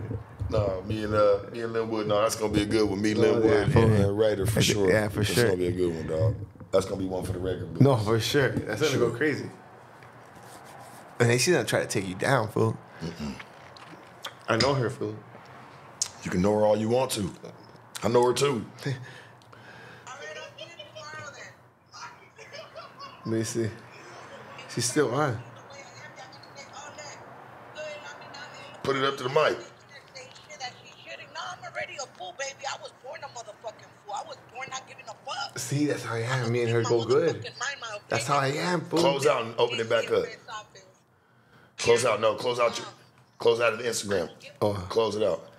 Speaker 2: No, me and uh, me and Linwood. No, that's gonna be a good one. Me,
Speaker 1: Oh,
Speaker 2: Linwood,
Speaker 1: yeah,
Speaker 2: and,
Speaker 1: for-
Speaker 2: and Raider for sure.
Speaker 1: yeah, for
Speaker 2: That's
Speaker 1: sure.
Speaker 2: gonna be a good one, dog. That's gonna be one for the record. books.
Speaker 1: No, for sure. That's gonna go crazy. And they she's gonna try to take you down, fool. I know her, fool.
Speaker 2: You can know her all you want to. I know her too.
Speaker 4: I mean, don't get any more of that.
Speaker 1: Let me see. She's still on.
Speaker 2: Put it up to the mic.
Speaker 4: No, I'm already a fool, baby. I was born a motherfucking fool. I was born not giving a fuck.
Speaker 1: See, that's how I am. Me and her go good.
Speaker 4: mind,
Speaker 1: That's how I am, fool.
Speaker 2: Close out and open it back up. Close out. No, close out your. Close out of the Instagram.
Speaker 1: Oh,
Speaker 2: Close it out.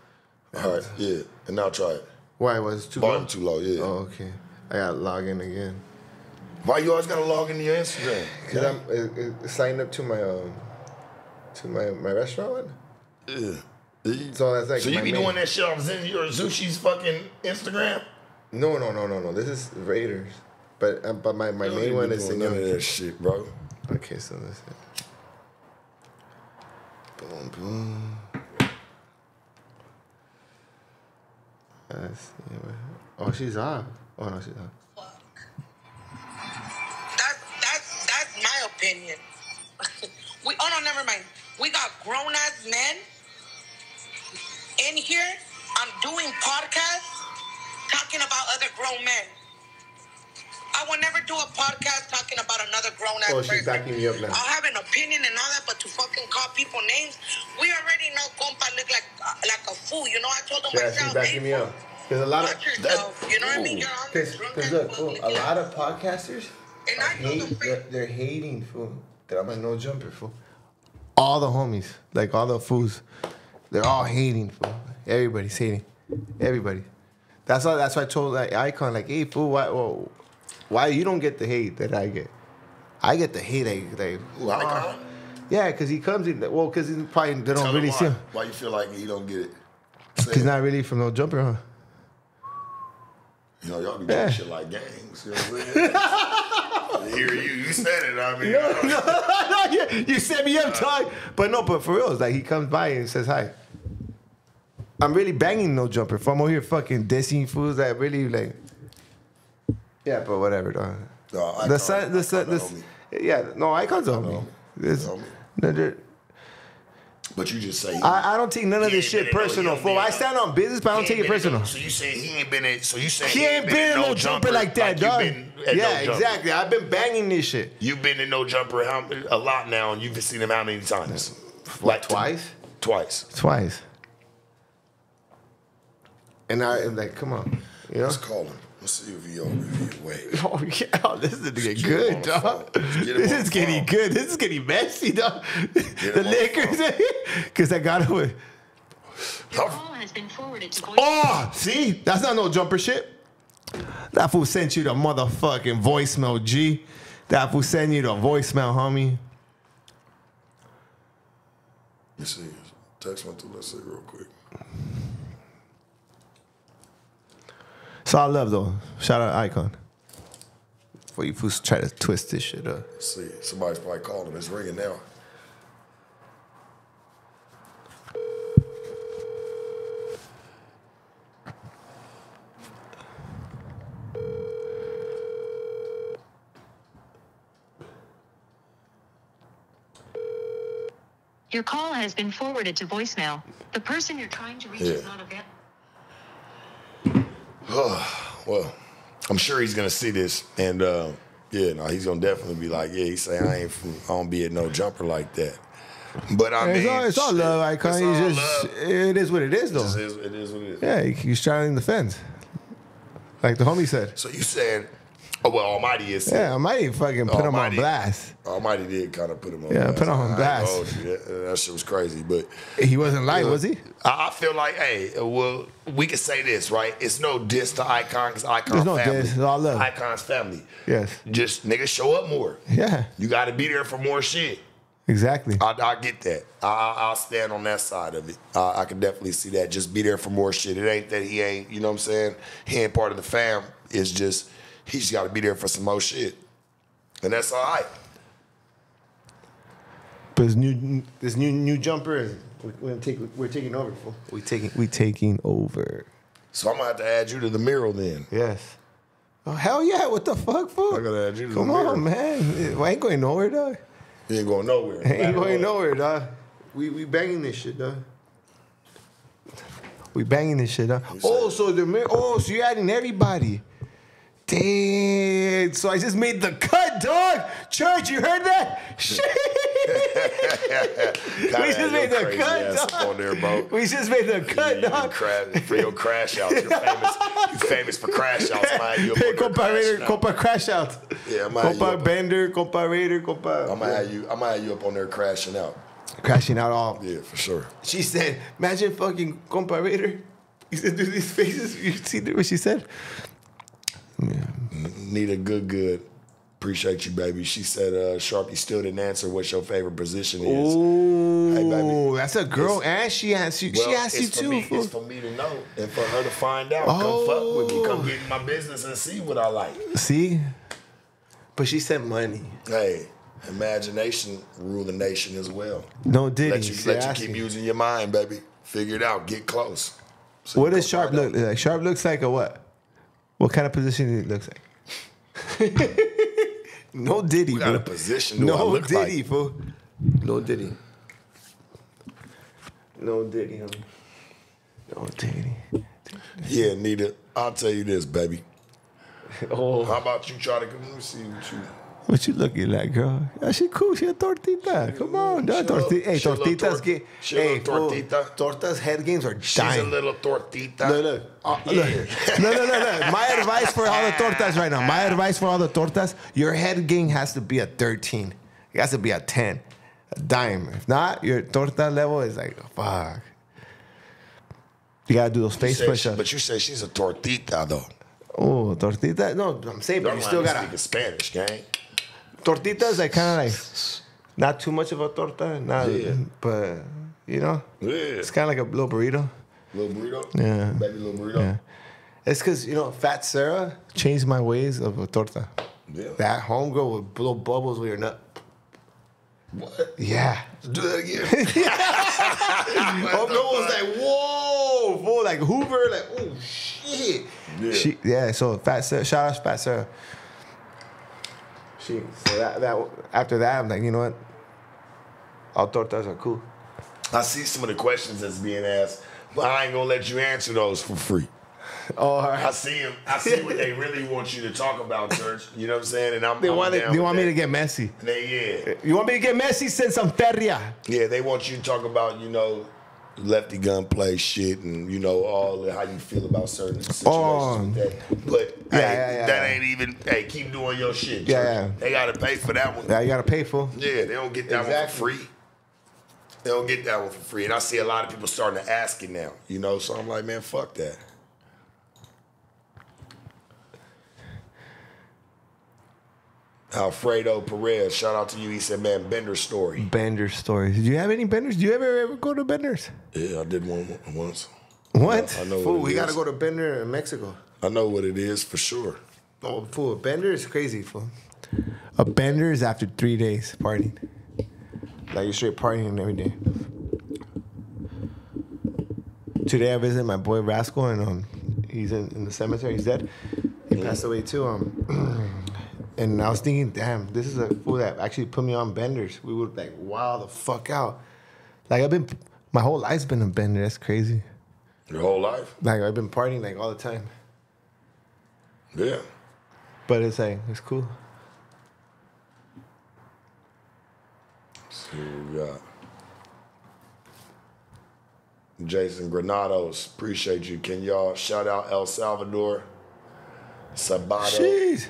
Speaker 2: All right. Yeah. And now try it.
Speaker 1: why was it too
Speaker 2: Volume
Speaker 1: low?
Speaker 2: too low. Yeah.
Speaker 1: Oh, okay. I gotta log in again.
Speaker 2: Why you always gotta log into your Instagram?
Speaker 1: Cause I'm it, it, signed up to my um to my my restaurant.
Speaker 2: Yeah.
Speaker 1: So that's like
Speaker 2: So you
Speaker 1: my
Speaker 2: be
Speaker 1: main-
Speaker 2: doing that shit on Zen or Zushi's fucking Instagram?
Speaker 1: No, no, no, no, no. This is Raiders, but uh, but my, my main one is
Speaker 2: doing none of that shit, bro.
Speaker 1: Okay, so that's it. Boom, boom. Let's see. Oh, she's off. Oh no, she's off.
Speaker 4: That's that's that's my opinion. we oh no, never mind. We got grown ass men in here. I'm doing podcasts talking about other grown men. I will never do a podcast talking about another grown ass
Speaker 1: Oh,
Speaker 4: person.
Speaker 1: she's backing me up now.
Speaker 4: I'll have an opinion and all that, but to fucking call people names, we already know compa look like uh, like a fool. You know, I told him
Speaker 1: Yeah,
Speaker 4: myself,
Speaker 1: she's backing
Speaker 4: hey,
Speaker 1: me up. There's a lot of
Speaker 4: yourself. You know what I mean? You're on
Speaker 1: Cause,
Speaker 4: this drunk
Speaker 1: cause look, fool, a lot of podcasters
Speaker 4: And I
Speaker 1: hate, they're, they're hating fool that I'm a no jumper fool. All the homies, like all the fools, they're all hating fool. Everybody's hating. Everybody. That's why. That's why I told that icon like, hey fool, why, well, why you don't get the hate that I get? I get the hate. Like, like
Speaker 2: Icon?
Speaker 1: yeah, cause he comes in. Well, cause he probably they don't
Speaker 2: Tell
Speaker 1: really
Speaker 2: him
Speaker 1: see
Speaker 2: why.
Speaker 1: him.
Speaker 2: Why you feel like you don't get it?
Speaker 1: He's not really from no jumper, huh?
Speaker 2: You know, y'all be doing
Speaker 1: Yeah.
Speaker 2: shit like gangs. You know what I'm saying? Hear you. You said it. I mean, uh,
Speaker 1: you, you set me up, dog. But no, but for real, it's like he comes by and says hi. I'm really banging no jumper. If I'm over here fucking dissing fools that really like. Yeah, but whatever, dog.
Speaker 2: No,
Speaker 1: the sun, the sun, the, yeah, no, icons on me.
Speaker 2: know me.
Speaker 1: It's-
Speaker 2: Know me.
Speaker 1: no,
Speaker 2: But you just say.
Speaker 1: I, I don't take none of this shit
Speaker 2: been no-
Speaker 1: personal,
Speaker 2: he
Speaker 1: fool. I stand on business, but I don't take it personal.
Speaker 2: no- so you saying he ain't been in? So you saying
Speaker 1: He ain't been in no jumper like that,
Speaker 2: you
Speaker 1: dog.
Speaker 2: been
Speaker 1: Yeah,
Speaker 2: no
Speaker 1: exactly. I've been banging this shit.
Speaker 2: You've been in no jumper how, a lot now, and you've been seen him how many times? Like
Speaker 1: twice?
Speaker 2: Twice.
Speaker 1: Twice. And I am like, come on, you know.
Speaker 2: Let's call him. Let's see if he on review. Wait.
Speaker 1: Oh yeah, oh, this is getting
Speaker 2: get
Speaker 1: good, dog.
Speaker 2: get
Speaker 1: This is getting
Speaker 2: phone.
Speaker 1: good. This is getting messy, dog. The
Speaker 2: him on the
Speaker 1: Lakers, because I got it with.
Speaker 5: Your call has been forwarded to voice.
Speaker 1: Oh, see, that's not no jumper shit. That fool sent you the motherfucking voicemail, G. That fool sent you the voicemail, homie.
Speaker 2: Let's see. Text one through. Let's see real quick.
Speaker 1: So I love though. Shout out Icon. Before you fools try to twist this shit up.
Speaker 2: Let's see, somebody's probably calling him. It's ringing now.
Speaker 5: Your call has been forwarded to voicemail. The person you're trying to reach
Speaker 2: yeah.
Speaker 5: is not available.
Speaker 2: Well, I'm sure he's gonna see this, and uh, yeah, no, he's gonna definitely be like, yeah, he say I ain't from, I don't be at no jumper like that. But I mean,
Speaker 1: it's all, it's all love, icon.
Speaker 2: it's all
Speaker 1: just,
Speaker 2: love.
Speaker 1: it is what it is,
Speaker 2: It
Speaker 1: though.
Speaker 2: is- it is what it is.
Speaker 1: Yeah, he's straddling the fence, like the homie said.
Speaker 2: So you saying, oh well, Almighty is.
Speaker 1: Yeah, Almighty fucking put him on
Speaker 2: Almighty.
Speaker 1: blast.
Speaker 2: Almighty did kind of put him on.
Speaker 1: Yeah,
Speaker 2: blast.
Speaker 1: put him on
Speaker 2: I
Speaker 1: blast.
Speaker 2: you. That, that shit was crazy, but
Speaker 1: He wasn't live, was he?
Speaker 2: I, I feel like, hey, well, we could say this, right? It's no diss to Icon because Icon
Speaker 1: There's no
Speaker 2: family.
Speaker 1: diss, it's all love.
Speaker 2: Icon's family.
Speaker 1: Yes.
Speaker 2: Just niggas show up more.
Speaker 1: Yeah,
Speaker 2: You got to be there for more shit.
Speaker 1: exactly.
Speaker 2: I, I get that. I, I, I'll stand on that side of it. I, I can definitely see that. Just be there for more shit. It ain't that he ain't, you know what I'm saying? He ain't part of the fam. It's just, he's got to be there for some more shit. And that's all right.
Speaker 1: But this new, this new, new jumper is we're, we're, take, we're taking over. Fool. We taking, we taking over.
Speaker 2: So I'm going to have to add you to the mural then.
Speaker 1: Yes. Oh hell yeah! What the fuck, fool?
Speaker 2: I gotta add you to the
Speaker 1: Come on, man. I ain't going nowhere, dog.
Speaker 2: You ain't going nowhere.
Speaker 1: I ain't going nowhere, dog. We we banging this shit, dog. We banging this shit, dog. Oh, so the mir- oh, so you're adding everybody. Damn. So I just made the cut, dog. Church, you heard that? Shit. we just made the cut, dog.
Speaker 2: on there, bro.
Speaker 1: We just made the cut,
Speaker 2: You- you
Speaker 1: dog.
Speaker 2: crash, for your crash outs. You're famous. You're famous for crash outs, man. You
Speaker 1: Hey, compa Raider, compa crash out.
Speaker 2: Yeah, I'm
Speaker 1: Compa. Bender, compa Raider, compa.
Speaker 2: I'm gonna have you. I'm gonna have you up on there crashing out.
Speaker 1: crashing out all.
Speaker 2: Yeah, for sure.
Speaker 1: She said, imagine fucking compa Raider. He said, do these faces. You see what she said?
Speaker 2: Nita Good Good. Appreciate you, baby. She said, uh, Sharpie still didn't answer what your favorite position is.
Speaker 1: Ooh,
Speaker 2: Hey, baby.
Speaker 1: that's a girl, and she asked you.
Speaker 2: Well,
Speaker 1: she asked you too.
Speaker 2: Me, it's for me to know and for her to find out. Come fuck with me. Come
Speaker 1: Oh.
Speaker 2: get in my business and see what I like.
Speaker 1: See, but she said money.
Speaker 2: Hey, imagination rule the nation as well.
Speaker 1: No diddy.
Speaker 2: Let you, let you keep
Speaker 1: me.
Speaker 2: using your mind, baby. Figure it out. Get close. So
Speaker 1: What does Sharp look like? Sharp looks like a what? What kind of position it looks like? no Diddy.
Speaker 2: What kind
Speaker 1: bro.
Speaker 2: of position do I
Speaker 1: no
Speaker 2: look
Speaker 1: Diddy,
Speaker 2: like?
Speaker 1: fool. No Diddy. No Diddy, homie. No Diddy.
Speaker 2: Yeah, Nita. I'll tell you this, baby.
Speaker 1: Oh,
Speaker 2: How about you try to let me see what you
Speaker 1: what you looking like, girl? Yeah, she cool. She a tortita. Come on, dog. Torti- hey,
Speaker 2: she
Speaker 1: tortitas
Speaker 2: tor-
Speaker 1: get. Hey, fool,
Speaker 2: tortita.
Speaker 1: Tortas head games are
Speaker 2: She's a little tortita.
Speaker 1: Look, look. Uh, look. No, no, no, no. My advice for all the tortas right now. My advice for all the tortas: your head game has to be a thirteen. It has to be a ten, a dime. If not, your torta level is like fuck. You gotta do those face
Speaker 2: said
Speaker 1: push-ups.
Speaker 2: but you say she's a tortita though.
Speaker 1: Oh, tortita. No, I'm saying, but
Speaker 2: Don't
Speaker 1: you still gotta.
Speaker 2: speaking Spanish, gang.
Speaker 1: Tortita is like kind of like not too much of a torta, not,
Speaker 2: Yeah.
Speaker 1: but you know,
Speaker 2: Yeah.
Speaker 1: it's kind of like a little burrito.
Speaker 2: Little burrito.
Speaker 1: Yeah.
Speaker 2: Baby little burrito.
Speaker 1: Yeah. It's because, you know, Fat Sarah changed my ways of a torta.
Speaker 2: Yeah.
Speaker 1: That homegirl would blow bubbles with your nut.
Speaker 2: What?
Speaker 1: Yeah.
Speaker 2: Do that again.
Speaker 1: Oh, homegirl was like, whoa, fool, like Hoover, like, oh, shit.
Speaker 2: Yeah.
Speaker 1: She, yeah, so Fat Sarah, shout out to Fat Sarah. She, so that, that, after that, I'm like, you know what? All tortas are cool.
Speaker 2: I see some of the questions that's being asked, but I ain't gonna let you answer those for free.
Speaker 1: Oh, all
Speaker 2: I see them. I see what they really want you to talk about, church. You know what I'm saying? And I'm.
Speaker 1: They want, it, they want me
Speaker 2: that.
Speaker 1: to get messy.
Speaker 2: They, yeah,
Speaker 1: You want me to get messy? Send some feria.
Speaker 2: yeah. They want you to talk about, you know, lefty gunplay shit, and you know all the, how you feel about certain situations.
Speaker 1: Oh.
Speaker 2: that. But
Speaker 1: Yeah,
Speaker 2: hey,
Speaker 1: yeah, yeah,
Speaker 2: that ain't even. Hey, keep doing your shit.
Speaker 1: Yeah, yeah.
Speaker 2: They gotta pay for that one.
Speaker 1: Yeah, you gotta pay for.
Speaker 2: Yeah, they don't get that one for free. They don't get that one for free. And I see a lot of people starting to ask it now, you know, so I'm like, man, fuck that. Alfredo Perez, shout out to you. He said, man, Bender story.
Speaker 1: Bender story. Did you have any benders? Do you ever ever go to Benders?
Speaker 2: Yeah, I did one once.
Speaker 1: What?
Speaker 2: I know
Speaker 1: Fool,
Speaker 2: what it
Speaker 1: we gotta go to Bender in Mexico.
Speaker 2: I know what it is for sure.
Speaker 1: Oh, fool, a Bender is crazy, fool. A Bender is after three days partying. Like you're straight partying every day. Today I visited my boy Rascal and um, he's in, in the cemetery. He's dead. He passed away too. Um, and I was thinking, damn, this is a fool that actually put me on benders. We would like wow the fuck out. Like I've been, my whole life's been a bender. That's crazy.
Speaker 2: Your whole life?
Speaker 1: Like I've been partying like all the time.
Speaker 2: Yeah.
Speaker 1: But it's like it's cool.
Speaker 2: See what we got. Jason Granados, appreciate you. Can y'all shout out El Salvador? Sábado.
Speaker 1: Jeez.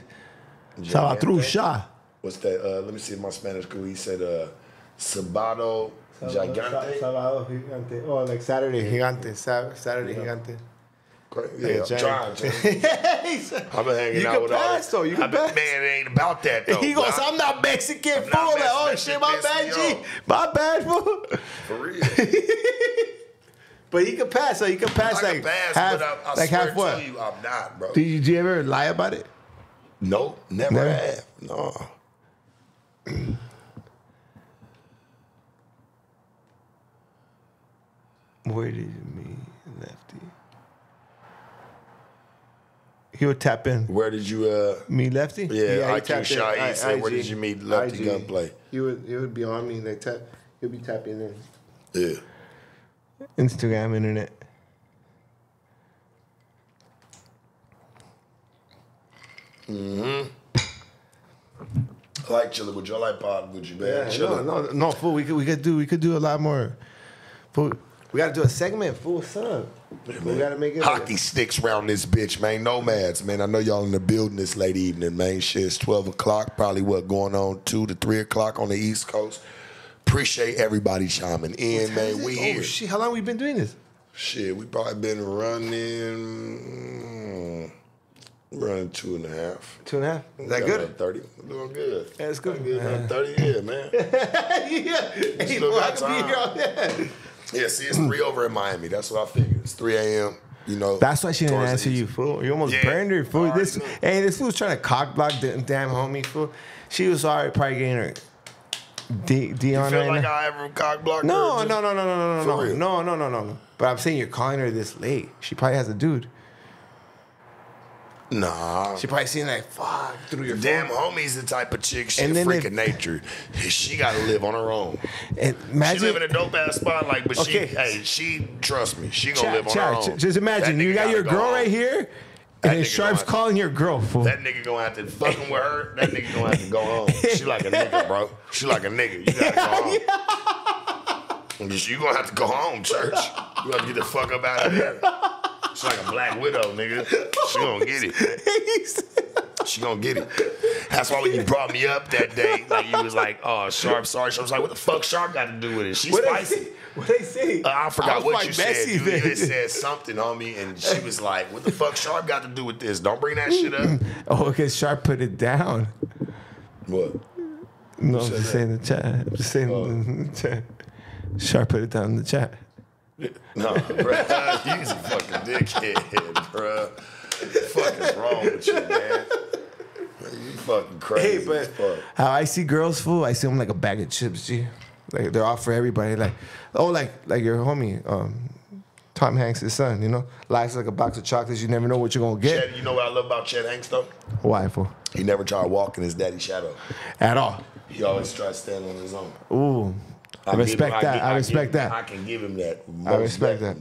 Speaker 2: Gigante?
Speaker 1: Salvatrucha.
Speaker 2: What's that? Uh, let me see if my Spanish cool. He said uh, Sábado Gigante.
Speaker 1: Sábado gigante. Oh, like Saturday gigante. Sa- Saturday gigante.
Speaker 2: Great.
Speaker 1: Like a
Speaker 2: Yeah, I'm
Speaker 1: giant.
Speaker 2: trying. to. I've been hanging
Speaker 1: You
Speaker 2: out
Speaker 1: can
Speaker 2: with all
Speaker 1: pass,
Speaker 2: that.
Speaker 1: though. You can
Speaker 2: I've been-
Speaker 1: pass.
Speaker 2: Man, it ain't about that though.
Speaker 1: he goes,
Speaker 2: I-
Speaker 1: I'm not Mexican,
Speaker 2: I'm
Speaker 1: fool.
Speaker 2: not
Speaker 1: Like, oh
Speaker 2: Mexican.
Speaker 1: shit, my
Speaker 2: That
Speaker 1: bad,
Speaker 2: shit
Speaker 1: G. My bad, fool.
Speaker 2: for real.
Speaker 1: But he can pass, so he can pass
Speaker 2: I
Speaker 1: like
Speaker 2: can pass,
Speaker 1: half,
Speaker 2: but I, I
Speaker 1: like
Speaker 2: swear
Speaker 1: half what?
Speaker 2: to you, I'm not, bro.
Speaker 1: Did you, did you ever lie about it?
Speaker 2: No, never,
Speaker 1: Never?
Speaker 2: have. No.
Speaker 1: Where did you meet Lefty? He would tap in.
Speaker 2: Where did you? uh
Speaker 1: Me Lefty?
Speaker 2: Yeah,
Speaker 1: he
Speaker 2: IQ
Speaker 1: tapped in.
Speaker 2: Shaheed said, "Where did you meet Lefty
Speaker 1: IG.
Speaker 2: Gunplay?"
Speaker 1: He would he would be on me like tap. He'd be tapping in
Speaker 2: Yeah.
Speaker 1: Instagram, internet. Mm-hmm.
Speaker 2: I like chilling with you. I like pod with you, man.
Speaker 1: Yeah, no, no, no, fool. We could we could do we could do a lot more. Fool, we gotta do a segment. Fool, son. We gotta make it.
Speaker 2: Hockey sticks round this bitch, man. Nomads, man. I know y'all in the building this late evening, man. Shit, it's 12 o'clock. Probably what going on 2 to 3 o'clock on the East Coast. Appreciate everybody chiming in, man. We
Speaker 1: oh
Speaker 2: here.
Speaker 1: shit! How long we been doing this?
Speaker 2: Shit, we probably been running running two and a half.
Speaker 1: Two and a half. Is that
Speaker 2: Got
Speaker 1: good?
Speaker 2: 30. We're doing good.
Speaker 1: Yeah, it's good.
Speaker 2: Another 30, yeah, man.
Speaker 1: yeah. Hey,
Speaker 2: Still
Speaker 1: I
Speaker 2: got
Speaker 1: be
Speaker 2: time.
Speaker 1: day.
Speaker 2: Yeah, see, it's 3 over in Miami. That's what I figured. It's 3 a.m., you know.
Speaker 1: That's why she didn't answer you, fool. You almost
Speaker 2: Yeah,
Speaker 1: burned her, fool. This, hey, this fool's trying to cock block the damn homie, fool. She was already probably getting her D, D
Speaker 2: You feel like. I ever cock blocked
Speaker 1: No,
Speaker 2: her?
Speaker 1: no, no, no, no, no, no,
Speaker 2: real?
Speaker 1: no, no, no, no, no. But I'm saying you're calling her this late. She probably has a dude.
Speaker 2: Nah.
Speaker 1: She probably seen like fuck through your
Speaker 2: Damn
Speaker 1: phone.
Speaker 2: homie's the type of chick, she
Speaker 1: And
Speaker 2: a
Speaker 1: then
Speaker 2: freak
Speaker 1: if-
Speaker 2: of nature. She gotta live on her own.
Speaker 1: And
Speaker 2: She
Speaker 1: imagine,
Speaker 2: live in a dope ass spot, like, but
Speaker 1: Okay.
Speaker 2: she, hey, she trust me, she gonna
Speaker 1: Chat,
Speaker 2: live on
Speaker 1: chat,
Speaker 2: her
Speaker 1: ch-
Speaker 2: own.
Speaker 1: just imagine you got your
Speaker 2: go
Speaker 1: girl right here, and then Sharp's calling your girl, fool.
Speaker 2: That nigga gonna have to fucking with her. That nigga gonna have to go home. She like a nigga, bro. She like a nigga. You gotta go home. You gonna have to go home, church. You gotta get the fuck up out of here. She's like a black widow, nigga. She gonna get it. She gonna get it. That's why when you brought me up that day, like you was like, "Oh, Sharp, sorry." Sharp was like, "What the fuck, Sharp got to do with it?" She's
Speaker 1: what
Speaker 2: spicy.
Speaker 1: What they say?
Speaker 2: Uh, I forgot
Speaker 1: was
Speaker 2: what
Speaker 1: like
Speaker 2: you said.
Speaker 1: messy,
Speaker 2: You, you
Speaker 1: man.
Speaker 2: had said something on me, and she was like, "What the fuck, Sharp got to do with this? Don't bring that shit up."
Speaker 1: Oh, because Sharp put it down.
Speaker 2: What?
Speaker 1: No, I'm
Speaker 2: said
Speaker 1: just saying in the chat. I'm just saying in the chat. Sharp put it down in the chat.
Speaker 2: No, bro, he's a fucking dickhead, bro. What the fuck is wrong with you, man? You fucking crazy.
Speaker 1: Hey, but
Speaker 2: fuck.
Speaker 1: how I see girls, fool, I see them like a bag of chips, G. Like they're all for everybody. Like, oh, like like your homie, um, Tom Hanks' son. You know, life's like a box of chocolates. You never know what you're gonna get.
Speaker 2: Chet, you know what I love about Chet Hanks though?
Speaker 1: Why, fool?
Speaker 2: He never tried walking his daddy's shadow.
Speaker 1: At all.
Speaker 2: He always tried to stand on his own.
Speaker 1: Ooh, I, respect that. I, respect that.
Speaker 2: I can give him that.
Speaker 1: I respect that.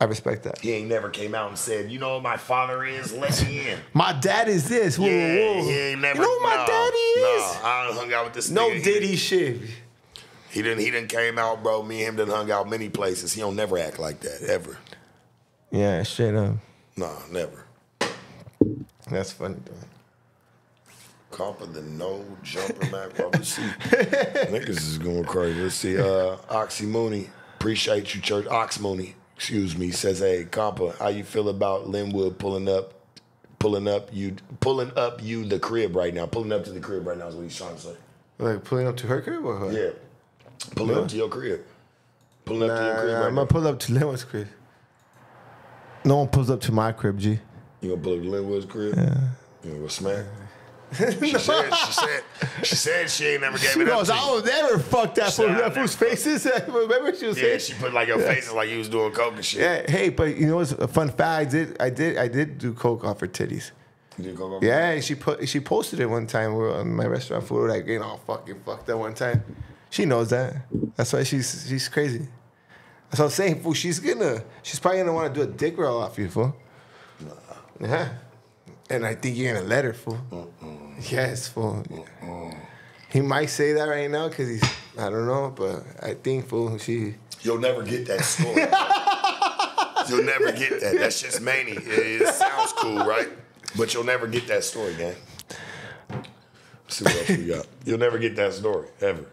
Speaker 1: I respect that.
Speaker 2: He ain't never came out and said, "You know my father is? Let me in."
Speaker 1: My dad is this. Whoa,
Speaker 2: yeah,
Speaker 1: whoa.
Speaker 2: he ain't never.
Speaker 1: You know my
Speaker 2: no,
Speaker 1: daddy is?
Speaker 2: No, I done hung out with this.
Speaker 1: No
Speaker 2: nigga. He-
Speaker 1: Diddy shit.
Speaker 2: He didn't. He didn't came out, bro. Me and him done hung out many places. He don't never act like that ever.
Speaker 1: Yeah, straight up.
Speaker 2: No, never.
Speaker 1: That's funny though.
Speaker 2: Comp of the no jumper Mac. Let's see. Niggas is going crazy. Let's see. Uh, Oxy Mooney, appreciate you, Church. Ox Mooney, excuse me, says, "Hey, Compa, how you feel about Linwood pulling up, pulling up you, pulling up you the crib right now, pulling up to the crib right now is what he's trying to say.
Speaker 1: Like pulling up to her crib or what?
Speaker 2: Yeah, pulling up to your crib, pulling up to your
Speaker 1: Nah,
Speaker 2: crib
Speaker 1: nah,
Speaker 2: right
Speaker 1: I'm gonna pull up to Linwood's crib. No one pulls up to my crib, G.
Speaker 2: You gonna pull up to Linwood's crib? Yeah. You gonna go smack? She said, she said, she said she ain't never gave
Speaker 1: She
Speaker 2: it up
Speaker 1: goes,
Speaker 2: to
Speaker 1: I will never fuck that fool. That fool's faces. Remember she was
Speaker 2: Yeah,
Speaker 1: saying?
Speaker 2: she put like your faces like you was doing coke and shit.
Speaker 1: Yeah, hey, but you know what's a fun fact? I did, I did, I did do coke off her titties.
Speaker 2: You
Speaker 1: Yeah, she put, she posted it one time. We on uh, my restaurant food, like you know, fucking fucked up one time. She knows that. That's why she's she's crazy. That's what I'm saying, fool. She's gonna, she's probably gonna want to do a dick roll off you, fool. Yeah. And I think you're gonna let her, fool. Yes, fool. He might say that right now because he's, I don't know, but I think, fool, she.
Speaker 2: You'll never get that story. you'll never get that. That's just mania. It, it sounds cool, right? But you'll never get that story, gang. Let's see what else we got. You'll never get that story ever.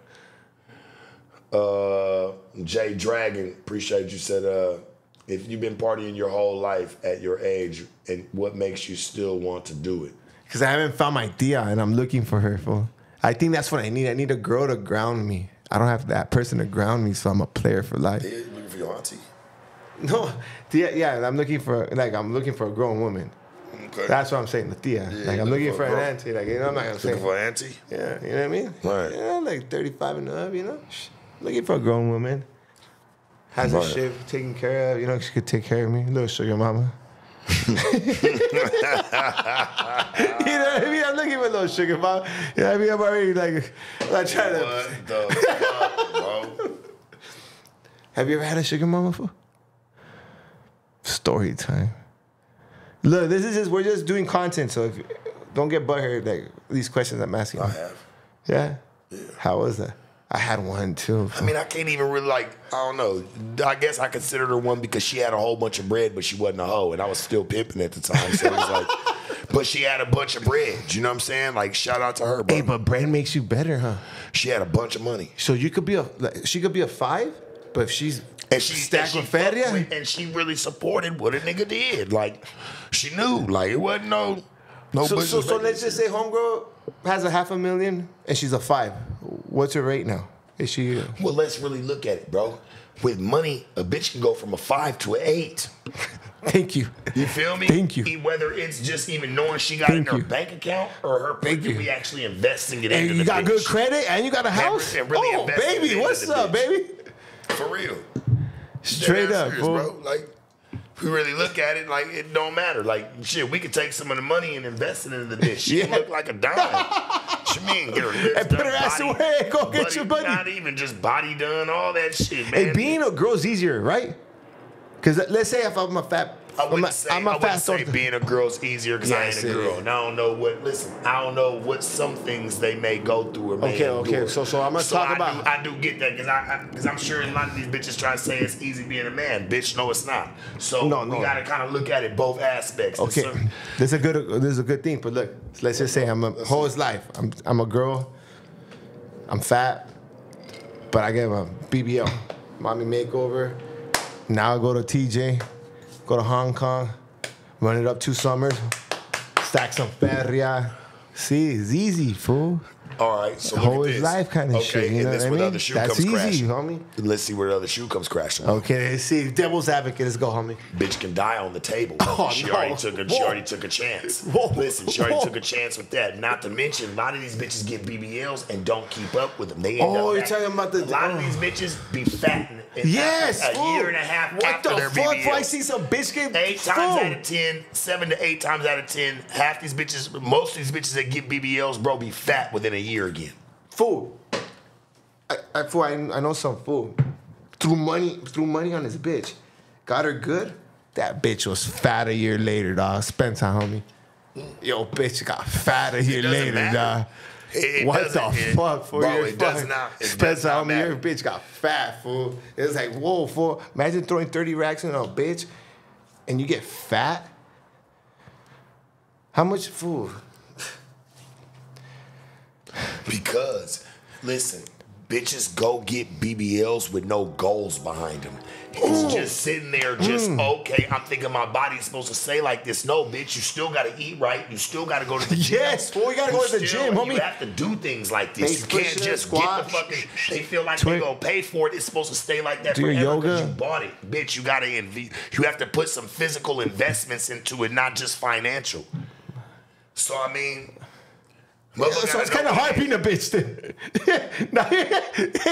Speaker 2: Uh, Jay Dragon, appreciate you said. Uh, if you've been partying your whole life at your age, and what makes you still want to do it?
Speaker 1: Because I haven't found my Dia and I'm looking for her, fool. I think that's what I need. I need a girl to ground me. I don't have that person to ground me, so I'm a player for life.
Speaker 2: Yeah, you looking for your auntie.
Speaker 1: No, Tia, yeah, I'm looking for like I'm looking for a grown woman.
Speaker 2: Okay.
Speaker 1: That's what I'm saying, the Tia.
Speaker 2: Yeah,
Speaker 1: like I'm
Speaker 2: looking
Speaker 1: looking
Speaker 2: for
Speaker 1: for an auntie. Like you know, I'm not gonna say.
Speaker 2: looking for an auntie.
Speaker 1: Yeah, you know what I mean?
Speaker 2: Right.
Speaker 1: Yeah, like 35 and up, you know? Looking for a grown woman. Has her
Speaker 2: Right.
Speaker 1: shit taken care of, you know, she could take care of me. A little sugar mama. You know what I mean? I'm looking for a little sugar mama. You know what I mean? I'm already like, I'm not trying to.
Speaker 2: What the fuck, bro?
Speaker 1: Have you ever had a sugar mama before? Story time. Look, this is just, we're just doing content, so if you, don't get butthurt, like, these questions I'm asking.
Speaker 2: I have.
Speaker 1: Yeah? How was that? I had one too.
Speaker 2: I mean, I can't even really like. I don't know. I guess I considered her one because she had a whole bunch of bread, but she wasn't a hoe, and I was still pimping at the time. So it was like, but she had a bunch of bread. You know what I'm saying? Like, shout out to her, bro.
Speaker 1: Hey, but bread makes you better, huh?
Speaker 2: she had a bunch of money,
Speaker 1: So you could be a, like, she could be a five, but if she's
Speaker 2: and she
Speaker 1: stacked
Speaker 2: and
Speaker 1: with
Speaker 2: she fucked
Speaker 1: feria,
Speaker 2: with- and she really supported what a nigga did. Like, she knew. Like, it wasn't no. No
Speaker 1: so, so, so let's just say homegirl has a half a million and she's a five. What's her rate now? Is she?
Speaker 2: Well, let's really look at it, bro. With money, a bitch can go from a five to an eight.
Speaker 1: Thank you.
Speaker 2: You feel me?
Speaker 1: Thank you.
Speaker 2: Whether it's just even knowing she got
Speaker 1: Thank
Speaker 2: in her
Speaker 1: you.
Speaker 2: bank account or her
Speaker 1: Thank
Speaker 2: putting
Speaker 1: you.
Speaker 2: me actually investing it
Speaker 1: And
Speaker 2: into
Speaker 1: bank
Speaker 2: you
Speaker 1: got
Speaker 2: bitch.
Speaker 1: good credit and you got a house.
Speaker 2: and really
Speaker 1: oh, baby, what's up, baby?
Speaker 2: For real.
Speaker 1: Straight up,
Speaker 2: serious, bro. Like, if we really look at it, like it don't matter. Like shit, we could take some of the money and invest it into the bitch. She
Speaker 1: Yeah.
Speaker 2: look like a dime. You mean? Get her lips
Speaker 1: And put her ass
Speaker 2: body-
Speaker 1: away. Go get
Speaker 2: body-
Speaker 1: your money.
Speaker 2: Not even just body done, all that shit, man.
Speaker 1: Hey, being a girl's easier, right? Because let's say if I'm a fat,
Speaker 2: I
Speaker 1: I'm
Speaker 2: wouldn't
Speaker 1: a,
Speaker 2: say,
Speaker 1: I'm a
Speaker 2: I wouldn't say being a girl's easier because I ain't a girl. And I don't know what. Listen, I don't know what some things they may go through or may
Speaker 1: Okay, okay, so- so I'm gonna talk
Speaker 2: I
Speaker 1: about-
Speaker 2: Do, I do get that because I because I'm sure a lot of these bitches try to say it's easy being a man. Bitch, no, it's not. So
Speaker 1: No,
Speaker 2: we gotta kind of look at it both aspects.
Speaker 1: Okay,
Speaker 2: So-
Speaker 1: this is a good this is a good thing. But look, let's just say I'm a whole life. I'm I'm a girl. I'm fat, but I get a BBL, mommy makeover. Now I go to TJ, go to Hong Kong, run it up two summers, stack some feria. See, it's easy, fool.
Speaker 2: All right, so look
Speaker 1: Whole
Speaker 2: at
Speaker 1: his
Speaker 2: this.
Speaker 1: life kind of
Speaker 2: okay,
Speaker 1: shit. You
Speaker 2: and
Speaker 1: know what I mean?
Speaker 2: other shoe
Speaker 1: That's
Speaker 2: comes
Speaker 1: easy,
Speaker 2: crashing.
Speaker 1: homie.
Speaker 2: Let's see where the other shoe comes crashing.
Speaker 1: Okay, let's see. Devil's advocate, let's go, homie.
Speaker 2: Bitch can die on the table.
Speaker 1: Oh,
Speaker 2: she
Speaker 1: no.
Speaker 2: already took a she already took a chance.
Speaker 1: Whoa.
Speaker 2: Listen, she already
Speaker 1: Whoa.
Speaker 2: took a chance with that. Not to mention, a lot of these bitches get BBLs and don't keep up with them. They end
Speaker 1: Oh, you're talking about the-
Speaker 2: a lot
Speaker 1: oh.
Speaker 2: of these bitches be fat.
Speaker 1: Yes,
Speaker 2: a
Speaker 1: fool.
Speaker 2: year and a half
Speaker 1: What
Speaker 2: after
Speaker 1: the
Speaker 2: their
Speaker 1: fuck?
Speaker 2: BBL.
Speaker 1: I see some bitch get
Speaker 2: Eight times out of ten, seven to eight times out of ten, half these bitches, most of these bitches that get BBLs, bro, be fat within a year again.
Speaker 1: fool. I, I fool. I, I know some fool. Threw money, threw money on his bitch. Got her good. That bitch was fat a year later, dog. time homie. Yo, bitch got fat a year later,
Speaker 2: matter.
Speaker 1: dog.
Speaker 2: It- it
Speaker 1: what the
Speaker 2: it-
Speaker 1: fuck, fool?
Speaker 2: bro,
Speaker 1: You're
Speaker 2: it does
Speaker 1: fucking-
Speaker 2: not- it does
Speaker 1: Spencer,
Speaker 2: not
Speaker 1: homie, your bitch got fat, fool. It was like, whoa, fool. Imagine throwing 30 racks in on a bitch and you get fat. How much, fool?
Speaker 2: Because, listen, bitches go get BBLs with no goals behind them. It's just sitting there, just
Speaker 1: Mm.
Speaker 2: okay. I'm thinking my body's supposed to say like this. No, bitch, you still got to eat right. You still got to go to the gym.
Speaker 1: Yes, fool, you gotta go to the
Speaker 2: still-
Speaker 1: gym, homie.
Speaker 2: You have to do things like this. You can't just
Speaker 1: squat,
Speaker 2: get the fucking. They feel like
Speaker 1: twig.
Speaker 2: they gonna pay for it. It's supposed to stay like that
Speaker 1: Do your
Speaker 2: forever
Speaker 1: yoga.
Speaker 2: You bought it, bitch. You got to invest. You have to put some physical investments into it, not just financial. So I mean.
Speaker 1: So it's kind of hard being a bitch then. now,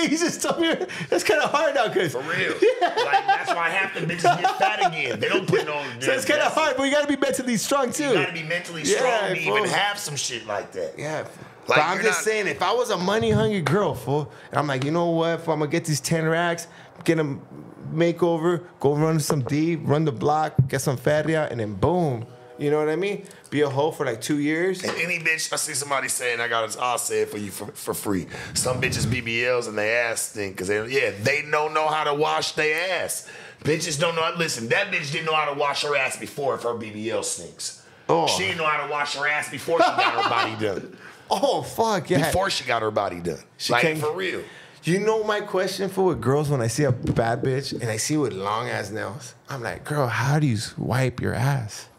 Speaker 1: you just told me it's kind of hard now, cause
Speaker 2: For real. Like that's why half the bitches get fat again. They don't put no.
Speaker 1: so it's kind of hard, but you gotta be mentally strong too.
Speaker 2: You gotta be mentally
Speaker 1: Yeah,
Speaker 2: strong to even have some shit like that.
Speaker 1: Yeah.
Speaker 2: Like,
Speaker 1: but I'm just
Speaker 2: not-
Speaker 1: saying, if I was a money hungry girl, fool, and I'm like, you know what, fool, I'm gonna get these 10 racks, get them makeover, go run some D, run the block, get some feria, and then boom. You know what I mean? Be a hoe for like two years.
Speaker 2: And any bitch, I see somebody saying, I got, I'll say it for you for, for free. Some bitches BBLs and they ass stink because they, yeah, they don't know how to wash their ass. Bitches don't know. Listen, that bitch didn't know how to wash her ass before if her BBL stinks.
Speaker 1: Oh.
Speaker 2: She didn't know how to wash her ass before she got her body done.
Speaker 1: Oh fuck yeah!
Speaker 2: Before she got her body done.
Speaker 1: She
Speaker 2: like
Speaker 1: can't-
Speaker 2: for real.
Speaker 1: You know my question for with girls when I see a bad bitch and I see with long ass nails. I'm like, girl, how do you wipe your ass?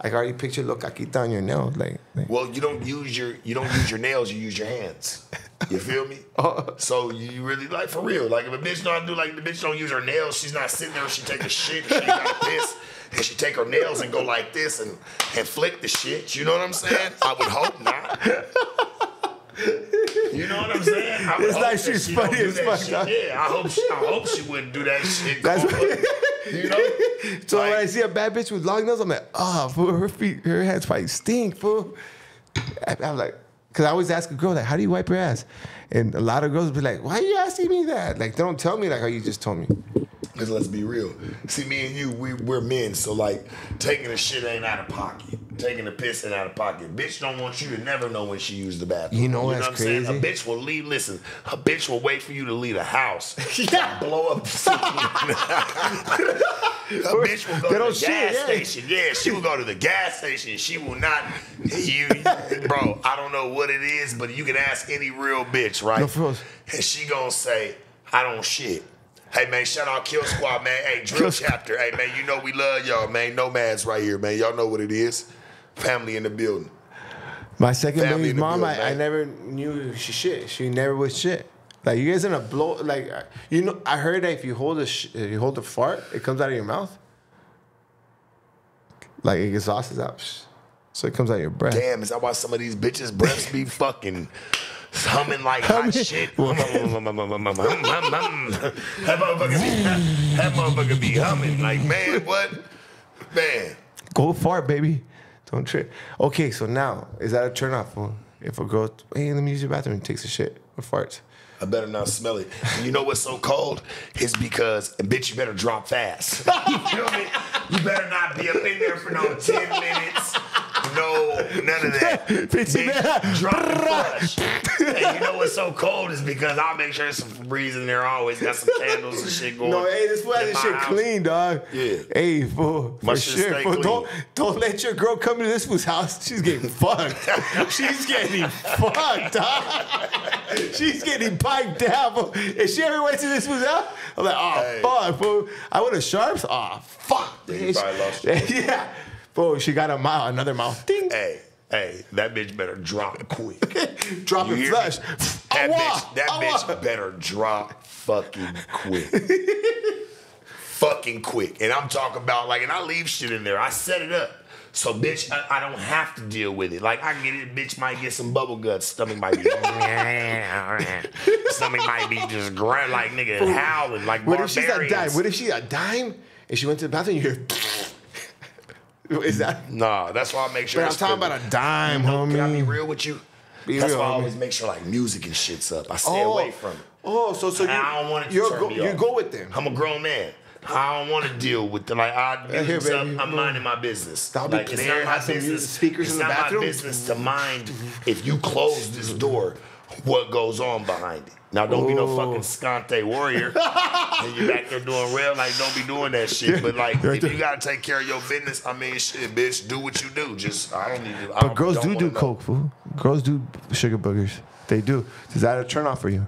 Speaker 1: I already picture lo caquita on your nails, like, like
Speaker 2: Well, you don't use your you don't use your nails. You use your hands. You feel me?
Speaker 1: Oh.
Speaker 2: So you really like for real. Like if a bitch don't do like the bitch don't use her nails, she's not sitting there. She take a shit. She got this, and she take her nails and go like this and and flick the shit. You know what I'm saying? I would hope not. You know what I'm saying? I
Speaker 1: It's like she's
Speaker 2: she
Speaker 1: funny as fuck,
Speaker 2: Yeah, I hope she, I hope she wouldn't do that shit.
Speaker 1: That's what-
Speaker 2: you know.
Speaker 1: So when I see a bad bitch with long nails, I'm like, oh, fool, her feet, her hands probably stink, fool. I- I'm like, because I always ask a girl, like, how do you wipe your ass? And a lot of girls be like, why are you asking me that? Like, they don't tell me like how you just told me.
Speaker 2: Cause let's be real. See, me and you, we, we're men, so like taking a shit ain't out of pocket. Taking a piss ain't out of pocket. Bitch don't want you to never know when she used the bathroom.
Speaker 1: You know what's
Speaker 2: what I'm saying? A bitch will leave. Listen, a bitch will wait for you to leave the house.
Speaker 1: Yeah.
Speaker 2: Blow up. the a bitch will go to the
Speaker 1: shit,
Speaker 2: gas
Speaker 1: yeah.
Speaker 2: station. Yeah, she will go to the gas station. She will not. You, bro. I don't know what it is, but you can ask any real bitch, right?
Speaker 1: No.
Speaker 2: And she gonna say, I don't shit. Hey man, shout out Kill Squad, man. Hey, drill chapter. Hey man, you know we love y'all, man. Nomads right here, man. Y'all know what it is. Family in the building.
Speaker 1: My second
Speaker 2: Family
Speaker 1: baby's mom,
Speaker 2: building,
Speaker 1: I, I never knew she shit. She never was shit. Like you guys in a blow, like you know, I heard that if you hold a sh- if you hold a fart, it comes out of your mouth. Like it exhausts out, so it comes out of your breath.
Speaker 2: Damn, is that why some of these bitches' breaths be fucking humming like hot
Speaker 1: Humming.
Speaker 2: shit? that motherfucker be, that motherfucker be humming like man, what? Man,
Speaker 1: Go fart, baby. Don't trip. Okay, so now is that a turn off? Fool? If a girl, hey, let me use your bathroom, and takes a shit or farts.
Speaker 2: I better not smell it. And you know what's so cold? It's because, bitch, you better drop fast. you feel me? You better not be up in there for no 10 minutes. No, none of that.
Speaker 1: Bitch, you
Speaker 2: drop and flush. and you know what's so cold is because I'll make sure there's some Febreze in there. Always got some candles and shit going.
Speaker 1: No, hey, this fool has this shit
Speaker 2: house.
Speaker 1: clean, dog.
Speaker 2: Yeah.
Speaker 1: Hey, fool,
Speaker 2: My
Speaker 1: for
Speaker 2: shit
Speaker 1: sure.
Speaker 2: stay
Speaker 1: Fool, don't don't let your girl come to this fool's house. She's getting fucked. She's getting fucked, dog. She's getting piped down. Fool. If she ever went to this fool's house, I'm like, oh
Speaker 2: Hey.
Speaker 1: fuck, fool. I would have sharps. Oh fuck.
Speaker 2: you probably lost
Speaker 1: yeah. Fool, she got a mouth, another mouth. Ding.
Speaker 2: Hey, hey, that bitch better drop quick.
Speaker 1: Drop and flush.
Speaker 2: That bitch, that bitch better drop fucking quick. fucking quick. And I'm talking about like, and I leave shit in there. I set it up. So bitch, I, I don't have to deal with it. Like I get it, bitch might get some bubble guts. Stomach might be stomach might be just grunt like nigga howling like
Speaker 1: What if she's a
Speaker 2: barbarians.
Speaker 1: dime? What if she's a dime and she went to the bathroom? You hear. Is that?
Speaker 2: Nah, that's why I make sure.
Speaker 1: But I'm talking
Speaker 2: good.
Speaker 1: about a dime,
Speaker 2: You know, Can I be real with you?
Speaker 1: Be
Speaker 2: that's
Speaker 1: real,
Speaker 2: why I
Speaker 1: homie.
Speaker 2: always make sure like music and shit's up. I stay oh. away from it.
Speaker 1: Oh, so so you,
Speaker 2: I don't want it to
Speaker 1: you're
Speaker 2: turn
Speaker 1: go,
Speaker 2: me
Speaker 1: you
Speaker 2: off.
Speaker 1: go with them.
Speaker 2: I'm a grown man. I don't want to deal with the like. I
Speaker 1: Yeah, here,
Speaker 2: music's up.
Speaker 1: baby.
Speaker 2: I'm minding my business.
Speaker 1: Stop be
Speaker 2: like, it's
Speaker 1: clear,
Speaker 2: not my
Speaker 1: have some
Speaker 2: business.
Speaker 1: music speakers
Speaker 2: it's
Speaker 1: in the
Speaker 2: not
Speaker 1: bathroom.
Speaker 2: my business to mind if you close this door. What goes on behind it? Now, don't be no fucking scante warrior. and you back there doing real like don't be doing that shit. But like,
Speaker 1: Right
Speaker 2: if you gotta take care of your business, I mean, shit, bitch, do what you do. Just I don't need to. I
Speaker 1: But
Speaker 2: don't-
Speaker 1: girls
Speaker 2: don't
Speaker 1: do do
Speaker 2: know.
Speaker 1: coke, fool. Girls do sugar boogers. They do. Is that a turn off for you?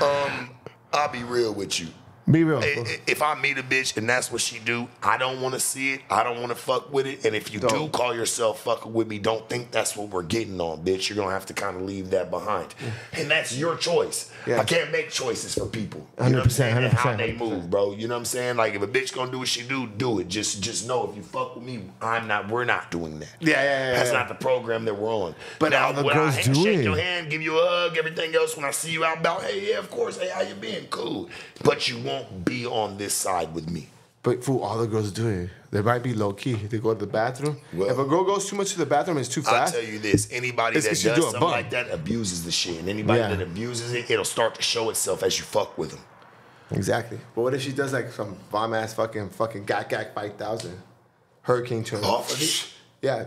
Speaker 2: Um, I'll be real with you.
Speaker 1: Be real.
Speaker 2: If I meet a bitch and that's what she do, I don't want to see it. I don't want to fuck with it. And if you do
Speaker 1: Don't.
Speaker 2: call yourself fucking with me, don't think that's what we're getting on, bitch. You're gonna have to kind of leave that behind, and that's your choice.
Speaker 1: Yeah.
Speaker 2: I can't make choices for people. You know what I'm
Speaker 1: 100%,
Speaker 2: saying? And how
Speaker 1: 100%,
Speaker 2: they move, bro. You know what I'm saying? Like if a bitch gonna do what she do, do it. Just just know if you fuck with me, I'm not. We're not doing that.
Speaker 1: Yeah, yeah, yeah,
Speaker 2: That's
Speaker 1: yeah.
Speaker 2: not the program that we're on.
Speaker 1: But
Speaker 2: now,
Speaker 1: all the
Speaker 2: when
Speaker 1: girls
Speaker 2: I
Speaker 1: do
Speaker 2: shake your hand, give you a hug, everything else. When I see you out about, hey, yeah, of course, hey, how you been? Cool. But you won't be on this side with me.
Speaker 1: But fool, all the girls do it. They might be low key. They go to the bathroom.
Speaker 2: Well-
Speaker 1: if a girl goes too much to the bathroom, it's too fast.
Speaker 2: I'll
Speaker 1: fast.
Speaker 2: tell you this: anybody
Speaker 1: It's
Speaker 2: that
Speaker 1: 'cause
Speaker 2: does
Speaker 1: do
Speaker 2: something
Speaker 1: bump.
Speaker 2: like that abuses the shit, and anybody
Speaker 1: Yeah.
Speaker 2: that abuses it, it'll start to show itself as you fuck with them.
Speaker 1: Exactly. But what if she does like some bomb ass fucking fucking gak gak five thousand, hurricane turn
Speaker 2: Off of it?
Speaker 1: Yeah.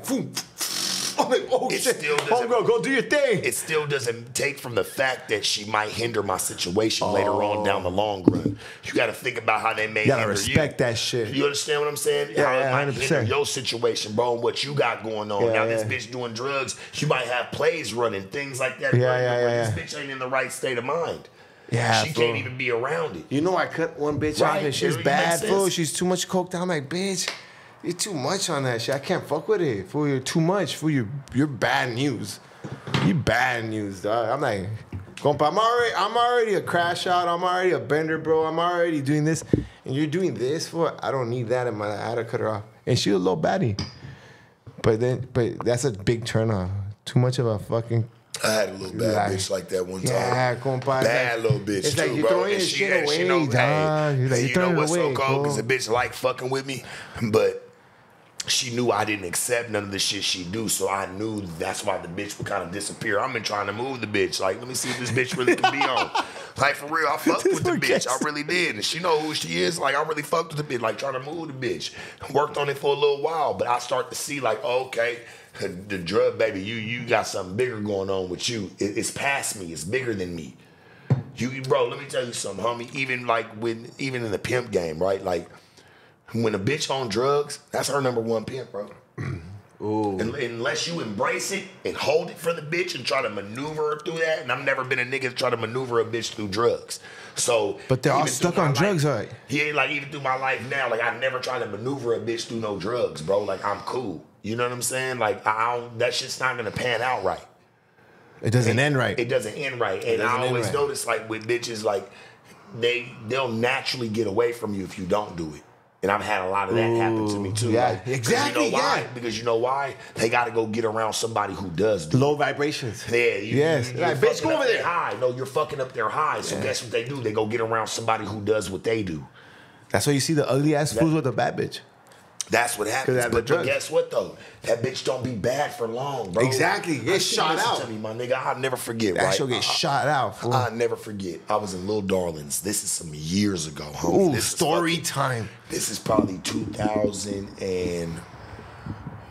Speaker 1: Boom. I'm like, oh
Speaker 2: It
Speaker 1: shit.
Speaker 2: still doesn't-
Speaker 1: Homegirl, go do your thing.
Speaker 2: it still doesn't take from the fact that she might hinder my situation later on oh. down the long run. You got to think about how they may
Speaker 1: You gotta respect
Speaker 2: you.
Speaker 1: that shit.
Speaker 2: You understand what I'm saying?
Speaker 1: Yeah,
Speaker 2: how
Speaker 1: yeah,
Speaker 2: it might
Speaker 1: 100%.
Speaker 2: hinder your situation, bro, and what you got going on.
Speaker 1: Yeah,
Speaker 2: now this bitch doing drugs, you might have plays running, things like that.
Speaker 1: Yeah,
Speaker 2: running
Speaker 1: yeah,
Speaker 2: where
Speaker 1: yeah,
Speaker 2: This bitch ain't in the right state of mind.
Speaker 1: Yeah,
Speaker 2: she
Speaker 1: fool.
Speaker 2: can't even be around it.
Speaker 1: You know, I cut one bitch
Speaker 2: Right,
Speaker 1: off and she's bad, fool. She's too much coked out. I'm like, bitch, you're too much on that shit. I can't fuck with it. Fool, you're too much. Fool, you're, you're bad news. You bad news, dog. I'm like, compa, I'm already, I'm already a crash out. I'm already a bender, bro. I'm already doing this. And you're doing this, for I don't need that in my I had to cut her off. And she was a little baddie. But then, but that's a big turn off. Too much of a fucking
Speaker 2: I had a little bad
Speaker 1: Like,
Speaker 2: bitch like that one time.
Speaker 1: yeah, compa.
Speaker 2: Bad little bitch
Speaker 1: it's
Speaker 2: too,
Speaker 1: like you
Speaker 2: bro.
Speaker 1: throwing
Speaker 2: And she,
Speaker 1: shit
Speaker 2: and she
Speaker 1: away,
Speaker 2: know,
Speaker 1: dog.
Speaker 2: hey,
Speaker 1: You're like, you
Speaker 2: you know what's
Speaker 1: away,
Speaker 2: so cold? Because the bitch like fucking with me, but she knew I didn't accept none of the shit she do, so I knew that's why the bitch would kind of disappear. I've been trying to move the bitch. Like, let me see if this bitch really can be on. Like for real, I fucked with the bitch. I really did, and she know who she is. Like I really fucked with the bitch. Like trying to move the bitch. Worked on it for a little while, but I start to see like, oh, okay, the drug baby, you you got something bigger going on with you. It- it's past me. It's bigger than me. You bro, let me tell you something, homie. Even like when even in the pimp game, right? Like when a bitch on drugs, that's her number one pimp, bro.
Speaker 1: Ooh.
Speaker 2: Unless you embrace it and hold it for the bitch and try to maneuver her through that, and I've never been a nigga to try to maneuver a bitch through drugs. So,
Speaker 1: But they're all stuck on
Speaker 2: life-
Speaker 1: drugs, right?
Speaker 2: Yeah, like even through my life now, like I never try to maneuver a bitch through no drugs, bro. Like I'm cool. You know what I'm saying? Like I don't. That shit's not gonna pan out right.
Speaker 1: It doesn't end right.
Speaker 2: It doesn't end right. And I always
Speaker 1: right.
Speaker 2: notice like with bitches, like they they'll naturally get away from you if you don't do it. And I've had a lot of that happen to me too.
Speaker 1: yeah,
Speaker 2: like,
Speaker 1: exactly,
Speaker 2: You know why?
Speaker 1: yeah.
Speaker 2: Because you know why? They got to go get around somebody who does do.
Speaker 1: Low vibrations.
Speaker 2: Yeah, you,
Speaker 1: Yes.
Speaker 2: you,
Speaker 1: Like,
Speaker 2: you're
Speaker 1: bitch,
Speaker 2: fucking
Speaker 1: go
Speaker 2: up
Speaker 1: over
Speaker 2: their
Speaker 1: there.
Speaker 2: high. No, you're fucking up their high. So guess what they do? They go get around somebody who does what they do.
Speaker 1: That's why you see the ugly ass fools with the bad bitch.
Speaker 2: That's what happens.
Speaker 1: the
Speaker 2: But, but guess what though? That bitch don't be bad for long, bro.
Speaker 1: Exactly. Get
Speaker 2: I-
Speaker 1: shot out.
Speaker 2: To me, my nigga, I'll never forget.
Speaker 1: That
Speaker 2: right?
Speaker 1: she'll get
Speaker 2: I-
Speaker 1: shot out. Fool.
Speaker 2: I'll never forget. I was in Little Darlings. This is some years ago, homie.
Speaker 1: Ooh,
Speaker 2: this
Speaker 1: story
Speaker 2: fucking-
Speaker 1: time.
Speaker 2: This is probably 2000 and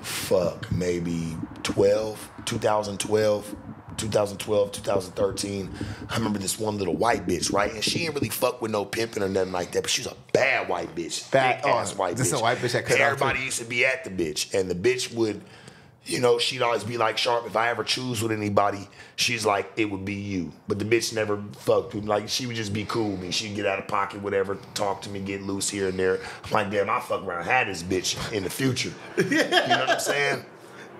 Speaker 2: fuck, maybe 12, 2012, 2012, 2013. I remember this one little white bitch, right? And she ain't really fuck with no pimping or nothing like that, but she was a bad white bitch. Fat ass white
Speaker 1: this
Speaker 2: bitch.
Speaker 1: a white bitch that cut
Speaker 2: everybody used to be at the bitch, and the bitch would. You know, she'd always be like, Sharp, if I ever choose with anybody, she's like, it would be you. But the bitch never fucked with me. Like, she would just be cool with me. She'd get out of pocket, whatever, talk to me, get loose here and there. I'm like, damn, I fuck around, had this bitch in the future. You know what I'm saying?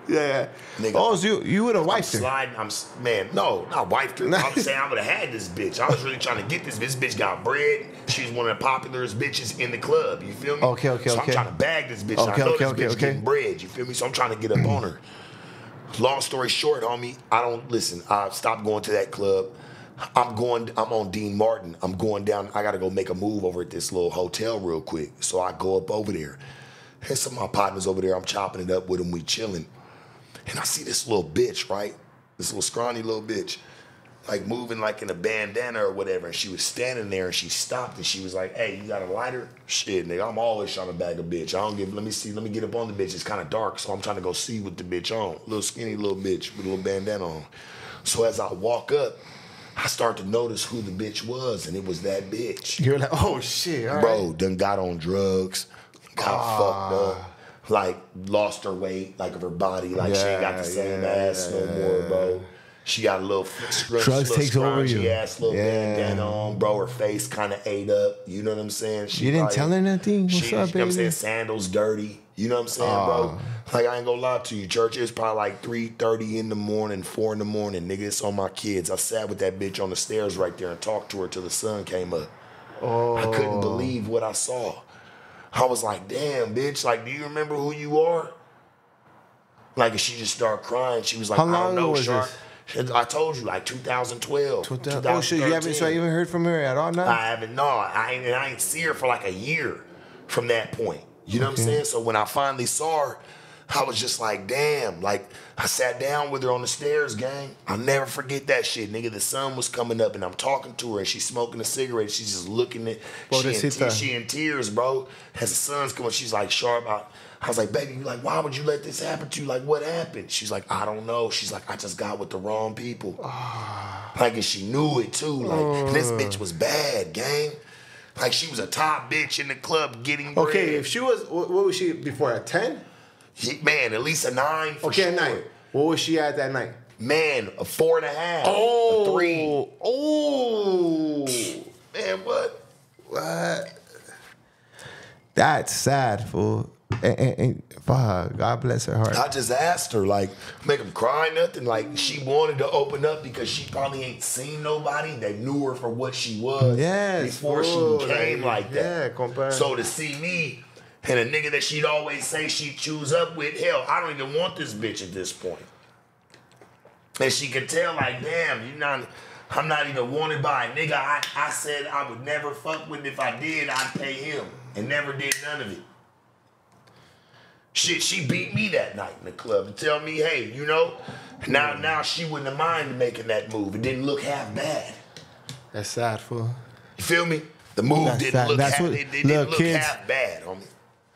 Speaker 1: Yeah.
Speaker 2: Nigga.
Speaker 1: Oh, so you, you would have wiped her.
Speaker 2: sliding. I'm man. No, not wife. her. I'm saying I would have had this bitch. I was really trying to get this. This bitch got bread. She's one of the popularest bitches in the club. You feel me?
Speaker 1: Okay, okay,
Speaker 2: so
Speaker 1: okay.
Speaker 2: I'm trying to bag this bitch.
Speaker 1: Okay,
Speaker 2: I know
Speaker 1: okay,
Speaker 2: this
Speaker 1: okay,
Speaker 2: bitch
Speaker 1: okay.
Speaker 2: getting bread. You feel me? So I'm trying to get up on her. Long story short, homie, I don't listen. I stopped going to that club. I'm going. I'm on Dean Martin. I'm going down. I got to go make a move over at this little hotel real quick. So I go up over there. There's some of my partners over there. I'm chopping it up with them. We chilling. And I see this little bitch, right? This little scrawny little bitch, like moving like in a bandana or whatever. And she was standing there and she stopped and she was like, hey, you got a lighter? Shit, nigga, I'm always trying to bag a bitch. I don't give, let me see, let me get up on the bitch. It's kind of dark, so I'm trying to go see what the bitch on. Little skinny little bitch with a little bandana on. So as I walk up, I start to notice who the bitch was, and it was that bitch
Speaker 1: You're like, oh shit, all right.
Speaker 2: bro, done got on drugs, got fucked up, like lost her weight, like of her body, like she ain't got the same
Speaker 1: yeah,
Speaker 2: ass no
Speaker 1: yeah,
Speaker 2: more, bro. She got a little scrunch,
Speaker 1: Drugs
Speaker 2: little
Speaker 1: takes over you.
Speaker 2: ass little
Speaker 1: Yeah.
Speaker 2: bandana on, bro. Her face kind of ate up. You know what I'm saying? She
Speaker 1: You didn't
Speaker 2: probably-
Speaker 1: tell her nothing? What's
Speaker 2: she,
Speaker 1: up,
Speaker 2: you know what I'm saying? Sandals dirty. You know what I'm saying, bro? Like I ain't gonna lie to you, church. It's probably like 3:30 in the morning, four in the morning, nigga. It's on my kids. I sat with that bitch on the stairs right there and talked to her till the sun came up. Oh. I couldn't
Speaker 1: Oh.
Speaker 2: believe what I saw. I was like, damn, bitch, like, do you remember who you are? Like, she just started crying. She was like,
Speaker 1: How
Speaker 2: I don't know, Sharp. I told you, like 2012.
Speaker 1: What Oh shit, you haven't so
Speaker 2: 2013.
Speaker 1: haven't heard from her at all now?
Speaker 2: I haven't, no, I ain't, and I ain't see her for like a year from that point. You know what I'm saying? So when I finally saw her, I was just like, damn. Like, I sat down with her on the stairs, gang. I'll never forget that shit, nigga. The sun was coming up and I'm talking to her and she's smoking a cigarette. She's just looking at, she in, te- she in tears, bro. As the sun's coming, she's like, sharp. I, I was like, baby, you like, why would you let this happen to you? Like, what happened? She's like, I don't know. She's like, I just got with the wrong people. Ah. Like, and she knew it too. Like, this bitch was oh. bad, gang. Like, she was a top bitch in the club getting
Speaker 1: Okay,
Speaker 2: bread.
Speaker 1: if she was, what what was she before? At 10?
Speaker 2: Man, at least a nine for
Speaker 1: Okay,
Speaker 2: sure.
Speaker 1: night. What was she at that night?
Speaker 2: Man, a four and a half.
Speaker 1: Oh.
Speaker 2: a three.
Speaker 1: Oh.
Speaker 2: Man, what?
Speaker 1: What? That's sad, fool. And, and, and fuck, God bless her heart.
Speaker 2: I just asked her, like, make him cry, nothing. Like, she wanted to open up because she probably ain't seen nobody that knew her for what she was
Speaker 1: Yes,
Speaker 2: before
Speaker 1: fool,
Speaker 2: she became
Speaker 1: like,
Speaker 2: like, that.
Speaker 1: yeah, compa.
Speaker 2: So to see me and a nigga that she'd always say she'd choose up with, hell, I don't even want this bitch at this point. And she could tell, like, damn, you not. I'm not even wanted by a nigga. I, I said I would never fuck with. If I did, I'd pay him, and never did none of it. Shit, she beat me that night in the club to tell me, hey, you know, now now she wouldn't have minded making that move. It didn't look half bad.
Speaker 1: That's sad, fool.
Speaker 2: You feel me? The move
Speaker 1: That's
Speaker 2: didn't
Speaker 1: that-
Speaker 2: look
Speaker 1: that's
Speaker 2: half,
Speaker 1: what-
Speaker 2: it, it didn't
Speaker 1: look,
Speaker 2: look
Speaker 1: kids.
Speaker 2: half bad, homie.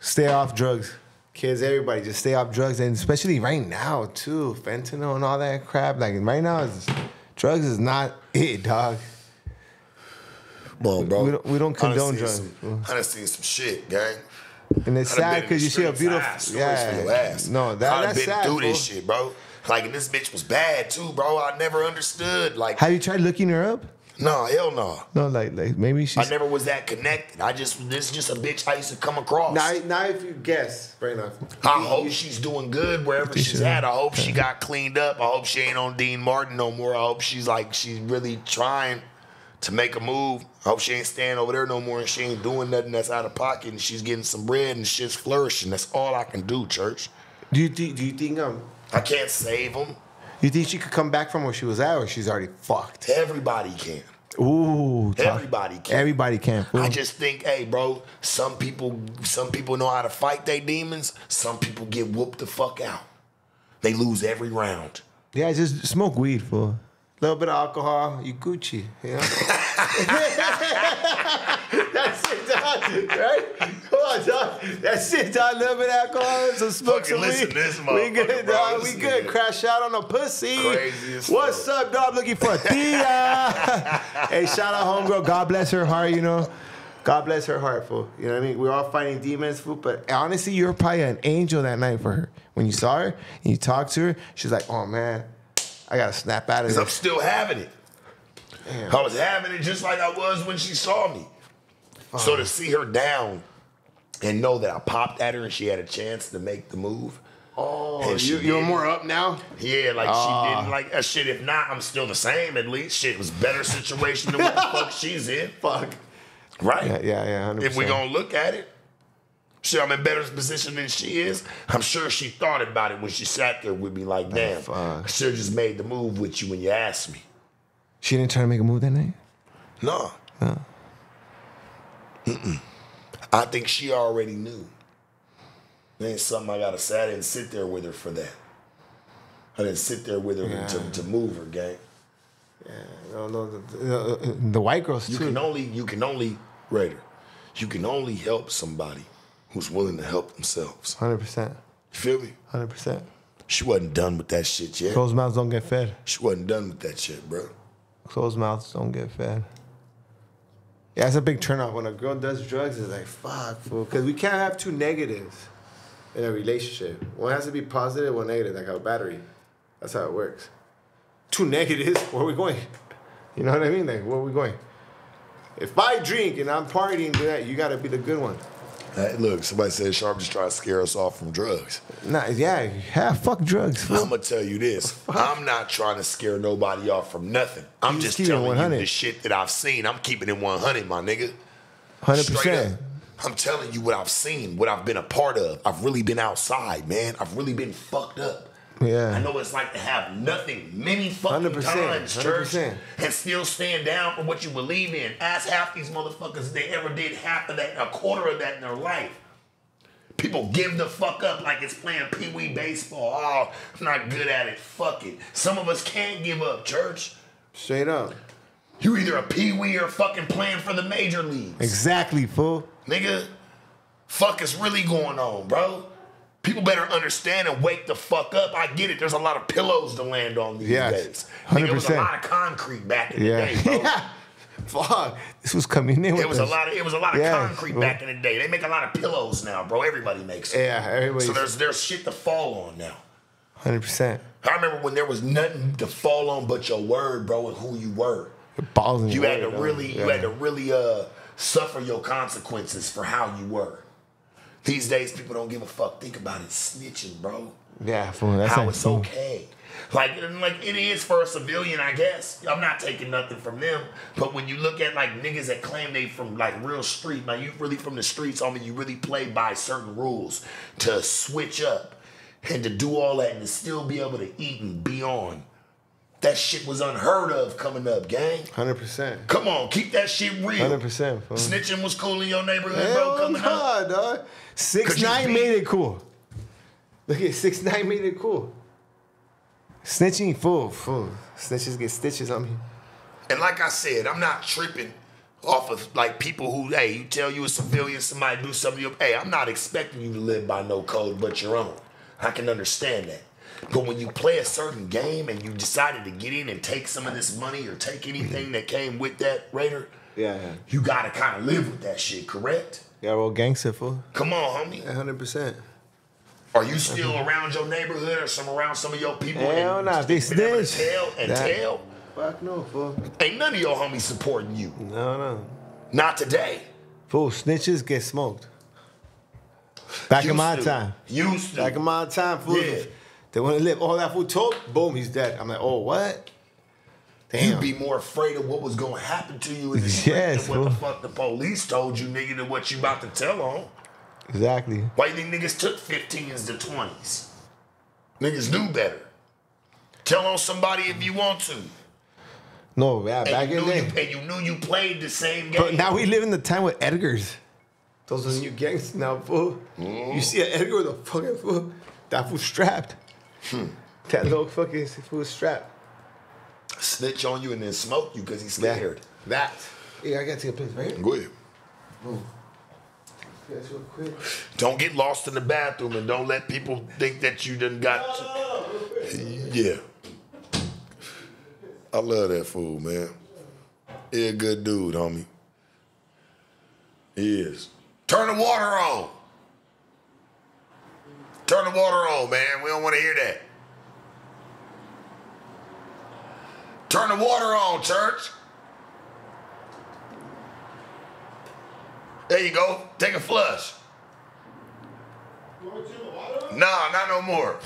Speaker 1: Stay off drugs. Kids, everybody, just stay off drugs, and especially right now too, fentanyl and all that crap. Like right now, drugs is not it, dog.
Speaker 2: Well, bro,
Speaker 1: we don't- we don't condone
Speaker 2: seen
Speaker 1: drugs,
Speaker 2: some-
Speaker 1: bro.
Speaker 2: Seen some shit, gang.
Speaker 1: And it's sad because you see a beautiful,
Speaker 2: I have stories for your
Speaker 1: yeah.
Speaker 2: ass.
Speaker 1: No, that,
Speaker 2: I done
Speaker 1: that's
Speaker 2: been
Speaker 1: sad.
Speaker 2: through this shit, bro. Like, this bitch was bad too, bro. I never understood. Like,
Speaker 1: Have you tried looking her up?
Speaker 2: No, hell no.
Speaker 1: No, like, like maybe she.
Speaker 2: I never was that connected. I just this is just a bitch I used to come across.
Speaker 1: Now, now, if you guess, right now,
Speaker 2: I hope she's doing good wherever she's
Speaker 1: should.
Speaker 2: at. I hope she got cleaned up. I hope she ain't on Dean Martin no more. I hope she's like she's really trying to make a move. I hope she ain't staying over there no more and she ain't doing nothing that's out of pocket and she's getting some bread and shit's flourishing. That's all I can do, church.
Speaker 1: do you think? Do you think um?
Speaker 2: I can't save them.
Speaker 1: You think she could come back from where she was at, or she's already fucked?
Speaker 2: Everybody can.
Speaker 1: Ooh,
Speaker 2: Everybody can.
Speaker 1: Everybody can. fool.
Speaker 2: I just think, hey, bro, some people some people know how to fight their demons. Some people get whooped the fuck out. They lose every round.
Speaker 1: Yeah, just smoke weed for a little bit of alcohol. You Gucci, you know. That's it, dog. Right? Come on, dog. That's it, dog. A little bit of alcohol, some smoke,
Speaker 2: Fucking
Speaker 1: some
Speaker 2: listen
Speaker 1: weed.
Speaker 2: to this
Speaker 1: we good,
Speaker 2: bro.
Speaker 1: dog.
Speaker 2: This
Speaker 1: We good. Crash out on a pussy.
Speaker 2: Crazy
Speaker 1: What's
Speaker 2: fuck.
Speaker 1: up, dog? Looking for a tia. hey, shout out homegirl. God bless her heart. You know. God bless her heart, fool. You know what I mean? We're all fighting demons, fool. But honestly, you're probably an angel that night for her. When you saw her and you talked to her, she's like, "Oh man, I gotta snap out of
Speaker 2: Because I'm still having it. I was having it just like I was when she saw me. So to see her down and know that I popped at her and she had a chance to make the move.
Speaker 1: Oh,
Speaker 2: And
Speaker 1: you, you're more up now.
Speaker 2: Yeah, like
Speaker 1: Ah.
Speaker 2: she didn't like that shit. If not, I'm still the same at least. Shit it was better situation than what the fuck she's in.
Speaker 1: Fuck.
Speaker 2: Right?
Speaker 1: Yeah, yeah, yeah. 100%.
Speaker 2: If we gonna look at it. Shit, I'm in better position than she is. I'm sure she thought about it when she sat there with me like, damn,
Speaker 1: fuck.
Speaker 2: I should have just made the move with you when you asked me.
Speaker 1: she didn't try to make a move that night.
Speaker 2: No. Mm-mm. I think she already knew. It ain't something I gotta say. I didn't sit there with her for that. I didn't sit there with her
Speaker 1: Yeah.
Speaker 2: to, to move her, gang.
Speaker 1: No, no, the, the, uh, uh, the white girls
Speaker 2: You
Speaker 1: too.
Speaker 2: can only you can only Raider. You can only help somebody who's willing to help themselves.
Speaker 1: Hundred percent,
Speaker 2: You feel me?
Speaker 1: hundred percent.
Speaker 2: She wasn't done with that shit yet.
Speaker 1: Closed mouths don't get fed.
Speaker 2: She wasn't done with that shit, bro.
Speaker 1: Closed mouths don't get fed. Yeah, it's a big turnoff when a girl does drugs. It's like fuck, fool, because we can't have two negatives in a relationship. One has to be positive, one negative, like a battery. That's how it works. Two negatives, where are we going? You know what I mean? Like, where are we going? If I drink and I'm partying, do that, you gotta be the good one.
Speaker 2: Hey, look, somebody said Sharp just trying to scare us off from drugs.
Speaker 1: Nah, yeah, yeah, fuck drugs.
Speaker 2: I'm gonna tell you this. I'm not trying to scare nobody off from nothing. I'm
Speaker 1: You
Speaker 2: just
Speaker 1: just
Speaker 2: telling you
Speaker 1: 100.
Speaker 2: the shit that I've seen. I'm keeping it 100, my nigga.
Speaker 1: Hundred percent.
Speaker 2: I'm telling you what I've seen, what I've been a part of. I've really been outside, man. I've really been fucked up.
Speaker 1: Yeah.
Speaker 2: I know what it's like to have nothing many fucking
Speaker 1: 100%,
Speaker 2: times, church,
Speaker 1: 100%.
Speaker 2: and still stand down for what you believe in. Ask half these motherfuckers if they ever did half of that, a quarter of that in their life. People give the fuck up like it's playing pee wee baseball. Oh, I'm not good at it. Fuck it. Some of us can't give up, church.
Speaker 1: Straight up.
Speaker 2: You either a pee wee or fucking playing for the major leagues.
Speaker 1: Exactly, fool.
Speaker 2: Nigga, fuck is really going on, bro? People better understand and wake the fuck up. I get it. There's a lot of pillows to land on these
Speaker 1: Yes,
Speaker 2: days. Nigga, it was a lot of concrete back in the day, bro.
Speaker 1: yeah. Fuck. This was coming in with
Speaker 2: It was a lot of it was a lot of
Speaker 1: Yes,
Speaker 2: concrete
Speaker 1: bro.
Speaker 2: back in the day. They make a lot of pillows now, bro. Everybody makes them.
Speaker 1: Yeah, everybody.
Speaker 2: So there's there's shit to fall on now.
Speaker 1: hundred percent.
Speaker 2: I remember when there was nothing to fall on but your word, bro, and who you were.
Speaker 1: Balls
Speaker 2: You had to really, you had to really uh, suffer your consequences for how you were. These days, people don't give a fuck. Think about it, snitching, bro.
Speaker 1: Yeah, fool. That's
Speaker 2: how it's
Speaker 1: fool.
Speaker 2: okay. Like, like it is for a civilian, I guess. I'm not taking nothing from them, but when you look at like niggas that claim they from like real street, like you really from the streets, I mean, you really play by certain rules to switch up and to do all that and to still be able to eat and be on. That shit was unheard of coming up, gang.
Speaker 1: Hundred percent.
Speaker 2: Come on, keep that shit real.
Speaker 1: Hundred percent.
Speaker 2: Snitching was cool in your neighborhood, bro.
Speaker 1: Hell
Speaker 2: Coming up.
Speaker 1: nah, dog. Six nine made it cool. Look at six nine made it cool. Snitching, fool, fool. Snitches get stitches on me.
Speaker 2: And like I said, I'm not tripping off of like people who, hey, you tell you a civilian, somebody do something, you, hey, I'm not expecting you to live by no code but your own. I can understand that. But when you play a certain game and you decided to get in and take some of this money or take mhm. anything that came with that Raider,
Speaker 1: Yeah, yeah.
Speaker 2: you gotta kind of live with that shit, correct?
Speaker 1: Yeah, real gangster, fool.
Speaker 2: Come on, homie.
Speaker 1: Hundred percent.
Speaker 2: Are you still around your neighborhood or some around some of your people?
Speaker 1: Hell
Speaker 2: and
Speaker 1: nah,
Speaker 2: you
Speaker 1: they
Speaker 2: been able to
Speaker 1: snitch.
Speaker 2: Tell and
Speaker 1: That-
Speaker 2: tell.
Speaker 1: Fuck no, fool.
Speaker 2: Ain't none of your homies supporting you.
Speaker 1: No, no.
Speaker 2: Not today.
Speaker 1: Fool, snitches get smoked. Back in my
Speaker 2: to.
Speaker 1: time.
Speaker 2: Used to.
Speaker 1: Back in my time, fool.
Speaker 2: Yeah.
Speaker 1: They want to live. All that fool told, boom, he's dead. I'm like, oh, what? Damn.
Speaker 2: You'd be more afraid of what was gonna happen to you in the street
Speaker 1: Yes,
Speaker 2: than what the fuck the police told you, nigga, than what you about to tell on.
Speaker 1: exactly.
Speaker 2: Why you think niggas took 15s to 20s? Niggas knew better. Tell on somebody if you want to.
Speaker 1: No, yeah,
Speaker 2: And,
Speaker 1: back
Speaker 2: you
Speaker 1: in
Speaker 2: knew
Speaker 1: the
Speaker 2: you,
Speaker 1: day.
Speaker 2: and you knew you played the same game.
Speaker 1: But now we live in the time with Edgars. Those are the new gangs now, fool.
Speaker 2: Mm-hmm.
Speaker 1: You see an Edgar with a fucking fool. That fool strapped.
Speaker 2: Hmm.
Speaker 1: That little fucking food strap.
Speaker 2: Snitch on you and then smoke you because he's scared.
Speaker 1: That. Yeah, I gotta take a piss, right?
Speaker 2: Go ahead.
Speaker 1: Yes, real quick.
Speaker 2: Don't get lost in the bathroom and don't let people think that you done got. Yeah. I love that fool, man. He a good dude, homie. He is. Turn the water on. Turn the water on, man. We don't want to hear that. Turn the water on, church. There you go. Take a flush. Nah, not no more.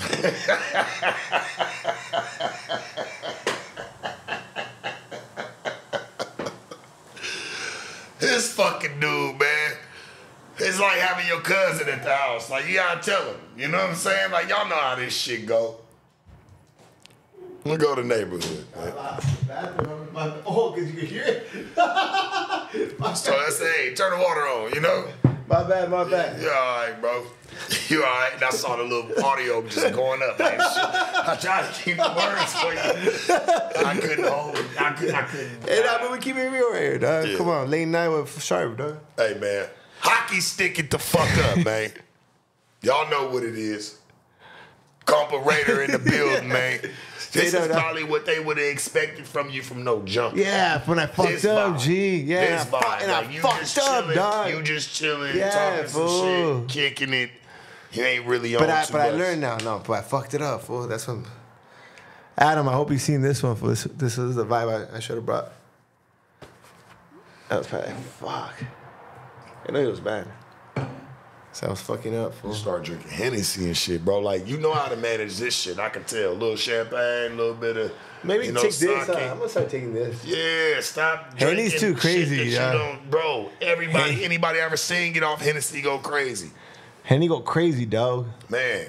Speaker 2: this fucking dude, man. It's like having your cousin at the house. Like you gotta tell him. You know what I'm saying? Like y'all know how this shit go. Let's go to neighborhood. Man.
Speaker 1: Oh, because you can hear it?
Speaker 2: So say, hey, turn the water on. You know?
Speaker 1: My bad, my bad.
Speaker 2: You all right, bro? You all right? And I saw the little audio just going up. Man. Shit. I tried to keep the words for you. I couldn't hold it. I, could, I couldn't.
Speaker 1: Hey, nah, but we keep it real here, dog.
Speaker 2: Yeah.
Speaker 1: Come on, late night with Sharp, dog.
Speaker 2: Hey, man. Hockey stick it the fuck up, man. Y'all know what it is. Compa Raider in the building, man. This is probably what they would have expected from you from no jump.
Speaker 1: Yeah, when I fucked
Speaker 2: This
Speaker 1: up,
Speaker 2: vibe.
Speaker 1: G. Yeah,
Speaker 2: This vibe.
Speaker 1: and
Speaker 2: Like,
Speaker 1: I
Speaker 2: you
Speaker 1: fucked
Speaker 2: just
Speaker 1: up,
Speaker 2: chilling,
Speaker 1: dog.
Speaker 2: You just chilling,
Speaker 1: Yeah,
Speaker 2: talking some
Speaker 1: fool.
Speaker 2: shit, kicking it. You ain't really on
Speaker 1: But I, but I learned now. No, but I fucked it up, fool. That's when. Adam, I hope you've seen this one. This, this is the vibe I, I should have brought. That was bad. Fuck. I know it was bad. So I was fucking up, fool.
Speaker 2: Start drinking Hennessy and shit, bro. Like you know how to manage this shit. I can tell. A little champagne, a little bit of
Speaker 1: Maybe
Speaker 2: you know,
Speaker 1: take this.
Speaker 2: sake.
Speaker 1: Uh, I'm gonna start taking this.
Speaker 2: Yeah, stop.
Speaker 1: Henny's
Speaker 2: drinking
Speaker 1: too crazy,
Speaker 2: shit that
Speaker 1: yeah.
Speaker 2: You don't, bro. Everybody,
Speaker 1: Hen-
Speaker 2: anybody ever seen get off Hennessy go crazy,
Speaker 1: Henny go crazy, dog.
Speaker 2: man.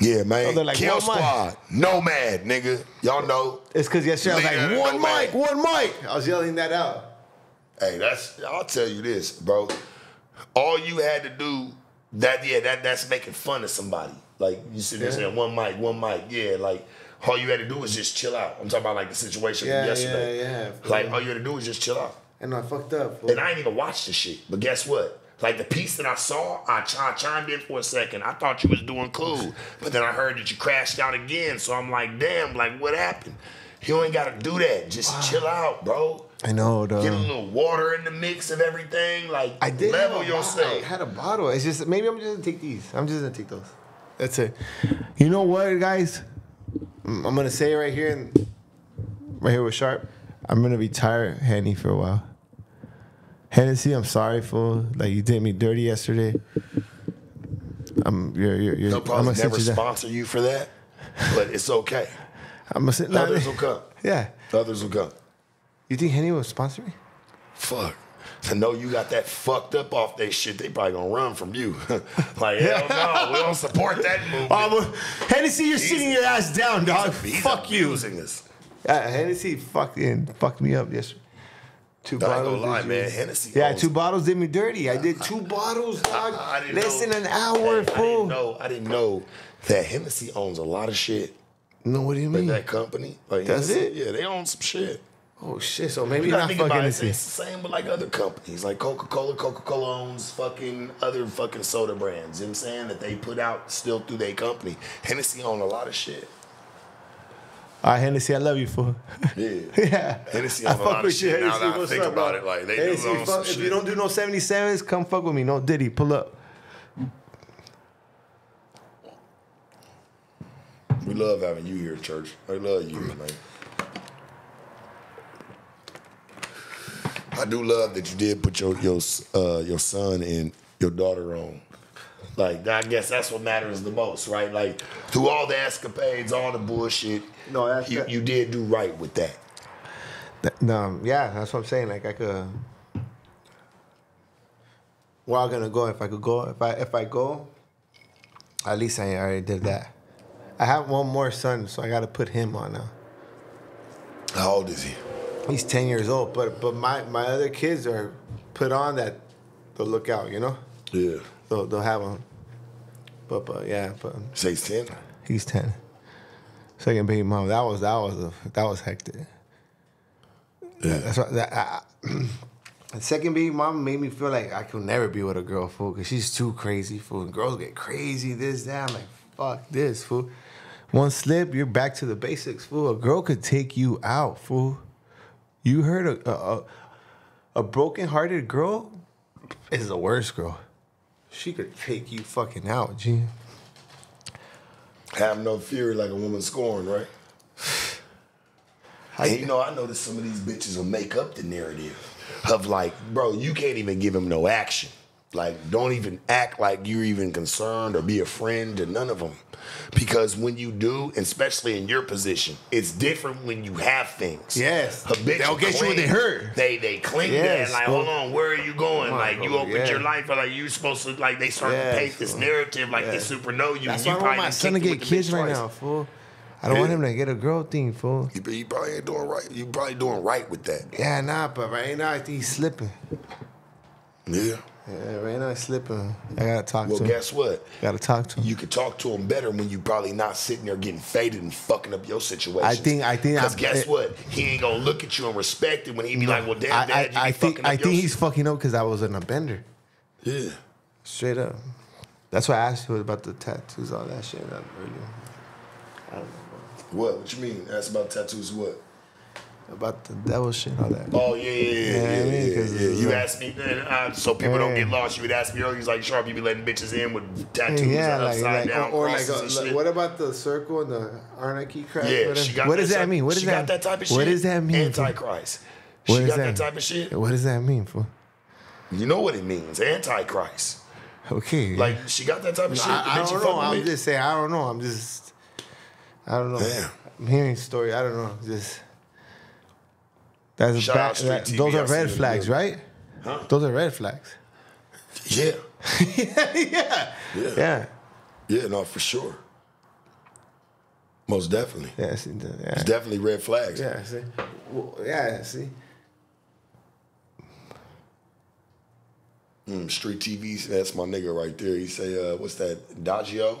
Speaker 2: Yeah, man.
Speaker 1: They're like,
Speaker 2: Kill
Speaker 1: one mic.
Speaker 2: Squad, Nomad, nigga. Y'all know.
Speaker 1: It's because yesterday I was
Speaker 2: Leader
Speaker 1: like,
Speaker 2: of
Speaker 1: one
Speaker 2: the
Speaker 1: mic, one mic. I was yelling that out.
Speaker 2: Hey, that's. I'll tell you this, bro. All you had to do That yeah, that that's making fun of somebody. Like you sit there
Speaker 1: Yeah.
Speaker 2: saying one mic, one mic, yeah, like all you had to do was just chill out. I'm talking about like the situation
Speaker 1: Yeah,
Speaker 2: from yesterday.
Speaker 1: yeah, yeah.
Speaker 2: Like all you had to do was just chill out.
Speaker 1: And I fucked up. fool.
Speaker 2: And I ain't even watched the shit. But guess what? Like the piece that I saw, I, ch- I chimed in for a second. I thought you was doing cool. But then I heard that you crashed out again. So I'm like, damn, like what happened? You ain't gotta do that. Just chill out, bro.
Speaker 1: I know, though.
Speaker 2: Get a little water in the mix of everything. Like
Speaker 1: I did
Speaker 2: level
Speaker 1: have a bottle.
Speaker 2: yourself.
Speaker 1: I had a bottle. It's just maybe I'm just gonna take these. I'm just gonna take those. That's it. You know what, guys? I'm gonna say it right here and right here with Sharp. I'm gonna retire Henny for a while. Hennessy, I'm sorry for like you did me dirty yesterday. I'm you're you're, you're
Speaker 2: They'll
Speaker 1: I'm gonna
Speaker 2: never
Speaker 1: you down.
Speaker 2: sponsor you for that, but it's okay.
Speaker 1: I'm gonna sit. no,
Speaker 2: Others will come.
Speaker 1: Yeah.
Speaker 2: Others will come.
Speaker 1: You think Henny will sponsor me?
Speaker 2: Fuck. To know you got that fucked up off they shit, they probably gonna run from you. like, hell no, we don't support that movement.
Speaker 1: Um, Hennessy, you're sitting your ass down, dog.
Speaker 2: He's
Speaker 1: Fuck you.
Speaker 2: abusing us.
Speaker 1: Uh, Hennessy fucking fucked me up yesterday. Two
Speaker 2: I ain't gonna
Speaker 1: bottles.
Speaker 2: lie, man. Hennessy.
Speaker 1: Yeah,
Speaker 2: owns-
Speaker 1: two bottles did me dirty. I did two bottles, dog.
Speaker 2: I didn't
Speaker 1: Less
Speaker 2: know-
Speaker 1: than an hour,
Speaker 2: Hey, I
Speaker 1: fool.
Speaker 2: didn't know. I didn't know that Hennessy owns a lot of shit.
Speaker 1: No, what do you
Speaker 2: Like
Speaker 1: mean?
Speaker 2: that company. Like
Speaker 1: Does
Speaker 2: Hennessy,
Speaker 1: it?
Speaker 2: Yeah, they own some shit.
Speaker 1: Oh shit! So maybe
Speaker 2: You
Speaker 1: not fucking
Speaker 2: about it. It's, the same with like other companies, like Coca Cola. Coca Cola owns fucking other fucking soda brands. You know what I'm saying that they put out still through their company. Hennessy own a lot of shit.
Speaker 1: All right, Hennessy, I love you, fool.
Speaker 2: Yeah.
Speaker 1: yeah.
Speaker 2: Hennessy
Speaker 1: I
Speaker 2: own
Speaker 1: fuck
Speaker 2: lot of
Speaker 1: with you,
Speaker 2: shit. Now
Speaker 1: Hennessy.
Speaker 2: that I think
Speaker 1: up,
Speaker 2: about
Speaker 1: bro?
Speaker 2: it, like they do
Speaker 1: Hennessy,
Speaker 2: own some
Speaker 1: fuck, if
Speaker 2: shit.
Speaker 1: you don't do no 77s, come fuck with me. No Diddy, pull up.
Speaker 2: We love having you here, church. I love you, man. I do love that you did put your your uh, your son and your daughter on. Like I guess that's what matters the most, right? Like through all the escapades, all the bullshit,
Speaker 1: No, that's-
Speaker 2: you, you did do right with that.
Speaker 1: That- No, yeah, that's what I'm saying. Like I could. Where I'm gonna go if I could go if I if I go, at least I already did that. I have one more son, so I gotta put him on now.
Speaker 2: How old is he?
Speaker 1: He's ten years old, but but my my other kids are put on that they'll look out, you know.
Speaker 2: Yeah.
Speaker 1: They'll they'll have him. But but yeah, but
Speaker 2: Say he's ten.
Speaker 1: he's ten. Second baby mom, that was that was a, that was hectic.
Speaker 2: Yeah.
Speaker 1: That's what that. I, the second baby mom made me feel like I could never be with a girl, fool, because she's too crazy, fool. And girls get crazy, this, that. I'm like, fuck this, fool. One slip, you're back to the basics, fool. A girl could take you out, fool. You heard a a, a, broken-hearted girl is the worst girl. She could take you fucking out, G.
Speaker 2: Have no fury like a woman scorned, right? And you know, I noticed some of these bitches will make up the narrative of like, bro, you can't even give him no action. Like, don't even act like you're even concerned or be a friend to none of them. Because when you do, especially in your position, it's different when you have things.
Speaker 1: Yes.
Speaker 2: A bitch
Speaker 1: They'll get you when they hurt.
Speaker 2: They they cling
Speaker 1: Yes,
Speaker 2: to that. Like, hold on, where are you going? Like, you opened
Speaker 1: yeah.
Speaker 2: your life, or like you supposed to like they start
Speaker 1: Yes,
Speaker 2: to paint this narrative like they
Speaker 1: Yeah.
Speaker 2: super know you.
Speaker 1: That's
Speaker 2: and
Speaker 1: why I want my son to get kids right now, fool. I don't want him to get a girl thing, fool.
Speaker 2: You, you probably ain't doing right. You probably doing right with that.
Speaker 1: Yeah, nah, but right now I think he's slipping.
Speaker 2: Yeah.
Speaker 1: Yeah, right now he's slipping. I gotta talk
Speaker 2: Well,
Speaker 1: to him.
Speaker 2: Well, guess what?
Speaker 1: Gotta talk to him.
Speaker 2: You could talk to him better when you probably not sitting there getting faded and fucking up your situation.
Speaker 1: I think- I think
Speaker 2: Because guess
Speaker 1: it-
Speaker 2: what? He ain't gonna look at you and respect it when he be like, "Well, damn,
Speaker 1: I,
Speaker 2: dad,
Speaker 1: I, I think I think he's fucking up because I was in a bender.
Speaker 2: yeah.
Speaker 1: Straight up. That's why I asked you about the tattoos, all that shit earlier. I don't know
Speaker 2: What? What you mean? That's about tattoos. What?
Speaker 1: About the devil shit, and all that.
Speaker 2: Oh yeah, yeah, yeah,
Speaker 1: Yeah,
Speaker 2: yeah.
Speaker 1: I
Speaker 2: yeah,
Speaker 1: mean,
Speaker 2: yeah, yeah. You
Speaker 1: like-
Speaker 2: asked me, uh, so people don't get lost. You would ask me earlier. He's like, "Sharp, you be letting bitches in with tattoos
Speaker 1: yeah,
Speaker 2: and
Speaker 1: like,
Speaker 2: upside
Speaker 1: like
Speaker 2: down
Speaker 1: or, or like, a, what about the circle and the anarchy crap?
Speaker 2: Yeah, she got
Speaker 1: what does that
Speaker 2: type-
Speaker 1: mean? What does that?
Speaker 2: that type of shit.
Speaker 1: What does that mean?
Speaker 2: Antichrist.
Speaker 1: What
Speaker 2: she
Speaker 1: does
Speaker 2: got that,
Speaker 1: that-
Speaker 2: type of shit.
Speaker 1: What does that mean? For
Speaker 2: You know what it means? Antichrist.
Speaker 1: okay,
Speaker 2: Like she got that type of shit.
Speaker 1: I, I
Speaker 2: you
Speaker 1: don't know. I'm just saying. I don't know. I'm just. I don't know.
Speaker 2: Damn.
Speaker 1: I'm hearing story. I don't know. Just. That's
Speaker 2: Shout out
Speaker 1: bad,
Speaker 2: Street
Speaker 1: that, those are red flags, right?
Speaker 2: Huh?
Speaker 1: Those are red flags.
Speaker 2: Yeah.
Speaker 1: yeah,
Speaker 2: Yeah.
Speaker 1: yeah,
Speaker 2: Yeah, no, for sure. Most definitely.
Speaker 1: yeah. See, yeah.
Speaker 2: It's definitely red flags.
Speaker 1: Yeah, see. Well, yeah, see.
Speaker 2: Mm, Street TV, that's my nigga right there. He say, uh, what's that? Diageo,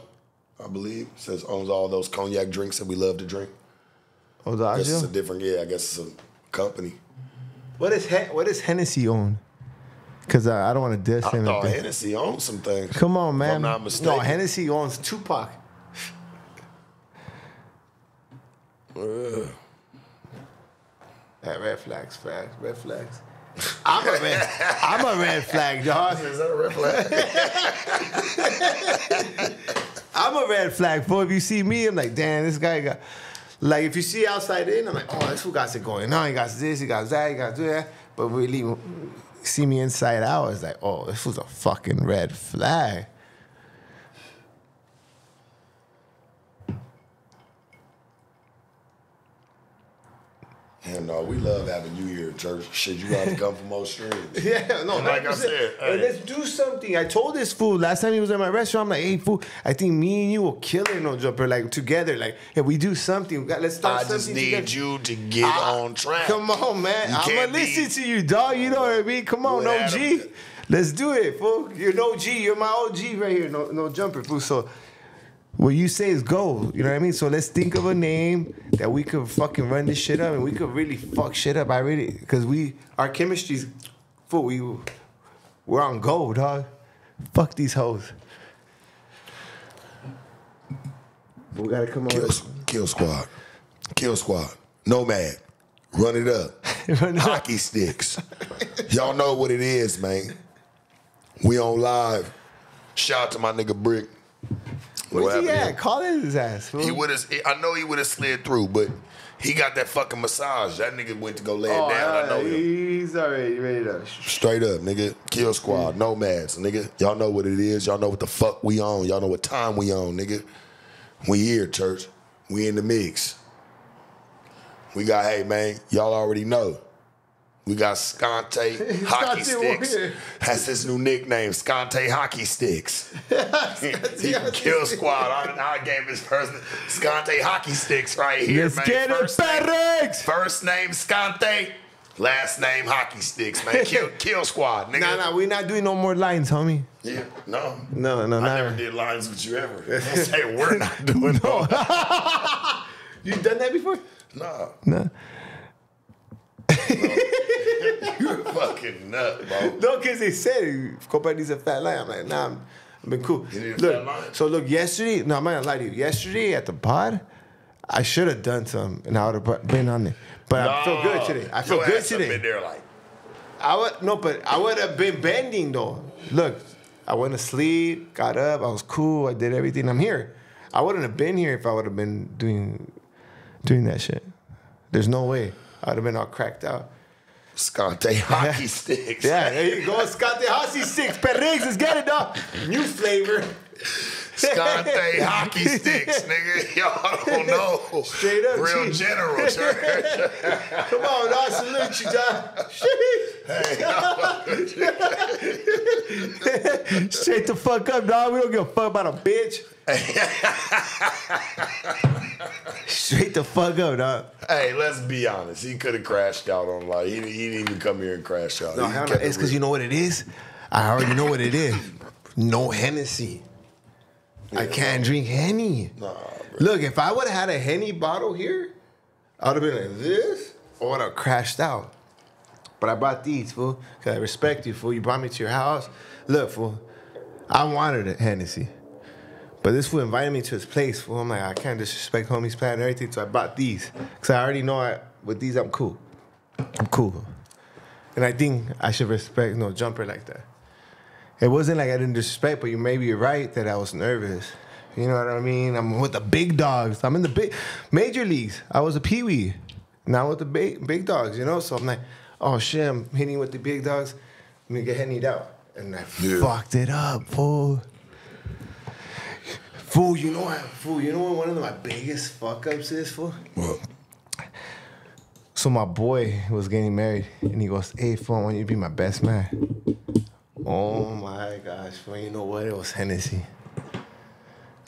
Speaker 2: I believe. Says owns all those cognac drinks that we love to drink.
Speaker 1: Oh,
Speaker 2: guess it's a different, yeah, I guess it's a company.
Speaker 1: What is Hen- what does Hennessy own? Because uh, I don't want to diss
Speaker 2: I
Speaker 1: him.
Speaker 2: thought
Speaker 1: and-
Speaker 2: Hennessy owns some things.
Speaker 1: Come on,
Speaker 2: If
Speaker 1: man.
Speaker 2: I'm not mistaken.
Speaker 1: no, Hennessy owns Tupac.
Speaker 2: Ugh.
Speaker 1: Yeah, red flags, flags, red flags. I'm a red. I'm a red flag, dog.
Speaker 2: Is that a red flag?
Speaker 1: I'm a red flag. Boy, if you see me, I'm like, damn, this guy got. Like, if you see outside in, I'm like, oh, this fool got it going on. He got this, he got that, he got that. But really, see me inside out, it's like, oh, this was a fucking red flag.
Speaker 2: And no, we love having you here, church. Shit, you got to come from most streams.
Speaker 1: Yeah, no,
Speaker 2: And like I said,
Speaker 1: And
Speaker 2: hey.
Speaker 1: let's do something. I told this fool last time he was at my restaurant. I'm like, hey, fool, I think me and you will kill it, no jumper. Like together, like if we do something, we got, let's start
Speaker 2: I
Speaker 1: something I
Speaker 2: just need
Speaker 1: together.
Speaker 2: you to get
Speaker 1: Ah,
Speaker 2: on track.
Speaker 1: Come on, man.
Speaker 2: You
Speaker 1: I'm gonna
Speaker 2: be-
Speaker 1: listen to you, dog. You know what I mean? Come on,
Speaker 2: You
Speaker 1: no G. Let's do it, fool. You're no G. You're my OG right here. No, no jumper, fool. So what you say is gold. You know what I mean? So let's think of a name that we could fucking run this shit up and we could really fuck shit up. I really, because we, our chemistry's, fool, we, we're on gold, dog. Fuck these hoes. But we gotta come on.
Speaker 2: Kill, kill squad. Kill squad. Nomad. Run it up. Hockey sticks. Y'all know what it is, man. We on live. Shout out to my nigga Brick.
Speaker 1: Where's he at? Call his ass, fool.
Speaker 2: He would have. I know he would have slid through, but he got that fucking massage. That nigga went to go lay it
Speaker 1: Oh,
Speaker 2: down. I know him.
Speaker 1: he's already ready to.
Speaker 2: Straight up, nigga. Kill squad, mm. nomads, nigga. Y'all know what it is. Y'all know what the fuck we on. Y'all know what time we on, nigga. We here, church. We in the mix. We got, hey man, y'all already know. We got Scante Hockey Sticks.
Speaker 1: Warrior.
Speaker 2: That's his new nickname, Scante Hockey Sticks. he can kill squad. I, I gave his first Scante Hockey Sticks right here,
Speaker 1: Let's
Speaker 2: man.
Speaker 1: get it,
Speaker 2: First name-
Speaker 1: Barracks!
Speaker 2: First name Scante, last name Hockey Sticks, man. Kill, kill squad, nigga.
Speaker 1: Nah, nah, we're not doing no more lines, homie.
Speaker 2: Yeah, no.
Speaker 1: No, no,
Speaker 2: I
Speaker 1: not.
Speaker 2: never did lines with you ever. I say we're not doing no.
Speaker 1: You done that before?
Speaker 2: Nah,
Speaker 1: No.
Speaker 2: you're fucking nut, bro.
Speaker 1: No, because they said Compa needs a fat line. I'm like, nah, I'm, I've been cool.
Speaker 2: You need a
Speaker 1: look, so look, yesterday, no, I'm not gonna lie to you. Yesterday at the pod, I should have done some and I would have been on it. But I feel good today. I feel good today.
Speaker 2: Been there like,
Speaker 1: I would no, but I would have been bending though. Look, I went to sleep, got up, I was cool, I did everything. I'm here. I wouldn't have been here if I would have been doing doing that shit. There's no way. Would have been all cracked out.
Speaker 2: Scante hockey sticks.
Speaker 1: Yeah, there you go. Scott hockey sticks. Perrigs, let's get it, dog. New flavor.
Speaker 2: Scante hockey sticks, nigga. Y'all don't know.
Speaker 1: Straight up,
Speaker 2: Real
Speaker 1: G.
Speaker 2: general, church.
Speaker 1: Come on, dog. Salute you, dog. Straight the fuck up, dog. We don't give a fuck about a bitch. Straight the fuck up, dog.
Speaker 2: hey, let's be honest. He could have crashed out on like he, he didn't even come here and crash out.
Speaker 1: No,
Speaker 2: He
Speaker 1: hell no.
Speaker 2: kept it
Speaker 1: It's because you know what it is? I already know what it is. No Hennessy. I can't drink Henny.
Speaker 2: Nah, bro.
Speaker 1: Look, if I would have had a Henny bottle here, I would have been like this, or would have crashed out. But I brought these, fool, because I respect you, fool. You brought me to your house. Look, fool, I wanted a Hennessy. But this fool invited me to his place, fool. I'm like, I can't disrespect homie's plan and everything, so I bought these. Because I already know I, with these, I'm cool. I'm cool. And I think I should respect no jumper like that. It wasn't like I didn't disrespect, but you maybe you're right that I was nervous. You know what I mean? I'm with the big dogs. I'm in the big major leagues. I was a peewee. Now with the big big dogs, you know? So I'm like, oh shit, I'm hitting with the big dogs. Let me get hitting out. And I
Speaker 2: Yeah.
Speaker 1: fucked it up, fool. Fool, you know what? Fool, you know what one of my biggest fuck ups is, fool?
Speaker 2: Well,
Speaker 1: So my boy was getting married, and he goes, "Hey, fool, I want you to be my best man." Oh my gosh, fool! You know what? It was Hennessy.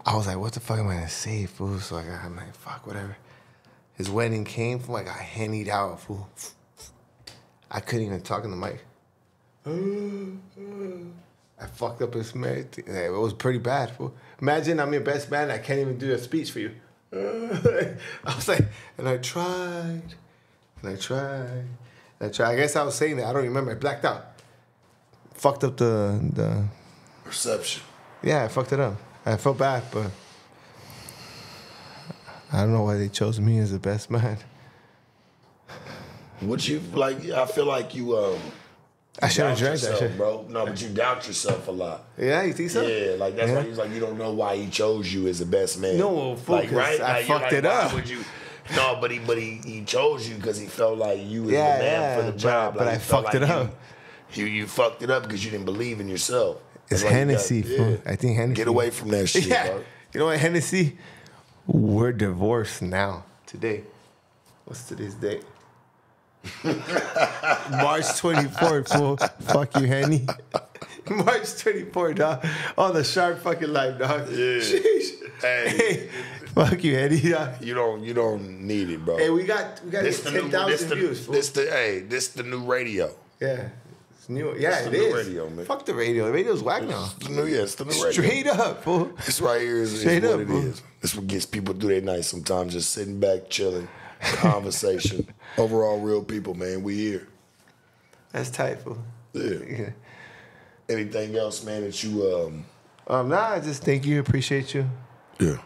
Speaker 1: I was like, "What the fuck am I gonna say, fool?" So I got, I'm like, "Fuck, whatever." His wedding came, fool. I got hennied out, fool. I couldn't even talk in the mic. I fucked up his marriage. It was pretty bad. Fool. Imagine I'm your best man. I can't even do a speech for you. I was like, and I tried, and I tried, and I tried. I guess I was saying that. I don't remember. I blacked out. Fucked up the the.
Speaker 2: Perception.
Speaker 1: Yeah, I fucked it up. I felt bad, but I don't know why they chose me as the best man.
Speaker 2: What you like? I feel like you um.
Speaker 1: I should have drank that
Speaker 2: yourself,
Speaker 1: shit.
Speaker 2: bro. No, but you doubt yourself a lot.
Speaker 1: Yeah, you think so?
Speaker 2: Yeah, like that's
Speaker 1: Yeah.
Speaker 2: why he's like you don't know why he chose you as the best man.
Speaker 1: No, fool,
Speaker 2: like
Speaker 1: 'cause I
Speaker 2: Like,
Speaker 1: fucked
Speaker 2: like,
Speaker 1: it up.
Speaker 2: Would you? No, but he but he, he chose you because he felt like you was
Speaker 1: Yeah,
Speaker 2: the man
Speaker 1: yeah,
Speaker 2: for the job.
Speaker 1: but
Speaker 2: like,
Speaker 1: I fucked it up.
Speaker 2: You, you you fucked it up because you didn't believe in yourself.
Speaker 1: It's
Speaker 2: you
Speaker 1: Hennessy, fool. I think Hennessy.
Speaker 2: Get away from that shit,
Speaker 1: yeah.
Speaker 2: bro.
Speaker 1: You know what, Hennessy? We're divorced now. Today. What's today's date? March 24th, fool. Fuck you, Henny. March 24th, dog. On the sharp fucking life, dog.
Speaker 2: Yeah.
Speaker 1: Sheesh.
Speaker 2: Hey.
Speaker 1: Hey, fuck you, Henny. dog.
Speaker 2: You don't you don't need it, bro.
Speaker 1: Hey, we got we got
Speaker 2: this the new this
Speaker 1: 10,000 views, fool.
Speaker 2: this the hey this the new radio.
Speaker 1: yeah. It's new. Yeah,
Speaker 2: It's
Speaker 1: it
Speaker 2: new
Speaker 1: is.
Speaker 2: radio, man.
Speaker 1: Fuck the radio. The radio's whack now.
Speaker 2: It's the new yeah, it's the new radio.
Speaker 1: Straight up, fool.
Speaker 2: This right here is, is
Speaker 1: Straight
Speaker 2: what
Speaker 1: up,
Speaker 2: it
Speaker 1: bro.
Speaker 2: is. This what gets people through their night sometimes, just sitting back, chilling, conversation. Overall, real people, man. We here.
Speaker 1: That's tight, fool.
Speaker 2: Yeah.
Speaker 1: Yeah.
Speaker 2: Anything else, man, that you um
Speaker 1: Um, nah, I just thank you, appreciate you.
Speaker 2: Yeah.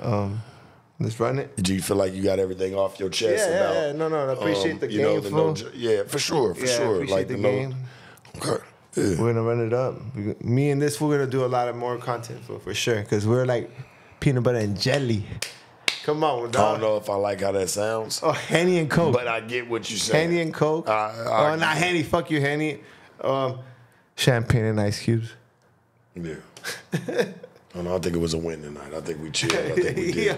Speaker 1: Um Let's run it.
Speaker 2: Do you feel like you got everything off your chest
Speaker 1: Yeah, yeah,
Speaker 2: about
Speaker 1: yeah. No, no, I appreciate the
Speaker 2: you know,
Speaker 1: game,
Speaker 2: the no, Yeah, for sure, for
Speaker 1: yeah,
Speaker 2: sure.
Speaker 1: appreciate
Speaker 2: Like
Speaker 1: the
Speaker 2: no
Speaker 1: game.
Speaker 2: Okay. Yeah.
Speaker 1: We're gonna run it up. We- Me and this, we're gonna do a lot of more content for for sure. Cause we're like peanut butter and jelly. Come on,
Speaker 2: I don't know if I like how that sounds.
Speaker 1: Oh, Henny and Coke.
Speaker 2: But I get what you're saying.
Speaker 1: Henny and Coke.
Speaker 2: I- I-
Speaker 1: oh, not Henny. Fuck you, Henny. Um, champagne and ice cubes.
Speaker 2: Yeah. I don't know, I think it was a win tonight. I think we chilled. I think we did.
Speaker 1: yeah.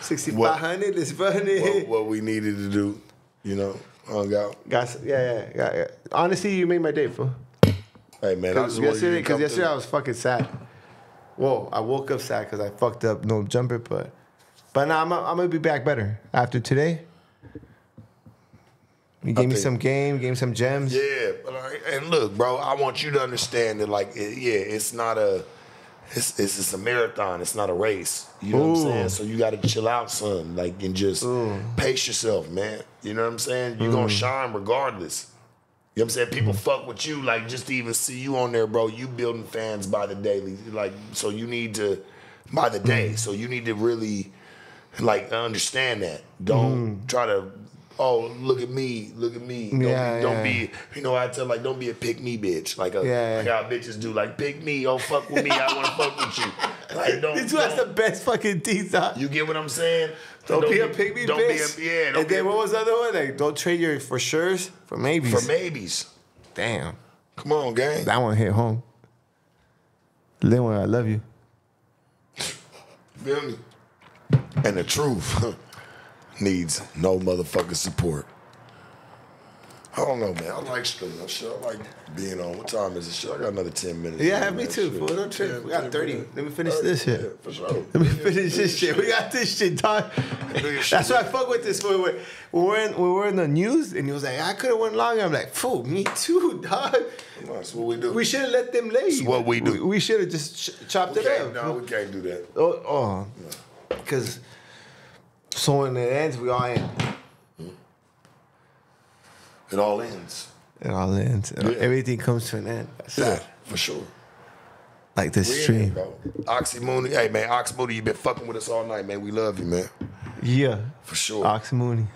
Speaker 1: 6500 is funny.
Speaker 2: what, what we needed to do, you know, hung out.
Speaker 1: Got, yeah, yeah, yeah, yeah. Honestly, you made my day, fool.
Speaker 2: Hey man, I just
Speaker 1: yesterday, because yesterday I was fucking sad. Whoa, I woke up sad because I fucked up no jumper, but but now I'm, I'm gonna be back better after today. You gave me some game, gave me some gems.
Speaker 2: Yeah, and look, bro, I want you to understand that, like, it, yeah, it's not a, it's, it's it's a marathon. It's not a race. You know what I'm saying? So you got to chill out, son. Like, and just pace yourself, man. You know what I'm saying? You're
Speaker 1: Mm.
Speaker 2: gonna shine regardless. You know what I'm saying? People fuck with you, like just to even see you on there, bro. You building fans by the daily, like so. You need to by the
Speaker 1: Mm.
Speaker 2: day. So you need to really like understand that. Don't try to. Oh, look at me! Look at me! Don't,
Speaker 1: Mm. Yeah,
Speaker 2: be, don't
Speaker 1: yeah.
Speaker 2: be. You know, I tell like, don't be a pick me bitch. Like a,
Speaker 1: Yeah,
Speaker 2: like how bitches do. Like pick me. Oh, fuck with me. I want to fuck with you. Like don't.
Speaker 1: This was the best fucking teeth,
Speaker 2: you get what I'm saying?
Speaker 1: Don't, be a pygmy
Speaker 2: don't
Speaker 1: bitch.
Speaker 2: Be a, yeah. Don't
Speaker 1: and
Speaker 2: be
Speaker 1: then what was the other one? Like, don't trade your for sure's for maybes.
Speaker 2: for maybes.
Speaker 1: Damn,
Speaker 2: Come on, gang.
Speaker 1: that one hit home. Lil, I love you.
Speaker 2: Feel me? And the truth needs no motherfucking support. I don't know, man. I like streaming. I shit. I like being on. What time is it? Shit, I got another 10 minutes.
Speaker 1: Yeah,
Speaker 2: in,
Speaker 1: me too,
Speaker 2: Shit.
Speaker 1: fool. Don't trip.
Speaker 2: Yeah,
Speaker 1: We got 30.
Speaker 2: minutes.
Speaker 1: Let me finish
Speaker 2: 30,
Speaker 1: this shit.
Speaker 2: Yeah, for sure.
Speaker 1: Let me finish this shit. We got this shit, dog. That's why I fuck with this. When we're, in, when we're in the news, and he was like, I could have went longer. I'm like, fool, me too, dog.
Speaker 2: That's what we do.
Speaker 1: We should have let them lay.
Speaker 2: It's what we do.
Speaker 1: We, we should have just ch- chopped
Speaker 2: We
Speaker 1: it up.
Speaker 2: no, we can't do that.
Speaker 1: Oh, oh. Because so when it ends, we all end.
Speaker 2: It all ends.
Speaker 1: It all ends.
Speaker 2: Yeah.
Speaker 1: Everything comes to an end. That's
Speaker 2: Yeah,
Speaker 1: it.
Speaker 2: for sure.
Speaker 1: Like this stream.
Speaker 2: Oxy Mooney. Hey, man, Ox Mooney, you been fucking with us all night, man. We love you, man.
Speaker 1: Yeah.
Speaker 2: For sure.
Speaker 1: Oxymooney.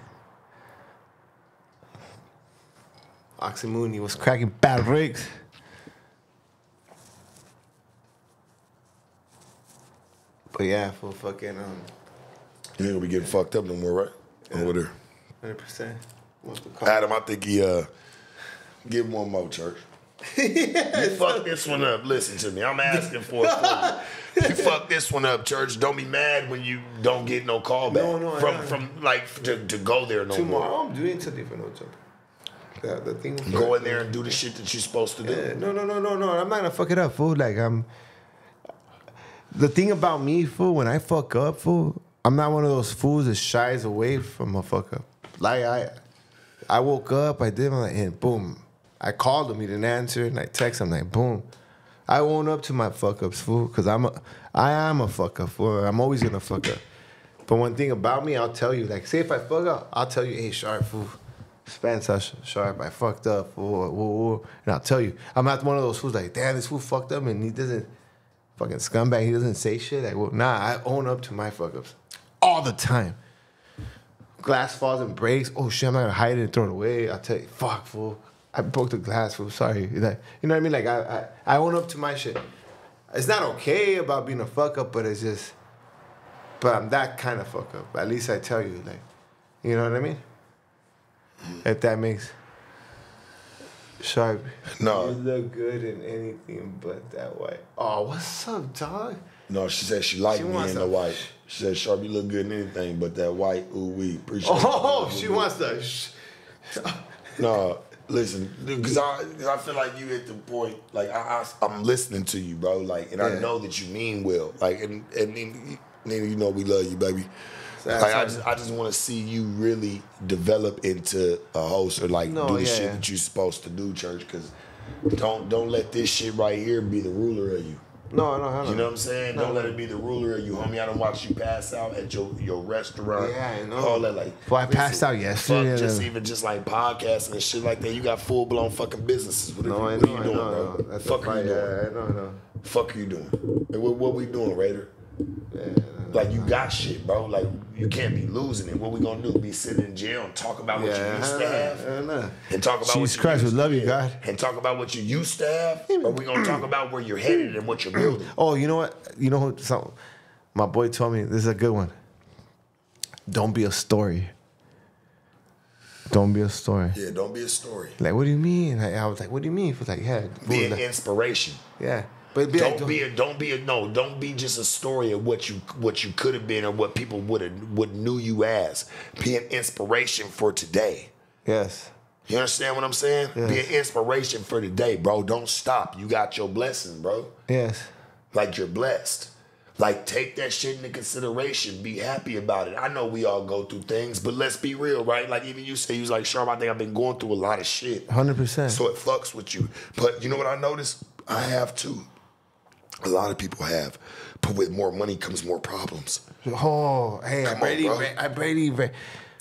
Speaker 1: Oxymooney was cracking bad rigs. But yeah, for fucking um,
Speaker 2: You ain't gonna be getting fucked up no more, right? Over there.
Speaker 1: hundred percent. What's the call?
Speaker 2: Adam, I think he uh give him one more, church. you fuck this one up. Listen to me. I'm asking for it for you. You fuck this one up, church. Don't be mad when you don't get no call back.
Speaker 1: No, no,
Speaker 2: from from like to, to go there no more.
Speaker 1: Tomorrow I'm doing something for no jumper. The, the thing.
Speaker 2: Go in there and do the shit that you're supposed to do.
Speaker 1: Yeah, no, no, no, no, no. I'm not gonna fuck it up, fool. Like I'm. The thing about me, fool, when I fuck up, fool, I'm not one of those fools that shies away from a fuck up. Like I, I woke up, I did my and boom, I called him, he didn't answer, and I text him like, boom. I own up to my fuck ups, fool, because I'm a, I am a fuck up, fool. I'm always gonna fuck up. But one thing about me, I'll tell you, like, say if I fuck up, I'll tell you, hey, sharp, fool. Spencer Sh- Sharp, I fucked up, fool, and I'll tell you, I'm not one of those fools like, damn, this fool fucked up, and he doesn't, fucking scumbag, he doesn't say shit. Like, well, nah, I own up to my fuck ups all the time glass falls and breaks. Oh shit, I'm not gonna hide it and throw it away. I'll tell you, fuck, fool. I broke the glass, fool. Sorry. Like, you know what I mean? Like I, I, I own up to my shit. It's not okay about being a fuck up, but it's just, but I'm that kind of fuck up. At least I tell you, like, you know what I mean? If that makes. Sharp.
Speaker 2: No.
Speaker 1: You look good in anything but that white. Oh, what's up, dog?
Speaker 2: No, she said she liked
Speaker 1: She
Speaker 2: me in the
Speaker 1: a-
Speaker 2: white. She said, Sharp, you look good in anything but that white. Ooh, we appreciate
Speaker 1: Oh,
Speaker 2: you.
Speaker 1: she wants the. Sh-
Speaker 2: No, listen, because I, 'cause I feel like you at the point, like I, I, am listening to you, bro. Like, and I know that you mean well. Like, and and then, then you know we love you, baby.
Speaker 1: That's
Speaker 2: Like, I just, I just want to see you really develop into a host or like
Speaker 1: No,
Speaker 2: do the
Speaker 1: yeah.
Speaker 2: shit that you're supposed to do, church. Because don't don't let this shit right here be the ruler of you.
Speaker 1: no, no, no.
Speaker 2: You know what I'm saying? Don't let it be the ruler of you, homie. I don't watch you pass out at your, your restaurant.
Speaker 1: Yeah, I know.
Speaker 2: All that like.
Speaker 1: Well, I passed out yesterday,
Speaker 2: Fuck, just even just like podcasting and shit like that. You got full blown fucking businesses. What,
Speaker 1: No,
Speaker 2: are
Speaker 1: I
Speaker 2: you,
Speaker 1: know,
Speaker 2: what are you doing,
Speaker 1: know, I
Speaker 2: bro?
Speaker 1: know. That's
Speaker 2: Fuck are you
Speaker 1: fight,
Speaker 2: doing?
Speaker 1: Yeah, I know, I know.
Speaker 2: Fuck are you doing? And what, what we doing, Raider? Like you got shit, bro. Like you can't be losing it. What we gonna do? Be sitting in jail and talk about what
Speaker 1: Yeah,
Speaker 2: you used to have, and talk about
Speaker 1: Jesus
Speaker 2: what
Speaker 1: Christ, we love you. God.
Speaker 2: and talk about what you used to have, or we gonna talk about where you're headed and what you're building.
Speaker 1: Oh, you know what? You know? Some, my boy told me this is a good one. Don't be a story. Don't be a story.
Speaker 2: Yeah, don't be a story.
Speaker 1: Like, what do you mean? Like, I was like, what do you mean? He was like, yeah,
Speaker 2: Be an
Speaker 1: like-
Speaker 2: inspiration.
Speaker 1: yeah. But be
Speaker 2: Don't
Speaker 1: like,
Speaker 2: be a don't be a no. Don't be just a story of what you what you could have been or what people would have would knew you as. Be an inspiration for today.
Speaker 1: yes.
Speaker 2: You understand what I'm saying? Be an inspiration for today, bro. Don't stop. You got your blessing, bro.
Speaker 1: Yes.
Speaker 2: Like you're blessed. Like take that shit into consideration. Be happy about it. I know we all go through things, but let's be real, right? Like even you say you was like, Sharp, I think I've been going through a lot of shit.
Speaker 1: 100%.
Speaker 2: So it fucks with you. But you know what I noticed? I have too. A lot of people have. But with more money comes more problems.
Speaker 1: Oh, hey, I
Speaker 2: Come on,
Speaker 1: Brady,
Speaker 2: bro.
Speaker 1: I Brady, Brady.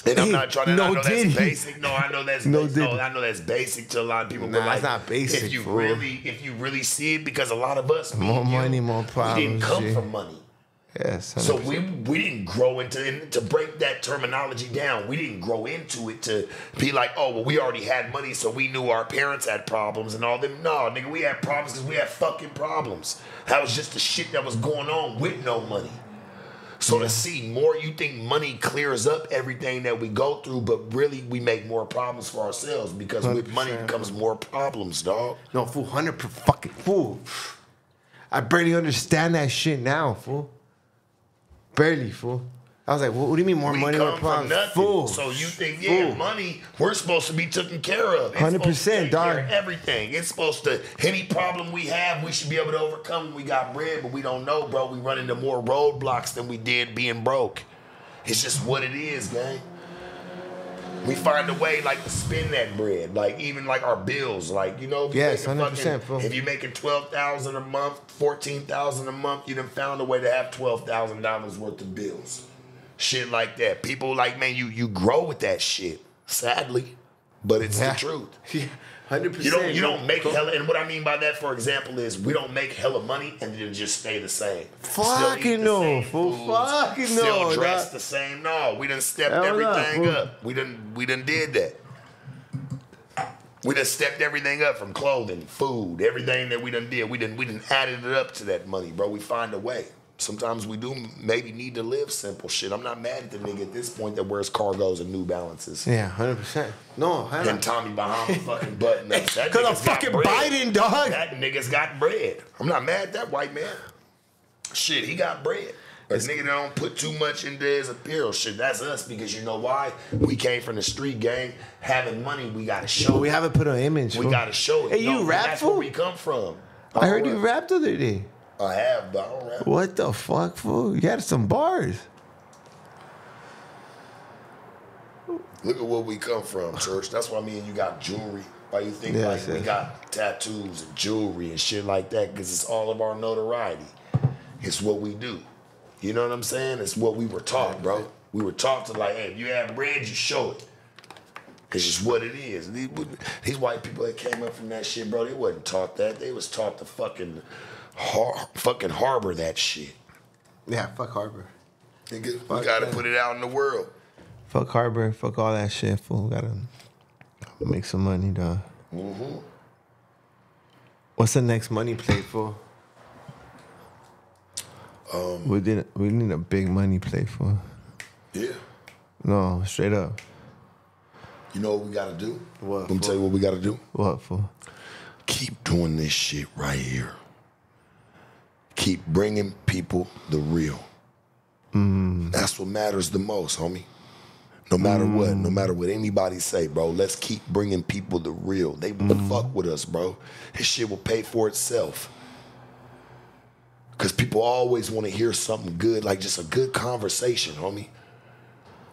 Speaker 2: And I'm not trying to.
Speaker 1: no
Speaker 2: I know that's basic. No, I know that's
Speaker 1: No
Speaker 2: basic. No. I know that's basic to a lot of people.
Speaker 1: Nah,
Speaker 2: but like,
Speaker 1: it's not basic,
Speaker 2: If you really, if you really see it, because a lot of us,
Speaker 1: More
Speaker 2: and you,
Speaker 1: money, more
Speaker 2: We didn't
Speaker 1: problems,
Speaker 2: come from money.
Speaker 1: Yes.
Speaker 2: So
Speaker 1: 100%.
Speaker 2: we we didn't grow into to break that terminology down. We didn't grow into it to be like, oh well, we already had money, so we knew our parents had problems and all them. No, nigga, we had problems because we had fucking problems. That was just the shit that was going on with no money. So to see more, you think money clears up everything that we go through, but really we make more problems for ourselves because with money
Speaker 1: 100%.
Speaker 2: more problems, dog.
Speaker 1: No, fool, 100 per fucking fool. I barely understand that shit now, fool. Barely, fool. I was like, what, what do you mean more
Speaker 2: We
Speaker 1: money,
Speaker 2: come
Speaker 1: more
Speaker 2: from
Speaker 1: problems?
Speaker 2: nothing.
Speaker 1: Fool.
Speaker 2: So you think, yeah,
Speaker 1: Fool.
Speaker 2: money, we're supposed to be taken care of. It's
Speaker 1: 100%,
Speaker 2: supposed
Speaker 1: dog.
Speaker 2: everything. It's supposed to, any problem we have, we should be able to overcome we got bread, but we don't know, bro. We run into more roadblocks than we did being broke. It's just what it is, gang. We find a way like to spend that bread, like even like our bills, like you know. if
Speaker 1: Yes,
Speaker 2: making
Speaker 1: 100%,
Speaker 2: fucking-
Speaker 1: fool.
Speaker 2: If you're making twelve thousand a month, fourteen thousand a month, you done found a way to have twelve thousand dollars worth of bills, shit like that. People like man, you you grow with that shit. Sadly, but it's
Speaker 1: Yeah.
Speaker 2: the truth.
Speaker 1: Yeah, 100%.
Speaker 2: You don't you don't make hella, and what I mean by that, for example, is we don't make hella money and then just stay the same. Still
Speaker 1: Fucking no, fool. Fucking
Speaker 2: Still
Speaker 1: no,
Speaker 2: dress the same. No, we
Speaker 1: didn't step
Speaker 2: everything up. We didn't. we done did that. We done stepped everything up from clothing, food, everything that we done did. We done we done added it up to that money, bro. We find a way. Sometimes we do maybe need to live simple shit. I'm not mad at the nigga at this point that wears cargos and New Balances.
Speaker 1: Yeah, 100%. No, I
Speaker 2: And. Tommy Bahama fucking button ups.
Speaker 1: Because I'm fucking
Speaker 2: bread.
Speaker 1: Biden, dog.
Speaker 2: That nigga's got bread. I'm not mad at that white man. Shit, he got bread. A nigga that don't put too much into his apparel. Shit, that's us because you know why? We came from the street gang. Having money, we gotta show.
Speaker 1: We
Speaker 2: it.
Speaker 1: haven't put an image.
Speaker 2: We
Speaker 1: fool.
Speaker 2: gotta show it.
Speaker 1: Hey, you
Speaker 2: No,
Speaker 1: rap,
Speaker 2: That's where
Speaker 1: fool?
Speaker 2: we come from.
Speaker 1: I heard you
Speaker 2: rap.
Speaker 1: rapped the other day.
Speaker 2: I have, but I don't rap.
Speaker 1: What the fuck, fool? You had some bars.
Speaker 2: Look at where we come from, church. That's why me and you got jewelry. Why you think
Speaker 1: Yeah,
Speaker 2: like we got tattoos and jewelry and shit like that? Because it's all of our notoriety. It's what we do. You know what I'm saying? It's what we were taught, bro. We were taught to like, hey, if you have bread, you show it. Cause it's just what it is. These, these white people that came up from that shit, bro, they wasn't taught that. They was taught to fucking, har- fucking harbor that shit.
Speaker 1: Yeah, fuck Harbor.
Speaker 2: Nigga, we
Speaker 1: Fuck
Speaker 2: gotta
Speaker 1: that.
Speaker 2: put it out in the world.
Speaker 1: Fuck Harbor. Fuck all that shit. Fool. Gotta make some money, dog.
Speaker 2: Mm-hmm.
Speaker 1: What's the next money play for? Um, we did. We need a big money play for.
Speaker 2: Yeah.
Speaker 1: No, straight up.
Speaker 2: You know what we gotta do?
Speaker 1: What
Speaker 2: Let me
Speaker 1: for?
Speaker 2: tell you what we gotta do.
Speaker 1: What for?
Speaker 2: Keep doing this shit right here. Keep bringing people the real. Mm. That's what matters the most, homie. No matter what, no mm. matter what anybody say, bro, let's keep bringing people the real. They will mm. fuck with us, bro. This shit will pay for itself. Cause people always want to hear something good, like just a good conversation, homie.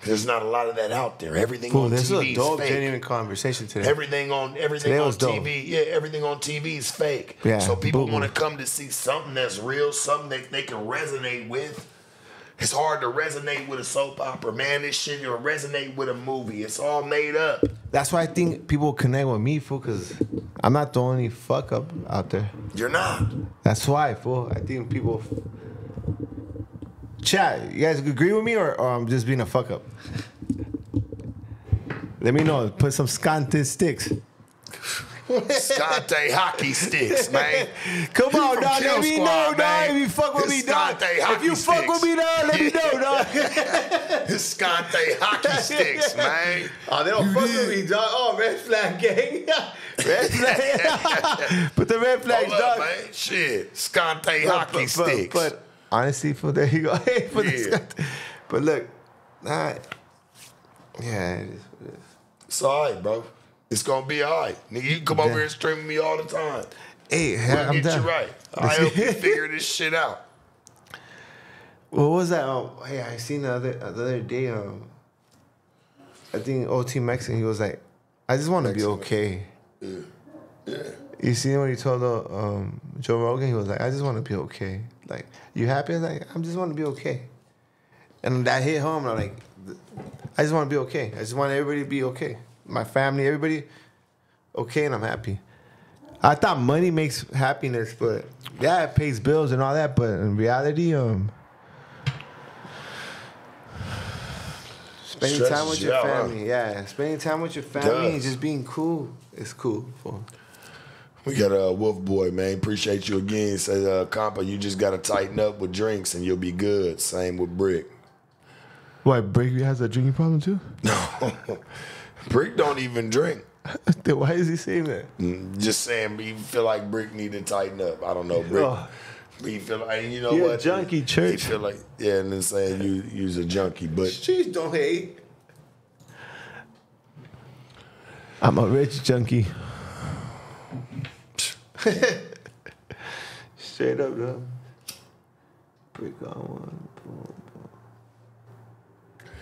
Speaker 2: There's not a lot of that out there. Everything
Speaker 1: Fool,
Speaker 2: on
Speaker 1: this is
Speaker 2: TV
Speaker 1: a
Speaker 2: is
Speaker 1: dope,
Speaker 2: fake.
Speaker 1: genuine conversation today.
Speaker 2: Everything on everything
Speaker 1: Today
Speaker 2: on. TV, yeah, everything on TV is fake.
Speaker 1: Yeah,
Speaker 2: so people want to come to see something that's real, something that they can resonate with. It's hard to resonate with a soap opera, man. This shit will resonate with a movie. It's all made up.
Speaker 1: That's why I think people connect with me, fool, because I'm not the only fuck up out there.
Speaker 2: You're not.
Speaker 1: That's why, fool. I think people. Chat, you guys agree with me or, or I'm just being a fuck up? Let me know. Put some scanted sticks.
Speaker 2: Scante hockey sticks, man.
Speaker 1: Come on,
Speaker 2: from
Speaker 1: dog.
Speaker 2: Kill
Speaker 1: Let me
Speaker 2: Squad,
Speaker 1: know, dog.
Speaker 2: man.
Speaker 1: If you fuck with me,
Speaker 2: It's
Speaker 1: dog.
Speaker 2: Scante
Speaker 1: If you fuck with me, dog, let me know, dog.
Speaker 2: It's Scante hockey sticks, man.
Speaker 1: Oh, they don't fuck with me, dog. Oh, red flag gang. red flag. Put the red flags,
Speaker 2: Hold up,
Speaker 1: dog.
Speaker 2: man. Shit. Scante
Speaker 1: But-
Speaker 2: hockey
Speaker 1: but, but,
Speaker 2: sticks.
Speaker 1: But honestly, for there you go. Hey, for the
Speaker 2: Yeah.
Speaker 1: scat- But look, nah, yeah, it is what it is.
Speaker 2: It's all right, bro. It's gonna be all right. Nigga, you can come over here and stream with me all the time.
Speaker 1: Hey,
Speaker 2: We'll
Speaker 1: I'm
Speaker 2: get
Speaker 1: done.
Speaker 2: you right. I help you figure this shit out.
Speaker 1: What was that? Um, hey, I seen the other the other day. Um, I think OT Mexican. He was like, "I just want to be okay."
Speaker 2: Yeah. Yeah.
Speaker 1: You see when he told uh, um, Joe Rogan? He was like, "I just want to be okay." Like, you happy? I was like, I just want to be okay. And that hit home. And I'm like, I just want to be okay. I just want everybody to be okay. My family, everybody, okay, and I'm happy. I thought money makes happiness, but yeah, it pays bills and all that. But in reality, um, spending time with your
Speaker 2: out, huh?
Speaker 1: family, yeah, spending time with your family and
Speaker 2: Does.
Speaker 1: just being cool is cool. For
Speaker 2: We got a uh, Wolf Boy, man. Appreciate you again. Say, uh, Compa, you just gotta tighten up with drinks and you'll be good. Same with Brick.
Speaker 1: What, Brick has a drinking problem too? No.
Speaker 2: Brick don't even drink.
Speaker 1: then why is he saying that?
Speaker 2: Mm, Just saying, you feel like Brick need to tighten up. I don't know, Brick.
Speaker 1: Oh.
Speaker 2: You feel like you know
Speaker 1: You're a
Speaker 2: what?
Speaker 1: junkie,
Speaker 2: You
Speaker 1: church.
Speaker 2: feel like yeah, and then saying you you's a junkie, but
Speaker 1: Jeez, don't hate. I'm a rich junkie. Straight up, though. Brick on one. Boom, boom.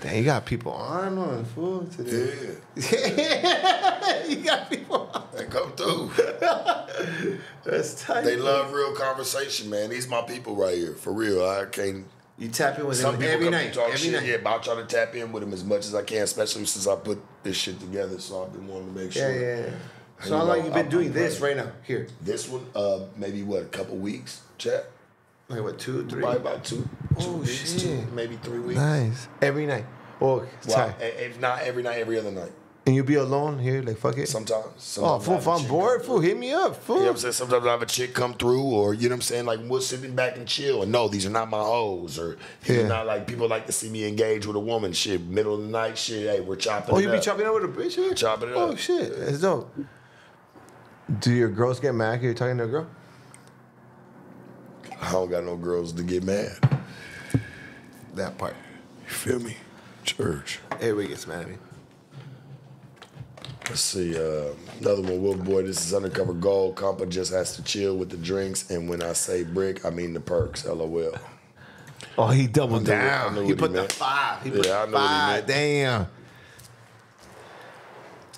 Speaker 1: Dang, you got people on one, fool, today.
Speaker 2: yeah,
Speaker 1: you got people on.
Speaker 2: they come through.
Speaker 1: That's tight.
Speaker 2: They love real conversation, man. These my people right here, for real. I can't.
Speaker 1: You tap in with
Speaker 2: Some
Speaker 1: them every night.
Speaker 2: talk
Speaker 1: Every
Speaker 2: shit,
Speaker 1: night.
Speaker 2: yeah, but I try to tap in with them as much as I can, especially since I put this shit together. So I've been wanting to make sure.
Speaker 1: yeah, yeah. So how long you been
Speaker 2: I'm-
Speaker 1: doing
Speaker 2: I'm
Speaker 1: this right now? Here.
Speaker 2: This one, uh, maybe what, a couple weeks, chat?
Speaker 1: Like what, two, three?
Speaker 2: Probably about two, two
Speaker 1: Oh,
Speaker 2: weeks,
Speaker 1: shit.
Speaker 2: two, maybe three weeks.
Speaker 1: Nice. Every night. Oh,
Speaker 2: Well, if not every night, every other night.
Speaker 1: And you be alone here, like fuck it.
Speaker 2: Sometimes.
Speaker 1: oh,
Speaker 2: sometimes I
Speaker 1: fool, if I'm bored, fool, hit me up, fool.
Speaker 2: You know what I'm saying? Sometimes I have a chick come through, or you know what I'm saying? Like we're sitting back and chill, and no, these are not my hoes, or these
Speaker 1: Yeah.
Speaker 2: are not like people like to see me engage with a woman. Shit, middle of the night, shit. Hey, we're chopping.
Speaker 1: Oh, you be
Speaker 2: up.
Speaker 1: chopping up with a bitch? here?
Speaker 2: Chopping it
Speaker 1: Oh
Speaker 2: up.
Speaker 1: Oh shit, it's dope. Do your girls get mad if you're talking to a girl?
Speaker 2: I don't got no girls to get mad.
Speaker 1: That part.
Speaker 2: You feel me? Church.
Speaker 1: Everybody gets mad at me.
Speaker 2: Let's see. Uh, another one, Wolf Boy. This is undercover gold. Compa just has to chill with the drinks, and when I say brick, I mean the perks. LOL.
Speaker 1: Oh, he doubled
Speaker 2: I knew- I
Speaker 1: down.
Speaker 2: knew
Speaker 1: he
Speaker 2: what he
Speaker 1: put the five. He put
Speaker 2: Yeah, I
Speaker 1: the
Speaker 2: knew what he meant.
Speaker 1: Damn.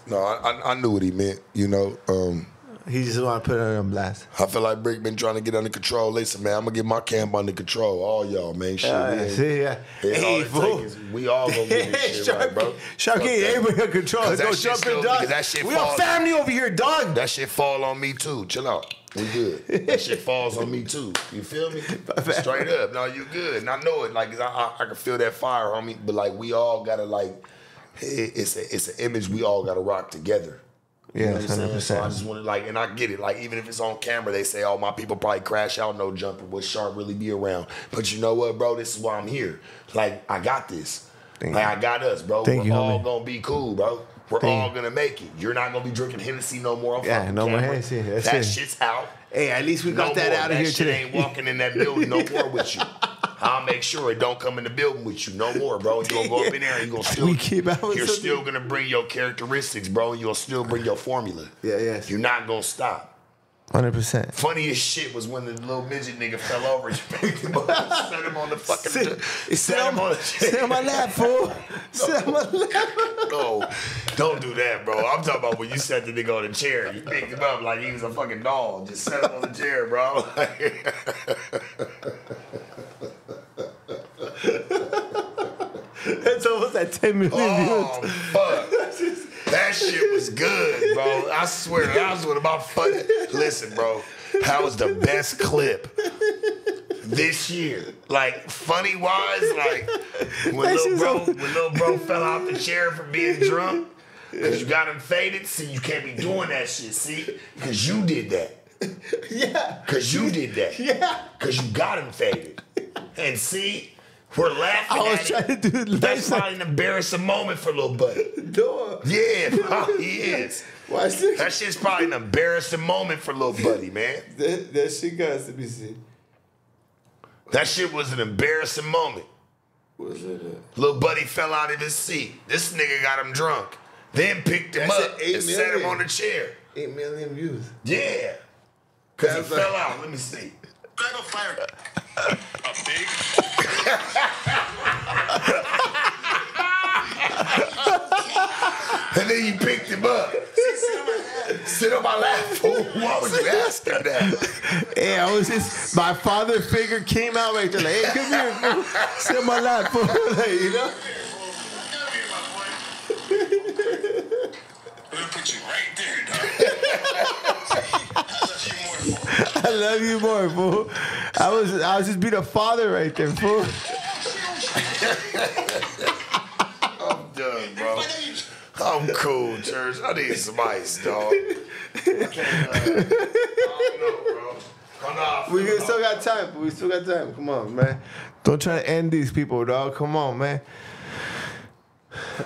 Speaker 2: No, I, I, I knew what he meant. You know, um,
Speaker 1: He just want to put it on blast.
Speaker 2: I feel like Brick been trying to get under control. Listen, man, I'm gonna get my camp under control. All y'all, man. Shit,
Speaker 1: Yeah,
Speaker 2: we
Speaker 1: yeah, see, yeah.
Speaker 2: All
Speaker 1: Hey,
Speaker 2: take is we all gonna get this shit right, bro.
Speaker 1: Sharky,
Speaker 2: Fuck
Speaker 1: Sharky,
Speaker 2: that.
Speaker 1: everybody in control. Let's go jump
Speaker 2: still-
Speaker 1: in, dog.
Speaker 2: that shit
Speaker 1: we
Speaker 2: falls-
Speaker 1: a family over here, dog.
Speaker 2: That shit fall on me too. Chill out. We good. That shit falls on me too. You feel me? Straight up. No, you good. And I know it. Like I, I, I can feel that fire, homie. But like we all gotta like, it- it's a, it's an image we all gotta rock together. You
Speaker 1: Yeah, hundred
Speaker 2: So I just want to like, and I get it. Like even if it's on camera, they say, "Oh, my people probably crash out, no jumper." Would Sharp really be around? But you know what, bro? This is why I'm here. Like I got this.
Speaker 1: Thank
Speaker 2: like
Speaker 1: you.
Speaker 2: I got us, bro.
Speaker 1: Thank
Speaker 2: We're
Speaker 1: you,
Speaker 2: all
Speaker 1: homie.
Speaker 2: gonna be cool, bro. We're
Speaker 1: Thank
Speaker 2: all
Speaker 1: you.
Speaker 2: gonna make it. You're not gonna be drinking Hennessy no more.
Speaker 1: Yeah, no more. Hennessy. That's
Speaker 2: that
Speaker 1: it.
Speaker 2: shit's out.
Speaker 1: Hey, at least we
Speaker 2: No
Speaker 1: got that
Speaker 2: more.
Speaker 1: out of
Speaker 2: that
Speaker 1: here
Speaker 2: shit
Speaker 1: today.
Speaker 2: ain't walking in that building no more with you. I'll make sure it don't come in the building with you no more, bro. You gonna go up in there and you gonna still
Speaker 1: We keep out with
Speaker 2: you're
Speaker 1: something.
Speaker 2: still gonna bring your characteristics, bro, and you'll still bring your formula.
Speaker 1: Yeah, yes.
Speaker 2: You're not gonna stop.
Speaker 1: Hundred percent.
Speaker 2: Funniest shit was when the little midget nigga fell over and you picked him up and set him on the fucking
Speaker 1: Sit,
Speaker 2: set him on the
Speaker 1: sit on my lap, fool. Sit on my lap.
Speaker 2: No, don't do that, bro. I'm talking about when you set the nigga on the chair. You picked him up like he was a fucking doll. Just set him on the chair, bro.
Speaker 1: That's almost at ten million
Speaker 2: oh,
Speaker 1: views.
Speaker 2: fuck. That shit was good, bro. I swear, that was one of my fun. Listen, bro, that was the best clip this year. Like funny wise, like when little bro, when little bro fell out the chair for being drunk. Cause you got him faded. See, you can't be doing that shit. See, cause you did that.
Speaker 1: Yeah.
Speaker 2: Cause you did that.
Speaker 1: Yeah.
Speaker 2: Cause you got him faded. And see, we're laughing
Speaker 1: I was
Speaker 2: at
Speaker 1: trying
Speaker 2: it.
Speaker 1: to do
Speaker 2: That's
Speaker 1: nice.
Speaker 2: probably an embarrassing moment for little buddy.
Speaker 1: Dog.
Speaker 2: Yeah, probably is.
Speaker 1: Watch this.
Speaker 2: That shit's probably an embarrassing moment for little buddy, man.
Speaker 1: That, that shit got to be seen.
Speaker 2: That shit was an embarrassing moment.
Speaker 1: What's it?
Speaker 2: Little buddy fell out of his seat. This nigga got him drunk. Then picked him
Speaker 1: That's
Speaker 2: up and set him on the chair.
Speaker 1: Eight million views.
Speaker 2: Yeah. Cause he
Speaker 1: like-
Speaker 2: fell out. Let me see.
Speaker 3: Grab a fire. A big
Speaker 2: And then you picked him up. Sit on my lap. fool. Why would you ask him that?
Speaker 1: Hey, I was just my father figure came out right there. Like, hey, come here, fool. sit on my lap, fool. like, you know.
Speaker 3: I'm gonna put you right there, dog. I love you more.
Speaker 1: I love you more, fool. I was I was just being a father right there, fool.
Speaker 2: I'm done, bro. I'm cool, church. I need some ice, dog. I can't, uh, I don't know, bro. I know how I
Speaker 1: We still got time. We still got time. Come on, man. Don't try to end these people, dog. Come on, man.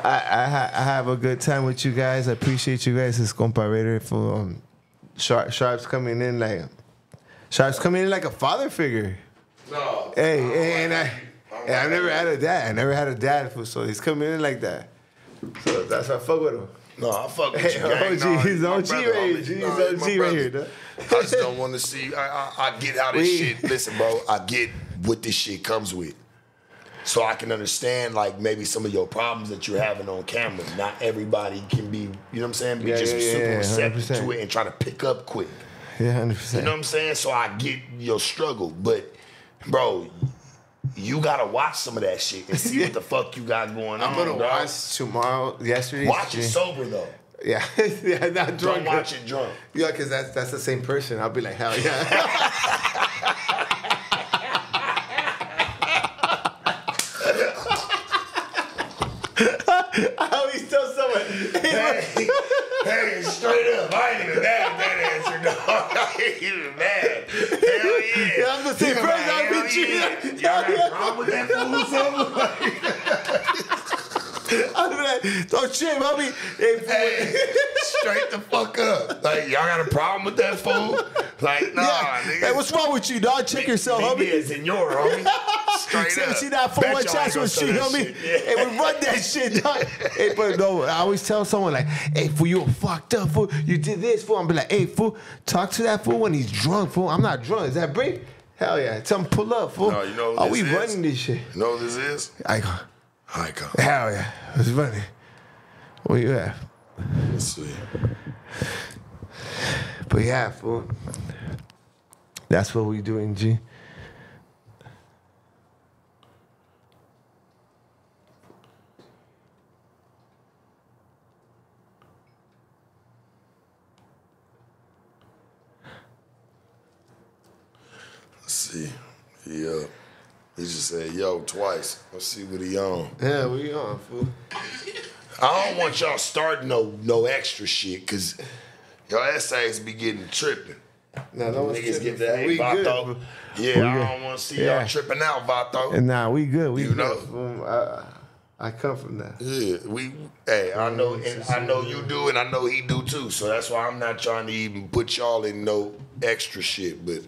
Speaker 1: I I, I have a good time with you guys. I appreciate you guys. It's Compa Raider for um, Sharp, Sharp's coming in like Sharp's coming in like a father figure.
Speaker 2: No.
Speaker 1: Hey,
Speaker 2: I don't
Speaker 1: hey, and I.
Speaker 2: I
Speaker 1: and I've
Speaker 2: like
Speaker 1: never
Speaker 2: you.
Speaker 1: had a dad. I never had a dad, fool, so he's coming in like that. So that's why I fuck with him.
Speaker 2: No, I fuck with
Speaker 1: Hey,
Speaker 2: you, gang.
Speaker 1: OG,
Speaker 2: No,
Speaker 1: he's
Speaker 2: my
Speaker 1: OG
Speaker 2: brother,
Speaker 1: right here.
Speaker 2: homie.
Speaker 1: He's OG right here, dog.
Speaker 2: I just don't want to see. I, I, I get how this
Speaker 1: We-
Speaker 2: shit. Listen, bro. I get what this shit comes with. So I can understand like maybe some of your problems that you're having on camera. Not everybody can be, you know what I'm saying, be
Speaker 1: Yeah,
Speaker 2: just
Speaker 1: yeah,
Speaker 2: super
Speaker 1: yeah,
Speaker 2: receptive
Speaker 1: 100%.
Speaker 2: to it and try to pick up quick.
Speaker 1: Yeah, 100%.
Speaker 2: You know what I'm saying? So I get your struggle, but bro, you gotta watch some of that shit and see what the fuck you got going on.
Speaker 1: I'm gonna
Speaker 2: dog.
Speaker 1: watch tomorrow. yesterday.
Speaker 2: Watch it sober though.
Speaker 1: Yeah, yeah, not drunk.
Speaker 2: Don't watch it drunk.
Speaker 1: Yeah, because that's that's the same person. I'll be like, hell yeah. I always tell someone, hey,
Speaker 2: Hey, hey, straight up, I ain't even mad at that answer, dog. I ain't even mad. Hell yeah.
Speaker 1: Yeah, I'm same
Speaker 2: You
Speaker 1: person, I'll you.
Speaker 2: yeah. Y'all got a problem with that fool or something?
Speaker 1: I'll be like, don't trip, I'll hey,
Speaker 2: straight the fuck up. Like, y'all got a problem with that fool? Like, nah,
Speaker 1: yeah.
Speaker 2: nigga.
Speaker 1: Hey, what's wrong with you, dog? Check yourself,
Speaker 2: Maybe
Speaker 1: homie.
Speaker 2: it's in your homie. Straight
Speaker 1: See,
Speaker 2: up.
Speaker 1: see that
Speaker 2: Bet
Speaker 1: one chance with
Speaker 2: say
Speaker 1: homie?
Speaker 2: shit.
Speaker 1: Hey, we run that shit, dog. hey, but no, I always tell someone like, hey, fool, you a fucked up fool. You did this, fool. I'm be like, hey, fool, talk to that fool when he's drunk, fool. I'm not drunk. Is that brief? Hell yeah. Tell him pull up, fool.
Speaker 2: No, you know
Speaker 1: Are we
Speaker 2: is?
Speaker 1: running this shit?
Speaker 2: You know what this is?
Speaker 1: I go,
Speaker 2: Icon.
Speaker 1: hell yeah. It's funny. What you have?
Speaker 2: Let's see.
Speaker 1: But yeah, fool. That's what we doing, G.
Speaker 2: Let's see. Yeah. He just said yo twice. Let's see what he on.
Speaker 1: Yeah, we on, fool.
Speaker 2: I don't want y'all starting no no extra shit, cause your essays be getting tripping.
Speaker 1: Nah, no one's
Speaker 2: Niggas get that.
Speaker 1: We
Speaker 2: hey,
Speaker 1: good,
Speaker 2: Vato. Yeah,
Speaker 1: We
Speaker 2: I
Speaker 1: good.
Speaker 2: don't want to see
Speaker 1: Yeah.
Speaker 2: y'all tripping out, Vato.
Speaker 1: And nah, we good. We
Speaker 2: You
Speaker 1: good,
Speaker 2: know.
Speaker 1: I, I come from that.
Speaker 2: Yeah, we. Hey, I know, and I know you do, and I know he do too. So that's why I'm not trying to even put y'all in no extra shit. But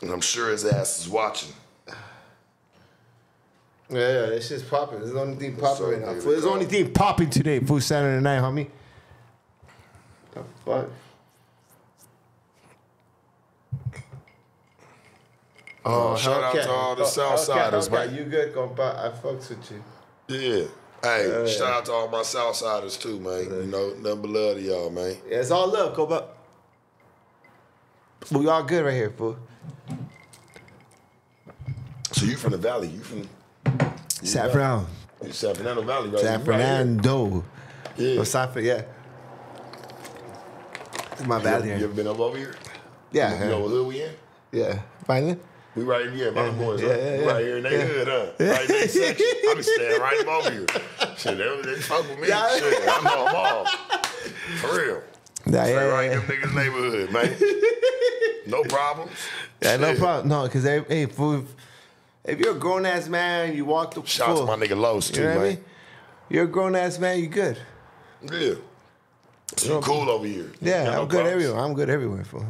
Speaker 2: and I'm sure his ass is watching.
Speaker 1: Yeah, yeah, that shit's popping. It's the only thing popping right now. It's the only thing popping today, fool. Saturday night, homie. The fuck? Oh, oh
Speaker 2: shout out to all the
Speaker 1: Oh,
Speaker 2: Southsiders,
Speaker 1: Hellcat,
Speaker 2: man.
Speaker 1: You good, compa? I fucks with you.
Speaker 2: Yeah. Hey, shout out to all my Southsiders too, man. You know, number love to y'all, man.
Speaker 1: Yeah, it's all love, compa. We all good right here, fool.
Speaker 2: So you from the valley? You from
Speaker 1: San Fernando.
Speaker 2: you San Fernando Valley, right?
Speaker 1: San
Speaker 2: You right.
Speaker 1: Fernando.
Speaker 2: Yeah.
Speaker 1: San yeah. It's my
Speaker 2: You
Speaker 1: valley
Speaker 2: ever, you ever been up over here?
Speaker 1: Yeah,
Speaker 2: You know what hood we in?
Speaker 1: yeah. Finally?
Speaker 2: We right in here, my boys.
Speaker 1: yeah,
Speaker 2: right,
Speaker 1: yeah,
Speaker 2: we
Speaker 1: yeah.
Speaker 2: right here in that
Speaker 1: Yeah.
Speaker 2: hood, huh? Right in that section. I be standing right over here. Shit, they, they fuck with me. Shit, I know them all. For real.
Speaker 1: Yeah, yeah,
Speaker 2: right
Speaker 1: yeah.
Speaker 2: in them niggas' neighborhood, man. no problems.
Speaker 1: Yeah, no problem. No, because hey, fool, if you're a grown ass man, you walk the
Speaker 2: Shout out to my nigga Los too,
Speaker 1: You know what I
Speaker 2: man.
Speaker 1: mean? You're a grown ass man, you good.
Speaker 2: Yeah. So you cool over here.
Speaker 1: Yeah, I'm good
Speaker 2: problems.
Speaker 1: everywhere. I'm good everywhere, fool.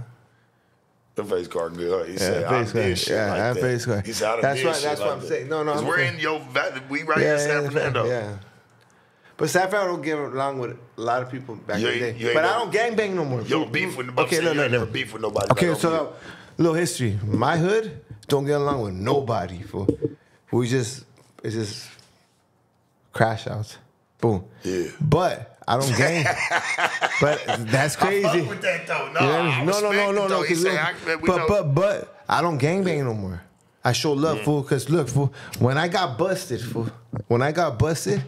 Speaker 2: The face card good. Huh? He said,
Speaker 1: face
Speaker 2: I
Speaker 1: card.
Speaker 2: did shit
Speaker 1: Yeah,
Speaker 2: like that.
Speaker 1: face card.
Speaker 2: He said, I done
Speaker 1: That's
Speaker 2: did shit
Speaker 1: that's what I'm
Speaker 2: that.
Speaker 1: saying. No, no,
Speaker 2: 'Cause
Speaker 1: I'm
Speaker 2: we're
Speaker 1: saying-
Speaker 2: in your, we right here in San Fernando.
Speaker 1: Yeah. But Fernando don't get along with a lot of people back
Speaker 2: You
Speaker 1: in the day. But I don't gangbang no more.
Speaker 2: You don't beef with nobody.
Speaker 1: Okay, no, no, no.
Speaker 2: beef with nobody.
Speaker 1: Okay, so uh, little history. My hood don't get along with nobody. Fool. We just it's just crash outs. Boom.
Speaker 2: Yeah.
Speaker 1: But I don't gang. but that's crazy.
Speaker 2: I fuck with that though. No,
Speaker 1: You know what I
Speaker 2: I
Speaker 1: no, no, no, no, no.
Speaker 2: He say, I-
Speaker 1: but
Speaker 2: know-
Speaker 1: but but I don't gangbang no more. I show love, fool. Cause look, fool. When I got busted, fool. When I got busted,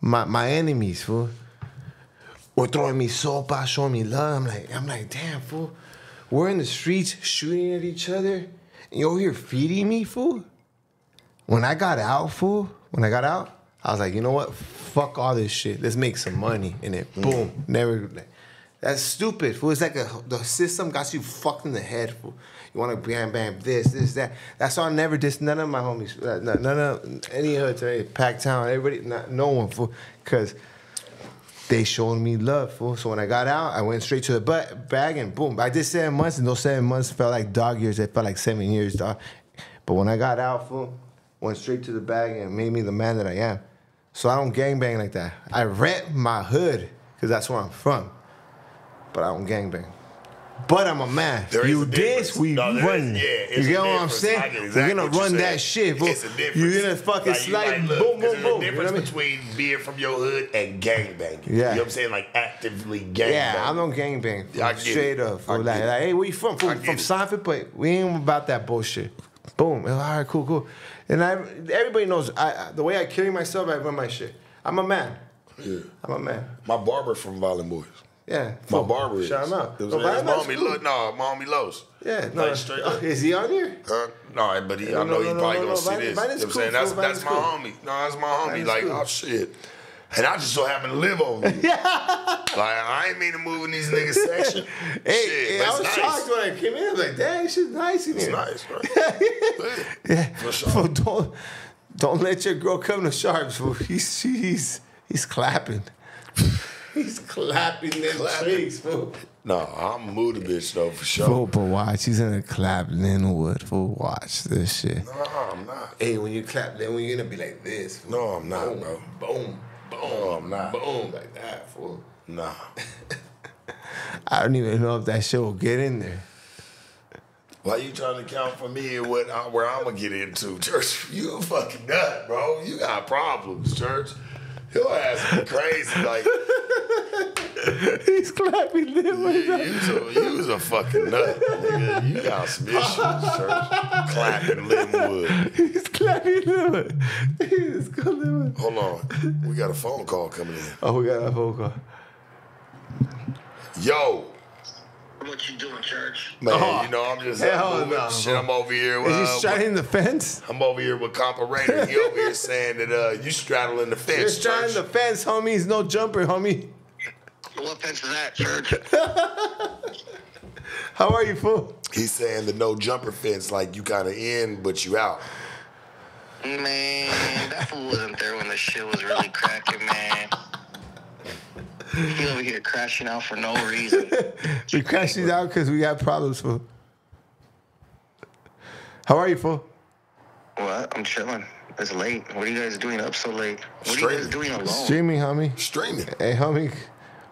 Speaker 1: my my enemies, fool, were throwing me sopa, showing me love. I'm like, I'm like, damn, fool. We're in the streets shooting at each other, and you're here feeding me, fool. When I got out, fool. When I got out, I was like, you know what? Fuck all this shit. Let's make some money. in it, mm. boom, never. That's stupid, fool. It's like a, the system got you fucked in the head, fool. You want to bam, bam, this, this, that. That's why I never dissed none of my homies. uh, None none of any hood today, Pack Town, everybody, not, no one, fool. Because they showed me love, fool. So when I got out, I went straight to the butt bag and boom. I did seven months, and those seven months felt like dog years. It felt like seven years, dog. But when I got out, fool, went straight to the bag and made me the man that I am. So I don't gangbang like that. I rep my hood because that's where I'm from. But I don't gangbang. But I'm a man.
Speaker 2: There
Speaker 1: you this, we
Speaker 2: No,
Speaker 1: run.
Speaker 2: is- yeah,
Speaker 1: you get what I'm saying?
Speaker 2: I get
Speaker 1: We're gonna run
Speaker 2: saying.
Speaker 1: that shit. fool.
Speaker 2: It's a difference.
Speaker 1: You're gonna fucking
Speaker 2: Like,
Speaker 1: slide,
Speaker 2: like, look,
Speaker 1: boom,
Speaker 2: there's
Speaker 1: boom,
Speaker 2: a
Speaker 1: boom. You know
Speaker 2: difference between being from your hood and gangbanging.
Speaker 1: Yeah.
Speaker 2: You know what I'm saying? Like actively gangbanging.
Speaker 1: Yeah, I don't gangbang.
Speaker 2: Yeah, I get
Speaker 1: Straight
Speaker 2: it.
Speaker 1: up.
Speaker 2: I
Speaker 1: fool. Like, like, hey, where you from? From
Speaker 2: it.
Speaker 1: Sanford, but we ain't about that bullshit. Boom. All right, cool, cool. And I, everybody knows I, I, the way I carry myself, I run my shit. I'm a man.
Speaker 2: Yeah.
Speaker 1: I'm a man.
Speaker 2: My barber from Violent Boys.
Speaker 1: Yeah.
Speaker 2: My barber is.
Speaker 1: Shout him out.
Speaker 2: You
Speaker 1: No,
Speaker 2: know oh, what I'm saying?
Speaker 1: Violent
Speaker 2: That's my
Speaker 1: Boys
Speaker 2: homie
Speaker 1: cool.
Speaker 2: Lo- No, my homie Los.
Speaker 1: Yeah, no.
Speaker 2: Like, straight up.
Speaker 1: Is he on here?
Speaker 2: Huh? No, but he,
Speaker 1: No,
Speaker 2: I know
Speaker 1: no,
Speaker 2: he
Speaker 1: no,
Speaker 2: probably gonna see this.
Speaker 1: Vine
Speaker 2: You know what I'm saying? That's that's my homie. No, that's my homie. Like, oh shit. And I just so happen to live over here. Like I ain't mean to move in these niggas section.
Speaker 1: Hey,
Speaker 2: shit,
Speaker 1: hey, I was
Speaker 2: nice.
Speaker 1: shocked when I came in. I was like, dang, shit's nice in
Speaker 2: It's
Speaker 1: here.
Speaker 2: nice, right?
Speaker 1: Yeah.
Speaker 2: For sure.
Speaker 1: Fool, don't don't let your girl come to sharps. Fool. He's he's he's clapping. He's clapping them cheeks, fool.
Speaker 2: No, I'm a moody bitch though for sure.
Speaker 1: Fool, but watch, he's gonna clap Linwood. Fool, watch this shit.
Speaker 2: No, I'm not.
Speaker 1: Hey, when you clap, then you're gonna be like this. Fool.
Speaker 2: No, I'm not,
Speaker 1: boom,
Speaker 2: bro.
Speaker 1: Boom, boom,
Speaker 2: No, I'm not.
Speaker 1: boom, like that, fool.
Speaker 2: Nah.
Speaker 1: I don't even know if that shit will get in there.
Speaker 2: Why you trying to count for me and what I, where I'm gonna get into, church? You a fucking nut, bro. You got problems, church. Your ass is crazy. Like
Speaker 1: He's clapping them.
Speaker 2: you, you's a, you's a fucking nut, nigga. You got some issues, church. Clapping Linwood.
Speaker 1: He's clapping them. He's clapping.
Speaker 2: Hold on, we got a phone call coming in.
Speaker 1: Oh, we got a phone call.
Speaker 2: Yo,
Speaker 3: What you doing, church?
Speaker 2: man,
Speaker 1: Oh,
Speaker 2: you know I'm just
Speaker 1: hell
Speaker 2: moving
Speaker 1: no,
Speaker 2: shit. I'm over here.
Speaker 1: Is
Speaker 2: uh,
Speaker 1: he straddling the fence?
Speaker 2: I'm over here with Compa Comparator. He over here saying that uh, you straddling the fence.
Speaker 1: You're straddling
Speaker 2: church.
Speaker 1: the fence, homie. He's no jumper, homie.
Speaker 3: What fence is that, church?
Speaker 1: How are you, fool?
Speaker 2: He's saying the no jumper fence, like you kind of in, but you out.
Speaker 3: Man, that fool wasn't there when the shit was really cracking, man. He over here crashing out for no reason.
Speaker 1: We crashing these out because we got problems, fool. How are you, fool?
Speaker 3: What? I'm chilling. It's late. What are you guys doing up so late? What are you guys doing alone?
Speaker 1: Streaming, homie.
Speaker 2: Streaming.
Speaker 1: Hey, homie.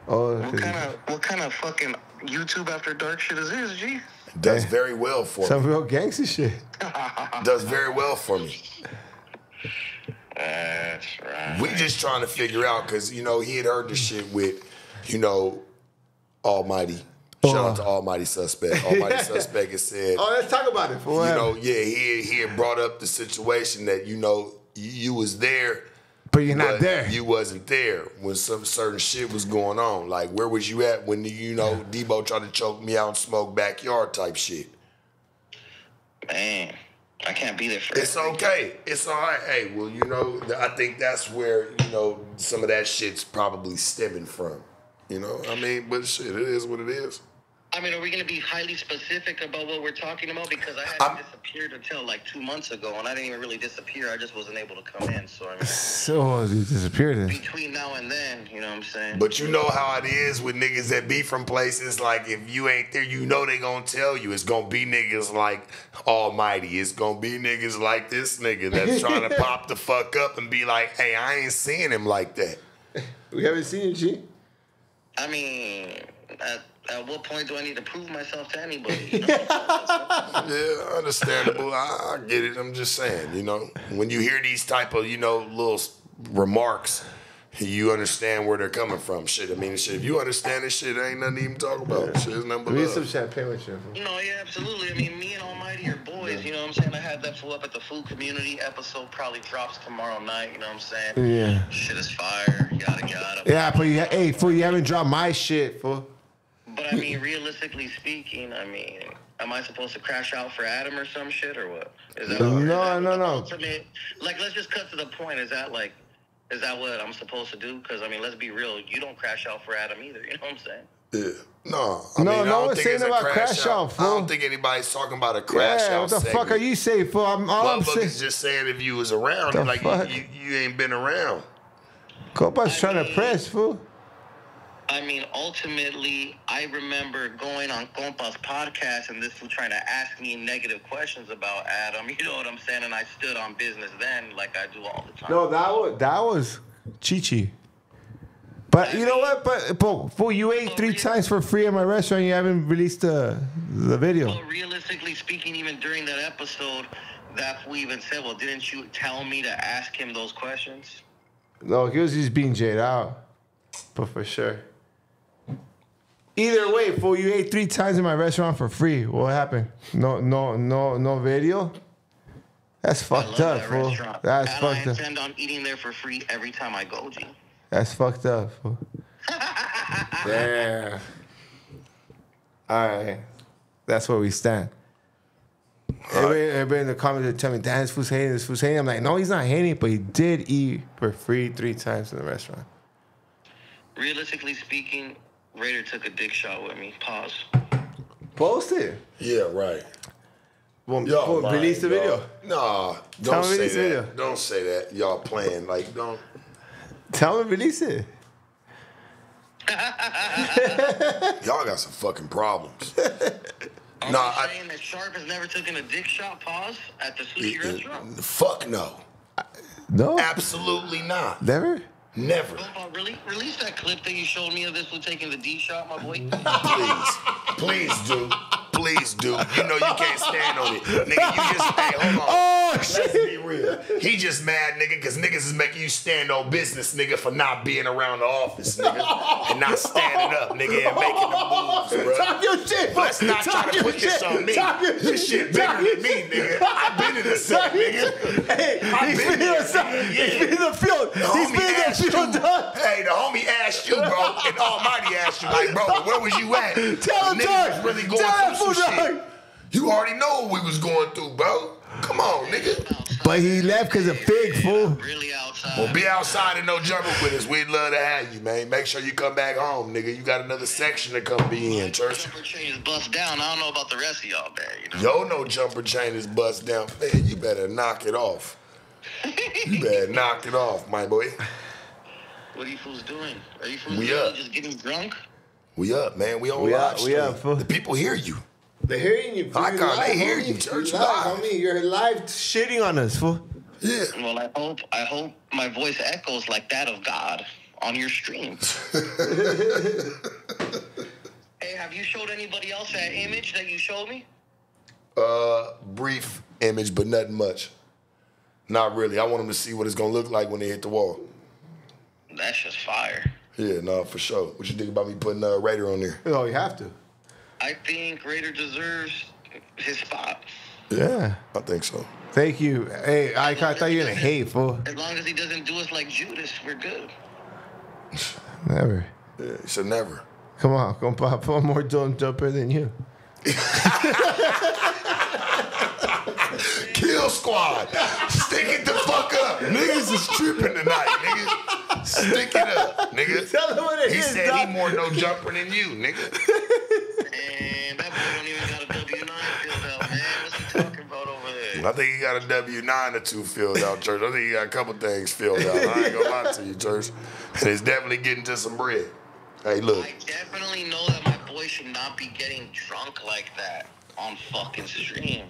Speaker 1: Oh,
Speaker 3: What kind of what kind of fucking YouTube after dark shit is this, G?
Speaker 2: Does very well for me.
Speaker 1: some
Speaker 2: me.
Speaker 1: real gangster shit.
Speaker 2: Does very well for me.
Speaker 3: That's right.
Speaker 2: We just trying to figure out because you know he had heard the shit with, you know, Almighty. Shout out to Almighty Suspect. Almighty Suspect has said,
Speaker 1: Oh, let's talk about it, fool.
Speaker 2: you know, yeah, he he had brought up the situation that you know you, you was there,
Speaker 1: but you're not
Speaker 2: but
Speaker 1: there.
Speaker 2: You wasn't there when some certain shit was going on. Like where was you at when you know Debo tried to choke me out and smoke backyard type shit?
Speaker 3: Man, I can't be there for
Speaker 2: It's okay. It's all right. Hey, well, you know, I think that's where you know some of that shit's probably stemming from. You know, I mean, but shit, it is what it is.
Speaker 3: I mean, are we going to be highly specific about what we're talking about? Because I hadn't
Speaker 2: I'm-
Speaker 3: disappeared until like two months ago, and I didn't even really disappear. I just wasn't able to come in. So, I mean,
Speaker 1: So uh, you disappeared. Then.
Speaker 3: between now and then, you know what I'm saying?
Speaker 2: But you know how it is with niggas that be from places. Like if you ain't there, you know they gonna tell you. It's gonna be niggas like Almighty. It's gonna be niggas like this nigga that's trying to pop the fuck up and be like, "Hey, I ain't seeing him like that."
Speaker 1: We haven't seen you, G.
Speaker 3: I mean, at, at what point do I need to prove myself to anybody? You know?
Speaker 2: Yeah, understandable. I, I get it. I'm just saying, you know, when you hear these type of, you know, little remarks, you understand where they're coming from. Shit, I mean, shit. If you understand this shit, ain't nothing to even talk about. Shit, it's nothing but
Speaker 1: We need some
Speaker 2: love.
Speaker 1: champagne with you. fool.
Speaker 3: no, yeah, absolutely. I mean, me and Almighty are boys. You know what I'm saying? I had that fool up at the food community episode. Probably drops tomorrow night. You know what I'm saying?
Speaker 1: Yeah.
Speaker 3: Shit is fire. Yada yada.
Speaker 1: Yeah, but you, hey, fool, you haven't dropped my shit, fool.
Speaker 3: But I mean, realistically speaking, I mean, am I supposed to crash out for Adam or some shit or what? Is that
Speaker 1: No,
Speaker 3: is
Speaker 1: no,
Speaker 3: the
Speaker 1: no.
Speaker 3: Ultimate, like, let's just cut to the point. Is that like, is that what I'm supposed to do? Because I mean, let's be real. You don't crash out for Adam either. You know what I'm saying?
Speaker 2: Yeah. No, I
Speaker 1: No,
Speaker 2: mean, I
Speaker 1: no
Speaker 2: don't
Speaker 1: one's
Speaker 2: think
Speaker 1: saying about crash out,
Speaker 2: I don't think anybody's talking about a crash
Speaker 1: yeah,
Speaker 2: out.
Speaker 1: what the fuck are you saying, fool? I'm, all I'm saying.
Speaker 2: Motherfuckers just saying if you was around,
Speaker 1: The
Speaker 2: like you, you, you ain't been around.
Speaker 1: Compa's
Speaker 3: I
Speaker 1: trying to press, fool.
Speaker 3: I mean, ultimately, I remember going on Compa's podcast and this was trying to ask me negative questions about Adam. You know what I'm saying? And I stood on business then, like I do all the time.
Speaker 1: No, that was that was Chichi. But you know what? But but fool, you ate three times for free at my restaurant. You haven't released the the video.
Speaker 3: Well, realistically speaking, even during that episode, that we even said, "Well, didn't you tell me to ask him those questions?"
Speaker 1: No, he was just being jaded out. But for sure. Either way, fool, you ate three times in my restaurant for free. What happened? No, no, no, no video. That's
Speaker 3: I
Speaker 1: fucked
Speaker 3: love
Speaker 1: up,
Speaker 3: that
Speaker 1: fool.
Speaker 3: restaurant,
Speaker 1: That's
Speaker 3: and
Speaker 1: fucked
Speaker 3: I
Speaker 1: up.
Speaker 3: intend on eating there for free every time I go, G.
Speaker 1: That's fucked up, fool. Damn. All right. That's where we stand. Everybody, everybody in the comments would tell me, damn, this fool's hating, this fool's hating. I'm like, no, he's not hating, but he did eat for free three times in the restaurant.
Speaker 3: Realistically speaking, Raider took a dick shot with me. Pause.
Speaker 1: Post it.
Speaker 2: Yeah, right.
Speaker 1: Well,
Speaker 2: Y'all
Speaker 1: well,
Speaker 2: lying,
Speaker 1: release the
Speaker 2: y'all.
Speaker 1: video.
Speaker 2: Nah, don't
Speaker 1: me
Speaker 2: say that.
Speaker 1: video.
Speaker 2: Don't say that. Y'all playing like don't.
Speaker 1: Tell him release it.
Speaker 2: Y'all got some fucking problems.
Speaker 3: Are
Speaker 2: Nah,
Speaker 3: you
Speaker 2: I-
Speaker 3: saying that Sharp has never taken a dick shot? Pause at the sushi restaurant.
Speaker 2: Fuck no.
Speaker 1: No,
Speaker 2: Absolutely not.
Speaker 1: never.
Speaker 2: Never.
Speaker 3: Compa, really, release that clip that you showed me of this fool taking the D shot, my boy.
Speaker 2: Please. Please do. Please, dude. You know you can't stand on it, nigga. You just hey, hold on.
Speaker 1: Oh
Speaker 2: Let's
Speaker 1: shit!
Speaker 2: be real. He just mad, nigga, because niggas is making you stand on business, nigga, for not being around the office, nigga, and not standing up, nigga, and making the moves, bro.
Speaker 1: Talk your shit.
Speaker 2: Let's not try
Speaker 1: Talk
Speaker 2: to
Speaker 1: your
Speaker 2: put this
Speaker 1: shit.
Speaker 2: on me.
Speaker 1: Talk your
Speaker 2: This shit bigger
Speaker 1: Talk
Speaker 2: than me,
Speaker 1: shit.
Speaker 2: nigga. I've been in the set, nigga.
Speaker 1: shit. Hey,
Speaker 2: I've
Speaker 1: he's
Speaker 2: been there, nigga.
Speaker 1: He's
Speaker 2: Yeah.
Speaker 1: been in the field.
Speaker 2: The
Speaker 1: He's been in the field. done.
Speaker 2: hey, the homie asked you, bro, and Almighty asked you, like, bro, where was you at?
Speaker 1: Tell him,
Speaker 2: Niggas really going through
Speaker 1: fool,
Speaker 2: some shit.
Speaker 1: dog.
Speaker 2: You already know what we was going through, bro. Come on, nigga.
Speaker 1: But he left because of Fig, fool.
Speaker 3: Really outside.
Speaker 2: Well, be outside and no jumper with us. We'd love to have you, man. Make sure you come back home, nigga. You got another section to come be in, church.
Speaker 3: Jumper chain is bust down. I don't know about the rest of y'all, man. You know?
Speaker 2: Yo, no jumper chain is bust down. Man, you better knock it off. You better knock it off, my boy.
Speaker 3: What are you fools doing? Are you fools
Speaker 2: We
Speaker 3: really
Speaker 2: up.
Speaker 3: just getting drunk?
Speaker 2: We up, man. We on
Speaker 1: We
Speaker 2: live
Speaker 1: up, we
Speaker 2: stream.
Speaker 1: up, fool.
Speaker 2: The people hear you.
Speaker 1: They're hearing you.
Speaker 2: I
Speaker 1: You're
Speaker 2: can't- they hear
Speaker 1: homie.
Speaker 2: you, church,
Speaker 1: You're live,
Speaker 2: live.
Speaker 1: homie. You're live shitting on us, fool.
Speaker 2: Yeah.
Speaker 3: Well, I hope I hope my voice echoes like that of God on your stream. hey, have you showed anybody else that image that you showed me?
Speaker 2: Uh, brief image, but nothing much. Not really. I want them to see what it's gonna look like when they hit the wall.
Speaker 3: That's just fire.
Speaker 2: Yeah, no, for sure. What you think about me putting uh, Raider on there?
Speaker 1: Oh, you have to.
Speaker 3: I think Raider deserves his spot.
Speaker 1: Yeah.
Speaker 2: I think so.
Speaker 1: Thank you. Hey, I, I thought you were gonna hate, fool.
Speaker 3: As long as he doesn't do us like Judas, we're good.
Speaker 1: Never.
Speaker 2: Yeah, he said never.
Speaker 1: Come on, come pop one more dome jumper than you.
Speaker 2: Kill squad. Stick it the fuck up. Niggas is tripping tonight, nigga. Stick it up, nigga.
Speaker 1: Tell him what it
Speaker 2: He
Speaker 1: is,
Speaker 2: said
Speaker 1: dog.
Speaker 2: he more no jumper than you, nigga.
Speaker 3: And that boy don't even got a W9 filled out, man. What's he talking about over there?
Speaker 2: I think he got a W nine or two filled out, church. I think he got a couple things filled out. I ain't gonna lie to you, church. And it's definitely getting to some bread. Hey, look.
Speaker 3: I definitely know that my boy should not be getting drunk like that on fucking stream.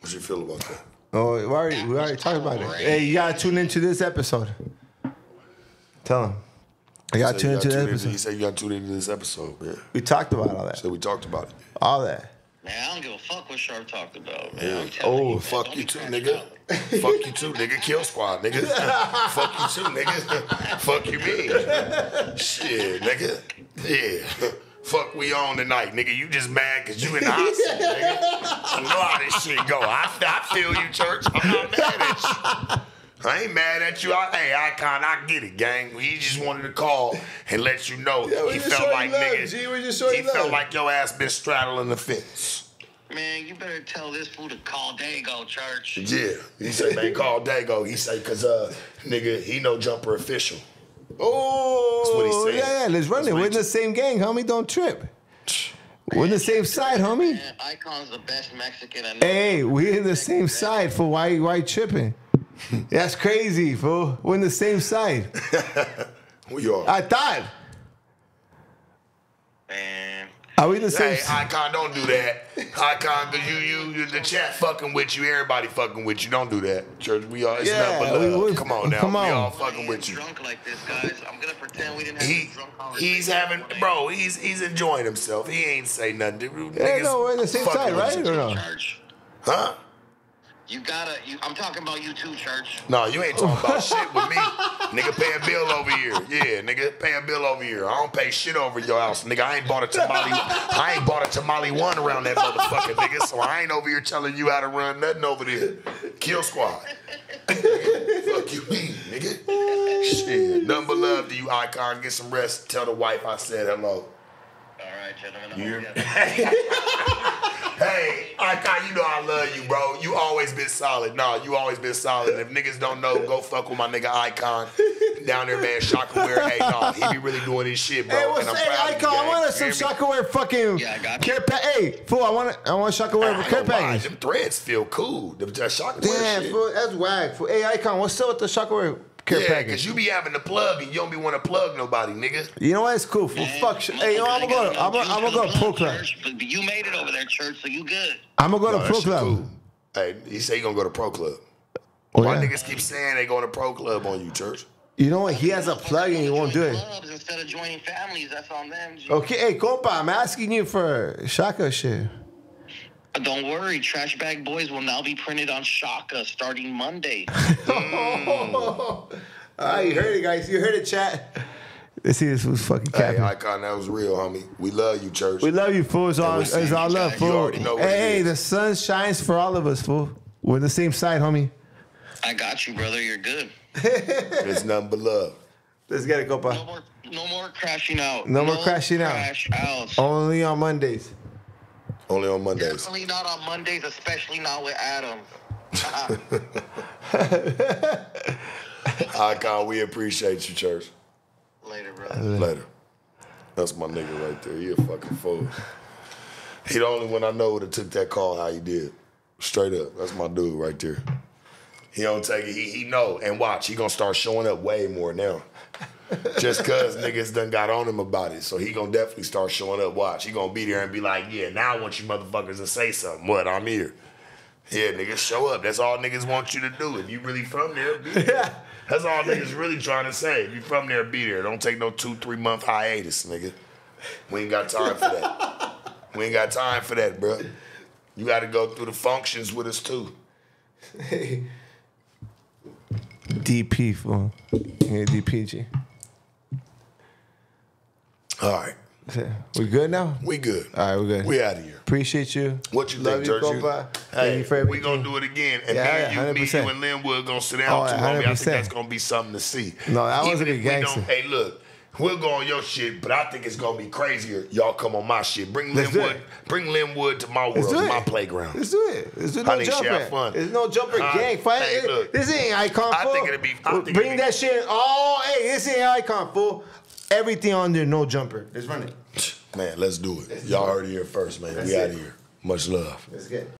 Speaker 2: What you feel about that?
Speaker 1: Oh, we already, we already talked about it. Hey, you gotta tune into this episode. Tell him. I gotta
Speaker 2: Said
Speaker 1: tune
Speaker 2: you
Speaker 1: into
Speaker 2: got
Speaker 1: the
Speaker 2: tuned into-
Speaker 1: episode.
Speaker 2: He said you got tuned into this episode, yeah.
Speaker 1: We talked about all that.
Speaker 2: So we talked about it.
Speaker 1: All that.
Speaker 3: Man, I don't give a fuck what Sharp talked about, man.
Speaker 2: Yeah.
Speaker 3: I'm
Speaker 1: Oh,
Speaker 3: you, man,
Speaker 2: Fuck
Speaker 3: don't
Speaker 2: you too, nigga. Fuck you too, nigga. Kill squad, nigga. Fuck you too, nigga. Fuck you me. Shit, nigga. Yeah. Fuck we on tonight, nigga. You just mad because you in the hospital, nigga. I know how this shit go. I, I feel you, church. I'm not mad at you. I ain't mad at you. I, hey, Icon, I get it, gang. He just wanted to call and let you know
Speaker 1: Yeah,
Speaker 2: he felt like
Speaker 1: love,
Speaker 2: nigga.
Speaker 1: G. We just showing
Speaker 2: he felt like your ass been straddling the fence.
Speaker 3: Man, you better tell this fool to call Dago, church.
Speaker 2: Yeah. He say, man, call Dago. He say, cause uh, nigga, he no jumper official.
Speaker 1: Oh,
Speaker 2: That's what he said.
Speaker 1: yeah, yeah. Let's run
Speaker 2: That's
Speaker 1: it. We're in the same gang, homie. Don't trip. We're in the same side, homie.
Speaker 3: Man, Icon's the best Mexican I know.
Speaker 1: Hey, we're in the same side. For why, why tripping? That's crazy, fool. We're in the same side.
Speaker 2: We are.
Speaker 1: I thought.
Speaker 3: Man,
Speaker 1: Are we in the same?
Speaker 2: Hey, Icon, don't do that. Icon, cause you, you, you, the chat fucking with you. Everybody fucking with you. Don't do that, church. We all. It's
Speaker 1: Yeah,
Speaker 2: nothing but
Speaker 1: we-
Speaker 2: love.
Speaker 1: we-
Speaker 2: come on now.
Speaker 1: come on.
Speaker 2: We
Speaker 1: on.
Speaker 2: all
Speaker 3: fucking
Speaker 2: fucking with you.
Speaker 3: drunk like this, guys. I'm gonna pretend we didn't have
Speaker 2: He,
Speaker 3: drunk
Speaker 2: he's having, bro. He's he's enjoying himself. He ain't say nothing.
Speaker 1: Yeah, no, we're in the same side, right? Or no?
Speaker 2: Huh?
Speaker 3: You gotta. You, I'm talking about you too, church.
Speaker 2: No, you ain't talking about shit with me. Nigga, pay a bill over here. Yeah, nigga, pay a bill over here. I don't pay shit over your house, nigga. I ain't bought a tamale. I ain't bought a tamale one around that motherfucker, nigga. So I ain't over here telling you how to run nothing over there. Kill squad. Fuck you mean, nigga. Shit. Nothing but love to you, icon. Get some rest. Tell the wife I said hello.
Speaker 3: All right, gentlemen.
Speaker 2: You-
Speaker 3: I'm gonna-
Speaker 2: Hey, Icon, you know I love you, bro. You always been solid. No, you always been solid. If niggas don't know, go fuck with my nigga Icon down there, man. Shockware. Hey, no, he be really doing his shit, bro.
Speaker 1: Hey, what's
Speaker 2: and I'm
Speaker 1: hey,
Speaker 2: proud of you,
Speaker 1: Icon? I want
Speaker 2: You
Speaker 1: some
Speaker 2: hear me?
Speaker 1: Shockware fucking
Speaker 3: Yeah, I got you.
Speaker 1: care pack. Hey, fool, I want I want Shockware
Speaker 2: I ain't
Speaker 1: care
Speaker 2: gonna lie,
Speaker 1: package.
Speaker 2: Them threads feel cool. Them that Shockware
Speaker 1: Damn,
Speaker 2: shit.
Speaker 1: fool, that's whack. Fool. Hey, Icon, what's up with the Shockware care
Speaker 2: Yeah,
Speaker 1: package?
Speaker 2: because you be having to plug and you don't be want to plug nobody, nigga.
Speaker 1: You know what? It's cool. Fool.
Speaker 3: Man,
Speaker 1: Fuck. Sh- hey, you know, I'm gonna go. I'm gonna, I'm gonna go
Speaker 3: for
Speaker 1: pro club.
Speaker 3: you made it over there, church, so you good.
Speaker 1: I'm gonna go
Speaker 2: No,
Speaker 1: to pro club.
Speaker 2: cool. Hey, he say he gonna go to pro club.
Speaker 1: Oh,
Speaker 2: Why
Speaker 1: yeah.
Speaker 2: niggas keep saying they going to pro club on you, church?
Speaker 1: You know what? He has a plug and he won't do it.
Speaker 3: Clubs instead of joining families, that's on them.
Speaker 1: Okay, hey, compa, I'm asking you for Shaka shit.
Speaker 3: But don't worry, Trash Bag Boys will now be printed on Shaka starting Monday.
Speaker 1: Ah, you heard it, guys. You heard it, chat. Let's see this was fucking
Speaker 2: Hey. Icon, that was real, homie. We love you, church.
Speaker 1: we love you, fool. It's all,
Speaker 2: we see
Speaker 1: it's
Speaker 2: you,
Speaker 1: all love,
Speaker 3: Jack. You
Speaker 1: fool.
Speaker 2: know what
Speaker 1: hey,
Speaker 2: it
Speaker 1: hey, the sun shines for all of us, fool. We're on the same side, homie.
Speaker 3: I got you, brother. You're good.
Speaker 2: It's nothing but love.
Speaker 1: Let's get it,
Speaker 3: No more, no more crashing out.
Speaker 1: No more crashing out.
Speaker 3: crash outs.
Speaker 1: Only on Mondays.
Speaker 2: Only on Mondays.
Speaker 3: Definitely not on Mondays, especially not with Adam. Ah.
Speaker 2: Ah, Icon, we appreciate you, church.
Speaker 3: Later, brother.
Speaker 2: Later. That's my nigga right there. He a fucking fool. He the only one I know would have took that call how he did. Straight up. That's my dude right there. He don't take it. He, he know. And watch, he gonna start showing up way more now. Just cause niggas done got on him about it. So he gonna definitely start showing up. Watch. He gonna be there and be like, yeah, now I want you motherfuckers to say something. What? I'm here. Yeah, niggas, show up. That's all niggas want you to do. If you really from there, be there. That's all niggas really trying to say. If you from there, be there. Don't take no two, three month hiatus, nigga. We ain't got time for that. we ain't got time for that, bro. You got to go through the functions with us too.
Speaker 1: DP, fool. Yeah, DPG.
Speaker 2: All right,
Speaker 1: We good now?
Speaker 2: we good.
Speaker 1: All right, we good.
Speaker 2: We out of here.
Speaker 1: Appreciate you.
Speaker 2: What you
Speaker 1: Love
Speaker 2: think,
Speaker 1: you,
Speaker 2: Church?
Speaker 1: compa. Thank
Speaker 2: Hey,
Speaker 1: you for
Speaker 2: we gonna do it again, and
Speaker 1: Yeah,
Speaker 2: me,
Speaker 1: yeah,
Speaker 2: and you, me, you
Speaker 1: 100%.
Speaker 2: and Linwood gonna sit
Speaker 1: Oh,
Speaker 2: down
Speaker 1: yeah,
Speaker 2: too, homie. I think that's gonna be something to see.
Speaker 1: No, that was
Speaker 2: Even
Speaker 1: a gangster.
Speaker 2: Hey, look. We'll go on your shit, but I think it's gonna be crazier. Y'all come on my shit. Bring
Speaker 1: Let's
Speaker 2: Linwood, bring Linwood to my world, to my playground.
Speaker 1: Let's do it. Let's do
Speaker 2: I
Speaker 1: no
Speaker 2: think
Speaker 1: jumper.
Speaker 2: have fun.
Speaker 1: There's no jumper
Speaker 2: Uh,
Speaker 1: gang fight.
Speaker 2: hey, look.
Speaker 1: this ain't icon.
Speaker 2: I
Speaker 1: fool.
Speaker 2: think it'd be- I think
Speaker 1: Bring
Speaker 2: it'd be-
Speaker 1: that shit. Oh, hey, this ain't icon, fool. Everything on there, no jumper. Let's run it.
Speaker 2: Man, let's do it. Y'all heard it here first, man.
Speaker 1: That's
Speaker 2: we out of here. Much love.
Speaker 1: Let's get. it.